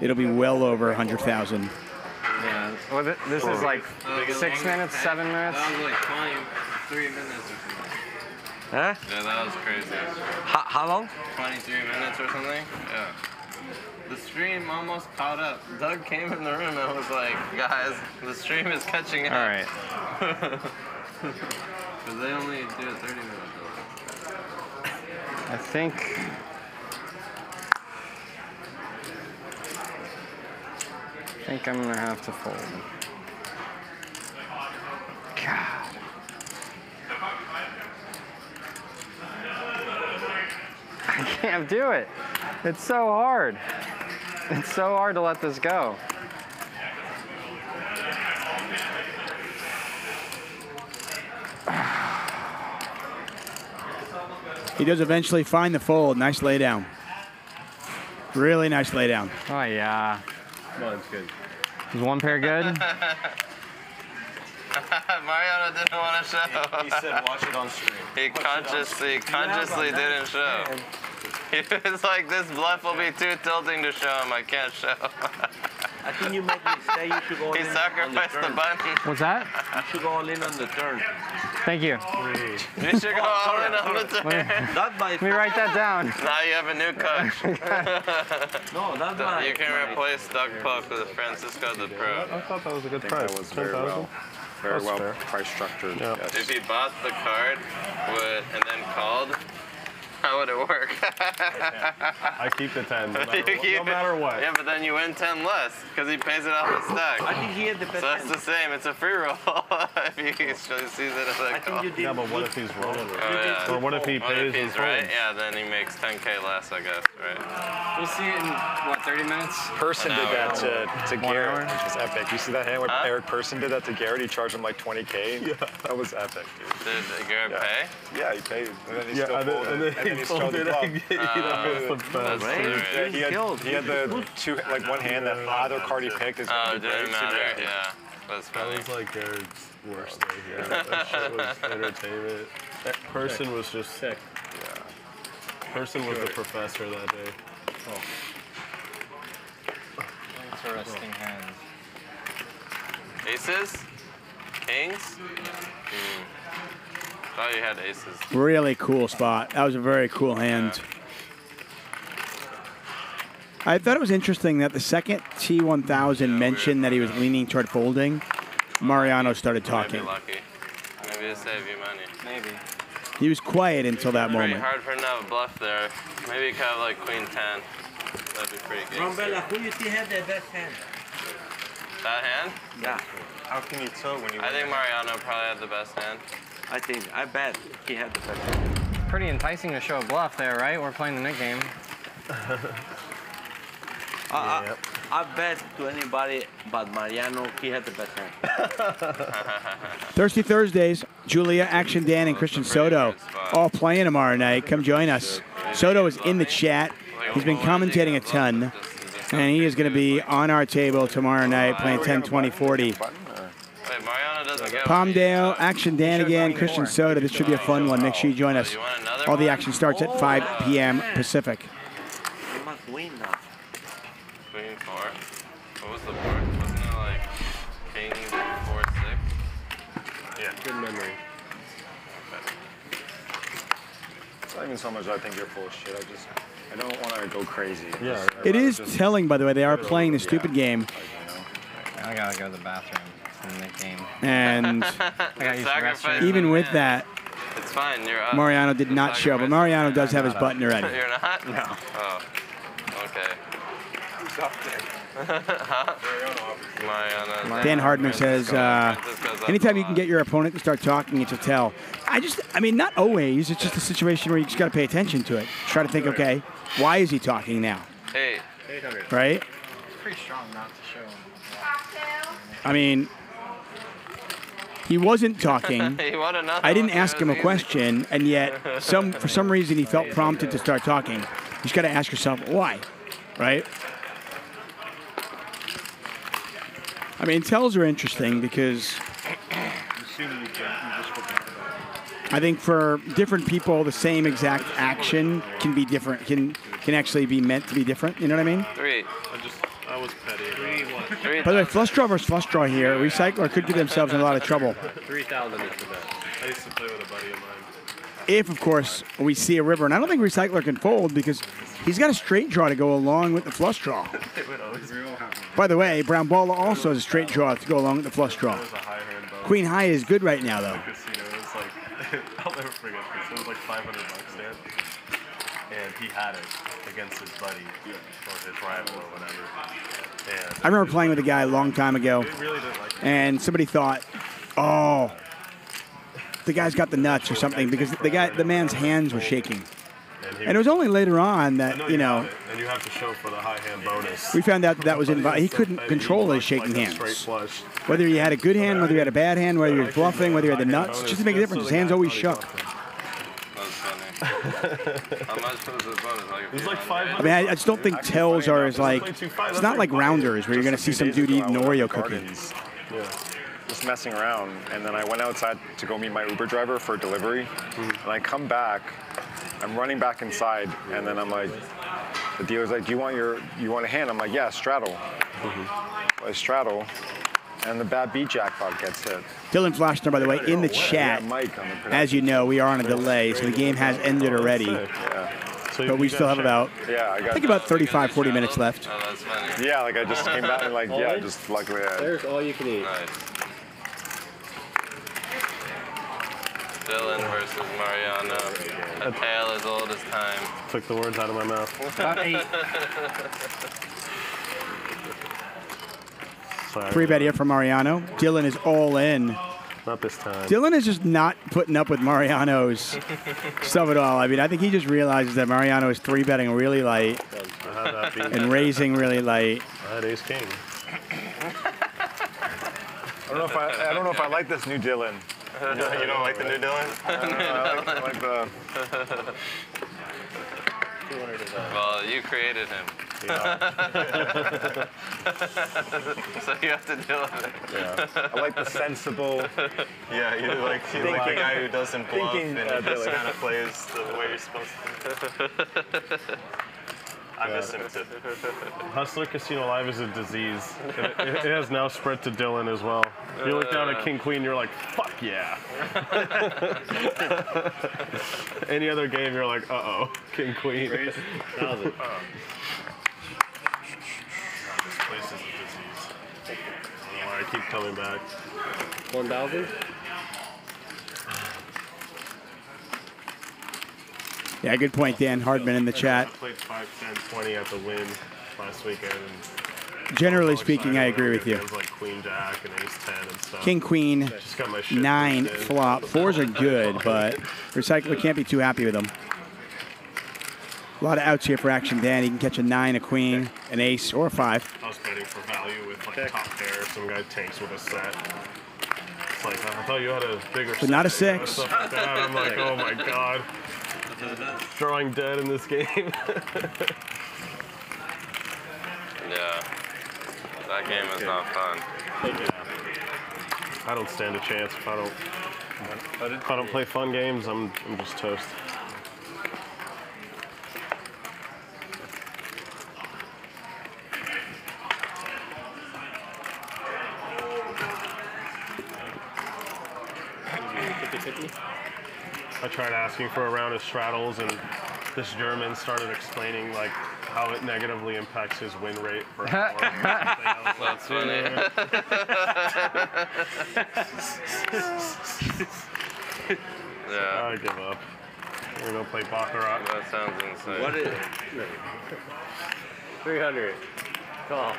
it'll be well over 100000 Yeah. Well, thi- this is like six minutes, seven minutes. That was like 23 minutes or something. Huh? Yeah, that was crazy. How, how long? 23 minutes or something? Yeah. The stream almost caught up. Doug came in the room and was like, guys, the stream is catching up. All right. Because they only do it 30 minutes. I think. I think I'm gonna have to fold. I can't do it. It's so hard. It's so hard to let this go. He does eventually find the fold. Nice lay down. Really nice lay down. Oh yeah. Mine's good. Is one pair good? Mariano didn't want to show. He, he said, "Watch it on stream." He consciously, consciously didn't show. He was like, this bluff will be too tilting to show him. I can't show. I think you make me say you should go all He in sacrificed on the the button. What's that? You should go all in on the turn. Thank you. You should go all in on the turn. That's my Let me write that down. Now you have a new coach. No, that's my. You can replace Doug Polk with Francisco the Pro. I thought that was a good I price. that was very 10,000? well, very well fair. price structured. Yeah. Yes. If he bought the card would, and then called, how would it work? I keep the 10 no matter, You what, no matter what. Yeah, but then you win 10 less because he pays it off the stack. I think he had the So best that's hand. the same. It's a free roll if he actually sees it as a I call. think you did. Yeah, but what if he's wrong? Oh, yeah. Or what if he What pays if he's right? folds? Yeah, then he makes 10k less, I guess, right? We'll see it in what 30 minutes. Persson did that to, to Garrett, hour? which was epic. You see that hand where Huh? Eric Persson did that to Garrett? He charged him like 20k. Yeah. That was epic, dude. Did Garrett Yeah. pay? Yeah, he paid. And then he Yeah, still and then, folded. and then he he showed the bluff. again. that was the That's best. Yeah, he had, he had the two, like one hand that either card he picked is Oh, going to be didn't matter. Yeah, that's That was like Garrett's worst day here. That shit was entertainment. That Persson was just sick. Yeah. Persson was the professor that day. Interesting hands. Aces? Kings? Hmm. Thought you had aces. Really cool spot. That was a very cool hand. I thought it was interesting that the second T1000 mentioned that he was leaning toward folding, Mariano started Maybe talking. lucky. Maybe to save you money. Maybe. He was quiet until that Pretty moment. hard for him to have a bluff there. Maybe you could have like queen 10. That'd be pretty good. Rombella, who you think had the best hand? That hand? Yeah, How can you tell when you? I think Mariano probably had the best hand. I think. I bet he had the best hand. Pretty enticing to show a bluff there, right? We're playing the Nick game. I, I, I bet to anybody but Mariano, he had the best hand. Thirsty Thursdays, Julia, Action Dan, and Christian Soto all playing tomorrow night. Come join us. Soto is in the chat. He's been commentating a ton, and he is going to be on our table tomorrow night playing 10, 20, 40. Wait, Mariano Palmdale, Action Dan again, Christian Soto. This should be a fun one. Make sure you join us. All the action starts at 5 p.m. Pacific. He must win now. Queen 4. What was the board? Wasn't it like king 4 6? Yeah. Good memory. It's not even so much I think you're full of shit. I just, I don't want to go crazy. Yeah. It is telling, by the way, they are playing the stupid game. I gotta go to the bathroom. It's the game. And I gotta use the Sacrifice restroom. even with that, It's fine, you're up. Mariano did not show, but Mariano does have his button ready. You're not? No. Oh. Okay. huh? Mariano. Dan Hardman says, uh, anytime you can get your opponent to start talking, it's a tell. I just, I mean, not always. It's just a situation where you just got to pay attention to it. Try to think, okay, why is he talking now? Eight. Right? Pretty strong not to show him. I mean, he wasn't talking. He won another I didn't one. ask him a easy. question, and yet, some for some reason, he felt prompted to start talking. You just got to ask yourself why, right? I mean, tells are interesting because I think for different people, the same exact action can be different. Can can actually be meant to be different. You know what I mean? Three. I just, I was petty. Three, one. Three. By the way, flush draw versus flush draw here, recycler could get themselves in a lot of trouble. 3,000 is the best. I used to play with a buddy of mine. If, of course, we see a river, and I don't think recycler can fold because he's got a straight draw to go along with the flush draw. It would always By the way, Brown Balla also has a straight draw to go along with the flush draw. It was a high hand both. Queen high is good right now, though. Casino. It was like, I'll never forget this. It was like 500 bucks, Dan. And he had it against his buddy or his rival or whatever. I remember playing with a guy a long time ago, He really didn't like it. and somebody thought, oh, the guy's got the nuts or something because the guy, the man's hands were shaking. And it was only later on that you know and you have to show for the high hand bonus. we found out that that was involved. He couldn't control his shaking hands. Whether he had a good hand, whether he had a bad hand, whether he was bluffing, whether he had the nuts, just to make a difference. His hands always shook. That's funny. How much was the bonus? Like five. I mean, I, I just don't think tells are as like it's not like rounders where you're gonna see some dude eating Oreo cookies. Just messing around, and then I went outside to go meet my Uber driver for delivery, and I come back. I'm running back inside, and then I'm like, the dealer's like, "Do you want your, you want a hand?" I'm like, "Yeah, straddle." Mm-hmm. I straddle, and the bad beat jackpot gets hit. Dylan Flashner, by the way, in the chat. Mike on the. As you know, we are on a delay, so the game has ended oh, already. Yeah. But we still have about, Yeah, I I think about 35, 40 minutes left. Oh, yeah, like I just came back and like, yeah, just luckily I. There's all you can eat. Dylan versus Mariano. A tale as old as time. Took the words out of my mouth. Sorry. Three bet here for Mariano. Dylan is all in. Not this time. Dylan is just not putting up with Mariano's stuff at all. I mean, I think he just realizes that Mariano is three betting really light I had that beat. and raising really light. I had ace king. I don't know if I, I don't know if I like this new Dylan. you don't like the new Dylan? I, don't know, I like, I like the. Well, you created him. so you have to deal with it. Yeah. I like the sensible. Yeah, you like you like the guy who doesn't bluff Thinking, and uh, just kind of plays the way you're supposed to. I miss him too. Hustler Casino Live is a disease. It, it, it has now spread to Dylan as well. You look down at King Queen, you're like, fuck yeah. Any other game, you're like, uh oh, King Queen. Raise thousand. This place is a disease. I why I keep coming back. 1,000? Yeah, good point, Dan Hardman in the I chat. played 5, 10, 20 at the Wynn last weekend. And Generally speaking, I agree with you. Like Queen Jack and Ace 10 and stuff. King Queen, Just got my shit nine flop. Fours are good, but Recycler can't be too happy with them. A lot of outs here for Action Dan. He can catch a nine, a queen, an ace, or a five. I was betting for value with like top pair. Some guy tanks with a set. It's like I thought you had a bigger. But not a set, you know, six. Like that. I'm like, oh my god, drawing dead in this game. Yeah. That game is not fun. I don't stand a chance if I don't. If I don't play fun games, I'm I'm just toast. I tried asking for a round of straddles, and this German started explaining like how it negatively impacts his win rate per hour. That's funny. yeah. I give up. We're gonna play Baccarat. That sounds insane. What is 300. Call.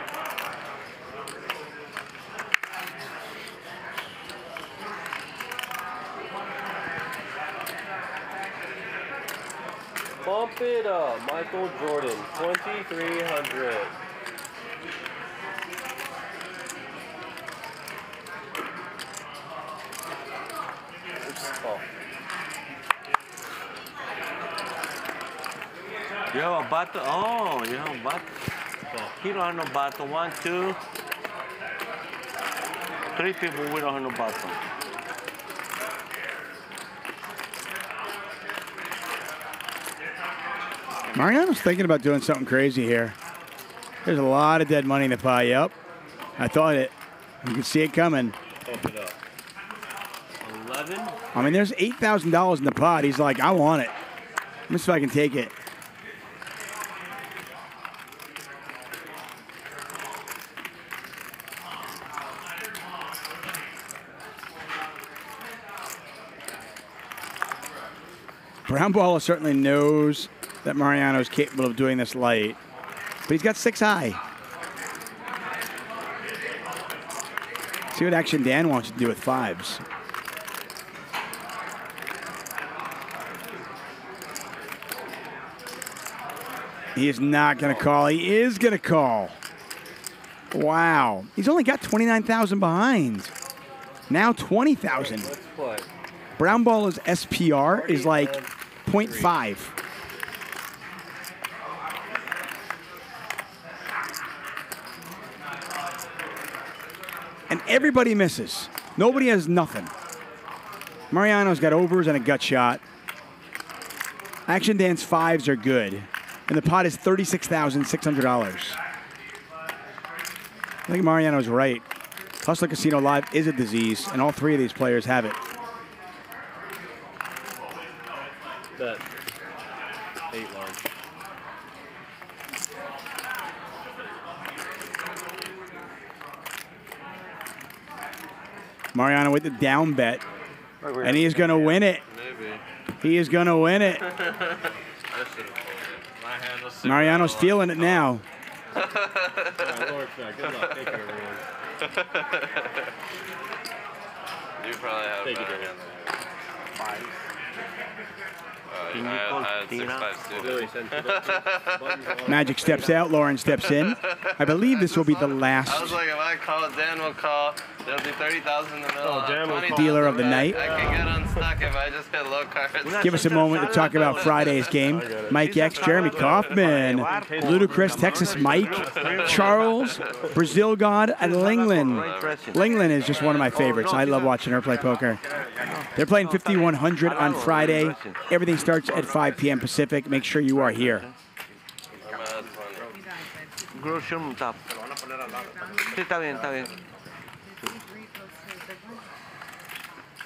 Bump it up, Michael Jordan, 2300. Oops, call. You have a bottle? Oh, you have a bottle. He don't have no bottle. One, two, three people. We don't have no bottle. Mariano's thinking about doing something crazy here. There's a lot of dead money in the pie. Yep. I thought it. You can see it coming. It up. 11. I mean, there's $8,000 in the pot. He's like, I want it. Let me see if I can take it. Brown Balla certainly knows that Mariano is capable of doing this light, But he's got six high. See what Action Dan wants to do with fives. He is not going to call. He is going to call. Wow. He's only got 29,000 behind. Now 20,000. Brown Balla's SPR is like 0.5. And everybody misses. Nobody has nothing. Mariano's got overs and a gut shot. Action Dan's fives are good. And the pot is $36,600. I think Mariano's right. Hustler Casino Live is a disease, and all three of these players have it. Eight large. Mariano with the down bet. And he's going to win it. Maybe. He is going to win it. I should- My hand was super Mariano's low. feeling it now. Lord, uh, good luck. Thank you, probably have a Thank you, Magic steps out. Lauren steps in. I believe this will be the I was last like, if I call, Dan will call. There'll be 30,000 in the middle. Oh, Dan will 20,000 Dealer of the night. I can get unstuck if I just hit low cards. Give us a moment to talk about Friday's game. Mike X, Jeremy Kaufman, Ludacris, Texas Mike, Charles, Brazil God, and Lingland. Lingland is just one of my favorites. I love watching her play poker. They're playing 5100 on Friday. Everything starts at 5 p.m. Pacific. Make sure you are here. Grocery on top. Sí, está bien, está bien.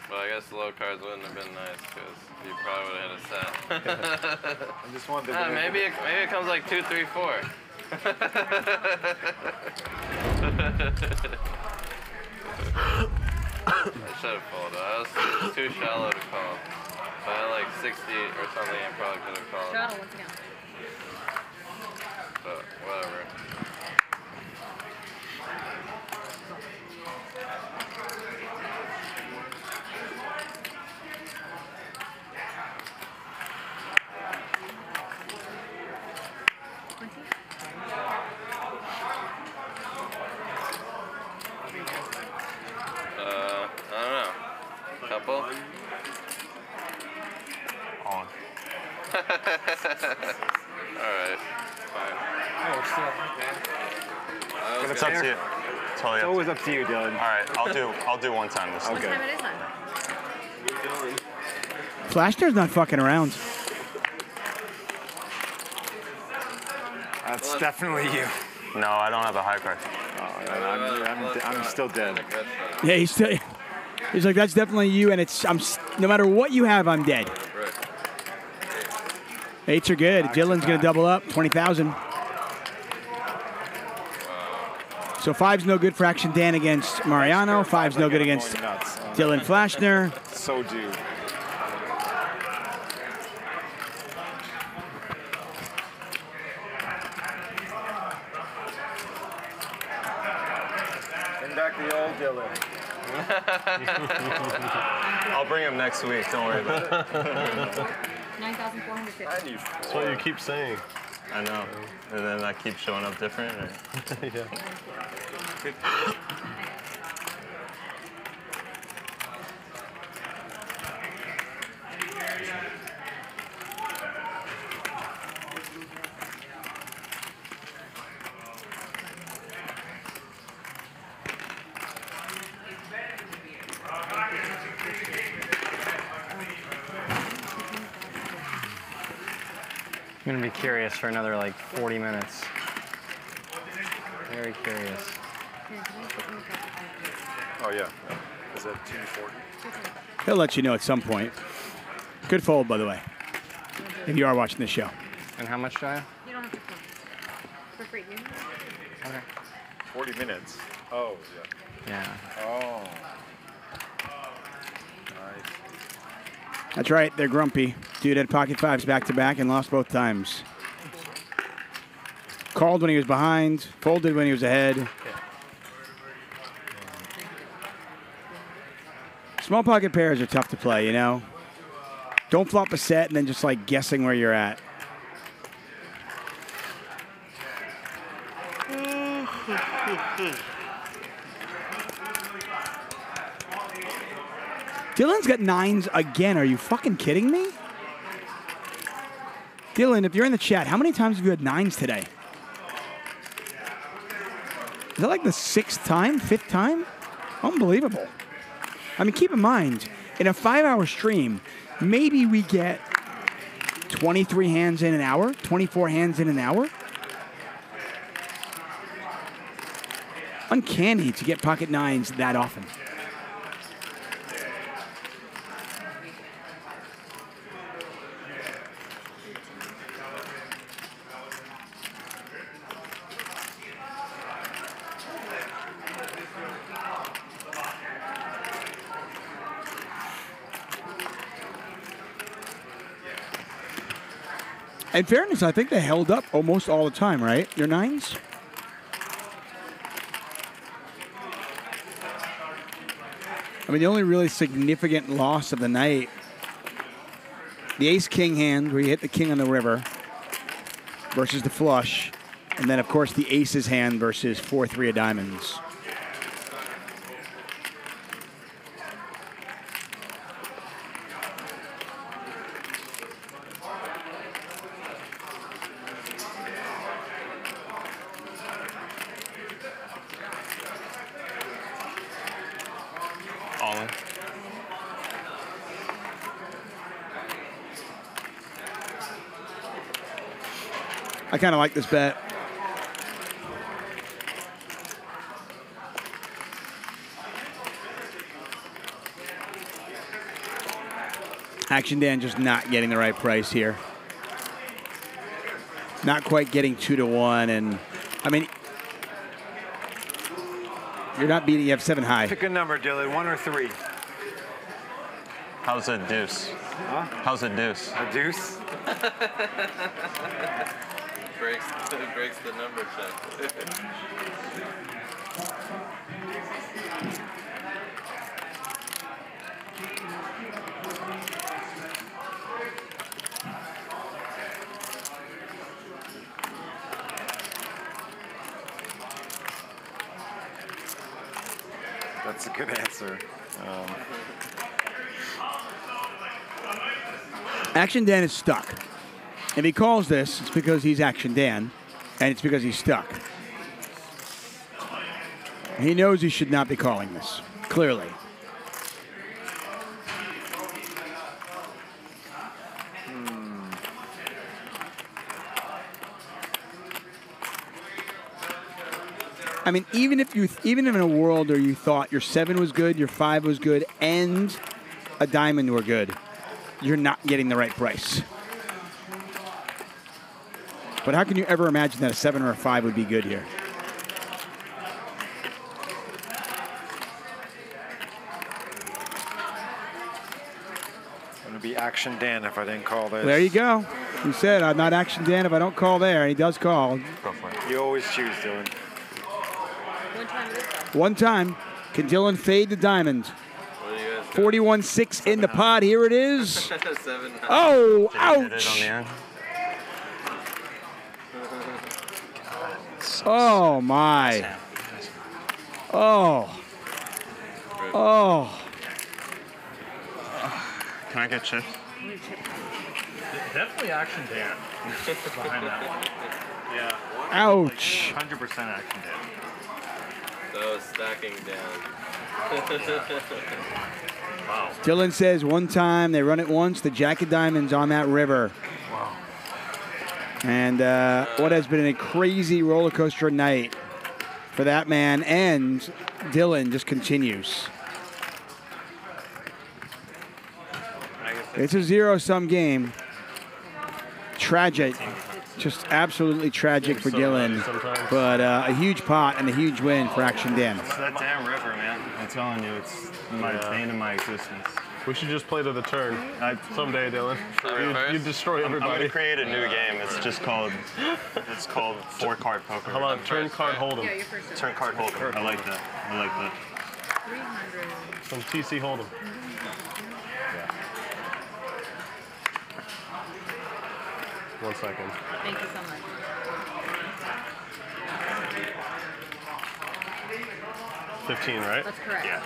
Well, I guess low cards wouldn't have been nice because you probably would have hit a set. I just wanted to Ah, maybe it, maybe it comes like two, three, four. I should have folded. I was too shallow to call. Had like 60 or something, I probably could have called. Straddle once again. But whatever. Uh, I don't know. Couple. On. All right. Fine. Oh, still. it's up to you. Totally it's up always to up to you, Dylan. Alright, I'll do I'll do one time this What time. time it is then? Flashner's not fucking around. That's definitely you. No, I don't have a high card. Oh, I'm, I'm, I'm still dead. Yeah, he's still. He's like, that's definitely you, and it's I'm. No matter what you have, I'm dead. Eights are good. Dylan's gonna double up, twenty thousand. So five's no good for Action Dan against Mariano. Five's no good against Dylan Flashner. So do. Bring back the old Dylan. I'll bring him next week. Don't worry about it. 9,450. That's what you keep saying. I know. And then I keep showing up different. Or? yeah. For another like 40 minutes. Very curious. Oh, yeah. Is that 240? He'll let you know at some point. Good fold, by the way. If you are watching this show. And how much do I? You don't have to come. For free. You Okay. 40 minutes. Oh, yeah. Yeah. Oh. Nice. That's right. They're grumpy. Dude had pocket fives back to back and lost both times. Called when he was behind, folded when he was ahead. Small pocket pairs are tough to play, you know? Don't flop a set and then just like guessing where you're at. Dylan's got nines again. Are you fucking kidding me? Dylan, if you're in the chat, how many times have you had nines today? Is that like the sixth time, fifth time? Unbelievable. I mean, keep in mind, in a five hour stream, maybe we get 23 hands in an hour, 24 hands in an hour. Uncanny to get pocket nines that often. In fairness, I think they held up almost all the time, right? Your nines? I mean, the only really significant loss of the night, the ace king hand where you hit the king on the river versus the flush, and then, of course, the aces hand versus 4 3 of diamonds. All in. I kind of like this bet. Action Dan just not getting the right price here. Not quite getting two to one, and I mean, you're not beating. You have seven high. Pick a number, Dylan. One or three. How's a deuce? Huh? How's a deuce? A deuce? breaks, breaks the number check. That's a good answer. Um, Action Dan is stuck. If he calls this, it's because he's Action Dan, and it's because he's stuck. He knows he should not be calling this, clearly. Hmm. I mean, even if you, even in a world where you thought your seven was good, your five was good, and a diamond were good, you're not getting the right price. But how can you ever imagine that a seven or a five would be good here? I'm gonna be Action Dan if I didn't call this. There you go. You said I'm not Action Dan if I don't call there, and he does call. You always choose, Dylan. One time, One time. can Dylan fade the diamond? 41-6 in the pot. Here it is. Seven. Oh, Did it ouch. on the end. Oh my. Oh. Oh. Can I get chips? Definitely Action Dan behind that one. Yeah. Ouch. 100% Action Dan. So stacking down. wow. Dylan says one time they run it once, the Jack of Diamonds on that river. And uh, what has been a crazy roller coaster night for that man and Dylan just continues. It's a zero sum game. Tragic. Just absolutely tragic for Dylan. But uh, a huge pot and a huge win for Action Dan. It's that damn river, man. I'm telling you, it's my Yeah. bane of my existence. We should just play to the turn. Someday, Dylan. You, you destroy I'm- I'm everybody. gonna create a new game. It's just called it's called four card poker. How about turn card hold'em? Yeah, you're first. Turn card hold'em. I like that. I like that. 300. Some TC hold'em. One second. Thank you so much. 15, right? That's correct. Yeah.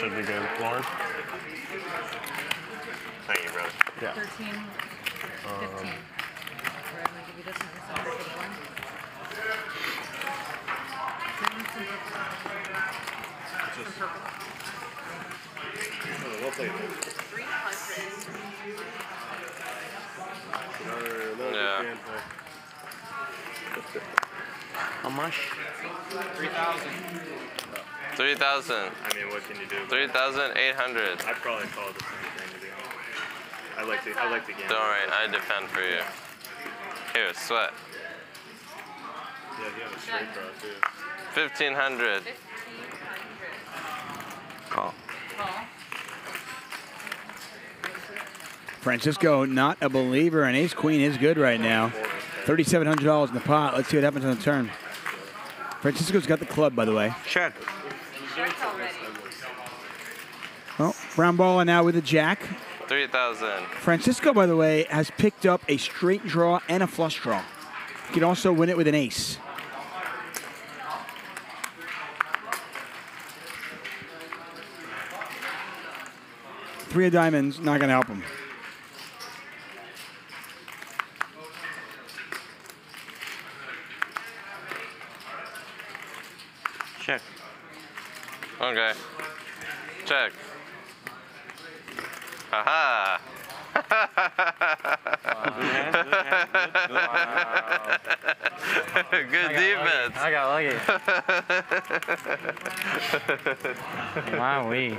That should be good. Lauren? Thank you, brother. Yeah. 13, 15. Um, Alright, I'm gonna give you this one. This one for the one. Green, some purple. Some purple. Oh, well played. Another, another Yeah. How much? 3,000. 3,000. I mean, what can you do? 3,800. I'd probably call it the same thing to be honest. I like the I like the game. Don't worry, I defend for you. Here, sweat. Yeah, he had a straight draw too. 1,500. Call. Call Francisco, not a believer, and Ace Queen is good right now. $3,700 in the pot. Let's see what happens on the turn. Francisco's got the club, by the way. Check. Well, brown ball and now with a jack. 3,000. Francisco, by the way, has picked up a straight draw and a flush draw. He can also win it with an ace. Three of diamonds, not going to help him. Check. Okay. Check. Haha. Good defense. I got lucky. Wow, we.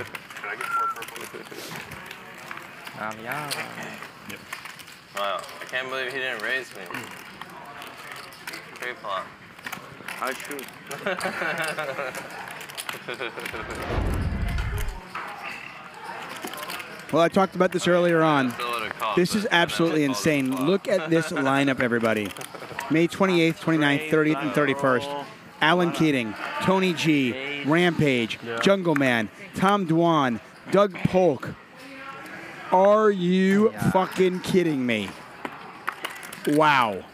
Um, yeah. Wow, I can't believe he didn't raise me. Pre flop. I shoot. Well, I talked about this earlier on. This is absolutely insane. Look at this lineup, everybody. May 28th, 29th, 30th, and 31st. Alan Keating, Tony G, Rampage, Jungle Man, Tom Dwan, Doug Polk. Are you fucking kidding me? Wow.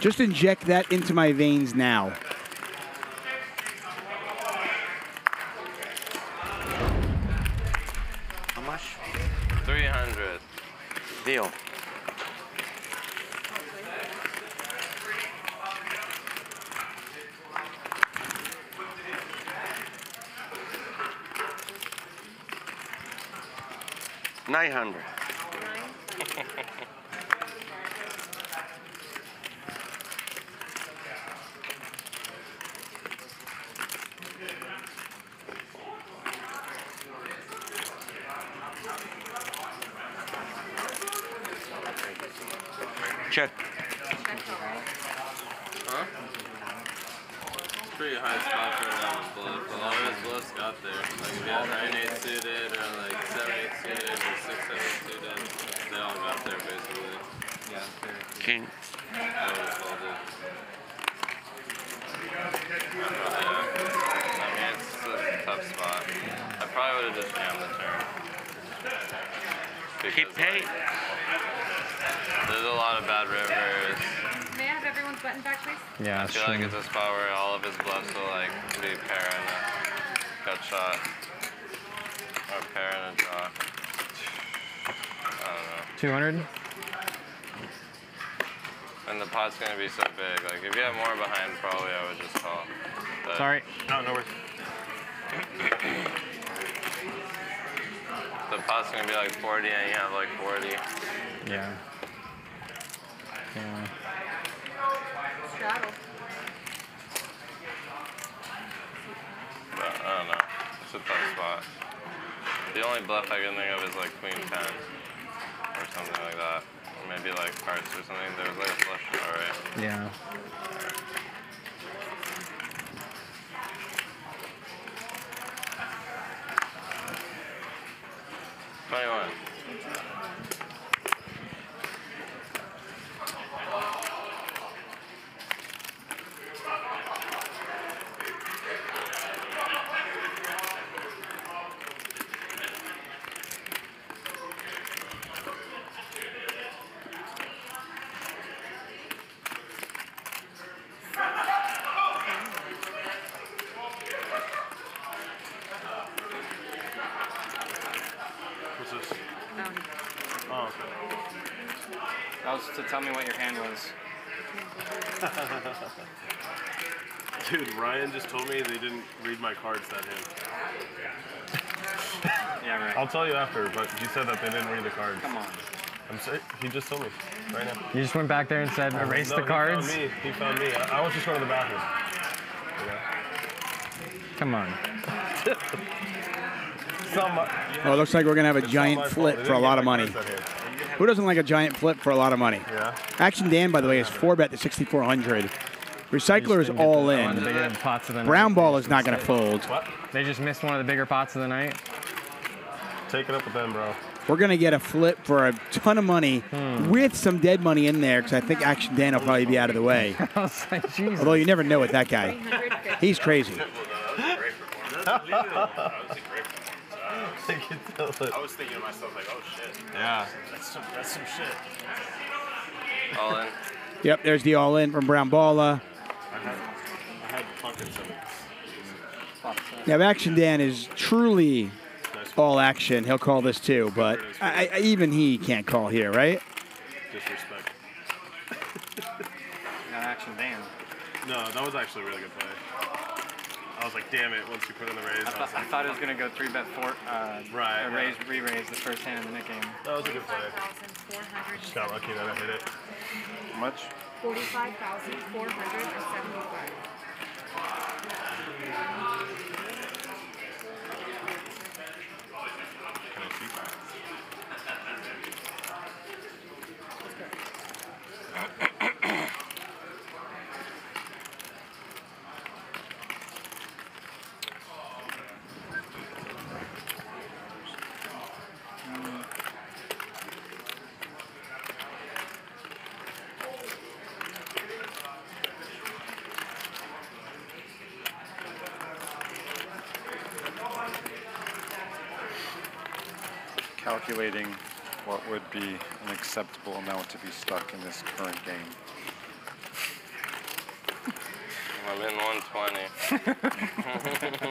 Just inject that into my veins now. 900. Gonna be so big. Like if you have more behind, probably I would just call. But Sorry. No, no worries. The pot's gonna be like 40 and you have like 40. Yeah. Yeah. Straddle. But I don't know. It's a tough spot. The only bluff I can think of is like queen 10 Like hearts or something. There was like a flush draw, right? Yeah. Tell you after, but he said that they didn't read the cards. Come on. I'm sorry. He just told me right now. You just went back there and said, erase no, the cards? He found me. He found me. I, I was just going to the bathroom. Come on. Some, uh, Oh, it looks like we're gonna have a giant flip for a lot of money. Who doesn't like a giant flip for a lot of money? Yeah. Action Dan, by the way, is four bet to 6,400. Recycler is all One of the in. bigger pots of the night. Brown Balla is not gonna fold. They just missed one of the bigger pots of the night. Take it up with them, bro. We're gonna get a flip for a ton of money Hmm. with some dead money in there because I think Action Dan will probably be out of the way. Like, Although you never know with that guy. He's crazy. I was thinking to myself, like, oh shit. Yeah. That's some, that's some shit. All in. Yep, there's the all in from Brown Balla. I had, I had buckets of. Now, Action Dan is truly all action. He'll call this too, but I, I, even he can't call here, right? Disrespect. Not action. No, that was actually a really good play. I was like, damn it, once you put in the raise. I, I, thought, like, I thought it was going to go three bet four, uh, right, raise, re-raise the first hand in the nick game. That was a good play. Just got lucky that I hit it. Much? 45,475. Acceptable amount to be stuck in this current game. I'm in 120.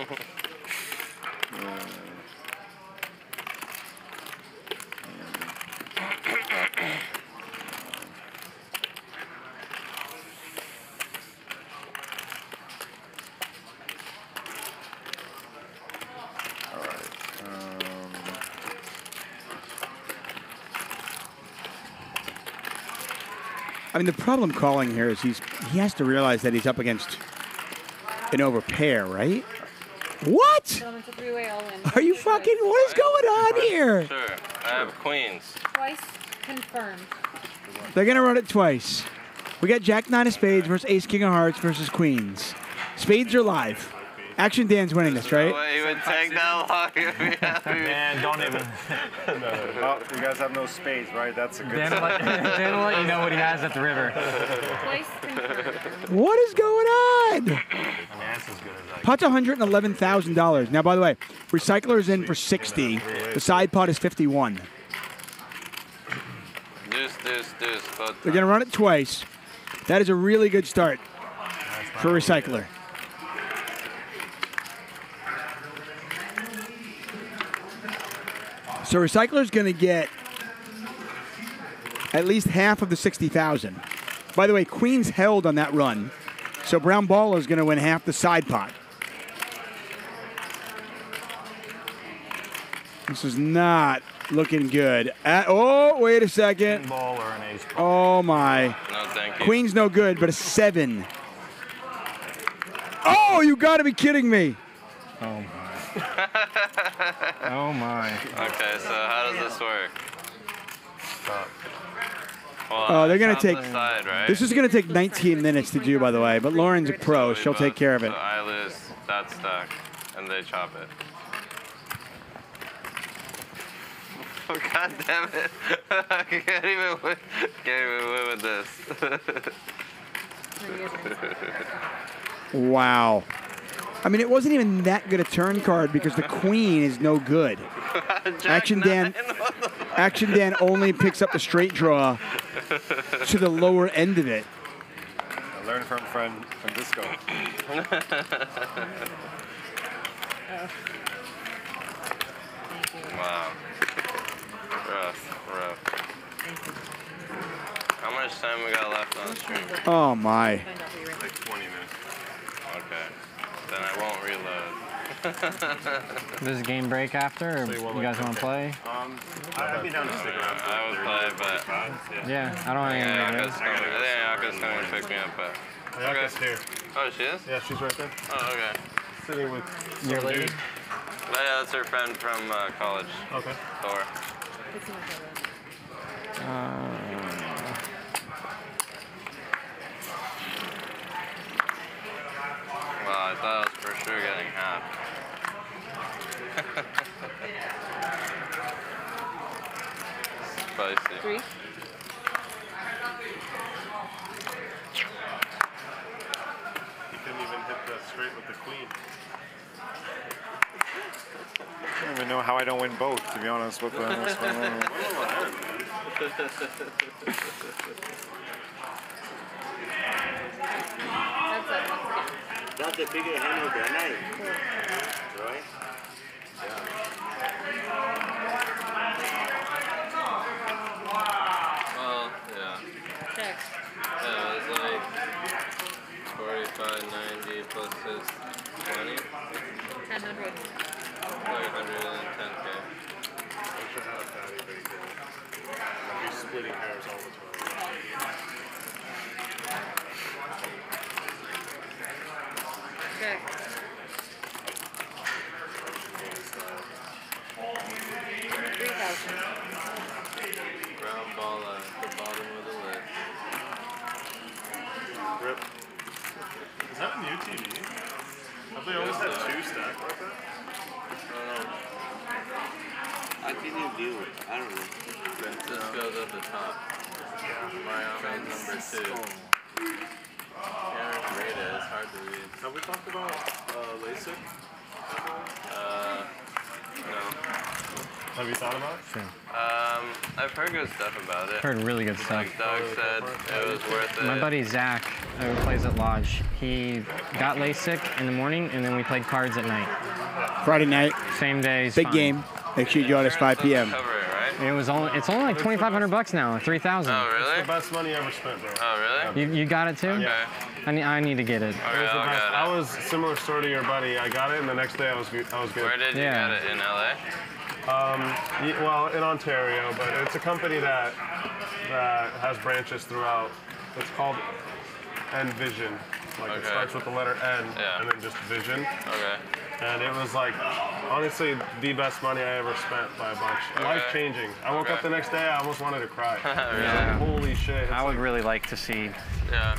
mean, the problem calling here is he's he has to realize that he's up against an overpair, right? What? Gentlemen, it's a three-way all in. Are you fucking? What is going on here? Sure. I have queens. Twice confirmed. They're gonna run it twice. We got Jack Nine of Spades versus Ace King of Hearts versus Queens. Spades are live. Action Dan's winning this, right? Well, he would take that long if he had me. Man, don't even. oh, you guys have no spades, right? That's a good Dan will, let, Dan will let you know what he has at the river. What is going on? That's as good as I Pot's $111,000. Now, by the way, Recycler is in for 60. The side pot is 51. Deuce, deuce, deuce. Both They're going to run it twice. That is a really good start for Recycler. So Recycler's going to get at least half of the 60,000. By the way, Queens held on that run. So Brown Balla is going to win half the side pot. This is not looking good. Uh, oh, wait a second. Ball or an ace. Oh my. No, thank you. Queen's no good, but a seven. Oh, you got to be kidding me. Oh my. oh my. Okay, so how does this work? Well, Oh, they're gonna take. the side, right? This is gonna take 19 minutes to do, by the way. But Lauren's a pro; she'll take care of it. So I lose that stack, and they chop it. Oh, God damn it! I can't even win. Can't even win with this. Wow. I mean, it wasn't even that good a turn card because the queen is no good. Action Dan, Action Dan only picks up the straight draw to the lower end of it. I learned from friend from Disco. wow. Rough, rough. How much time we got left on stream? Oh my. Like 20 minutes. Okay. Then I won't reload. Does game break after, or So you you guys want to play? Um, I'd be down to stick around. I would play, but Yeah, I don't want any Yeah, negatives. Yaka's coming. I think Yaka's coming to pick me up, but. Yaka's here. Oh, she is? Yeah, she's right there. Oh, okay. Sitting with Your some lady? dude. Yeah, that's her friend from uh, college. Okay. Thor. Uh, Well, thought I was for sure getting half. Spicy. Three. He couldn't even hit the straight with the queen. I don't even know how I don't win both, to be honest with them. That's what I don't know. That's the bigger hand of the night. Right? Well, yeah. Check. Yeah, it was like 45, 90 plus his 20. 1000. Like 110k. I should have fatty bacon. He's splitting hairs all the time. Check. Three thousand. Brown Balla at the bottom of the list. Rip. Is that a new TV? Have they always had two uh, stacked like that? Um, I think you do. I don't know. Francisco's at um, the top. Miami's number two. Can't read it. It's hard to read. Have we talked about uh, LASIK? Uh, no. Have you thought about it? Sure. Um, I've heard good stuff about it. Heard really good stuff. Like Doug said, it was worth it. My buddy Zach, who plays at Lodge, he got LASIK in the morning, and then we played cards at night. Friday night. Same day. Big game. Make sure you join us 5 p.m. It was only it's only like 2,500 bucks now, 3,000. Oh, really? It's the best money ever spent, bro. Oh, really? You, you got it too? Okay. I need, I need to get it. It was the best. I was similar story to your buddy. I got it, and the next day I was good. I was good. Where did you Yeah. get it? In LA? Um, well, in Ontario, but it's a company that that has branches throughout. It's called NVISION. Like it starts with the letter N Yeah. and then just Vision. Okay. And it was like, honestly, the best money I ever spent by a bunch. Okay. Life changing. I woke up the next day, I almost wanted to cry. Yeah. Holy shit. I would really like to see. Yeah.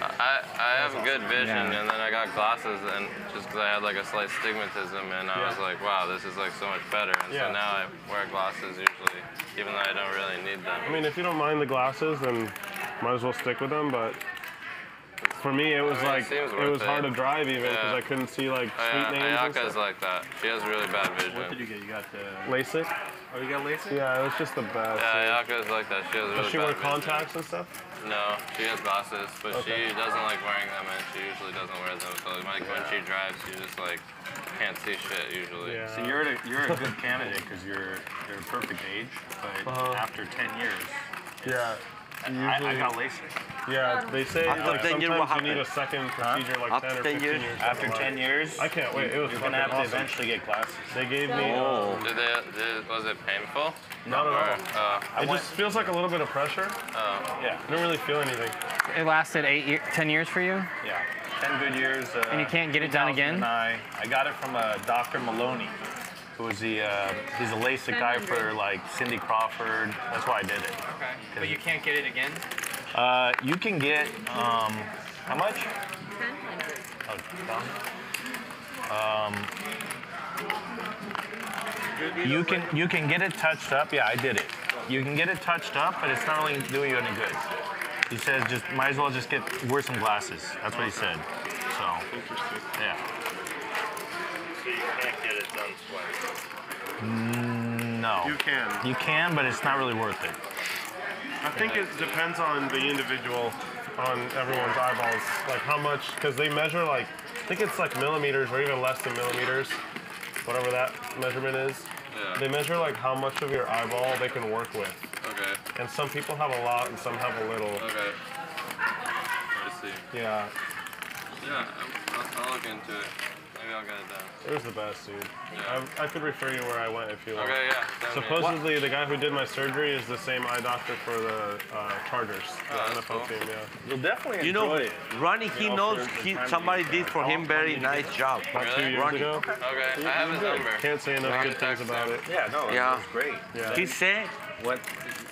I, I have good vision, Yeah. and then I got glasses, and just because I had like a slight stigmatism, and I was like, wow, this is like so much better. And Yeah. so now I wear glasses usually, even though I don't really need them. I mean, if you don't mind the glasses, then might as well stick with them. But for me, it was I mean, like seems it worth was hard to drive even because Yeah. I couldn't see like Oh, street yeah, names. and Ayaka's stuff. like that. She has really bad vision. What did you get? You got the. LASIK. Oh, you got LASIK? Yeah, it was just the best. Yeah, Ayaka's like that. She has really Does she bad wear vision. contacts and stuff? No, she has glasses, but Okay. she doesn't like wearing them, and she usually doesn't wear them. So like when she drives, she just like can't see shit usually. Yeah. So you're a, you're a good candidate because you're you're a perfect age, but Uh-huh. after 10 years, Yeah. I, I got LASIK. Yeah, they say After like 10 years, what sometimes you need a second procedure like After 10 or 10 15 years? years. After 10 years, I can't wait. It was you're fucking gonna have to eventually get glasses. They gave me. Oh. Um, Did they? Did, was it painful? not at all. Uh, it just feels like a little bit of pressure. Oh. Yeah. I don't really feel anything. It lasted eight, year, ten years for you. Yeah, 10 good years. Uh, And you can't get it done again? 2009. I got it from uh, Dr. Maloney, who was the uh, he's a LASIK guy for like Cindy Crawford. That's why I did it. Okay. But you can't get it again? Uh, you can get um, how much? Ten hundred. Oh. Um, you can you can get it touched up. Yeah, I did it. You can get it touched up, but it's not really doing you any good. He says just might as well just get wear some glasses. That's what he said. So yeah. So you can't get it done twice. Mm, no. You can. You can, but it's not really worth it. I think it depends on the individual, on everyone's eyeballs, like how much, because they measure like, I think it's like millimeters or even less than millimeters, whatever that measurement is. Yeah. They measure like how much of your eyeball they can work with. Okay. And some people have a lot and some have a little. Okay. I see. Yeah, Yeah, I'll, I'll look into it. Maybe I'll get it done. it was the best, dude. I, I could refer you where I went if you want. Okay, yeah. Supposedly, the guy who did my surgery is the same eye doctor for the uh, Chargers, the Oh, that's NFL cool. team. Yeah. You'll definitely You know, enjoy it. Ronnie, he You know, knows he, time somebody did for him very nice job. About two years Ronnie. ago. Okay, I have his Good. number. Can't say enough I'll good things about him. it. Yeah, no, Yeah. it was great. Yeah. He said What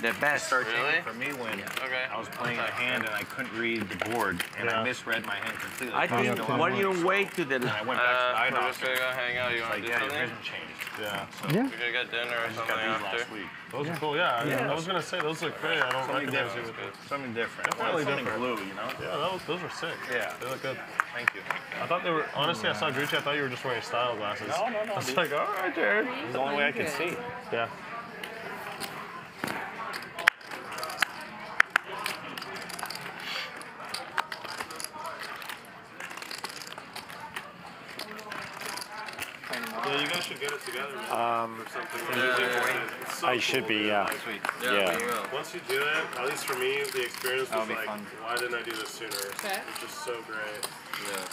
the best. started Really? for me when Okay. I was playing a hand and I couldn't read the board and Yeah. I misread my hand completely. I Crossed think the why line. don't you wait to the And I went back to the eye Uh, we're just doctor. gonna go hang out. You It's wanna like, do yeah, your something? vision changed. Yeah. So Yeah. We could get dinner or I just something got these after. last week. Those are cool. Yeah, I- Yeah. I was gonna say those look great. I don't Something recognize you different. with Something different. Definitely something different. blue, you know? Yeah, those, those are sick. Yeah. They look good. Thank you. I thought they were, honestly, I saw Gucci, I thought you were just wearing style glasses. No, no, no, I was dude. like, all right, Jared. It's the only way I could see. Yeah. Yeah, you guys should get it together. Um, or something. yeah. It's so I should be, yeah. Like, Sweet. Yeah, Yeah. Once you do it, at least for me, the experience That'll was like, fun. why didn't I do this sooner? Okay. It's just so great. Yeah.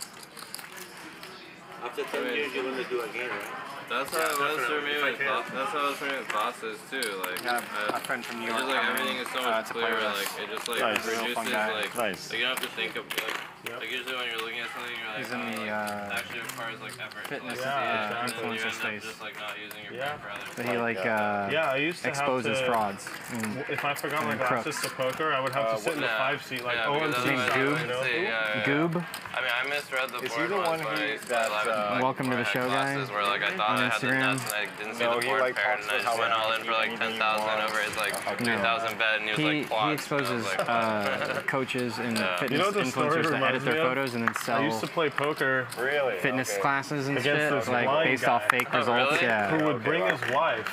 After 10 years, you're going to do again, right? That's how Yeah, it was for me I with that's how it was for me with bosses too. Like Yeah, I- a friend from New York just like coming, everything is so uh, much to play clearer. Like it just like Nice. Reduces like Nice. like you don't have to think of like like usually when you're looking at something you're like He's in oh, the, like, uh, actually requires like effort to, fitness, like, Yeah, see it, and then you influencer end up space. just like not using your Yeah. brain for other But he like uh, yeah, I used to exposes have to, frauds. and- If I forgot my and glasses crooks. to poker, I would have Uh, to sit in the yeah. five seat like Yeah, OMC because otherwise I style, wouldn't you know? yeah, yeah, yeah. Goob. I mean, I misread the Is board he the one who- I used to that, uh, Welcome to the show guy Where like I thought on I had the Instagram. nuts and I didn't see the he, board like, paired and I just went all in for like even ten he thousand wants. over his like three thousand bet and he was like quads. he exposes and I was uh, coaches and fitness You know what the story influencers that edit their me of? photos and then sell. I sell used to play poker Really? fitness Okay. classes and Against shit, this like based guy. off fake Oh, results. really? Yeah. who would bring his wife,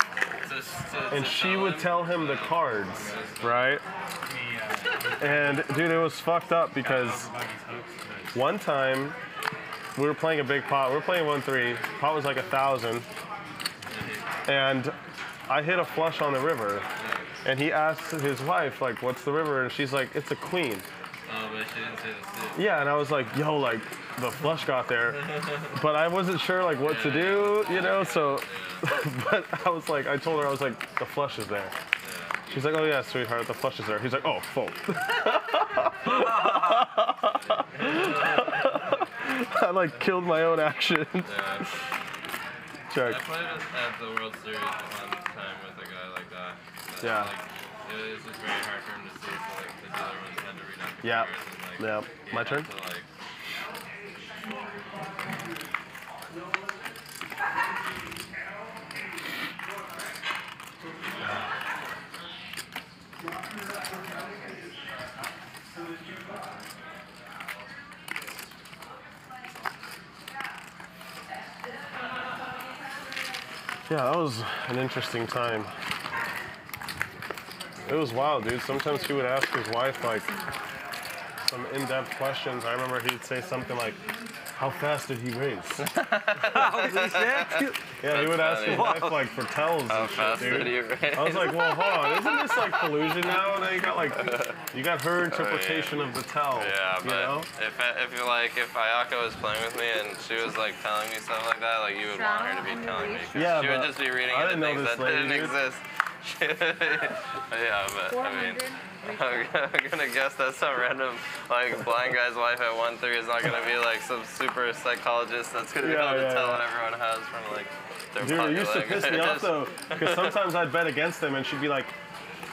and she would tell him the cards, right? And dude, it was fucked up because one time we were playing a big pot. We were playing one three. Pot was like a thousand, and I hit a flush on the river, and he asked his wife like, "What's the river?" And she's like, "It's a queen." Oh, but she didn't say the. Yeah, and I was like, "Yo, like the flush got there," but I wasn't sure like what to do, you know. So, but I was like, I told her I was like, "The flush is there." She's like, "Oh yeah, sweetheart, the flush is there." He's like, "Oh, full." I like killed my own action. Yeah. Check. I played at the World Series one time with a guy like that. Yeah. Like, it was just very hard for him to see, so like the other ones had to read out the Yeah. like. Yeah. My turn? To, like, Yeah, that was an interesting time. It was wild, dude. Sometimes he would ask his wife like some in-depth questions. I remember he'd say something like, "How fast did he race?" Yeah, he would ask his wife like for tells How and shit, fast dude. did he race? I was like, well, hold on, isn't this like collusion now? Now you got like, you got her oh, interpretation of the tell. Yeah, you but know? if if you like if Ayaka was playing with me and she was like telling me stuff like that, like you would want her to be telling me. 'cause Yeah, she would just be reading I into things that lady, didn't dude. exist. yeah, but I mean, I'm gonna guess that some random like blind guy's wife at one three is not gonna be like some super psychologist that's gonna be Yeah, able to tell yeah. what everyone has from like their Dude, it used to piss me off though, because sometimes I'd bet against them and she'd be like,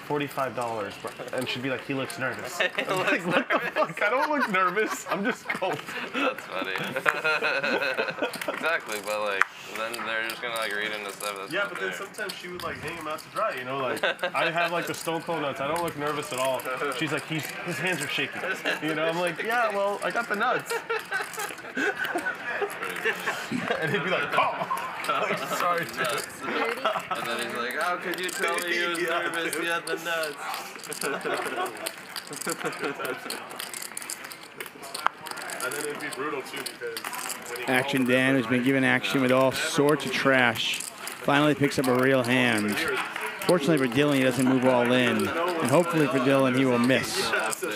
forty-five dollars, and she'd be like, he looks nervous. He I'm like, what the fuck? I don't look nervous. I'm just cold. That's funny. exactly, but like then they're just gonna like read into stuff that's Yeah, but then sometimes she would like hang him out to dry, you know, like I have like the stone cold nuts. I don't look nervous at all. She's like, he's his hands are shaking. You know, I'm like, yeah, well, I got the nuts. and he'd be like, oh, like, sorry, dude. and then he's like, how could you tell me he was Yeah, nervous? Had the nuts. And then it'd be brutal too because when Action Dan, the who's been given action with all sorts of trash, finally picks up a real hand. Fortunately for Dylan, he doesn't move all in. And hopefully for Dylan, he will miss.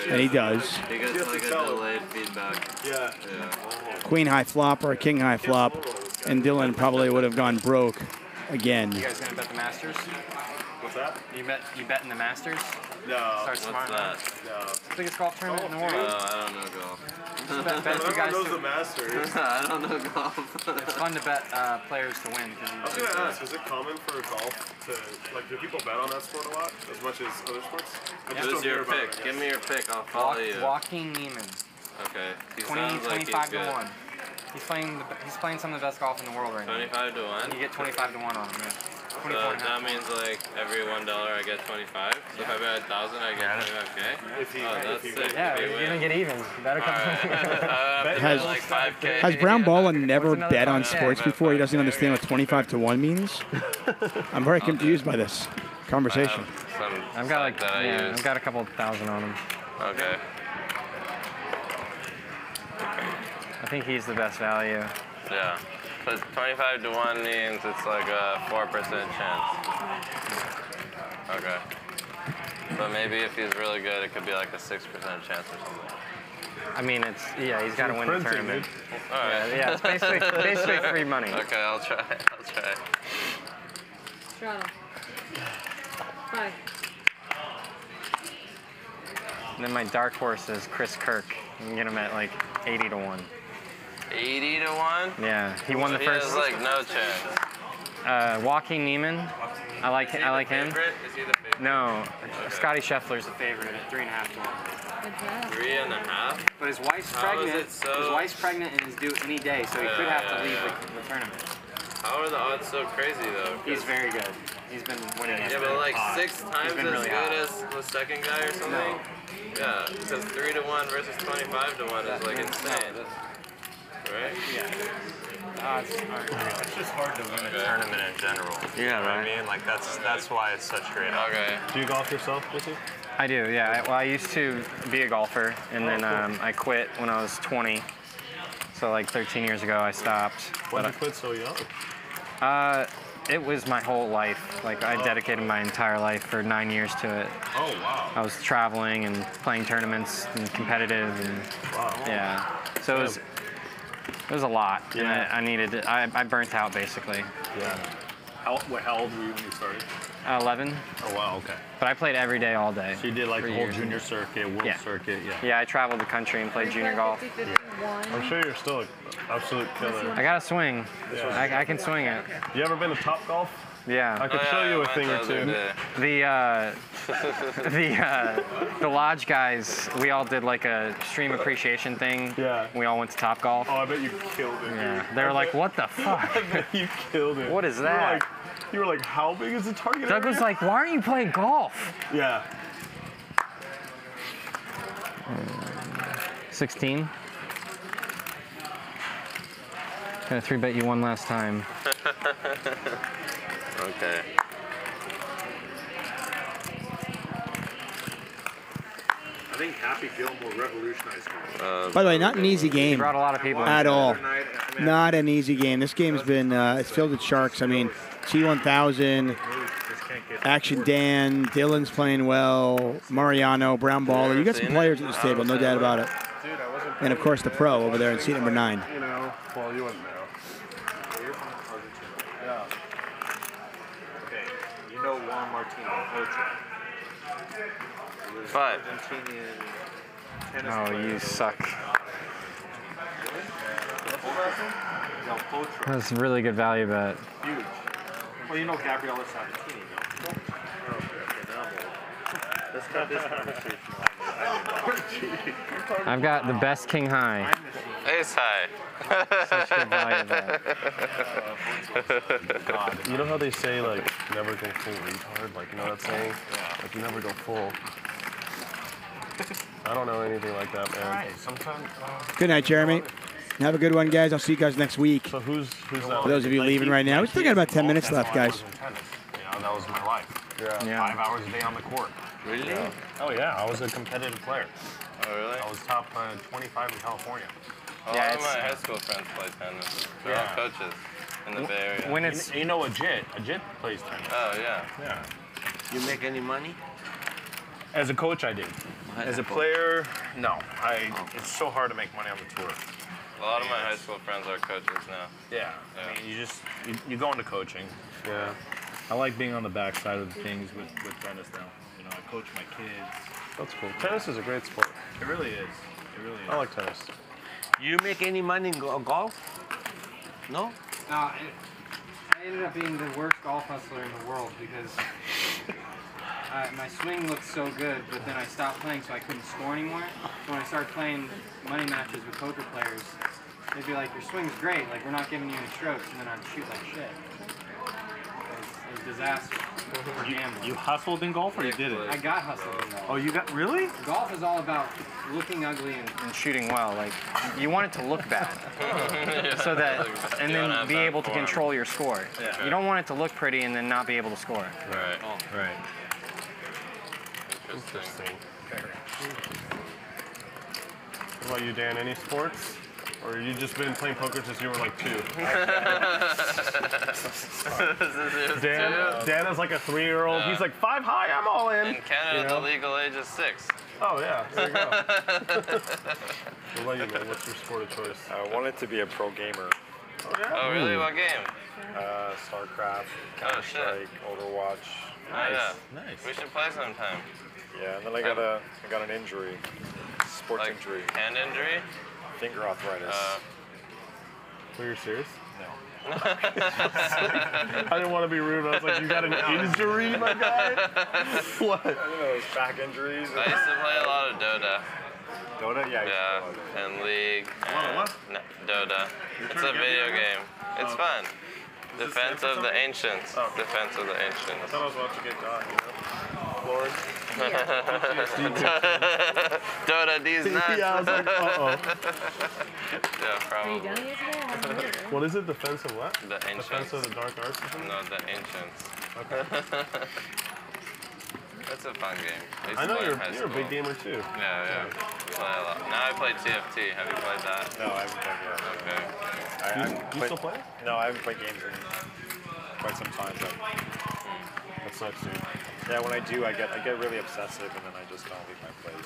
And he does. He gets like a delayed feedback. Yeah. Yeah. Queen high flop or a king high flop. And Dylan probably would have gone broke again. You guys gonna bet the Masters? What's that? You bet you bet in the Masters? No. Starts What's tomorrow that? No. It's the biggest golf tournament in the Uh, world. I don't know golf. Bet, bet you guys knows to- the Masters. I don't know golf. It's fun to bet uh, players to win. I was you- gonna ask, is it common for golf to like do people bet on that sport a lot as much as other sports? I just Who's don't hear your about it, pick? I Give me your pick. I'll follow Walk, you. Joaquin Niemann, Okay. He 20, sounds like 25 he's to good. one. He's playing the, he's playing some of the best golf in the world right now. 25 to 1? You get 25 to 1 on him, yeah. So 24 and a half. that means like every $1 I get 25. So if I bet a 1000 I get 25k? Oh, that's he sick. Yeah, If he you're gonna get even. Better come. Alright. Has- like 5k. Has Brown Ballin never bet on sports Yeah, before? He doesn't understand what 25 to 1 means? I'm very confused by this conversation. Some I've got like site that I yeah, use. I've got a couple thousand on him. Okay. I think he's the best value. Yeah. Because 25 to 1 means it's like a 4% chance. Okay. But maybe if he's really good, it could be like a 6% chance or something. I mean, it's yeah, he's got to win the tournament. All right. Yeah, yeah, it's basically basically free money. Okay, I'll try. I'll try. Straddle. Five. And then my dark horse is Chris Kirk. You can get him at like 80 to one. 80 to 1? Yeah, he won the he first. has like no chance. Uh, Joaquin Niemann. I like Is he I the like him. favorite? Is he the favorite? No, Scotty Scheffler's the favorite at three and a half to one. Three and a half? But his wife's How is pregnant. so- His wife's pregnant and is due any day, so he could Yeah, have to leave yeah. the, the tournament. How are the odds so crazy though? He's very good. He's been winning. Yeah, but like six times as really good hot. as the second guy or something? Yeah, because three to one versus 25 to one is like insane. Right? Uh, It's just hard to win a Okay. tournament in general. Yeah, you know what right. I mean, like that's that's why it's such great. Okay. Do you golf yourself, Jesse? I do, yeah. I, well, I used to be a golfer, and then um, I quit when I was 20. So like 13 years ago, I stopped. Why did you quit so young? uh, it was my whole life. Like I dedicated my entire life for nine years to it. Oh wow. I was traveling and playing tournaments and competitive, and wow. yeah. So it was it was a lot, Yeah. I, I needed. it. I, I burnt out basically. Yeah. How, what, how old were you when you started? Uh, 11. Oh wow, okay. But I played every day, all day. So you did like the whole years. junior circuit, world Yeah. circuit, yeah. Yeah, I traveled the country and played junior golf. 50, 50, one. I'm sure you're still an absolute killer. I got a swing. Yeah. I, I can swing it. You ever been to Top Golf? Yeah. I could Oh, show you I a went thing or two. The uh, the uh, the lodge guys, we all did like a stream appreciation thing. Yeah. We all went to Top Golf. Oh, I bet you killed it. Yeah. dude. They were I like, bet- "What the fuck?" I bet you killed it. What is You were that? like, you were like, how big is the target? Doug was like, "Why aren't you playing golf?" yeah. 16. Got a three bet you one last time. okay. I think Happy Gilmore revolutionized golf. Uh, By the way, not an easy game Brought a lot of people. at all. Other night, I mean, Not an easy game. This game's been uh, it's filled with sharks. I mean, T1000, Action Dan, Dylan's playing well, Mariano, Brown Balla. You got some players at this table, no doubt about it. Dude, I wasn't. And of course the pro over there in seat number nine. You know, well, you wouldn't know. You're from Argentina. Yeah. Okay. You know Juan Martin Ochoa. He was Five. Oh, you suck. That's a really good value bet. Huge. Well, you know Gabriela Sabatini, no? Okay, okay, I'm old. Let's cut this conversation off. I I've got the best king high. Ace high. Such good value bet. You know how they say like never go full retard? Like you know that saying? Like you never go full. I don't know anything like that, man. Sometimes. Good night, Jeremy. Have a good one, guys. I'll see you guys next week. So who's who's that? For those of you leaving right now, we still got about 10 minutes left, guys. You know, that was my life. Yeah. Yeah. Five hours a day on the court. Really? Oh yeah, I was a competitive player. Oh, really? I was top uh, 25 in California. A Yeah, lot of my high school friends play tennis. They're Yeah. all coaches in the Bay Area. When You, it's you know a Jit? A Jit plays tennis. Oh, yeah. Yeah. You make any money? As a coach, I did. As As a a player, no. I. It's so hard to make money on the tour. A lot of my high school friends are coaches now. Yeah. I mean, you just you, you go into coaching. Yeah. I like being on the backside of things with with tennis now. You know, I coach my kids. That's cool. Tennis is a great sport. It really is. It really is. I like tennis. You make any money in uh, golf? No? No, I, I ended up being the worst golf hustler in the world because uh, my swing looked so good, but then I stopped playing so I couldn't score anymore. So when I started playing money matches with poker players, they'd be like, your swing's great, like we're not giving you any strokes, and then I'd shoot like shit. It was, a disaster for gambling. You hustled in golf or you did it? I got hustled in golf. Oh, you got really? Golf is all about looking ugly and, and shooting well. Like you want it to look bad, so that and then be able to form. control your score. Yeah. You don't want it to look pretty and then not be able to score. Right. Right. Interesting. What about you, Dan? Any sports? Or you just been playing poker since you were like two? Dan, Dan is like a three-year-old. Yeah. He's like five high. I'm all in. In Canada, You know? the legal age is six. Oh yeah, there you go. what about you, man? What's your sport of choice? I wanted to be a pro gamer. Oh yeah. Oh, really? What game? Uh, StarCraft, Counter Strike, Overwatch. Oh, yeah. Nice. We should play sometime. Yeah, and then I got a I got an injury, sports Like injury, hand injury? finger arthritis. Uh, Were you serious? no. I didn't want to be rude. I was like, you got an injury, my guy? What? I don't know, those back injuries. I used to play a lot of Dota. Dota? Yeah. I used to Yeah, play a lot of and League. lot of what? No, Dota. It's a video game. It's Oh. fun. this Defense of the? Ancients. Oh. Defense of the Ancients. I Ancients. thought I was about to get got, you know? Lord. Dota, these nuts. yeah, I was like, uh-oh. Yeah, Are you done yet today? I haven't heard it. What is it? Defense of what? The Defense of the Dark Arts or something? No, the Ancients. Okay. It's a fun game. I, I know you're, you're a big gamer too. Yeah, yeah. Play a lot. Now I play TFT. Have you played that? No, I haven't played yet. Okay. I, You- I you played- still play? No, I haven't played games in quite some time. But That sucks, dude. Yeah, when I do, I get I get really obsessive, and then I just don't leave my place.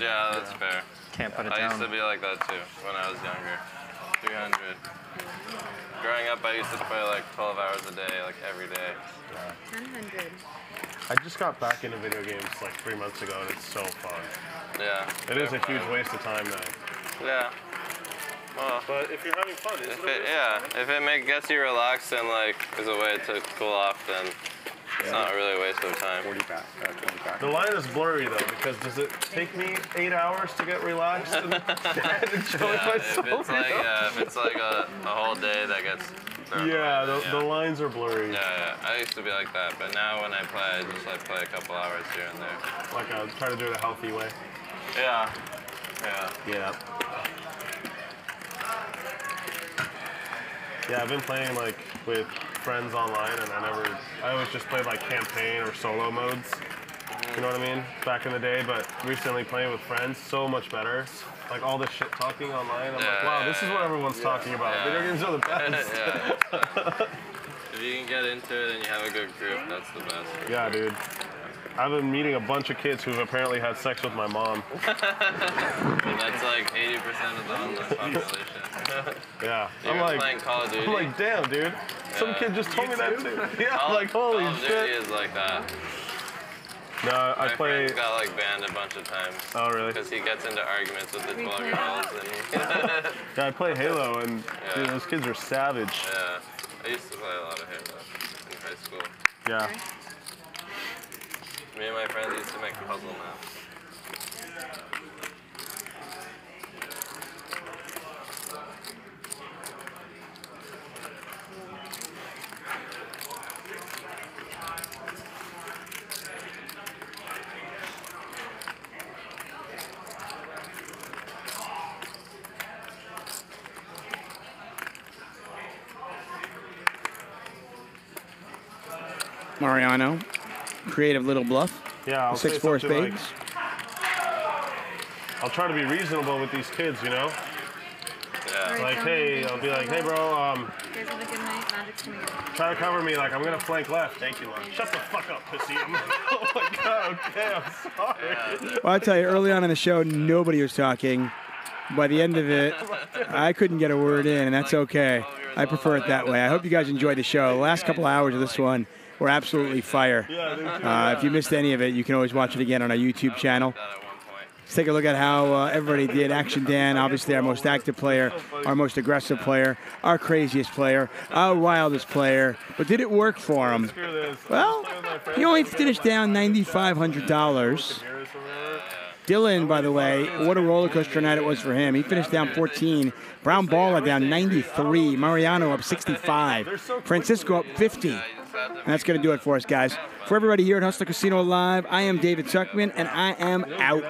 Yeah, that's fair. Can't put it I used to be like that too when I was younger. 300. Growing up, I used to play like 12 hours a day, like every day. 100. I just got back into video games like three months ago, and it's so fun. Yeah. It is a they're huge waste of time though. Yeah. Well, But if you're having fun, if it, yeah, if it make, gets you relaxed and like is a way to cool off, then it's not really a waste of time. 40 back, uh, 20 back. The line is blurry though, because does it take me eight hours to get relaxed and, and enjoy Yeah, if myself? it's like yeah, if it's like a, a whole day that gets Yeah, the, then the lines are blurry. Yeah, yeah. I used to be like that, but now when I play, I just like play a couple hours here and there. Like I try to do it a healthy way. Yeah. Yeah. Yeah. Yeah, I've been playing like with friends online, and I never. I always just played like campaign or solo modes. You know what I mean? Back in the day, but recently playing with friends, so much better. Like all this shit talking online, I'm like, wow, yeah, this is what yeah. everyone's talking about. Yeah. Video games are the best. If you can get into it and you have a good group, that's the best. yeah, dude. I've been meeting a bunch of kids who've apparently had sex with my mom. And that's like 80% of the homeless population. Yeah. You're I'm like, playing Call of Duty. I'm like, damn, dude. Some kid just told me that too. Yeah, Call, like, holy Call of shit. Duty is like that. No, I My play. friend got like banned a bunch of times. Oh, really? Because he gets into arguments with the 12 year olds and Yeah, I play Halo, and Yeah. dude, those kids are savage. yeah. I used to play a lot of Halo in high school. Yeah. Me and my friends used to make puzzle maps. Mariano, creative little bluff. Yeah, I'll Six say four something spades. I'll try to be reasonable with these kids, you know? Yeah. Like, hey, I'll be like, hey, bro, um, guys have a good night. Magic Try to cover me like I'm gonna flank left. Thank you, Shut the fuck up, pussy. I'm, oh my god. Okay, I'm sorry. Well, I'll tell you, early on in the show, nobody was talking. By the end of it, I couldn't get a word in, and that's okay. I prefer it that way. I hope you guys enjoyed the show. The last couple hours of this one were absolutely fire. Uh, if you missed any of it, you can always watch it again on our YouTube channel. Let's take a look at how uh, everybody did. Action Dan, obviously our most active player, our most aggressive player, our craziest player, our wildest player. But did it work for him? Well, he only finished down $9,500. Dylan, by the way, what a roller coaster night it was for him. He finished down 14. Brown Balla down 93. Mariano up 65. Francisco up 50. That's going to do it for us, guys. For everybody here at Hustler Casino Live, I am David Tuchman, and I am out.